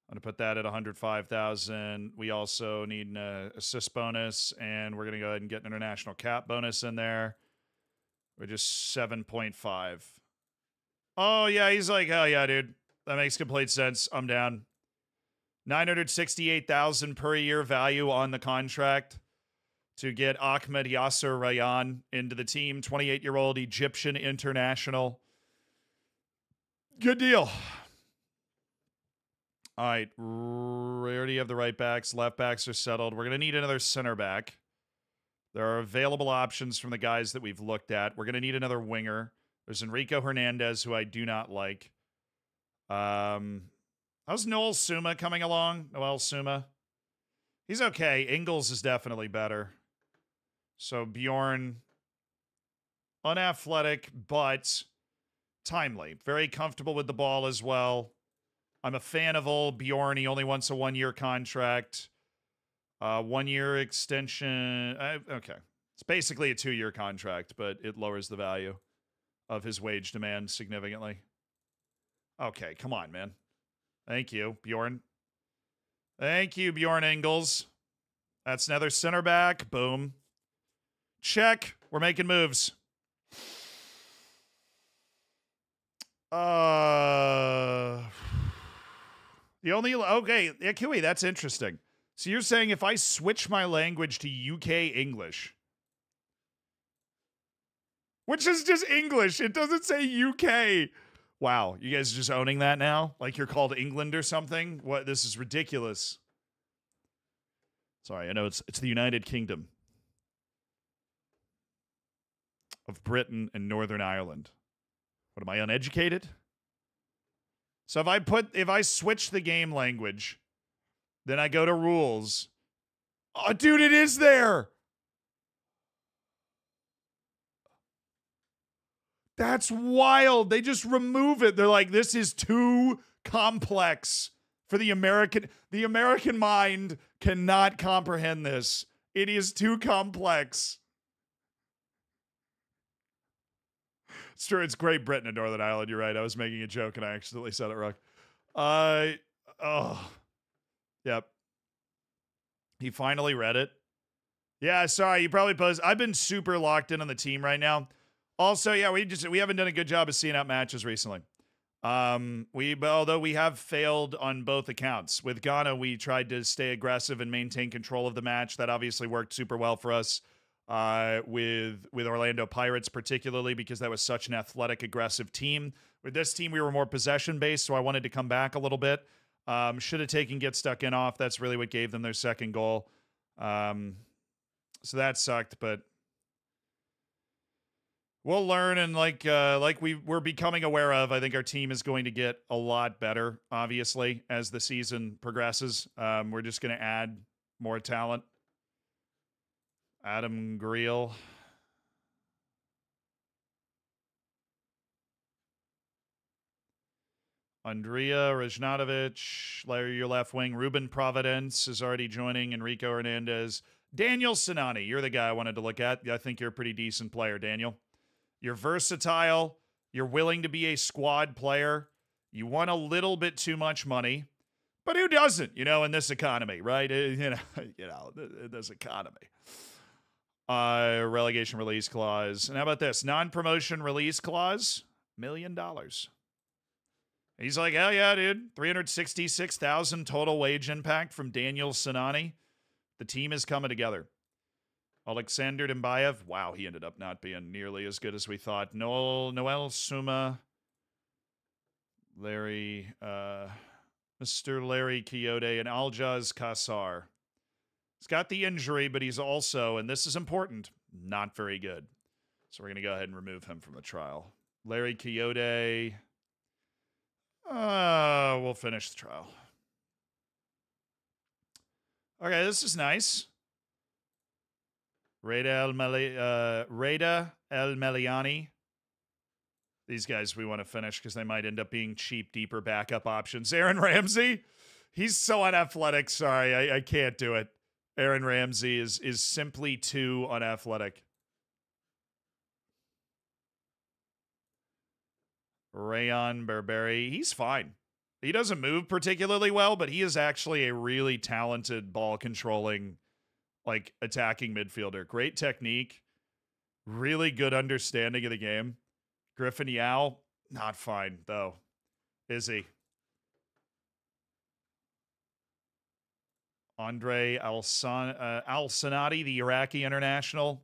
I'm going to put that at 105,000. We also need an uh, assist bonus, and we're going to go ahead and get an international cap bonus in there. We're just 7.5. Oh, yeah, he's like, hell yeah, dude. That makes complete sense. I'm down. 968,000 per year value on the contract to get Ahmed Yasser Rayan into the team, 28 year old Egyptian international. Good deal. All right. We already have the right backs. Left backs are settled. We're going to need another center back. There are available options from the guys that we've looked at. We're going to need another winger. There's Enrico Hernandez, who I do not like. Um, how's Noel Suma coming along? Noel Suma. He's okay. Ingles is definitely better. So Bjorn, unathletic, but timely. Very comfortable with the ball as well. I'm a fan of old Bjorn. He only wants a one year contract, uh, one year extension. Uh, okay. It's basically a two year contract, but it lowers the value of his wage demand significantly. Okay, come on, man. Thank you, Bjorn. Thank you, Bjorn Ingles. That's another center back. Boom. Check. We're making moves. Uh the only okay, yeah, Kiwi, that's interesting. So you're saying if I switch my language to UK English, which is just English, it doesn't say UK. Wow, you guys are just owning that now? Like you're called England or something? What this is ridiculous. Sorry, I know it's it's the United Kingdom of Britain and Northern Ireland. What am I uneducated? So if I put if I switch the game language, then I go to rules. Oh, dude, it is there. That's wild. They just remove it. They're like, this is too complex for the American. The American mind cannot comprehend this. It is too complex. True. It's Great Britain and Northern Ireland. You're right. I was making a joke and I accidentally said it wrong. Uh, oh, yep. He finally read it. Yeah, sorry. You probably posed. I've been super locked in on the team right now. Also, yeah, we just we haven't done a good job of seeing out matches recently. Um, we although we have failed on both accounts. With Ghana, we tried to stay aggressive and maintain control of the match. That obviously worked super well for us uh, with with Orlando Pirates, particularly because that was such an athletic, aggressive team. With this team, we were more possession based, so I wanted to come back a little bit. Um, should have taken get stuck in off. That's really what gave them their second goal. Um, so that sucked, but we'll learn. And like uh, like we we're becoming aware of, I think our team is going to get a lot better. Obviously, as the season progresses, um, we're just going to add more talent. Adam Greel. Andrea Rajnatovic, Larry, your left wing. Ruben Providence is already joining. Enrico Hernandez. Daniel Sinani, you're the guy I wanted to look at. I think you're a pretty decent player, Daniel. You're versatile. You're willing to be a squad player. You want a little bit too much money, But who doesn't, you know, in this economy, right? You know, you know, this economy. Uh, relegation release clause. And how about this? Non-promotion release clause, million dollars. He's like, hell yeah, dude. 366,000 total wage impact from Daniel Sinani. The team is coming together. Alexander Dimbayev, wow, he ended up not being nearly as good as we thought. Noel, Noel Suma, Larry, uh, Mr. Larry Kayode, and Aljaz Kassar. He's got the injury, but he's also, and this is important, not very good. So we're going to go ahead and remove him from the trial. Larry Kayode, uh, we'll finish the trial. Okay, this is nice. Reda El Meli- uh, Reda El Meliani. These guys we want to finish because they might end up being cheap, deeper backup options. Aaron Ramsey, he's so unathletic. Sorry, I, I can't do it. Aaron Ramsey is is simply too unathletic. Rayon Berberi, he's fine. He doesn't move particularly well, but he is actually a really talented ball controlling, like attacking midfielder. Great technique, really good understanding of the game. Griffin Yow, not fine though, is he? Andre Al-San- uh, Al-Sanati, the Iraqi international.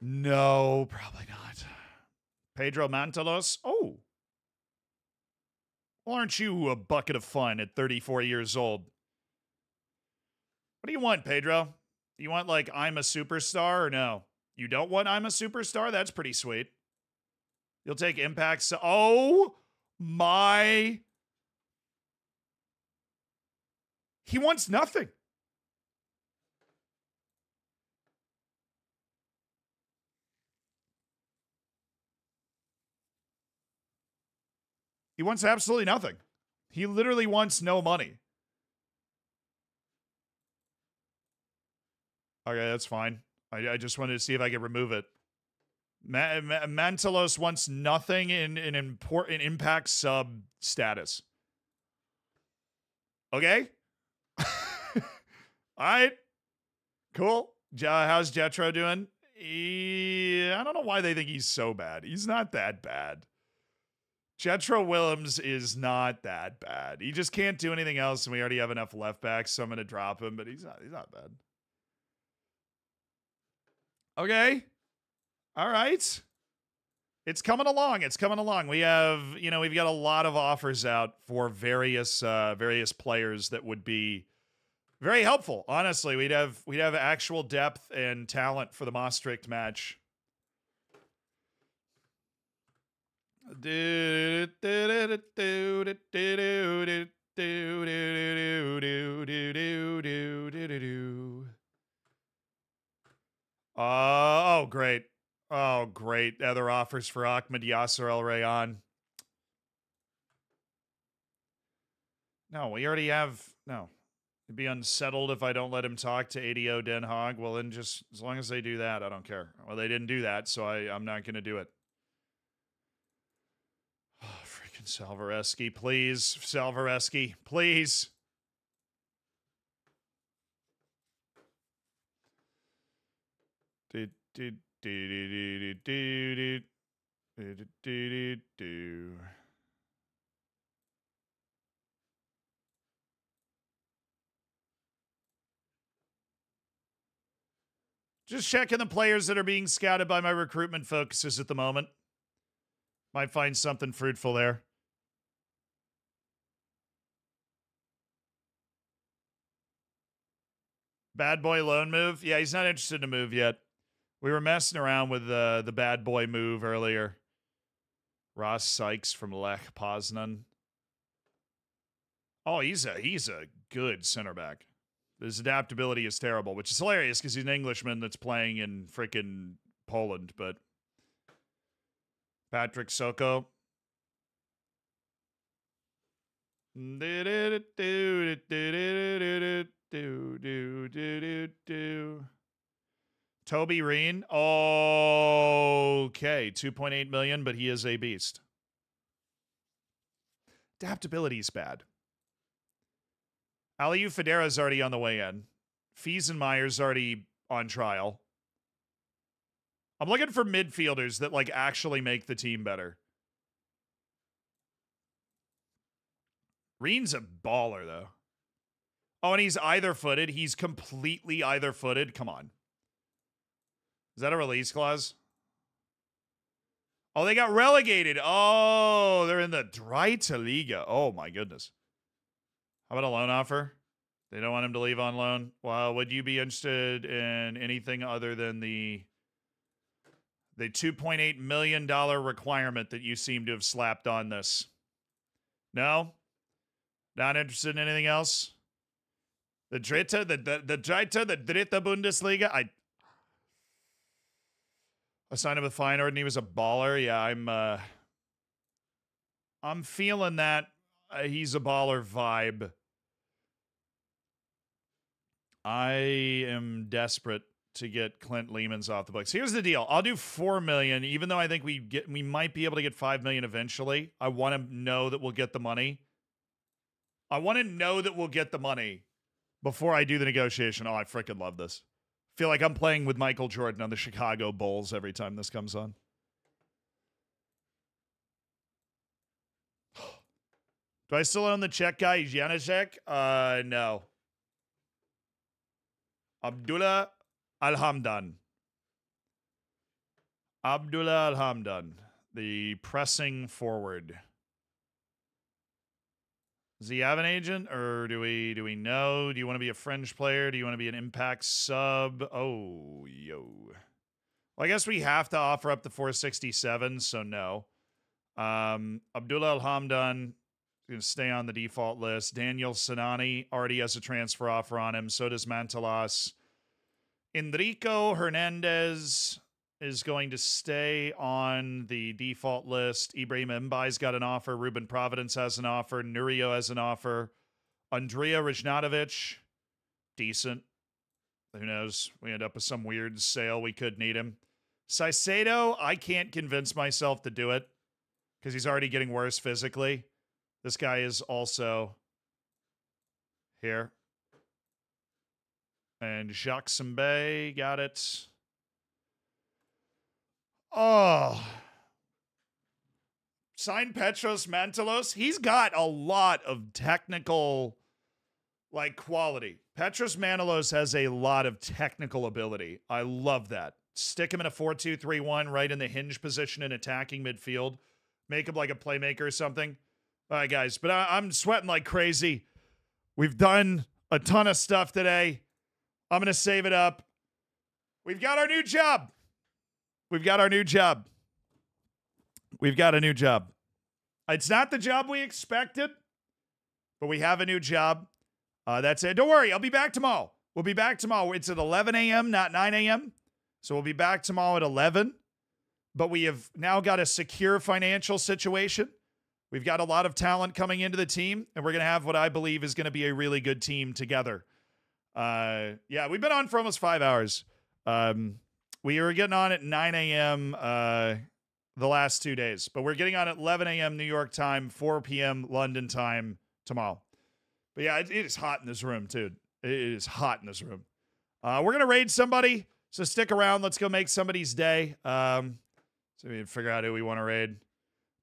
No, probably not. Pedro Mantalos. Oh. Well, aren't you a bucket of fun at 34 years old? What do you want, Pedro? You want like I'm a superstar or no? You don't want I'm a superstar? That's pretty sweet. You'll take impacts. Oh my. He wants nothing. He wants absolutely nothing. He literally wants no money. Okay, that's fine. I, I just wanted to see if I could remove it. Ma- Ma- Mantalos wants nothing in an important impact sub status. Okay. All right. Cool. How's Jetro doing? Yeah, I don't know why they think he's so bad. He's not that bad. Jetro Willems is not that bad. He just can't do anything else, and we already have enough left backs, so I'm gonna drop him, but he's not he's not bad. Okay. All right. It's coming along. It's coming along. We have, you know, we've got a lot of offers out for various uh various players that would be very helpful. Honestly, we'd have we'd have actual depth and talent for the Maastricht match. Uh, oh, great. Oh, great. Other offers for Ahmed Yasser El Rayan. No, we already have. No. He'd be unsettled if I don't let him talk to ADO Den Haag. Well, then just as long as they do that, I don't care. Well, they didn't do that, so I, I'm not going to do it. Oh, freaking Salvareski, please. Salvareski, please. Do, do, do, do, do, do, do, do, do, do, do. Just checking the players that are being scouted by my recruitment focuses at the moment. Might find something fruitful there. Bad boy loan move. Yeah, he's not interested in a move yet. We were messing around with uh, the bad boy move earlier. Ross Sykes from Lech Poznan. Oh, he's a he's a good center back. His adaptability is terrible, which is hilarious because he's an Englishman that's playing in freaking Poland. But Patrick Soko. Toby Reen. Okay, 2.8 million, but he is a beast. Adaptability is bad. Aliu Federa's already on the way in. Myers already on trial. I'm looking for midfielders that like actually make the team better. Reen's a baller though. Oh, and he's either footed. He's completely either footed. Come on. Is that a release clause? Oh, they got relegated. Oh, they're in the Dritte Liga. Oh my goodness. How about a loan offer? They don't want him to leave on loan. Well, would you be interested in anything other than the the 2.8 million dollar requirement that you seem to have slapped on this? No? Not interested in anything else? The Dritte, the the, the Dritte, the Dritte Bundesliga. I I signed him with Feyenoord and he was a baller. Yeah, I'm uh I'm feeling that uh, he's a baller vibe. I am desperate to get Clint Leemans off the books. Here's the deal. I'll do 4 million even though I think we get we might be able to get 5 million eventually. I want to know that we'll get the money. I want to know that we'll get the money before I do the negotiation. Oh, I freaking love this. Feel like I'm playing with Michael Jordan on the Chicago Bulls every time this comes on. Do I still own the Czech guy, Janošek? Uh, no. Abdullah Alhamdan. Abdullah Alhamdan, the pressing forward. Does he have an agent, or do we do we know? Do you want to be a fringe player? Do you want to be an impact sub? Oh, yo. Well, I guess we have to offer up the 467, so no. Um, Abdullah Alhamdan going to stay on the default list. Daniel Sinani already has a transfer offer on him. So does Mantalos. Enrico Hernandez is going to stay on the default list. Ibrahim Mbai's got an offer. Ruben Providence has an offer. Nurio has an offer. Andrea Rajnatovic, decent. Who knows? We end up with some weird sale. We could need him. Salcedo, I can't convince myself to do it because he's already getting worse physically. This guy is also here. And Jacques Simbe got it. Oh. Sign Petros Mantalos. He's got a lot of technical like quality. Petros Mantalos has a lot of technical ability. I love that. Stick him in a 4-2-3-1 right in the hinge position in attacking midfield. Make him like a playmaker or something. All right, guys, but I, I'm sweating like crazy. We've done a ton of stuff today. I'm going to save it up. We've got our new job. We've got our new job. We've got a new job. It's not the job we expected, but we have a new job. Uh, that's it. Don't worry. I'll be back tomorrow. We'll be back tomorrow. It's at 11 a.m., not 9 a.m. So we'll be back tomorrow at 11. But we have now got a secure financial situation. We've got a lot of talent coming into the team, and we're going to have what I believe is going to be a really good team together. Uh, yeah, we've been on for almost five hours. Um, we were getting on at 9 a.m. Uh, the last two days, but we're getting on at 11 a.m. New York time, 4 p.m. London time tomorrow. But yeah, it, it is hot in this room, too. It is hot in this room. Uh, we're gonna raid somebody, so stick around. Let's go make somebody's day. Um, so we can figure out who we want to raid.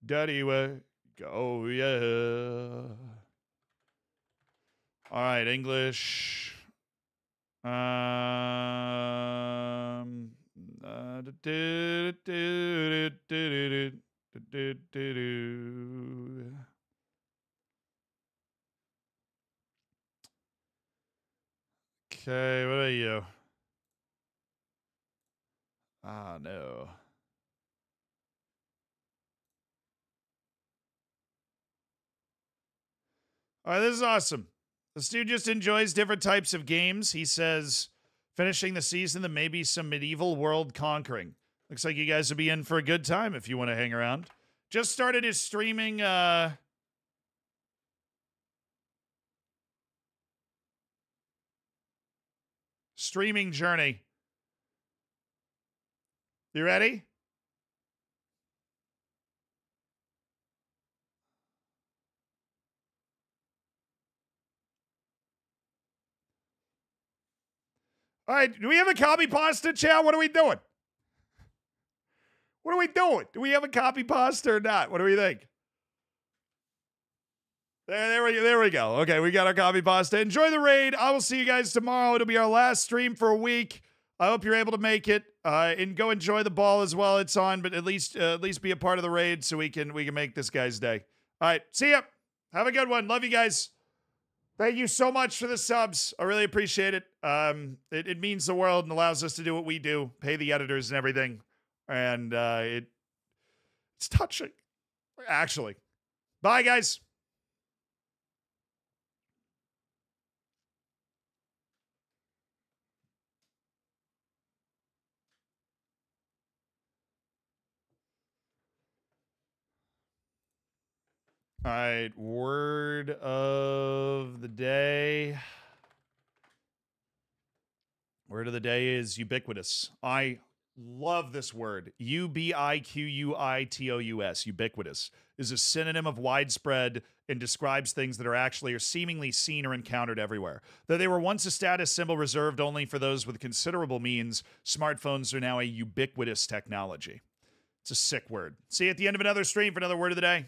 Daddy, way Oh, yeah. All right, English. Um, uh, Okay, what are you? Ah, no. All right, this is awesome. This dude just enjoys different types of games. He says finishing the season, then maybe some medieval world conquering. Looks like you guys will be in for a good time if you want to hang around. Just started his streaming uh streaming journey. You ready? All right, do we have a copy pasta, Chow? What are we doing? What are we doing? Do we have a copy pasta or not? What do we think? There, there we there we go. Okay, we got our copy pasta. Enjoy the raid. I will see you guys tomorrow. It'll be our last stream for a week. I hope you're able to make it uh, and go enjoy the ball as well. It's on, but at least uh, at least be a part of the raid so we can we can make this guy's day. All right, see ya. Have a good one. Love you guys. Thank you so much for the subs. I really appreciate it. Um, it, it means the world and allows us to do what we do, pay the editors and everything, and uh, it it's touching, actually. Bye, guys. All right, word of the day. Word of the day is ubiquitous. I love this word. U B I Q U I T O U S. Ubiquitous is a synonym of widespread and describes things that are actually or seemingly seen or encountered everywhere. Though they were once a status symbol reserved only for those with considerable means, smartphones are now a ubiquitous technology. It's a sick word. See you at the end of another stream for another word of the day.